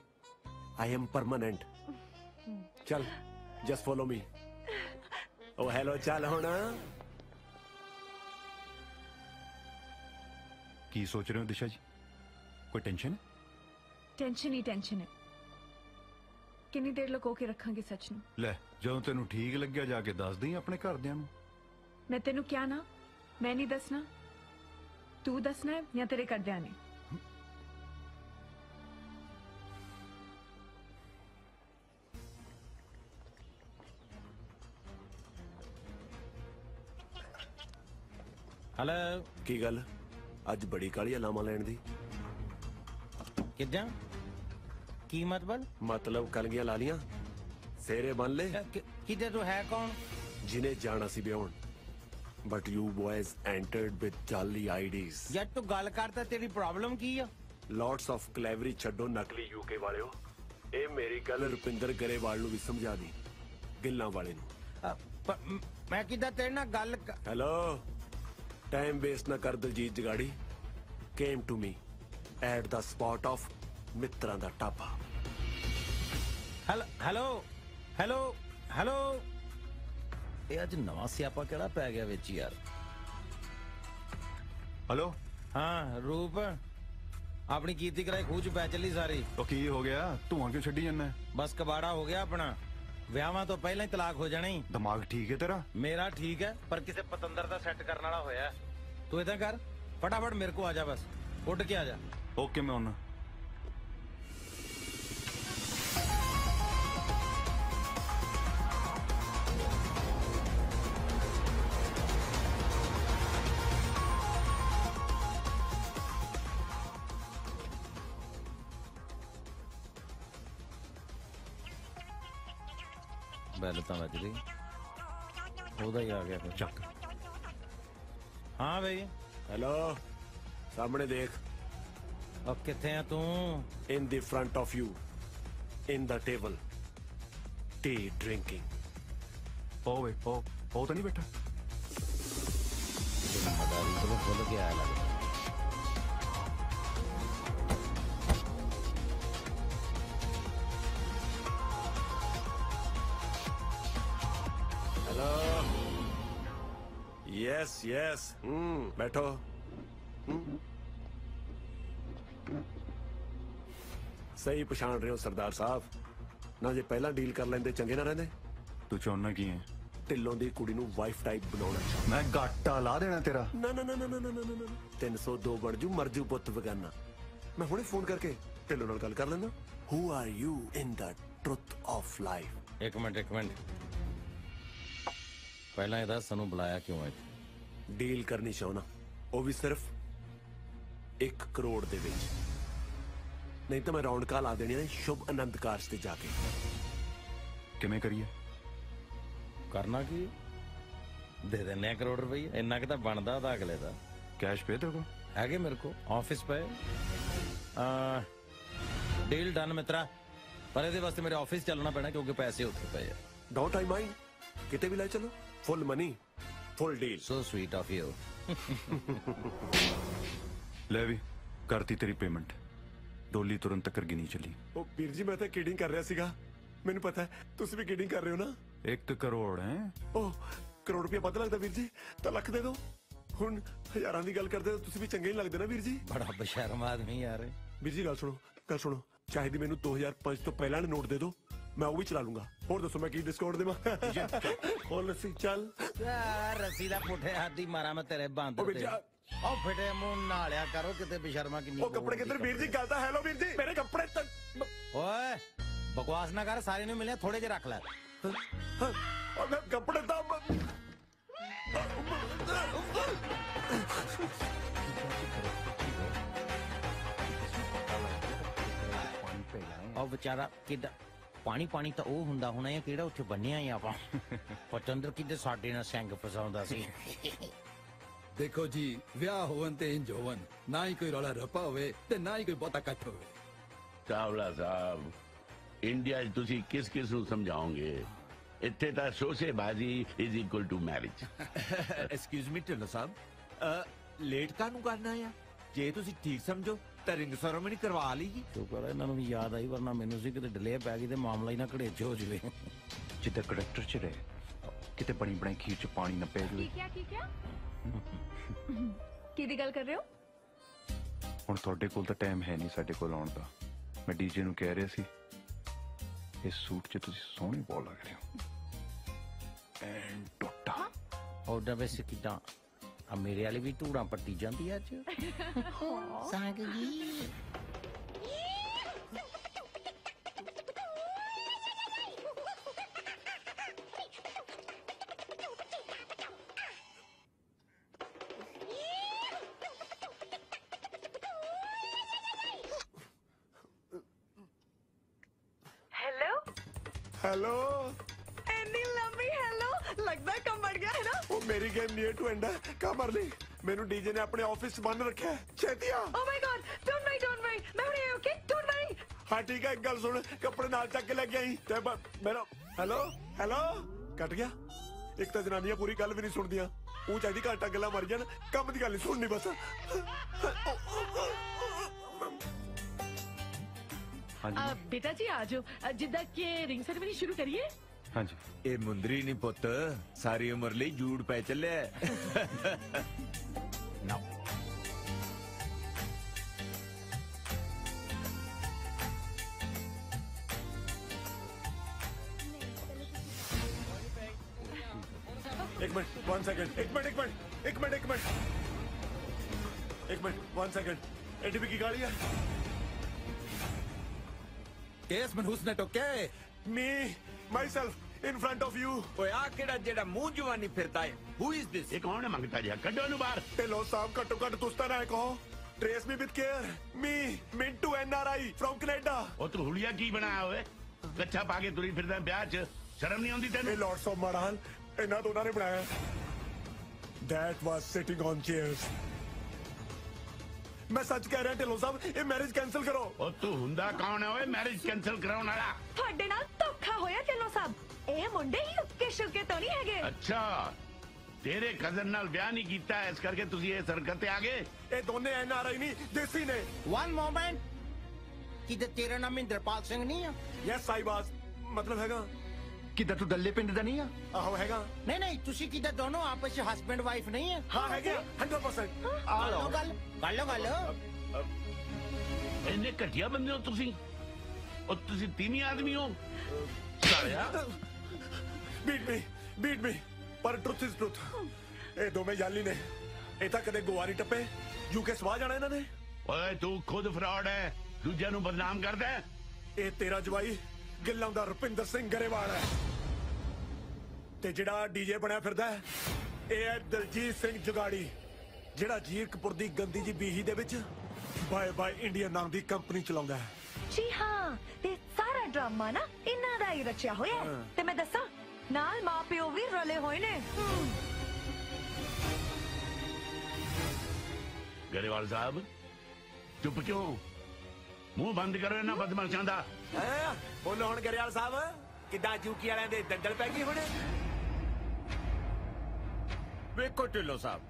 I am permanent ਚੱਲ just follow me oh hello ਚੱਲ ਹੁਣ ਕੀ ਸੋਚ ਰਹੇ ਹੋ ਦਿਸ਼ਾ ਜੀ ਕੋਈ ਟੈਨਸ਼ਨ ਟੈਨਸ਼ਨ ਹੀ ਟੈਨਸ਼ਨ ਹੈ ਕਿੰਨੀ ਦੇਰ ਲੁਕੋ ਕੇ ਰੱਖਾਂਗੇ ਸੱਚ ਨੂੰ ਲੈ ਜਦੋਂ ਤੈਨੂੰ ਠੀਕ ਲੱਗਿਆ ਜਾ ਕੇ ਦੱਸ ਦੇਈ ਆਪਣੇ ਘਰਦਿਆਂ ਨੂੰ ਮੈਂ ਤੈਨੂੰ ਕਿਹਾ ਨਾ ਮੈਂ ਨਹੀਂ ਦੱਸਣਾ ਤੂੰ ਦੱਸਣਾ ਹੈ ਜਾਂ ਤੇਰੇ ਕਰਦਿਆਂ ਨੇ ਹਲੋ ਕੀ ਗੱਲ ਅੱਜ ਬੜੀ ਕਾਲੀ ਲਾਮਾ ਲੈਣ ਦੀ ਕਿਦਾਂ ਕੀ ਮਤਲਬ ਮਤਲਬ ਕਲਗੀਆਂ ਲਾ ਲੀਆਂ ਸੇਰੇ ਬੰਨ ਲੈ ਕਿਤੇ ਤੂੰ ਹੈ ਕੌਣ ਜਿਨੇ ਜਾਣਾ ਸੀ ਵਿਆਹਣ but you boys entered with jolly IDs. ਯਾਰ ਤੂੰ ਗੱਲ ਕਰਦਾ ਤੇਰੀ ਪ੍ਰੋਬਲਮ ਕੀ ਆ Lots of clevery ਛੱਡੋ ਨਕਲੀ UK ਵਾਲਿਓ ਇਹ ਮੇਰੀ ਗੱਲ ਰੁਪਿੰਦਰ ਗਰੇਵਾਲ ਨੂੰ ਵੀ ਸਮਝਾ ਦੀ ਗਿੱਲਾਂ ਵਾਲੇ ਨੂੰ ਅ, ਪ- ਮ- ਮੈਂ ਕਿੱਦਾਂ ਤੇਰੇ ਨਾਲ ਗੱਲ ਕ- Hello. Time waste na kar Daljit Jagadi. Came to me at the spot of Mitra da Tapa. Hello- hello hello hello ਇਹ ਅੱਜ ਨਵਾਂ ਸਿਆਪਾ ਕਿਹੜਾ ਪੈ ਗਿਆ ਵਿੱਚ ਯਾਰ? ਹਲੋ ਹਾਂ ਰੂਪ। ਆਪਣੀ ਕੀਤੀ ਕਰਾਈ ਖੂਚ ਪੈ ਚੱਲੀ ਸਾਰੀ। ਉਹ ਕੀ ਹੋ ਗਿਆ? ਧੂਆਂ ਕਿਉਂ ਛੱਡੀ ਜਾਂਦਾ? ਬਸ ਕਬਾੜਾ ਹੋ ਗਿਆ ਆਪਣਾ। ਵਿਆਹਾਂ ਤੋਂ ਪਹਿਲਾਂ ਹੀ ਤਲਾਕ ਹੋ ਜਾਣਾ ਦਿਮਾਗ ਠੀਕ ਹੈ ਤੇਰਾ? ਮੇਰਾ ਠੀਕ ਹੈ ਪਰ ਕਿਸੇ ਪਤੰਦਰ ਦਾ ਸੈੱਟ ਕਰਨ ਵਾਲਾ ਹੋਇਆ। ਤੂੰ ਇਦਾਂ ਕਰ ਫਟਾਫਟ ਮੇਰੇ ਕੋ ਆ ਜਾ ਬਸ। ਉੱਡ ਕੇ ਆ ਜਾ। ਓਕੇ ਮੈਂ ਹੁਣ ਬੈਲ ਤਾਂ ਵੱਜ ਗਈ ਉਹਦਾ ਹੀ ਆ ਗਿਆ ਫਿਰ ਚੱਕ। ਹਾਂ हेलो सामने देख अब कितने हैं तू in the front of you in the table tea drinking oh wait oh oh तो नहीं बैठा तो खोल के आया यस यस हम्म बैठो हम्म। ਸਹੀ ਪਛਾਣ ਰਹੇ ਹੋ ਸਰਦਾਰ ਸਾਹਿਬ ਨਾ ਜੇ ਪਹਿਲਾਂ ਡੀਲ ਕਰ ਲੈਂਦੇ ਚੰਗੇ ਨਾ ਰਹਿੰਦੇ ਤੂੰ ਚਾਹੁੰਦਾ ਕੀ ਹੈ ਢਿੱਲੋਂ ਦੀ ਕੁੜੀ ਨੂੰ ਵਾਈਫ ਟਾਈਪ ਬਣਾਉਣਾ ਮੈਂ ਗਾਟਾ ਲਾ ਦੇਣਾ ਤੇਰਾ ਨਾ ਨਾ ਨਾ ਨਾ ਨਾ ਨਾ ਨਾ ਨਾ ਨਾ 302 ਬਣ ਜੂ ਮਰ ਜੂ ਪੁੱਤ ਬਗਾਨਾ ਮੈਂ ਹੁਣੇ ਫੋਨ ਕਰਕੇ ਢਿੱਲੋਂ ਨਾਲ ਗੱਲ ਕਰ ਲੈਂਦਾ who are you in the truth of life ਇੱਕ ਮਿੰਟ ਇੱਕ ਮਿੰਟ ਪਹਿਲਾਂ ਇਹ ਦੱਸ ਸਾਨੂੰ ਬੁਲਾਇਆ ਕਿਉਂ ਹੈ ਡੀਲ ਕਰਨੀ ਚਾਹੁੰਦਾ ਉਹ ਵੀ ਸਿਰਫ 1 ਕਰੋੜ ਦੇ ਵਿੱਚ ਨਹੀਂ ਤਾਂ ਮੈਂ ਰੌਂਡ ਕਾਲ ਲਾ ਦੇਣੀ ਨੇ ਸ਼ੁਭ ਆਨੰਦ ਕਾਰਜ ਤੇ ਜਾ ਕੇ ਕਿਵੇਂ ਕਰੀਏ ਕਰਨਾ ਕੀ ਦੇ ਦਿੰਨੇ ਆ ਕਰੋੜ ਰੁਪਏ ਇੰਨਾ ਕਿ ਤਾਂ ਬਣਦਾ ਉਹਦਾ ਅਗਲੇ ਦਾ ਕੈਸ਼ ਪੇ ਤੇਰੇ ਕੋਲ ਹੈਗੇ ਮੇਰੇ ਕੋ ਆਫਿਸ ਪਏ ਆ ਡੀਲ ਡਨ ਮਿੱਤਰਾ ਪਰ ਇਹਦੇ ਵਾਸਤੇ ਮੇਰੇ ਆਫਿਸ ਚੱਲਣਾ ਪੈਣਾ ਕਿਉਂਕਿ ਪੈਸੇ ਉੱਥੇ ਪਏ ਆ ਡੋਂਟ ਆਈ ਮਾਈਂਡ ਕਿਤੇ ਵੀ ਲੈ ਚਲੋ full money full deal so sweet of you ਲੈ ਵੀ ਕਰਤੀ ਤੇਰੀ ਪੇਮੈਂਟ ਡੋਲੀ ਤੁਰੰਤ ਤੱਕ ਗਿਣੀ ਚੱਲੀ ਉਹ ਵੀਰ ਜੀ ਮੈਂ ਤਾਂ ਕਿਡਿੰਗ ਕਰ ਰਿਹਾ ਸੀਗਾ ਮੈਨੂੰ ਪਤਾ ਹੈ ਤੁਸੀਂ ਵੀ ਕਿਡਿੰਗ ਕਰ ਰਹੇ ਹੋ ਨਾ 1 ਕਰੋੜ ਹੈ ਉਹ ਕਰੋੜ ਰੁਪਏ ਵੱਧ ਲੱਗਦਾ ਵੀਰ ਜੀ ਤਾਂ ਲੱਖ ਦੇ ਦਿਓ ਹੁਣ ਹਜ਼ਾਰਾਂ ਦੀ ਗੱਲ ਕਰਦੇ ਹੋ ਤੁਸੀਂ ਵੀ ਚੰਗੇ ਨਹੀਂ ਲੱਗਦੇ ਨਾ ਵੀਰ ਜੀ ਬੜਾ ਬਸ਼ਰਮ ਆਦਮੀ ਯਾਰ ਵੀਰ ਜੀ ਗੱਲ ਸੁਣੋ ਗੱਲ ਸੁਣੋ ਚਾਹੀਦੀ ਮੈਨੂੰ 2005 ਤੋਂ ਪਹਿਲਾਂ ਦੇ ਨੋਟ ਦੇ ਦਿਓ मैं वो भी चला लूँगा और दसो मैं की डिस्काउंट देवा और लस्सी चल रस्सी का पुठे हाथ ही मारा मैं तेरे बंद ਉਹ ਫਿਟੇ ਮੂੰਹ ਨਾਲਿਆ ਕਰੋ ਕਿਤੇ ਬੇਸ਼ਰਮਾ ਕਿੰਨੀ ਉਹ ਕੱਪੜੇ ਕਿੱਧਰ ਵੀਰ ਜੀ ਗੱਲ ਤਾਂ ਹੈਲੋ ਵੀਰ ਜੀ ਮੇਰੇ ਕੱਪੜੇ ਤਾਂ ਓਏ ਬਕਵਾਸ ਨਾ ਕਰ ਸਾਰੇ ਨੂੰ ਮਿਲਿਆ ਥੋੜੇ ਜਿਹਾ ਰੱਖ ਲੈ ਉਹ ਮੈਂ ਕੱਪੜੇ ਤਾਂ ਉਹ ਵਿਚਾਰਾ ਕਿੱਦਾਂ ਪਾਣੀ ਪਾਣੀ ਤਾਂ ਉਹ ਹੁੰਦਾ ਹੋਣਾ ਹੈ ਕਿਹੜਾ ਉੱਥੇ ਬੰਨਿਆ ਹੀ ਆਪਾਂ। ਪਤੰਦਰ ਕਿਤੇ ਸਾਡੇ ਨਾਲ ਸਿੰਘ ਫਸਾਉਂਦਾ ਸੀ। ਦੇਖੋ ਜੀ ਵਿਆਹ ਹੋਵਨ ਤੇ ਇੰਜ ਹੋਵਨ। ਨਾ ਹੀ ਕੋਈ ਰੌਲਾ ਰੱਪਾ ਹੋਵੇ ਤੇ ਨਾ ਹੀ ਕੋਈ ਬਹੁਤਾ ਇਕੱਠ ਹੋਵੇ। ਚਾਵਲਾ ਸਾਹਿਬ ਇੰਡੀਆ 'ਚ ਤੁਸੀਂ ਕਿਸ ਕਿਸ ਨੂੰ ਸਮਝਾਓਗੇ? ਇੱਥੇ ਤਾਂ ਸ਼ੋਸ਼ੇਬਾਜ਼ੀ is equal to marriage excuse me Dhillon Sahib late ਕਾਹਨੂੰ ਕਰਨਾ ਆ? ਜੇ ਤੁਸੀਂ ਠੀਕ ਸਮਝੋ। ਤਾਂ ਰਿੰਗ ਸੈਰੇਮਨੀ ਕਰਵਾ ਲਈ ਜੀ। ਸ਼ੁਕਰ ਹੈ ਇਹਨਾਂ ਨੂੰ ਵੀ ਯਾਦ ਆਈ ਵਰਨਾ ਮੈਨੂੰ ਸੀ ਕਿਤੇ ਡਿਲੇ ਪੈ ਗਈ ਤੇ ਮਾਮਲਾ ਹੀ ਨਾ ਘੜੇਚ ਹੋ ਜਵੇ। ਜਿੱਦਾਂ ਕੰਡਕਟਰ ਚ ਰਹੇ ਕਿਤੇ ਬਣੀ ਬਣਾਈ ਖੀਰ ਚ ਪਾਣੀ ਨਾ ਪੈ ਜਾਵੇ। ਕੀ ਕਿਆ ਕੀ ਕਿਆ ਕਿਹਦੀ ਗੱਲ ਕਰ ਰਹੇ ਹੋ? ਹੁਣ ਤੁਹਾਡੇ ਕੋਲ ਤਾਂ ਟਾਈਮ ਹੈ ਨਹੀਂ ਸਾਡੇ ਕੋਲ ਆਉਣ ਦਾ। ਮੈਂ ਡੀਜੇ ਨੂੰ ਕਹਿ ਰਿਹਾ ਸੀ ਇਸ ਸੂਟ 'ਚ ਤੁਸੀਂ ਸੋਹਣੇ ਬਹੁਤ ਲੱਗ ਰਹੇ ਹੋ। ਐਂਡ ਟੋਟਾ। ਉਹਦਾ ਵੈਸੇ ਕਿਦਾਂ? ਆ ਮੇਰੇ ਵਾਲੀ ਵੀ ਧੂੜਾਂ ਪੱਟੀ ਜਾਂਦੀ ਆ ਅੱਜ ਸੰਗ ਜੀ ਹੈਲੋ लगता कम बढ़ गया है ना? वो मेरी गेम नियर टू एंड है। कम अर्ली मेनू डीजे ने अपने ऑफ़िस बंद रखे है। oh हाँ, ठीक है गल सुन। कपड़े नाल चक के ले गई ते मेरा हेलो हेलो कट गया। एक तो जनानिया पूरी गल भी नहीं सुन दिया ऊ चाहिए घंटा गल मर जान। कम की गल सुननी बस। बेटा जी। आज जिदा के रिंग सेरेमनी शुरू करिए। ਹਾਂਜੀ ਇਹ ਮੁੰਦਰੀ ਨਹੀਂ ਪੁੱਤ ਸਾਰੀ ਉਮਰ ਲਈ ਜੂੜ ਪੈ ਚੱਲਿਆ ਹੈ। एक मिनट वन सेकंड एक मिनट एक मिनट एक मिनट एक मिनट एक मिनट वन सेकंड एडीपी की गाड़ी है ਕੇਸ ਮਨਹੂਸ ਨੇ ਟੋਕੇ मी my self in front of you ओए आ केड़ा जेड़ा मुँह जुवानी फिरता है? हु इज़ दिस ये कौन है मंगता जी? कड्डो नु बाहर। ते लो साहब कटो कट तुस्ता ना कहो। Trace me with care me Mintu NRI from Canada ओ तू हुलिया की बनाया होए कच्चा पाके तुरी फिरदा ब्याह च। शर्म नहीं आंदी तेन? ए लॉर्ड्स ऑफ़ मड़ाल इना दोना ने बनाया that was sitting on chairs sitting on chairs ਮੈਂ ਸੱਚ ਕਹਿ ਰਿਹਾ ਢਿੱਲੋਂ ਸਾਹਿਬ ਇਹ ਮੈਰਿਜ ਕੈਨਸਲ ਕਰੋ ਉਹ ਤੂੰ ਹੁੰਦਾ ਕੌਣ ਹੈ ਓਏ ਮੈਰਿਜ ਕੈਨਸਲ ਕਰਾਉਣ ਵਾਲਾ ਤੁਹਾਡੇ ਨਾਲ ਧੋਖਾ ਹੋਇਆ ਢਿੱਲੋਂ ਸਾਹਿਬ ਇਹ ਮੁੰਡੇ ਹੀ ਉੱਕੇ ਸ਼ੁਕੇ ਤੋਂ ਨਹੀਂ ਹੈਗੇ ਅੱਛਾ ਤੇਰੇ ਕਜ਼ਨ ਨਾਲ ਵਿਆਹ ਨਹੀਂ ਕੀਤਾ ਇਸ ਕਰਕੇ ਤੁਸੀਂ ਇਹ ਸਰਕਤ ਤੇ ਆ ਗਏ ਇਹ ਦੋਨੇ ਐਨ ਆਰ ਆਈ ਨਹੀਂ ਦੇਸੀ ਨੇ ਵਨ ਮੋਮੈਂਟ ਕਿਤੇ ਤੇਰਾ ਨਾਮ ਇੰਦਰਪਾਲ ਸਿੰਘ ਨਹੀਂ ਆ ਯੈਸ ਸਾਈਬਾਜ਼ ਮਤਲਬ ਹੈਗਾ ਕਿਦਾਂ ਤੂੰ ਦੱਲੇ ਪਿੰਡ ਦਾ ਨਹੀਂ ਆ? ਆਹੋ ਹੈਗਾ। ਨਹੀਂ ਨਹੀਂ ਤੁਸੀਂ ਕਿਤੇ ਦੋਨੋਂ ਆਪਸ ਵਿੱਚ ਹਸਬੈਂਡ ਵਾਈਫ ਨਹੀਂ ਹੈ ਹਾਂ ਹੈਗੇ 100% ਆ ਲਓ ਗੱਲ ਕਰ ਲਓ। ਗੱਲ ਇੰਨੇ ਘਟੀਆ ਬੰਦੇ ਹੋ ਤੁਸੀਂ। ਉਹ ਤੁਸੀਂ ਤੀਵੀਂ ਆਦਮੀ ਹੋ। ਸਾਲਿਆ। ਬੀਟ ਮੀ ਬੀਟ ਮੀ ਪਰ ਟਰੁੱਥ ਇਜ਼ ਟਰੁੱਥ ਇਹ ਦੋਵੇਂ ਯਾਲੀ ਨੇ। ਇਹ ਤਾਂ ਕਦੇ ਗੋਵਾਰੀ ਟੱਪੇ। ਯੂਕੇ ਸਵਾ ਜਾਣਾ ਇਹਨਾਂ ਨੇ। ਓਏ ਤੂੰ ਖੁਦ ਫਰਾਡ ਹੈ ਦੂਜਿਆਂ ਨੂੰ ਬਦਨਾਮ ਕਰਦਾ ਹੈ ਇਹ ਤੇਰਾ ਜਵਾਈ। ਗਿੱਲਾਂ ਦਾ ਰੁਪਿੰਦਰ ਸਿੰਘ ਗਰੇਵਾਲ ਹੈ। ਤੇ ਜਿਹੜਾ ਡੀਜੇ ਬਣਿਆ ਫਿਰਦਾ ਹੈ ਇਹ ਹੈ ਦਲਜੀਤ ਸਿੰਘ ਜੁਗਾੜੀ ਜਿਹੜਾ ਜੀਰਕਪੁਰ ਦੀ ਗੰਦੀ ਜੀ ਬੀਹੀ ਦੇ ਵਿੱਚ ਬਾਏ ਬਾਏ ਇੰਡੀਆ ਨਾਮ ਦੀ ਕੰਪਨੀ ਚਲਾਉਂਦਾ ਹੈ। ਜੀ ਹਾਂ ਤੇ ਸਾਰਾ ਡਰਾਮਾ ਨਾ ਇਹਨਾਂ ਦਾ ਹੀ ਰਚਿਆ ਹੋਇਆ ਹੈ। ਤੇ ਮੈਂ ਦੱਸਾਂ ਨਾਲ ਮਾਪਿਓ ਵੀ ਰਲੇ ਹੋਏ ਨੇ। ਗਰੇਵਾਲ ਸਾਹਿਬ ਚੁੱਪ ਕਿਉਂ? ਮੂੰਹ ਬੰਦ ਕਰੋ ਇਹਨਾਂ ਬਦਮਾਸ਼ਾਂ ਦਾ। ਹੈਂ? ਬੋਲੋ ਹੁਣ ਗਰੇਵਾਲ ਸਾਹਿਬ ਕਿੱਦਾਂ ਜੂਕੀ ਵਾਲਿਆਂ ਦੇ ਦੰਦਲ ਪੈ ਗਈ ਹੁਣ? ਵੇਖੋ ਢਿੱਲੋਂ ਸਾਹਿਬ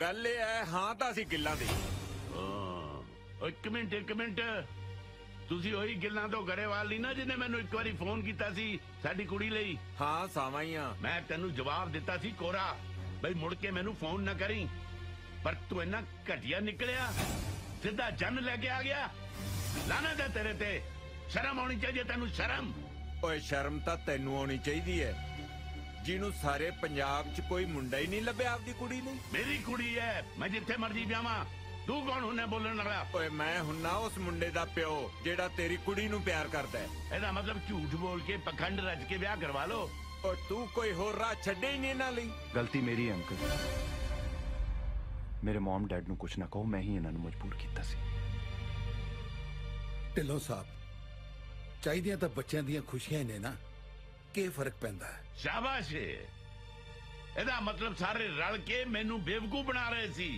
ਗੱਲ ਇਹ ਹੈ ਹਾਂ ਤਾਂ ਅਸੀਂ ਗਿੱਲਾਂ ਦੇ। ਹਾਂ, ਇੱਕ ਮਿੰਟ ਇੱਕ ਮਿੰਟ। ਤੁਸੀਂ ਉਹੀ ਗਿੱਲਾਂ ਤੋਂ ਗਰੇਵਾਲ ਨਹੀਂ ਨਾ ਜਿਹਨੇ ਮੈਨੂੰ ਇੱਕ ਵਾਰੀ ਫੋਨ ਕੀਤਾ ਸੀ ਸਾਡੀ ਕੁੜੀ ਲਈ। ਹਾਂ ਸਾਵਾਂ ਹੀ ਆ। ਮੈਂ ਤੈਨੂੰ ਜਵਾਬ ਦਿੱਤਾ ਸੀ ਕੋਰਾ। ਬਈ ਮੁੜ ਕੇ ਮੈਨੂੰ ਫੋਨ ਨਾ ਕਰੀ। ਪਰ ਤੂੰ ਇੰਨਾ ਘਟਿਆ ਨਿਕਲਿਆ ਸਿੱਧਾ ਜਨ ਲੈ ਕੇ ਆ ਗਿਆ। ਲਾਣਾ ਦਾ ਤੇਰੇ ਤੇ। ਸ਼ਰਮ ਆਉਣੀ ਚਾਹੀਦੀ ਹੈ ਤੈਨੂੰ ਸ਼ਰਮ ਓਏ ਸ਼ਰਮ ਤਾਂ ਤੈਨੂੰ ਆਉਣੀ ਚਾਹੀਦੀ ਹੈ ਜਿਹਨੂੰ ਸਾਰੇ ਪੰਜਾਬ 'ਚ ਕੋਈ ਮੁੰਡਾ ਹੀ ਨਹੀਂ ਲੱਭਿਆ ਆਪਦੀ ਕੁੜੀ ਲਈ ਮੇਰੀ ਕੁੜੀ ਹੈ ਮੈਂ ਜਿੱਥੇ ਮਰਜੀ ਵਿਆਹਾਂ ਤੂੰ ਕੌਣ ਹੁੰਨੇ ਬੋਲਣ ਵਾਲਾ ਓਏ ਮੈਂ ਹੁੰਨਾ ਉਸ ਮੁੰਡੇ ਦਾ ਪਿਓ ਜਿਹੜਾ ਤੇਰੀ ਕੁੜੀ ਨੂੰ ਪਿਆਰ ਕਰਦਾ ਹੈ ਇਹਦਾ ਮਤਲਬ ਝੂਠ ਬੋਲ ਕੇ ਪਖੰਡ ਰਚ ਕੇ ਵਿਆਹ ਕਰਵਾ ਲਓ ਓ ਤੂੰ ਕੋਈ ਹੋਰ ਰਾਹ ਛੱਡੇ ਹੀ ਨਹੀਂ ਇਹਨਾਂ ਲਈ ਗਲਤੀ ਮੇਰੀ ਹੈ ਅੰਕਲ ਮੇਰੇ ਮਮ ਡੈਡ ਨੂੰ ਕੁਝ ਨਾ ਕਹੋ ਮੈਂ ਹੀ ਇਹਨਾਂ ਨੂੰ ਮਜਬੂਰ ਕੀਤਾ ਸੀ ਢਿੱਲੋਂ ਸਾਹਿਬ ਚਾਹੀਦੀਆਂ ਤਾਂ ਬੱਚਿਆਂ ਦੀਆਂ ਖੁਸ਼ੀਆਂ ਹੀ ਨੇ ਨਾ ਕੀ ਫਰਕ ਪੈਂਦਾ ਹੈ ਸ਼ਾਬਾਸ਼ ਇਹਦਾ ਮਤਲਬ ਸਾਰੇ ਰਲ ਕੇ ਮੈਨੂੰ ਬੇਵਕੂਫ ਬਣਾ ਰਹੇ ਸੀ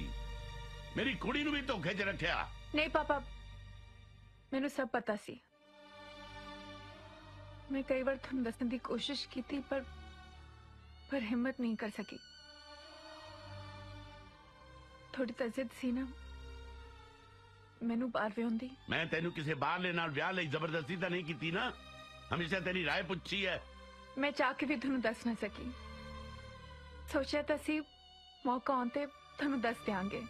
ਮੇਰੀ ਕੁੜੀ ਨੂੰ ਵੀ ਧੋਖੇ 'ਚ ਰੱਖਿਆ ਨਹੀਂ ਪਾਪਾ ਮੈਨੂੰ ਸਭ ਪਤਾ ਸੀ ਮੈਂ ਕਈ ਵਾਰ ਤੁਹਾਨੂੰ ਦੱਸਣ ਦੀ ਕੋਸ਼ਿਸ਼ ਕੀਤੀ ਪਰ ਪਰ ਹਿੰਮਤ ਨਹੀਂ ਕਰ ਸਕੀ ਥੋੜੀ ਤਾਂ ਜ਼ਿੱਦ ਸੀ ਨਾ ਮੈਨੂੰ ਬਾਹਰ ਵਿਆਉਂਦੀ ਮੈਂ ਤੈਨੂੰ ਕਿਸੇ ਬਾਹਰਲੇ ਨਾਲ ਵਿਆਹ ਲਈ ਜ਼ਬਰਦਸਤੀ ਤਾਂ ਨਹੀਂ ਕੀਤੀ ਨਾ ਹਮੇਸ਼ਾ ਤੇਰੀ ਰਾਏ ਪੁੱਛੀ ਐ ਮੈਂ ਚਾਹ ਕੇ ਵੀ ਤੁਹਾਨੂੰ ਦੱਸ ਨਾ ਸਕੀ ਸੋਚਿਆ ਤਾਂ ਸੀ ਮੌਕਾ ਆਉਣ ਤੇ ਤੁਹਾਨੂੰ ਦੱਸ ਦਿਆਂਗੇ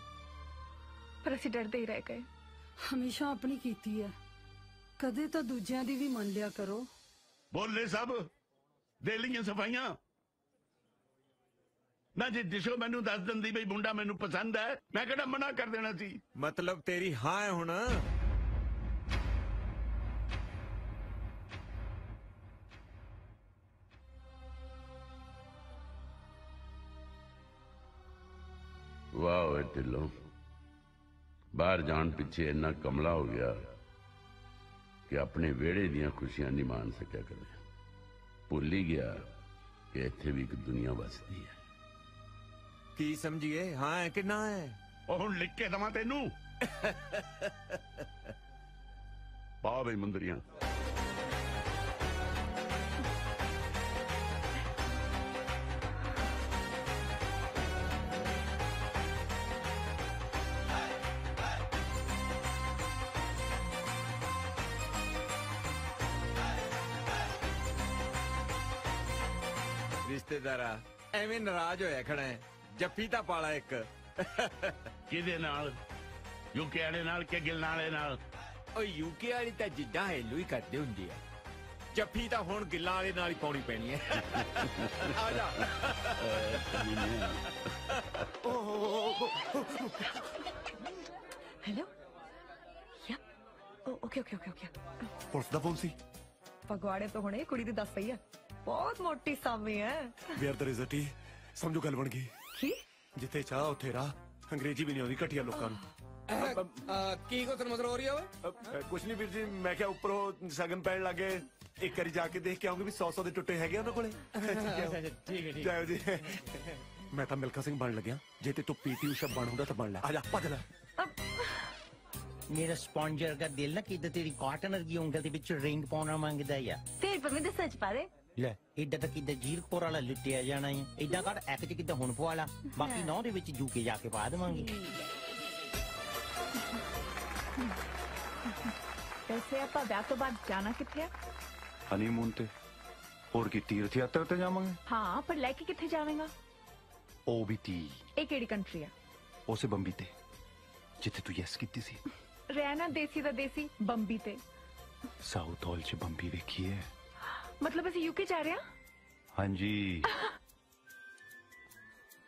ਪਰ ਅਸੀਂ ਡਰਦੇ ਹੀ ਰਹਿ ਗਏ ਹਮੇਸ਼ਾ ਆਪਣੀ ਕੀਤੀ ਐ ਕਦੇ ਤਾਂ ਦੂਜਿਆਂ ਦੀ ਵੀ ਮੰਨ ਲਿਆ ਕਰੋ ਬੋਲੇ ਸਭ ਦੇ ਲਈਆਂ ਸਫਾਈਆਂ ਨਾ ਜੇ ਦਿਸ਼ੋ ਮੈਨੂੰ ਦੱਸ ਦਿੰਦੀ ਬਈ ਮੁੰਡਾ ਮੈਨੂੰ ਪਸੰਦ ਹੈ ਮੈਂ ਕਿਹੜਾ ਮਨਾ ਕਰ ਦੇਣਾ ਸੀ ਮਤਲਬ ਤੇਰੀ ਹਾਂ ਹੈ ਹੁਣ ਵਾਹ ਓਏ ਢਿੱਲੋਂ ਬਾਹਰ ਜਾਣ ਪਿੱਛੇ ਇੰਨਾ ਕਮਲਾ ਹੋ ਗਿਆ ਕਿ ਆਪਣੇ ਵਿਹੜੇ ਦੀਆਂ ਖੁਸ਼ੀਆਂ ਨਹੀਂ ਮਾਣ ਸਕਿਆ ਕਦੇ ਭੁੱਲ ਹੀ ਗਿਆ ਕਿ ਇੱਥੇ ਵੀ ਇੱਕ ਦੁਨੀਆ ਵਸਦੀ ਹੈ ਕੀ ਸਮਝੀਏ ਹਾਂ ਹੈ ਕਿ ਨਾ ਹੈ ਉਹ ਹੁਣ ਲਿਖ ਕੇ ਦਵਾਂ ਤੈਨੂੰ ਪਾ ਬਈ ਮੁੰਦਰੀਆਂ ਰਿਸ਼ਤੇਦਾਰਾ ਐਵੇਂ ਨਾਰਾਜ਼ ਹੋਇਆ ਖੜਾ ਹੈ जफी तो पाला एक कि यूके आले नाल के गिलनाले नाल यूके आली तो जिदा हेलू ही करते होंगे जफी तो हूँ गिले ही पानी पैनी है आजा। हेलो ओके पगवाड़े तो हमने कुड़ी दस पी है बहुत मोटी सामी है समझो गल बन गई ਜਿੱਥੇ ਚਾਹ ਉੱਥੇ ਰਾਹ ਅੰਗਰੇਜ਼ੀ ਵੀ ਨਹੀਂ ਆਉਂਦੀ ਘਟੀਆ ਲੋਕਾਂ ਨੂੰ ਕੀ ਕੋ ਤਨ ਮਤਲਬ ਹੋ ਰਹੀ ਆ ਓਏ ਅ, ਕੁਛ ਨਹੀਂ ਵੀਰ ਜੀ ਮੈਂ ਕਿਹਾ ਉੱਪਰੋਂ ਸ਼ਗਨ ਪੈਣ ਲੱਗੇ ਇੱਕ ਵਾਰੀ ਜਾ ਕੇ ਦੇਖ ਕੇ ਆਉਂਗੇ ਵੀ 100 100 ਦੇ ਟੁੱਟੇ ਹੈਗੇ ਉਹਨਾਂ ਕੋਲੇ ਠੀਕ ਹੈ ਠੀਕ ਜਾਓ ਜੀ ਮੈਂ ਤਾਂ ਮਿਲਖਾ ਸਿੰਘ ਬਣ ਲੱਗਿਆ ਜੇ ਤੇ ਤੂੰ ਪੀਟੀ ਉਸ਼ਾ ਬਣ ਹੁੰਦਾ ਤਾਂ ਬਣ ਲੈ ਆ ਜਾ ਭੱਜ ਲੈ ਮੇਰਾ ਸਪੌਂਜਰ ਦਾ ਦਿਲ ਨਾ ਕਿਤੇ ਤੇਰੀ ਕਾਟਨ ਵਰਗੀ ਉਂਗਲ ਦੇ ਵਿੱਚ ਰਿੰਗ ਪਾਉਣਾ ਮੰਗਦਾ ਆ ਤੇਰੇ ਪਰ ਮੈਨੂੰ ਸੱਚ ਪਾ ਦੇ ਲੈ ਏਦਾਂ ਤਾਂ ਕਿੱਦਾਂ ਜੀਰਕਪੁਰ ਵਾਲਾ ਲੁੱਟਿਆ ਜਾਣਾ ਹੈ ਏਦਾਂ ਕਰ ਇੱਕ ਚ ਕਿੱਦਾਂ ਹੁਣ ਪਵਾ ਲਾ ਬਾਕੀ ਨੌ ਦੇ ਵਿੱਚ ਜੂਕੇ ਜਾ ਕੇ ਪਾ ਦੇਵਾਂਗੇ ਵੈਸੇ ਆਪਾਂ ਵਿਆਹ ਤੋਂ ਬਾਅਦ ਜਾਣਾ ਕਿੱਥੇ ਆ ਹਨੀਮੂਨ ਤੇ ਹੋਰ ਕੀ ਤੀਰਥ ਯਾਤਰਾ ਤੇ ਜਾਵਾਂਗੇ ਹਾਂ ਪਰ ਲੈ ਕੇ ਕਿੱਥੇ ਜਾਵੇਂਗਾ ਉਹ ਵੀ ਤੀ ਇਹ ਕਿਹੜੀ ਕੰਟਰੀ ਆ ਉਸੇ ਬੰਬੀ ਤੇ ਜਿੱਥੇ ਤੂੰ ਯੈਸ ਕੀਤੀ ਸੀ ਰਹਿਣਾ ਦੇਸੀ ਦਾ ਦੇਸੀ ਬੰਬੀ ਤੇ ਸਾਊਥ ਹਾਲ ਚ ਬੰਬੀ ਵੇਖੀ ਹੈ ਮਤਲਬ ਅਸੀਂ ਯੂਕੇ ਜਾ ਰਹੇ ਹਾਂ ਹਾਂਜੀ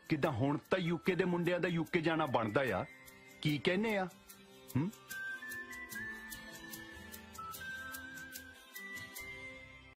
ਕਿਦਾਂ ਹੁਣ ਤਾਂ ਯੂਕੇ ਦੇ ਮੁੰਡਿਆਂ ਦਾ ਯੂਕੇ ਜਾਣਾ ਬਣਦਾ ਆ ਕੀ ਕਹਿੰਨੇ ਆ ਹੂੰ